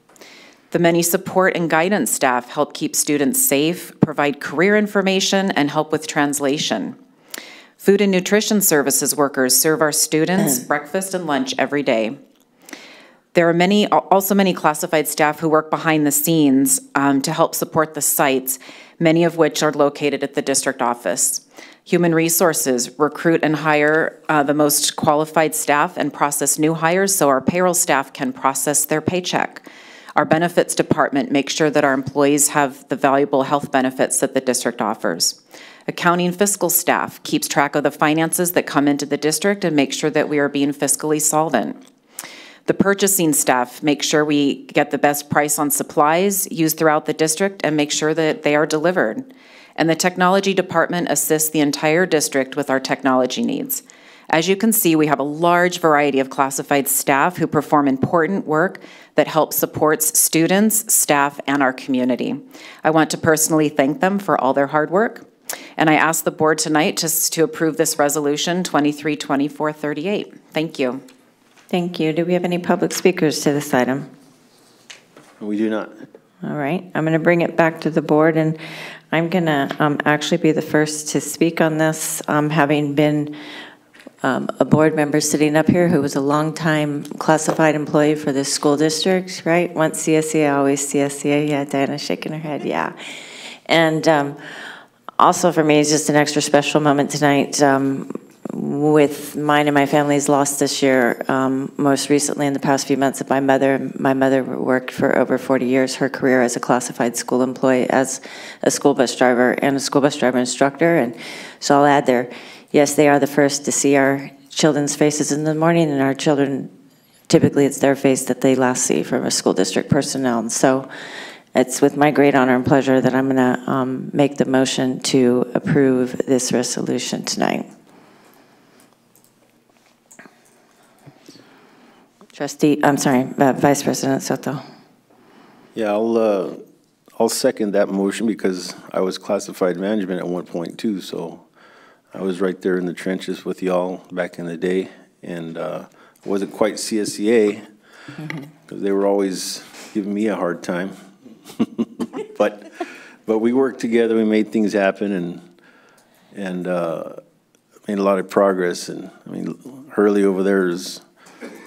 The many support and guidance staff help keep students safe, provide career information, and help with translation. Food and nutrition services workers serve our students breakfast and lunch every day. There are many, also many classified staff who work behind the scenes um, to help support the sites, many of which are located at the district office. Human resources recruit and hire uh, the most qualified staff and process new hires so our payroll staff can process their paycheck. Our benefits department makes sure that our employees have the valuable health benefits that the district offers. Accounting fiscal staff keeps track of the finances that come into the district and makes sure that we are being fiscally solvent. The purchasing staff make sure we get the best price on supplies used throughout the district and make sure that they are delivered. And the technology department assists the entire district with our technology needs. As you can see, we have a large variety of classified staff who perform important work that helps supports students, staff, and our community. I want to personally thank them for all their hard work. And I ask the board tonight just to approve this resolution 232438. Thank you. Thank you. Do we have any public speakers to this item? We do not. All right, I'm going to bring it back to the board, and I'm going to um, actually be the first to speak on this, um, having been um, a board member sitting up here who was a longtime classified employee for this school district, right? Once CSEA, always CSEA. Yeah, Diana's shaking her head, yeah. And um, also for me, it's just an extra special moment tonight um, with mine and my family's loss this year. Um, most recently, in the past few months, of my mother. My mother worked for over 40 years, her career as a classified school employee, as a school bus driver and a school bus driver instructor. And so I'll add there, yes, they are the first to see our children's faces in the morning, and our children, typically it's their face that they last see from a school district personnel. And so it's with my great honor and pleasure that I'm going to um, make the motion to approve this resolution tonight. Trustee, I'm sorry, uh, Vice President Soto. Yeah, I'll, uh, I'll second that motion because I was classified management at one point too, so I was right there in the trenches with y'all back in the day, and uh, wasn't quite CSEA because they were always giving me a hard time. but but we worked together. We made things happen, and and uh, made a lot of progress. And I mean, Hurley over there is,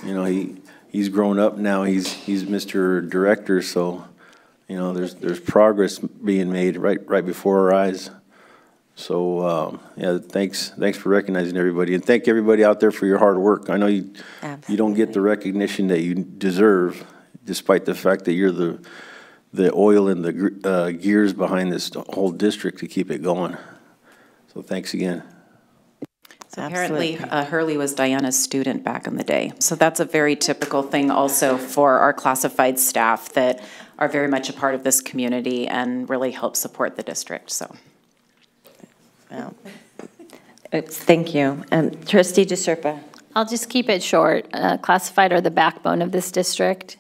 you know, he he's grown up now. He's he's Mr. Director, so you know, there's there's progress being made right right before our eyes. So um, yeah, thanks thanks for recognizing everybody, and thank everybody out there for your hard work. I know you you don't get the recognition that you deserve, despite the fact that you're the the oil and the uh, gears behind this whole district to keep it going. So thanks again. So apparently, uh, Hurley was Diana's student back in the day. So that's a very typical thing also for our classified staff that are very much a part of this community and really help support the district, so. Thank you. Um, Trustee DeSerpa. I'll just keep it short. Uh, Classified are the backbone of this district.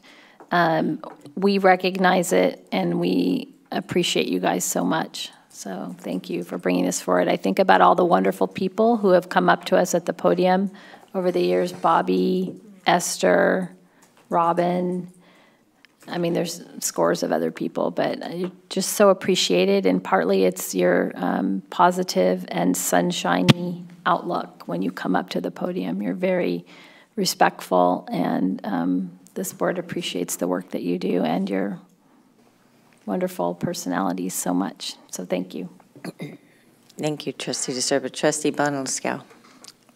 Um, We recognize it, and we appreciate you guys so much. So thank you for bringing this forward. I think about all the wonderful people who have come up to us at the podium over the years, Bobby, Esther, Robin. I mean, there's scores of other people, but I just so appreciated, and partly it's your um, positive and sunshiny outlook when you come up to the podium. You're very respectful, and um, this board appreciates the work that you do and your wonderful personalities so much. So thank you. Thank you, Trustee DeSerpa. Trustee Bolaños Scow.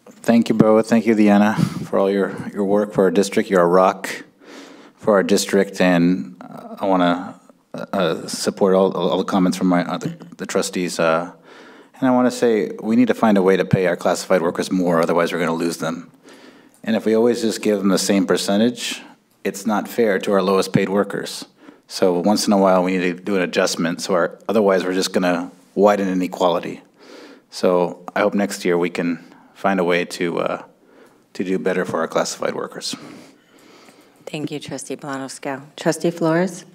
Thank you, Bo. Thank you, Deanna, for all your, your work for our district. You're a rock for our district, and uh, I want to uh, support all, all the comments from my, uh, the the trustees. uh, And I want to say, we need to find a way to pay our classified workers more, otherwise we're going to lose them. And if we always just give them the same percentage, it's not fair to our lowest paid workers. So once in a while, we need to do an adjustment, so our, otherwise we're just going to widen inequality. So I hope next year we can find a way to, uh, to do better for our classified workers. Thank you, Trustee Bolaños Scow. Trustee Flores?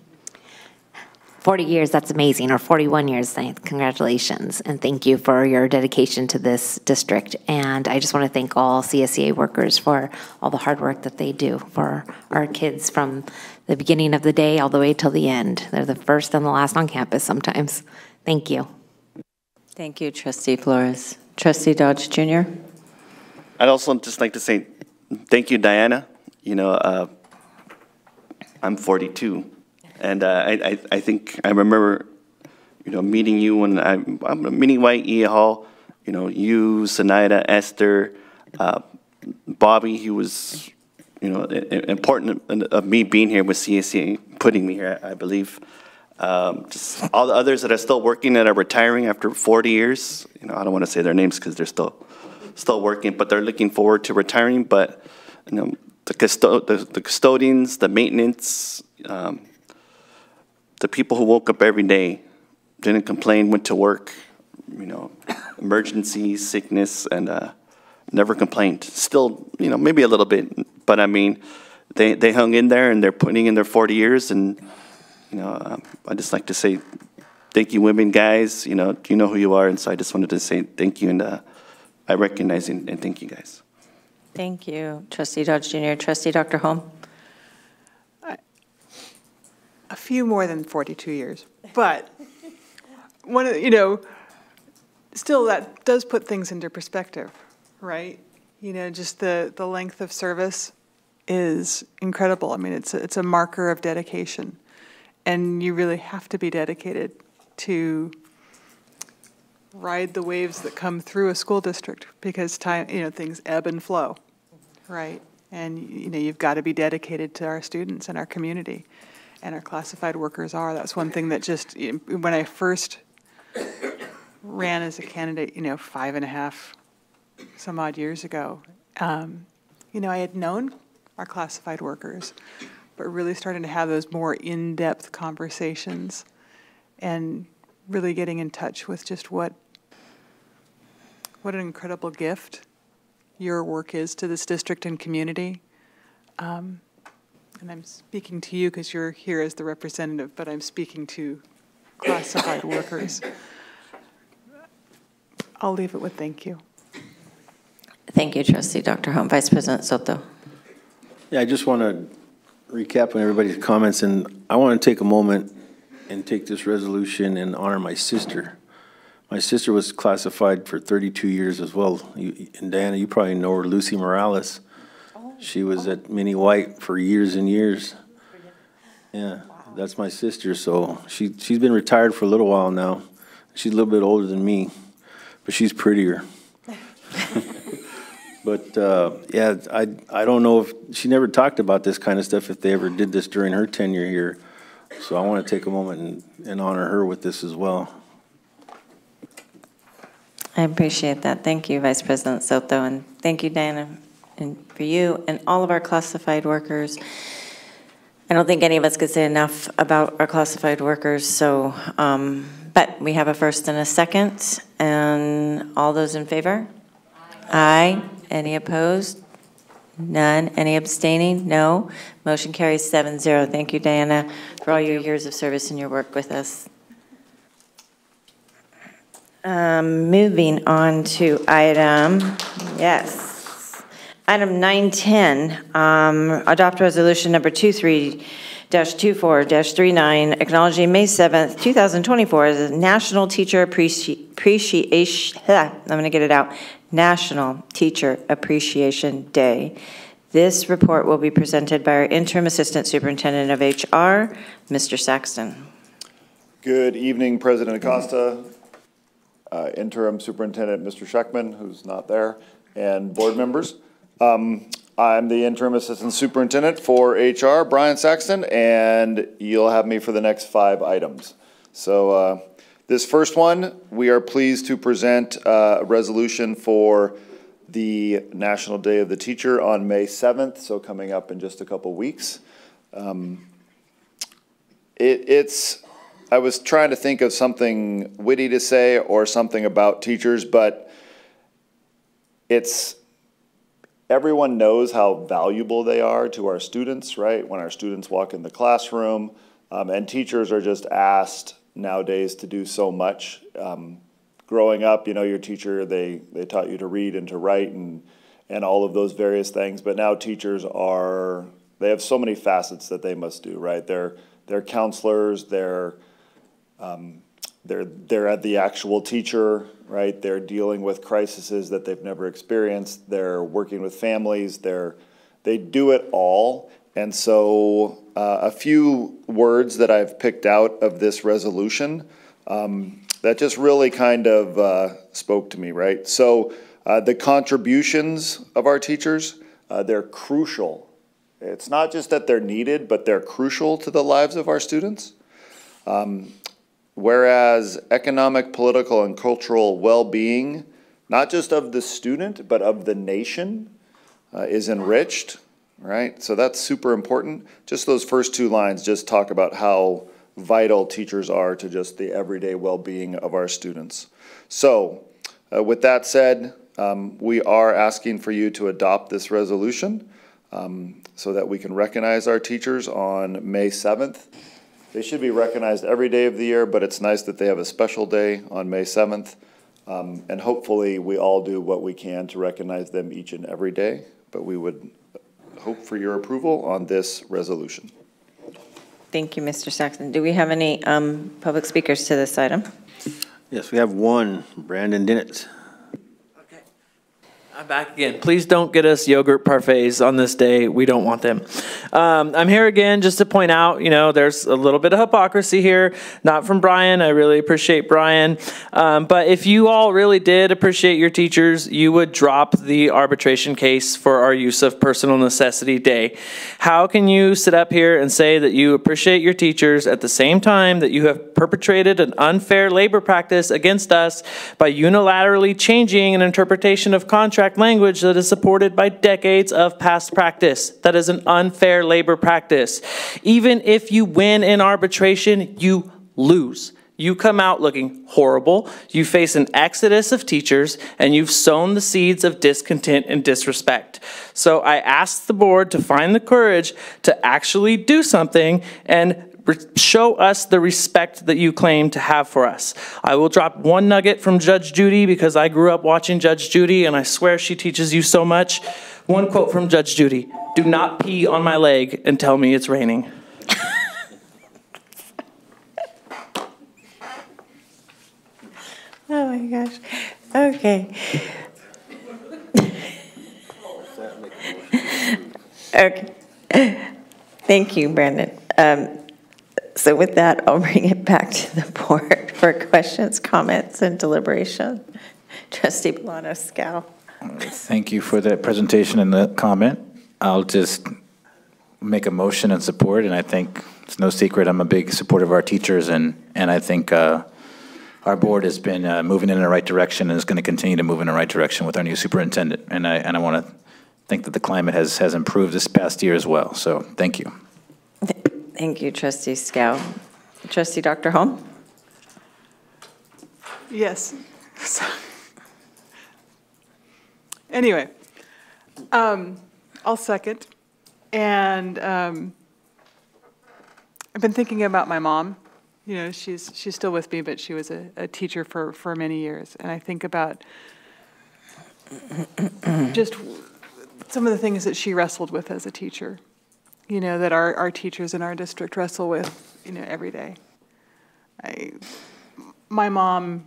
40 years, that's amazing, or 41 years, congratulations. And thank you for your dedication to this district. And I just want to thank all CSEA workers for all the hard work that they do for our kids from the beginning of the day all the way till the end. They're the first and the last on campus sometimes. Thank you. Thank you, Trustee Flores. Trustee Dodge Jr.? I'd also just like to say thank you, Diana. You know, uh, I'm 42, and uh, I, I, I think I remember, you know, meeting you when I, I'm meeting White E Hall. You know, you, Sinaida, Esther, uh, Bobby. He was, you know, important of me being here with CSC, putting me here, I believe. Um, just all the others that are still working that are retiring after 40 years. You know, I don't want to say their names because they're still still working, but they're looking forward to retiring. But you know, the, custo- the, the custodians, the maintenance, um, the people who woke up every day, didn't complain, went to work, you know, emergencies, sickness, and uh, never complained. Still, you know, maybe a little bit, but I mean, they, they hung in there and they're putting in their 40 years. And, you know, um, I just like to say thank you, women, guys. You know, you know who you are. And so I just wanted to say thank you. And uh, I recognize and, and thank you guys. Thank you, Trustee Dodge Jr. Trustee Dr. Holm? a few more than 42 years. But one, of- you know, still that does put things into perspective, right? You know, just the, the length of service is incredible. I mean, it's, a- it's a marker of dedication. And you really have to be dedicated to ride the waves that come through a school district because time, you know, things ebb and flow, right? And, you know, you've got to be dedicated to our students and our community. And our classified workers are. That's one thing that just, when I first ran as a candidate, you know, five and a half some odd years ago, um, you know, I had known our classified workers, but really starting to have those more in-depth conversations and really getting in touch with just what what an incredible gift your work is to this district and community. Um, and I'm speaking to you because you're here as the representative, but I'm speaking to classified workers. I'll leave it with thank you. Thank you, trustee Dr. Holm. Vice President Soto. Yeah, I just want to recap on everybody's comments, and I want to take a moment and take this resolution and honor my sister. My sister was classified for 32 years as well. You- And Diana, you probably know her, Lucy Morales. She was at Mintie White for years and years. Yeah, that's my sister, so she, she's been retired for a little while now. She's a little bit older than me, but she's prettier. But, uh, yeah, I, I don't know if, she never talked about this kind of stuff, if they ever did this during her tenure here. So I want to take a moment and, and honor her with this as well. I appreciate that. Thank you, Vice President Soto, and thank you, Diana, and for you and all of our classified workers. I don't think any of us could say enough about our classified workers, so, um, but we have a first and a second, and all those in favor? Aye. Any opposed? None. Any abstaining? No. Motion carries seven zero. Thank you, Diana, for all your years of service and your work with us. Um, Moving on to item, yes, item 910, um, adopt resolution number 23-24-39, acknowledging May 7th, 2024 as a National Teacher Appreci- Appreciation, I'm going to get it out, National Teacher Appreciation Day. This report will be presented by our interim assistant superintendent of HR, Mr. Saxton. Good evening, President Acosta, uh, Interim Superintendent Mr. Scheckman, who's not there, and board members. Um, I'm the Interim Assistant Superintendent for HR, Brian Saxton, and you'll have me for the next five items. So uh, this first one, we are pleased to present uh, a resolution for the National Day of the Teacher on May 7th, so coming up in just a couple weeks. Um, it, it's, I was trying to think of something witty to say or something about teachers, but it's, everyone knows how valuable they are to our students, right? When our students walk in the classroom, um, and teachers are just asked nowadays to do so much. Um, growing up, you know, your teacher, they, they taught you to read and to write and, and all of those various things, but now teachers are, they have so many facets that they must do, right? They're, they're counselors, they're, um, they're, they're at the actual teacher, right? They're dealing with crises that they've never experienced. They're working with families. They're, they do it all. And so, uh, a few words that I've picked out of this resolution um, that just really kind of uh, spoke to me, right? So, uh, the contributions of our teachers, uh, they're crucial. It's not just that they're needed, but they're crucial to the lives of our students. Um, Whereas economic, political, and cultural well-being, not just of the student, but of the nation, uh, is enriched, right? So that's super important. Just those first two lines just talk about how vital teachers are to just the everyday well-being of our students. So uh, with that said, um, we are asking for you to adopt this resolution um, so that we can recognize our teachers on May 7th. They should be recognized every day of the year, but it's nice that they have a special day on May 7th. Um, and hopefully, we all do what we can to recognize them each and every day. But we would hope for your approval on this resolution. Thank you, Mr. Saxton. Do we have any um, public speakers to this item? Yes, we have one, Brandon Dennett. I'm back again. Please don't get us yogurt parfaits on this day. We don't want them. Um, I'm here again just to point out, you know, there's a little bit of hypocrisy here. Not from Brian. I really appreciate Brian. Um, but if you all really did appreciate your teachers, you would drop the arbitration case for our use of personal necessity day. How can you sit up here and say that you appreciate your teachers at the same time that you have perpetrated an unfair labor practice against us by unilaterally changing an interpretation of contract language that is supported by decades of past practice. That is an unfair labor practice. Even if you win in arbitration, you lose. You come out looking horrible. You face an exodus of teachers, and you've sown the seeds of discontent and disrespect. So I asked the board to find the courage to actually do something and show us the respect that you claim to have for us. I will drop one nugget from Judge Judy because I grew up watching Judge Judy and I swear she teaches you so much. One quote from Judge Judy Do not pee on my leg and tell me it's raining. Oh my gosh. Okay. okay. Thank you, Brandon. Um, so with that, I'll bring it back to the board for questions, comments, and deliberation. Trustee Bolaños Scow. Thank you for that presentation and the comment. I'll just make a motion and support, and I think it's no secret I'm a big supporter of our teachers, and, and I think uh, our board has been uh, moving in the right direction and is going to continue to move in the right direction with our new superintendent. And I, and I want to think that the climate has, has improved this past year as well. So thank you. Thank you, Trustee Scow. Trustee Dr. Holm? Yes. anyway, um, I'll second. And um, I've been thinking about my mom. You know, she's she's still with me, but she was a, a teacher for, for many years. And I think about just some of the things that she wrestled with as a teacher you know, that our, our teachers in our district wrestle with, you know, every day. I, my mom,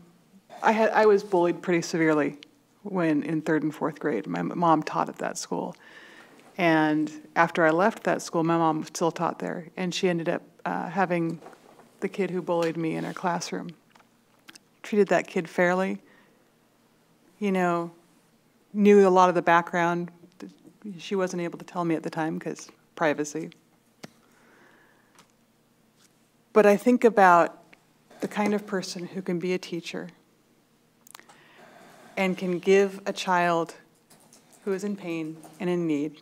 I had, I was bullied pretty severely when in third and fourth grade. My mom taught at that school. And after I left that school, my mom still taught there. And she ended up uh, having the kid who bullied me in her classroom. Treated that kid fairly. You know, knew a lot of the background. She wasn't able to tell me at the time because privacy. But I think about the kind of person who can be a teacher and can give a child who is in pain and in need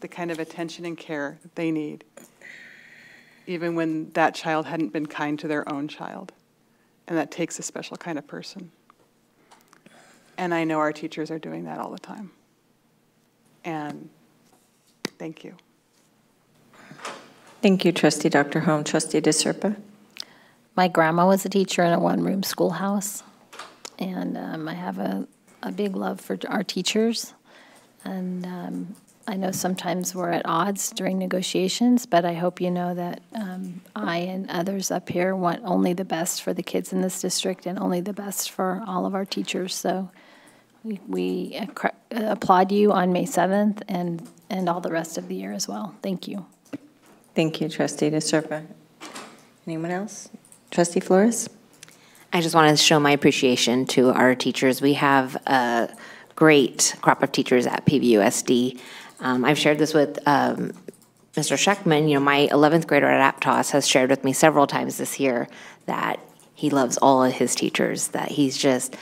the kind of attention and care that they need, even when that child hadn't been kind to their own child. And that takes a special kind of person. And I know our teachers are doing that all the time. And thank you. Thank you, Trustee Dr. Holm. Trustee DeSerpa? My grandma was a teacher in a one-room schoolhouse, and um, I have a, a big love for our teachers. And um, I know sometimes we're at odds during negotiations, but I hope you know that um, I and others up here want only the best for the kids in this district and only the best for all of our teachers. So we, we applaud you on May 7th and, and all the rest of the year as well. Thank you. Thank you, Trustee DeSerpa. Anyone else? Trustee Flores? I just want to show my appreciation to our teachers. We have a great crop of teachers at PVUSD. Um, I've shared this with um, Mr. Scheckman. You know, my 11th grader at Aptos has shared with me several times this year that he loves all of his teachers, that he's just,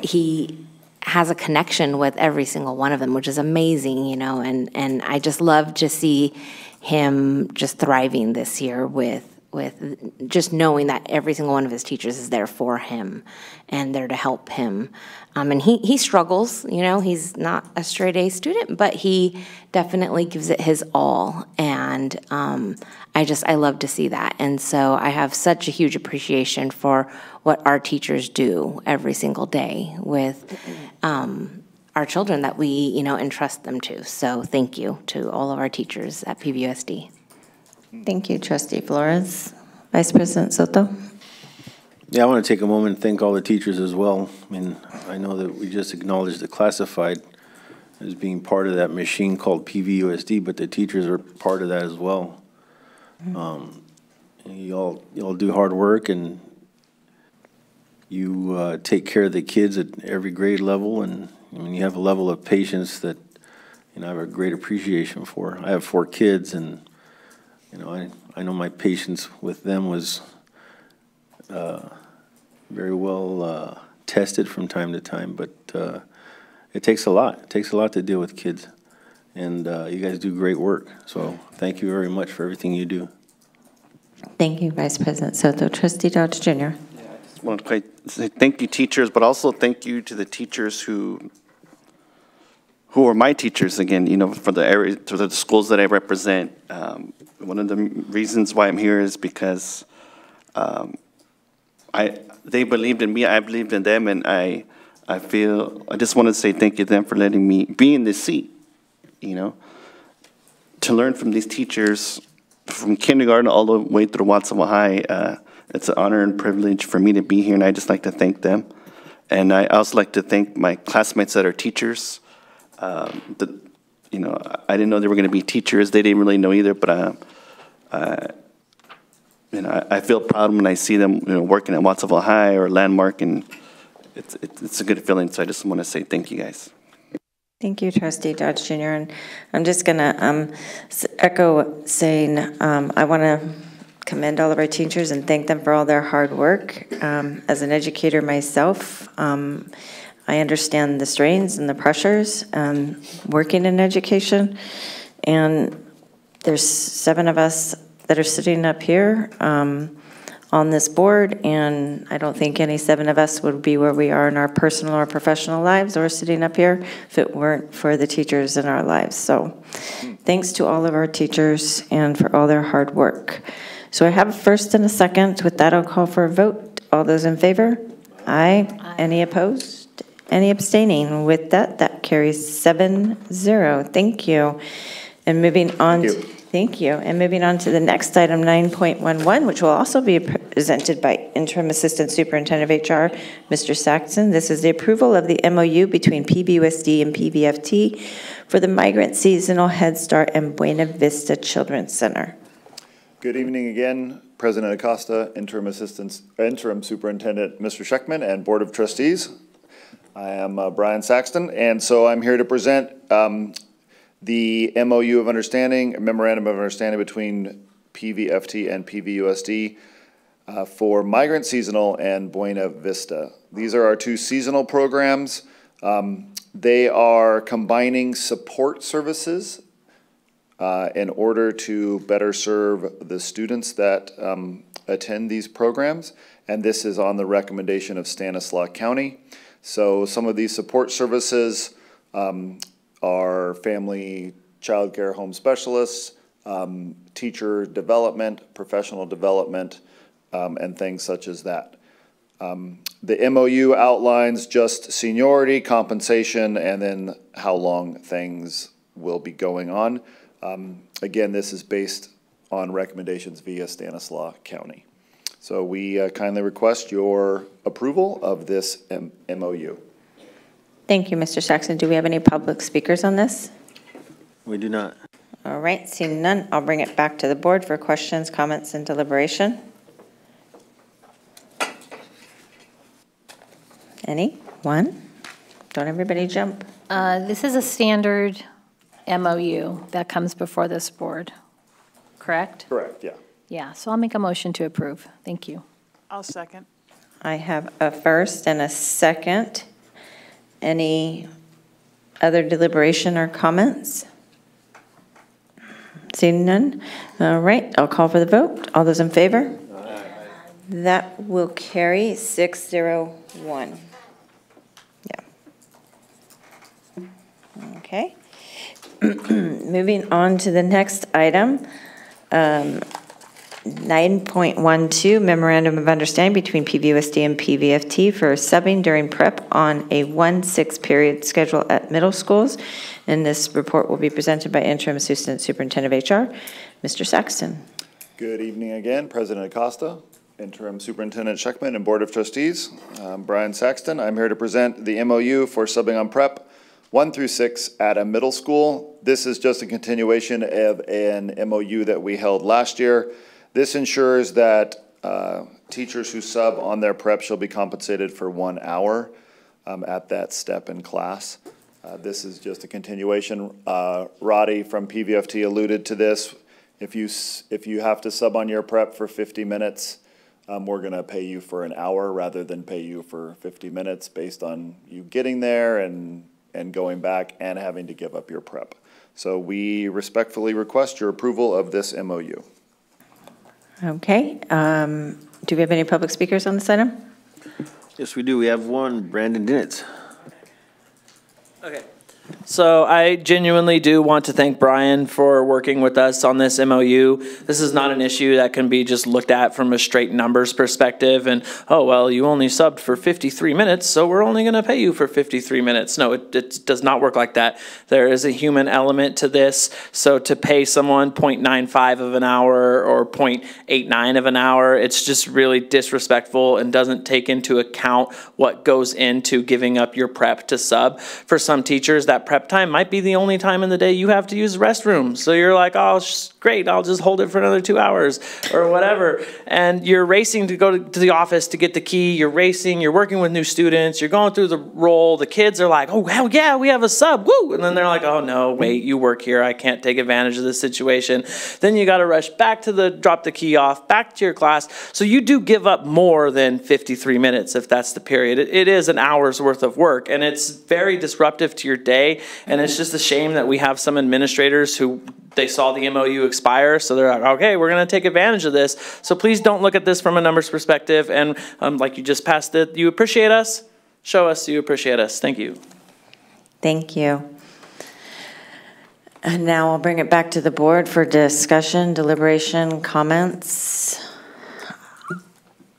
he has a connection with every single one of them, which is amazing, you know, and, and I just love to see him just thriving this year with with just knowing that every single one of his teachers is there for him and there to help him. Um, and he, he struggles, you know, he's not a straight A student, but he definitely gives it his all. And um, I just, I love to see that. And so I have such a huge appreciation for what our teachers do every single day with um, our children that we, you know, entrust them to. So thank you to all of our teachers at PVUSD. Thank you, Trustee Flores. Vice President Soto? Yeah, I want to take a moment and thank all the teachers as well. I mean, I know that we just acknowledged the classified as being part of that machine called PVUSD, but the teachers are part of that as well. Um, You all, you all do hard work and you uh, take care of the kids at every grade level and, I mean, you have a level of patience that, you know, I have a great appreciation for. I have four kids and, you know, I, I know my patience with them was uh, very well uh, tested from time to time, but uh, it takes a lot. It takes a lot to deal with kids. And uh, you guys do great work. So thank you very much for everything you do. Thank you, Vice President Soto. Trustee Dodge Jr. Just want to say thank you, teachers, but also thank you to the teachers who who are my teachers again. You know, for the area, for the schools that I represent. Um, one of the reasons why I'm here is because um, I they believed in me, I believed in them, and I I feel I just want to say thank you to them for letting me be in this seat. You know, to learn from these teachers from kindergarten all the way through Watsonville High. Uh, it's an honor and privilege for me to be here, and I just like to thank them. And I also like to thank my classmates that are teachers. Um, the, you know, I didn't know they were going to be teachers. They didn't really know either, but uh, uh, you know, I, I feel proud when I see them, you know, working at Watsonville High or Landmark, and it's, it's, it's a good feeling. So I just want to say thank you, guys. Thank you, Trustee Dodge Jr. And I'm just going to um, echo saying um, I want to commend all of our teachers and thank them for all their hard work. Um, As an educator myself, um, I understand the strains and the pressures um, working in education. And there's seven of us that are sitting up here um, on this board, and I don't think any seven of us would be where we are in our personal or professional lives or sitting up here if it weren't for the teachers in our lives. So thanks to all of our teachers and for all their hard work. So I have a first and a second. With that, I'll call for a vote. All those in favor? Aye. Any opposed? Any abstaining? With that, that carries seven zero. Thank you. And moving on. Thank you. Thank you. And moving on to the next item, 9.11, which will also be presented by Interim Assistant Superintendent of HR, Mr. Saxton. This is the approval of the MOU between PVUSD and PVFT for the Migrant Seasonal Head Start and Buena Vista Children's Center. Good evening again, President Acosta, Interim Assistant, Interim Superintendent Mr. Scheckman, and Board of Trustees. I am uh, Brian Saxton, and so I'm here to present um, the MOU of Understanding, Memorandum of Understanding between PVFT and PVUSD uh, for Migrant Seasonal and Buena Vista. These are our two seasonal programs. Um, They are combining support services uh, in order to better serve the students that um, attend these programs. And this is on the recommendation of Stanislaus County. So some of these support services um, are family child care home specialists, um, teacher development, professional development, um, and things such as that. Um, The MOU outlines just seniority, compensation, and then how long things will be going on. Um, Again, this is based on recommendations via Stanislaus County. So we uh, kindly request your approval of this M- MOU. Thank you, Mr. Saxton. Do we have any public speakers on this? We do not. All right, seeing none, I'll bring it back to the board for questions, comments, and deliberation. Any? One? Don't everybody jump. Uh, This is a standard MOU that comes before this board, correct? Correct, yeah. Yeah, so I'll make a motion to approve. Thank you. I'll second. I have a first and a second. Any other deliberation or comments? Seeing none? All right, I'll call for the vote. All those in favor? That will carry six zero one. Yeah. Okay. Moving on to the next item. Um, 9.12 Memorandum of Understanding between PVUSD and PVFT for subbing during prep on a 1-6 period schedule at middle schools. And this report will be presented by Interim Assistant Superintendent of HR, Mr. Saxton. Good evening again, President Acosta, Interim Superintendent Scheckman and Board of Trustees. Um, Brian Saxton, I'm here to present the MOU for subbing on prep one through six at a middle school. This is just a continuation of an MOU that we held last year. This ensures that uh, teachers who sub on their prep shall be compensated for one hour um, at that step in class. Uh, This is just a continuation. Uh, Roddy from PVFT alluded to this. If you, if you have to sub on your prep for 50 minutes, um, we're going to pay you for an hour rather than pay you for 50 minutes based on you getting there and, and going back and having to give up your prep. So we respectfully request your approval of this MOU. Okay, um, do we have any public speakers on this item? Yes, we do. We have one, Brandon Dinitz. Okay. So I genuinely do want to thank Brian for working with us on this MOU. This is not an issue that can be just looked at from a straight numbers perspective and, oh, well, you only subbed for 53 minutes, so we're only going to pay you for 53 minutes. No, it, it does not work like that. There is a human element to this. So to pay someone 0.95 of an hour or 0.89 of an hour, it's just really disrespectful and doesn't take into account what goes into giving up your prep to sub. For some teachers, that prep time might be the only time in the day you have to use the restroom. So you're like, oh, great, I'll just hold it for another two hours or whatever. And you're racing to go to, to the office to get the key. You're racing, you're working with new students, you're going through the role. The kids are like, oh, hell yeah, we have a sub, woo. And then they're like, oh, no, wait, you work here. I can't take advantage of this situation. Then you got to rush back to the, drop the key off, back to your class. So you do give up more than 53 minutes if that's the period. It, it is an hour's worth of work and it's very disruptive to your day. And it's just a shame that we have some administrators who they saw the MOU expire, so they're like, okay, we're going to take advantage of this. So please don't look at this from a numbers perspective. And um, like you just passed it, you appreciate us. Show us you appreciate us. Thank you. Thank you. And now I'll bring it back to the board for discussion, deliberation, comments.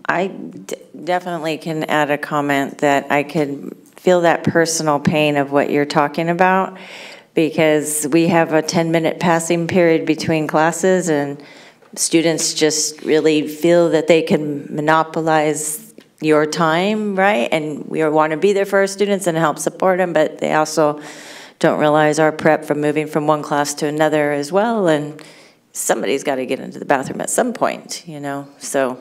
I definitely can add a comment that I could feel that personal pain of what you're talking about because we have a 10-minute passing period between classes and students just really feel that they can monopolize your time, right? And we want to be there for our students and help support them, but they also don't realize our prep from moving from one class to another as well. And somebody's got to get into the bathroom at some point, you know? So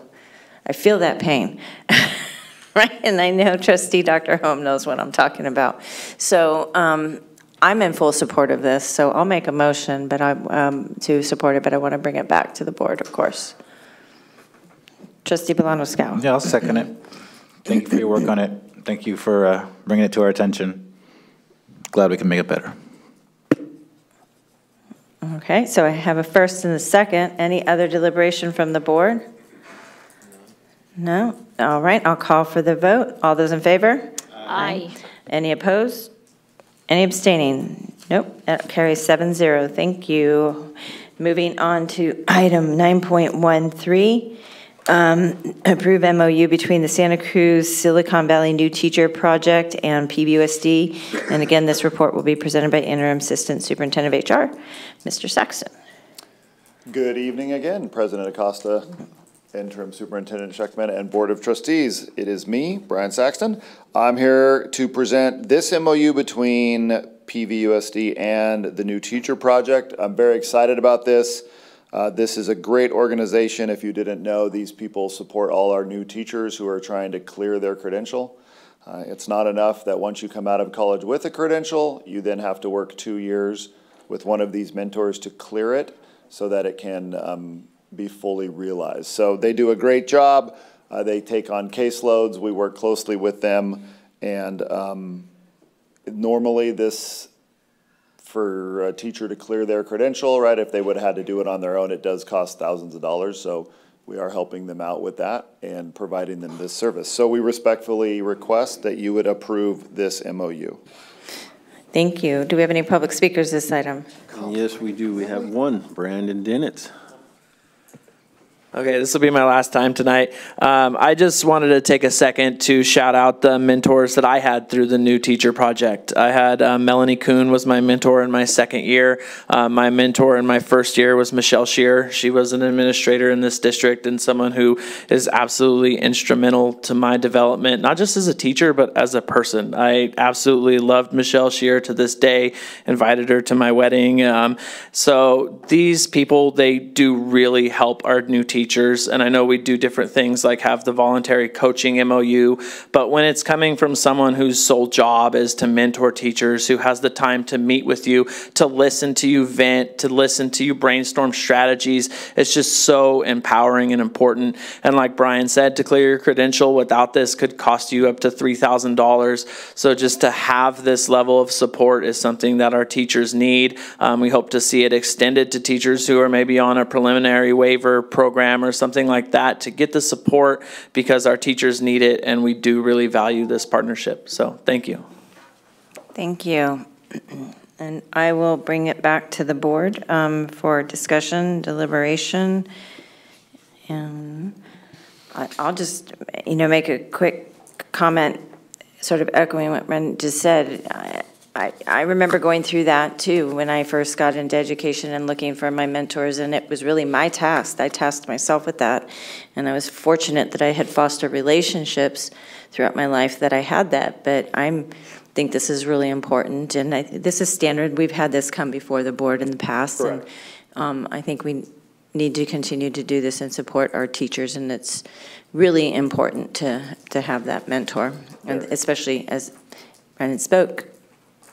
I feel that pain. right? And I know trustee Dr. Holm knows what I'm talking about. So um, I'm in full support of this, so I'll make a motion but I, um, to support it, but I want to bring it back to the board, of course. Trustee Bolaños Scow. Yeah, I'll second it. Thank you for your work on it. Thank you for uh, bringing it to our attention. Glad we can make it better. Okay, so I have a first and a second. Any other deliberation from the board? No? All right, I'll call for the vote. All those in favor? Aye. Any opposed? Any abstaining? Nope, that carries seven zero. Thank you. Moving on to item 9.13, um, approve MOU between the Santa Cruz Silicon Valley New Teacher Project and PVUSD. And again, this report will be presented by Interim Assistant Superintendent of HR, Mr. Saxton. Good evening again, President Acosta, Interim Superintendent Scheckman, and Board of Trustees. It is me, Brian Saxton. I'm here to present this MOU between PVUSD and the New Teacher Project. I'm very excited about this. Uh, This is a great organization. If you didn't know, these people support all our new teachers who are trying to clear their credential. Uh, It's not enough that once you come out of college with a credential, you then have to work two years with one of these mentors to clear it so that it can um, be fully realized. So they do a great job. Uh, They take on caseloads. We work closely with them. And um, normally this, for a teacher to clear their credential, right, if they would have had to do it on their own, it does cost thousands of dollars. So we are helping them out with that and providing them this service. So we respectfully request that you would approve this MOU. Thank you. Do we have any public speakers this item? Yes, we do. We have one, Brandon Dinitz. Okay, this will be my last time tonight. Um, I just wanted to take a second to shout out the mentors that I had through the New Teacher Project. I had uh, Melanie Kuhn was my mentor in my second year. Uh, my mentor in my first year was Michelle Shear. She was an administrator in this district and someone who is absolutely instrumental to my development, not just as a teacher, but as a person. I absolutely loved Michelle Shear to this day, invited her to my wedding. Um, so these people, they do really help our new teachers teachers, and I know we do different things like have the voluntary coaching MOU, but when it's coming from someone whose sole job is to mentor teachers, who has the time to meet with you, to listen to you vent, to listen to you brainstorm strategies, it's just so empowering and important. And like Brian said, to clear your credential without this could cost you up to $3,000. So just to have this level of support is something that our teachers need. Um, we hope to see it extended to teachers who are maybe on a preliminary waiver program program or something like that to get the support because our teachers need it and we do really value this partnership. So thank you. Thank you. And I will bring it back to the board um, for discussion, deliberation. And I'll just, you know, make a quick comment, sort of echoing what Ren just said. I- I, I remember going through that too when I first got into education and looking for my mentors, and it was really my task. I tasked myself with that, and I was fortunate that I had fostered relationships throughout my life that I had that. But I'm think this is really important, and I, this is standard. We've had this come before the board in the past, Correct. and um, I think we need to continue to do this and support our teachers, and it's really important to to have that mentor, and especially as Brennan spoke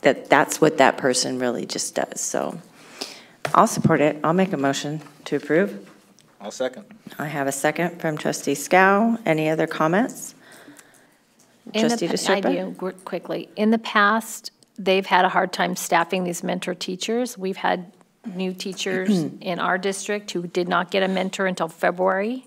that that's what that person really just does. So I'll support it. I'll make a motion to approve. I'll second. I have a second from trustee Scow. Any other comments? In Trustee pa- I do, quickly. In the past, they've had a hard time staffing these mentor teachers. We've had new teachers in our district who did not get a mentor until February.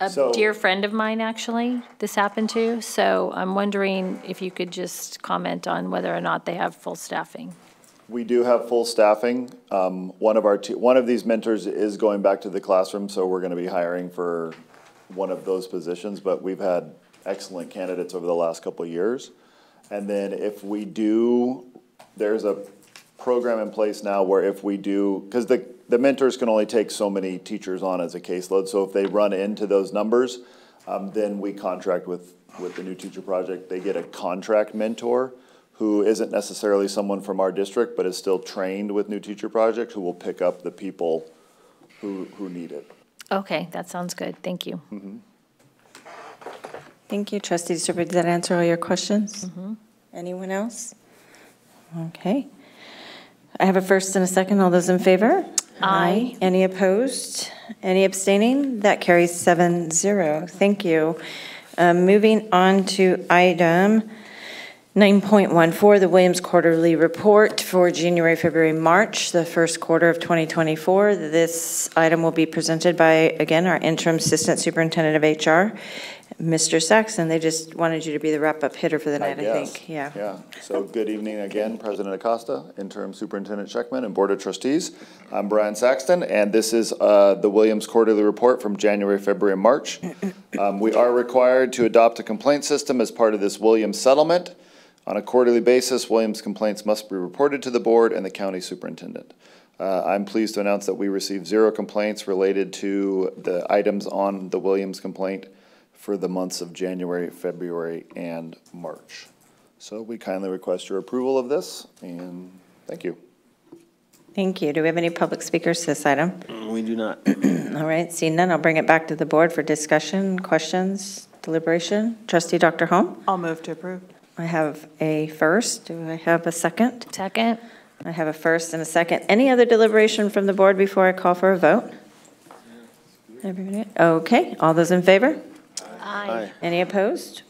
A So- dear friend of mine, actually, this happened to, so I'm wondering if you could just comment on whether or not they have full staffing. We do have full staffing. Um, one of our, one of these mentors is going back to the classroom, so we're gonna be hiring for one of those positions, but we've had excellent candidates over the last couple of years. And then if we do, there's a program in place now where if we do, because the, the mentors can only take so many teachers on as a caseload, so if they run into those numbers, um, then we contract with, with the new teacher project. They get a contract mentor who isn't necessarily someone from our district, but is still trained with new teacher project, who will pick up the people who, who need it. Okay, that sounds good, thank you. Thank you, trustee DeSerpa. Did that answer all your questions? Mm-hmm. Anyone else? Okay. I have a first and a second. All those in favor? Aye. Any opposed? Any abstaining? That carries seven zero. Thank you. Um, Moving on to item 9.14, the Williams Quarterly Report for January, February, March, the first quarter of 2024. This item will be presented by, again, our interim Assistant Superintendent of HR, Mr. Saxton. They just wanted you to be the wrap-up hitter for the night, I guess. think. Yeah. Yeah, so good evening again, President Acosta, Interim Superintendent Scheckman, and Board of Trustees. I'm Brian Saxton, and this is uh, the Williams Quarterly Report from January, February, and March. Um, We are required to adopt a complaint system as part of this Williams settlement. On a quarterly basis, Williams complaints must be reported to the board and the county superintendent. Uh, I'm pleased to announce that we received zero complaints related to the items on the Williams complaint for the months of January, February, and March. So we kindly request your approval of this, and thank you. Thank you. Do we have any public speakers to this item? Mm, we do not. All right, seeing none, I'll bring it back to the board for discussion, questions, deliberation. Trustee Dr. Holm? I'll move to approve. I have a first. Do I have a second? Second. I have a first and a second. Any other deliberation from the board before I call for a vote? Everybody? Okay, all those in favor? Aye. Any opposed?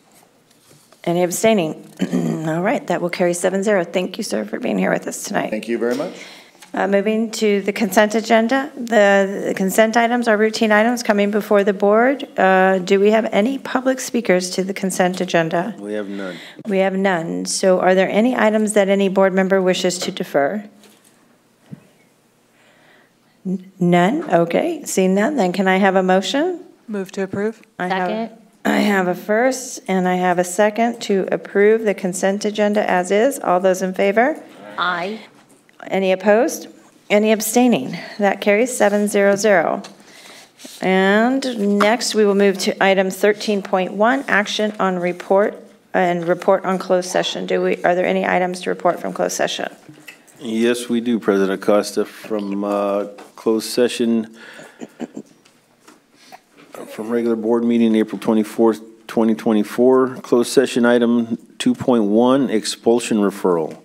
Any abstaining? All right, that will carry seven zero. Thank you, sir, for being here with us tonight. Thank you very much. Uh, Moving to the consent agenda. The the consent items are routine items coming before the board. Uh, Do we have any public speakers to the consent agenda? We have none. We have none. So are there any items that any board member wishes to defer? N- None? Okay, seeing none, then can I have a motion? Move to approve? I have- I have a first and I have a second to approve the consent agenda as is. All those in favor? Aye. Any opposed? Any abstaining? That carries seven zero zero. And next, we will move to item 13.1, action on report and report on closed session. Do we, are there any items to report from closed session? Yes, we do, President Acosta, from uh, closed session, from regular board meeting, April 24th, 2024. Closed session item 2.1, expulsion referral.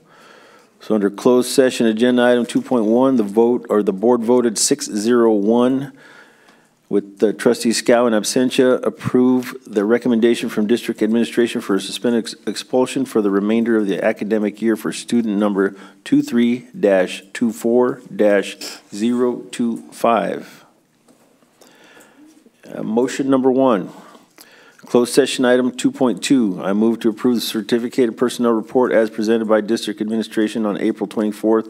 So under closed session agenda item 2.1, the vote, or the board voted 601 with the trustee Scow and absentia, approve the recommendation from district administration for suspended ex- expulsion for the remainder of the academic year for student number 23-24-025. Uh, Motion number one, closed session item 2.2. I move to approve the certificated personnel report as presented by district administration on April 24th,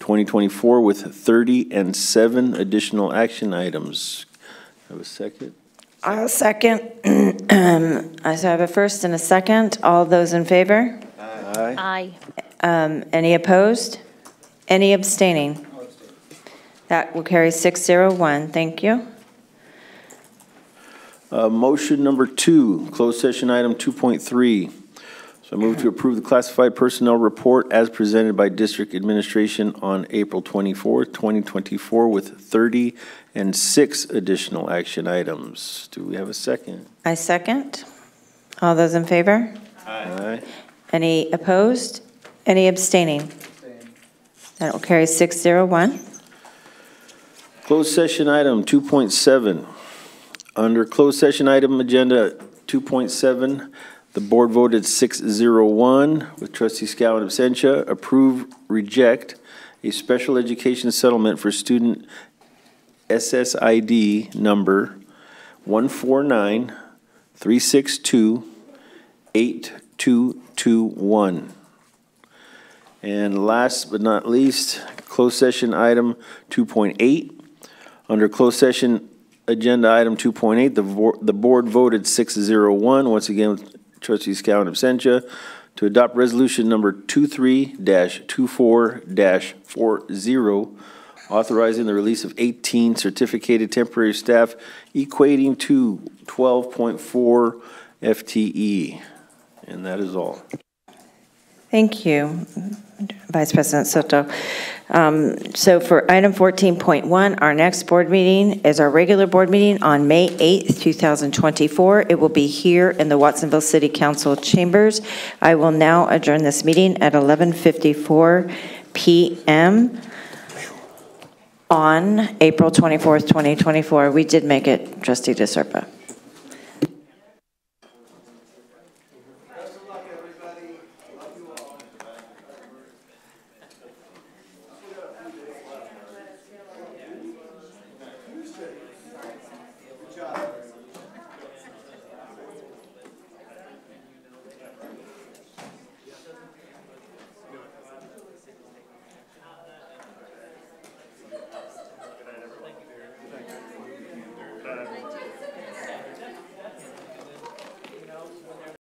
2024, with 30 and 7 additional action items. Have a second? I'll second. Um, I have a first and a second. All those in favor? Aye. Aye. Um, Any opposed? Any abstaining? That will carry 601. Thank you. Uh, Motion number two, closed session item 2.3. So I move to approve the classified personnel report as presented by district administration on April 24, 2024, with 30 and 6 additional action items. Do we have a second? I second. All those in favor? Aye. Any opposed? Any abstaining? That will carry 601. Closed session item 2.7. Under closed session item agenda 2.7, the board voted 601 with trustee Scow and absentia, approve, reject a special education settlement for student SSID number 149-362-8221. And last but not least, closed session item 2.8. Under closed session agenda item 2.8, the, vo- the board voted 601, once again with trustee Scow and absentia, to adopt resolution number 23-24-40, authorizing the release of 18 certificated temporary staff equating to 12.4 FTE. And that is all. Thank you, Vice President Soto. Um, So for item 14.1, our next board meeting is our regular board meeting on May 8th, 2024. It will be here in the Watsonville City Council chambers. I will now adjourn this meeting at 11:54 PM on April 24th, 2024. We did make it, trustee DeSerpa.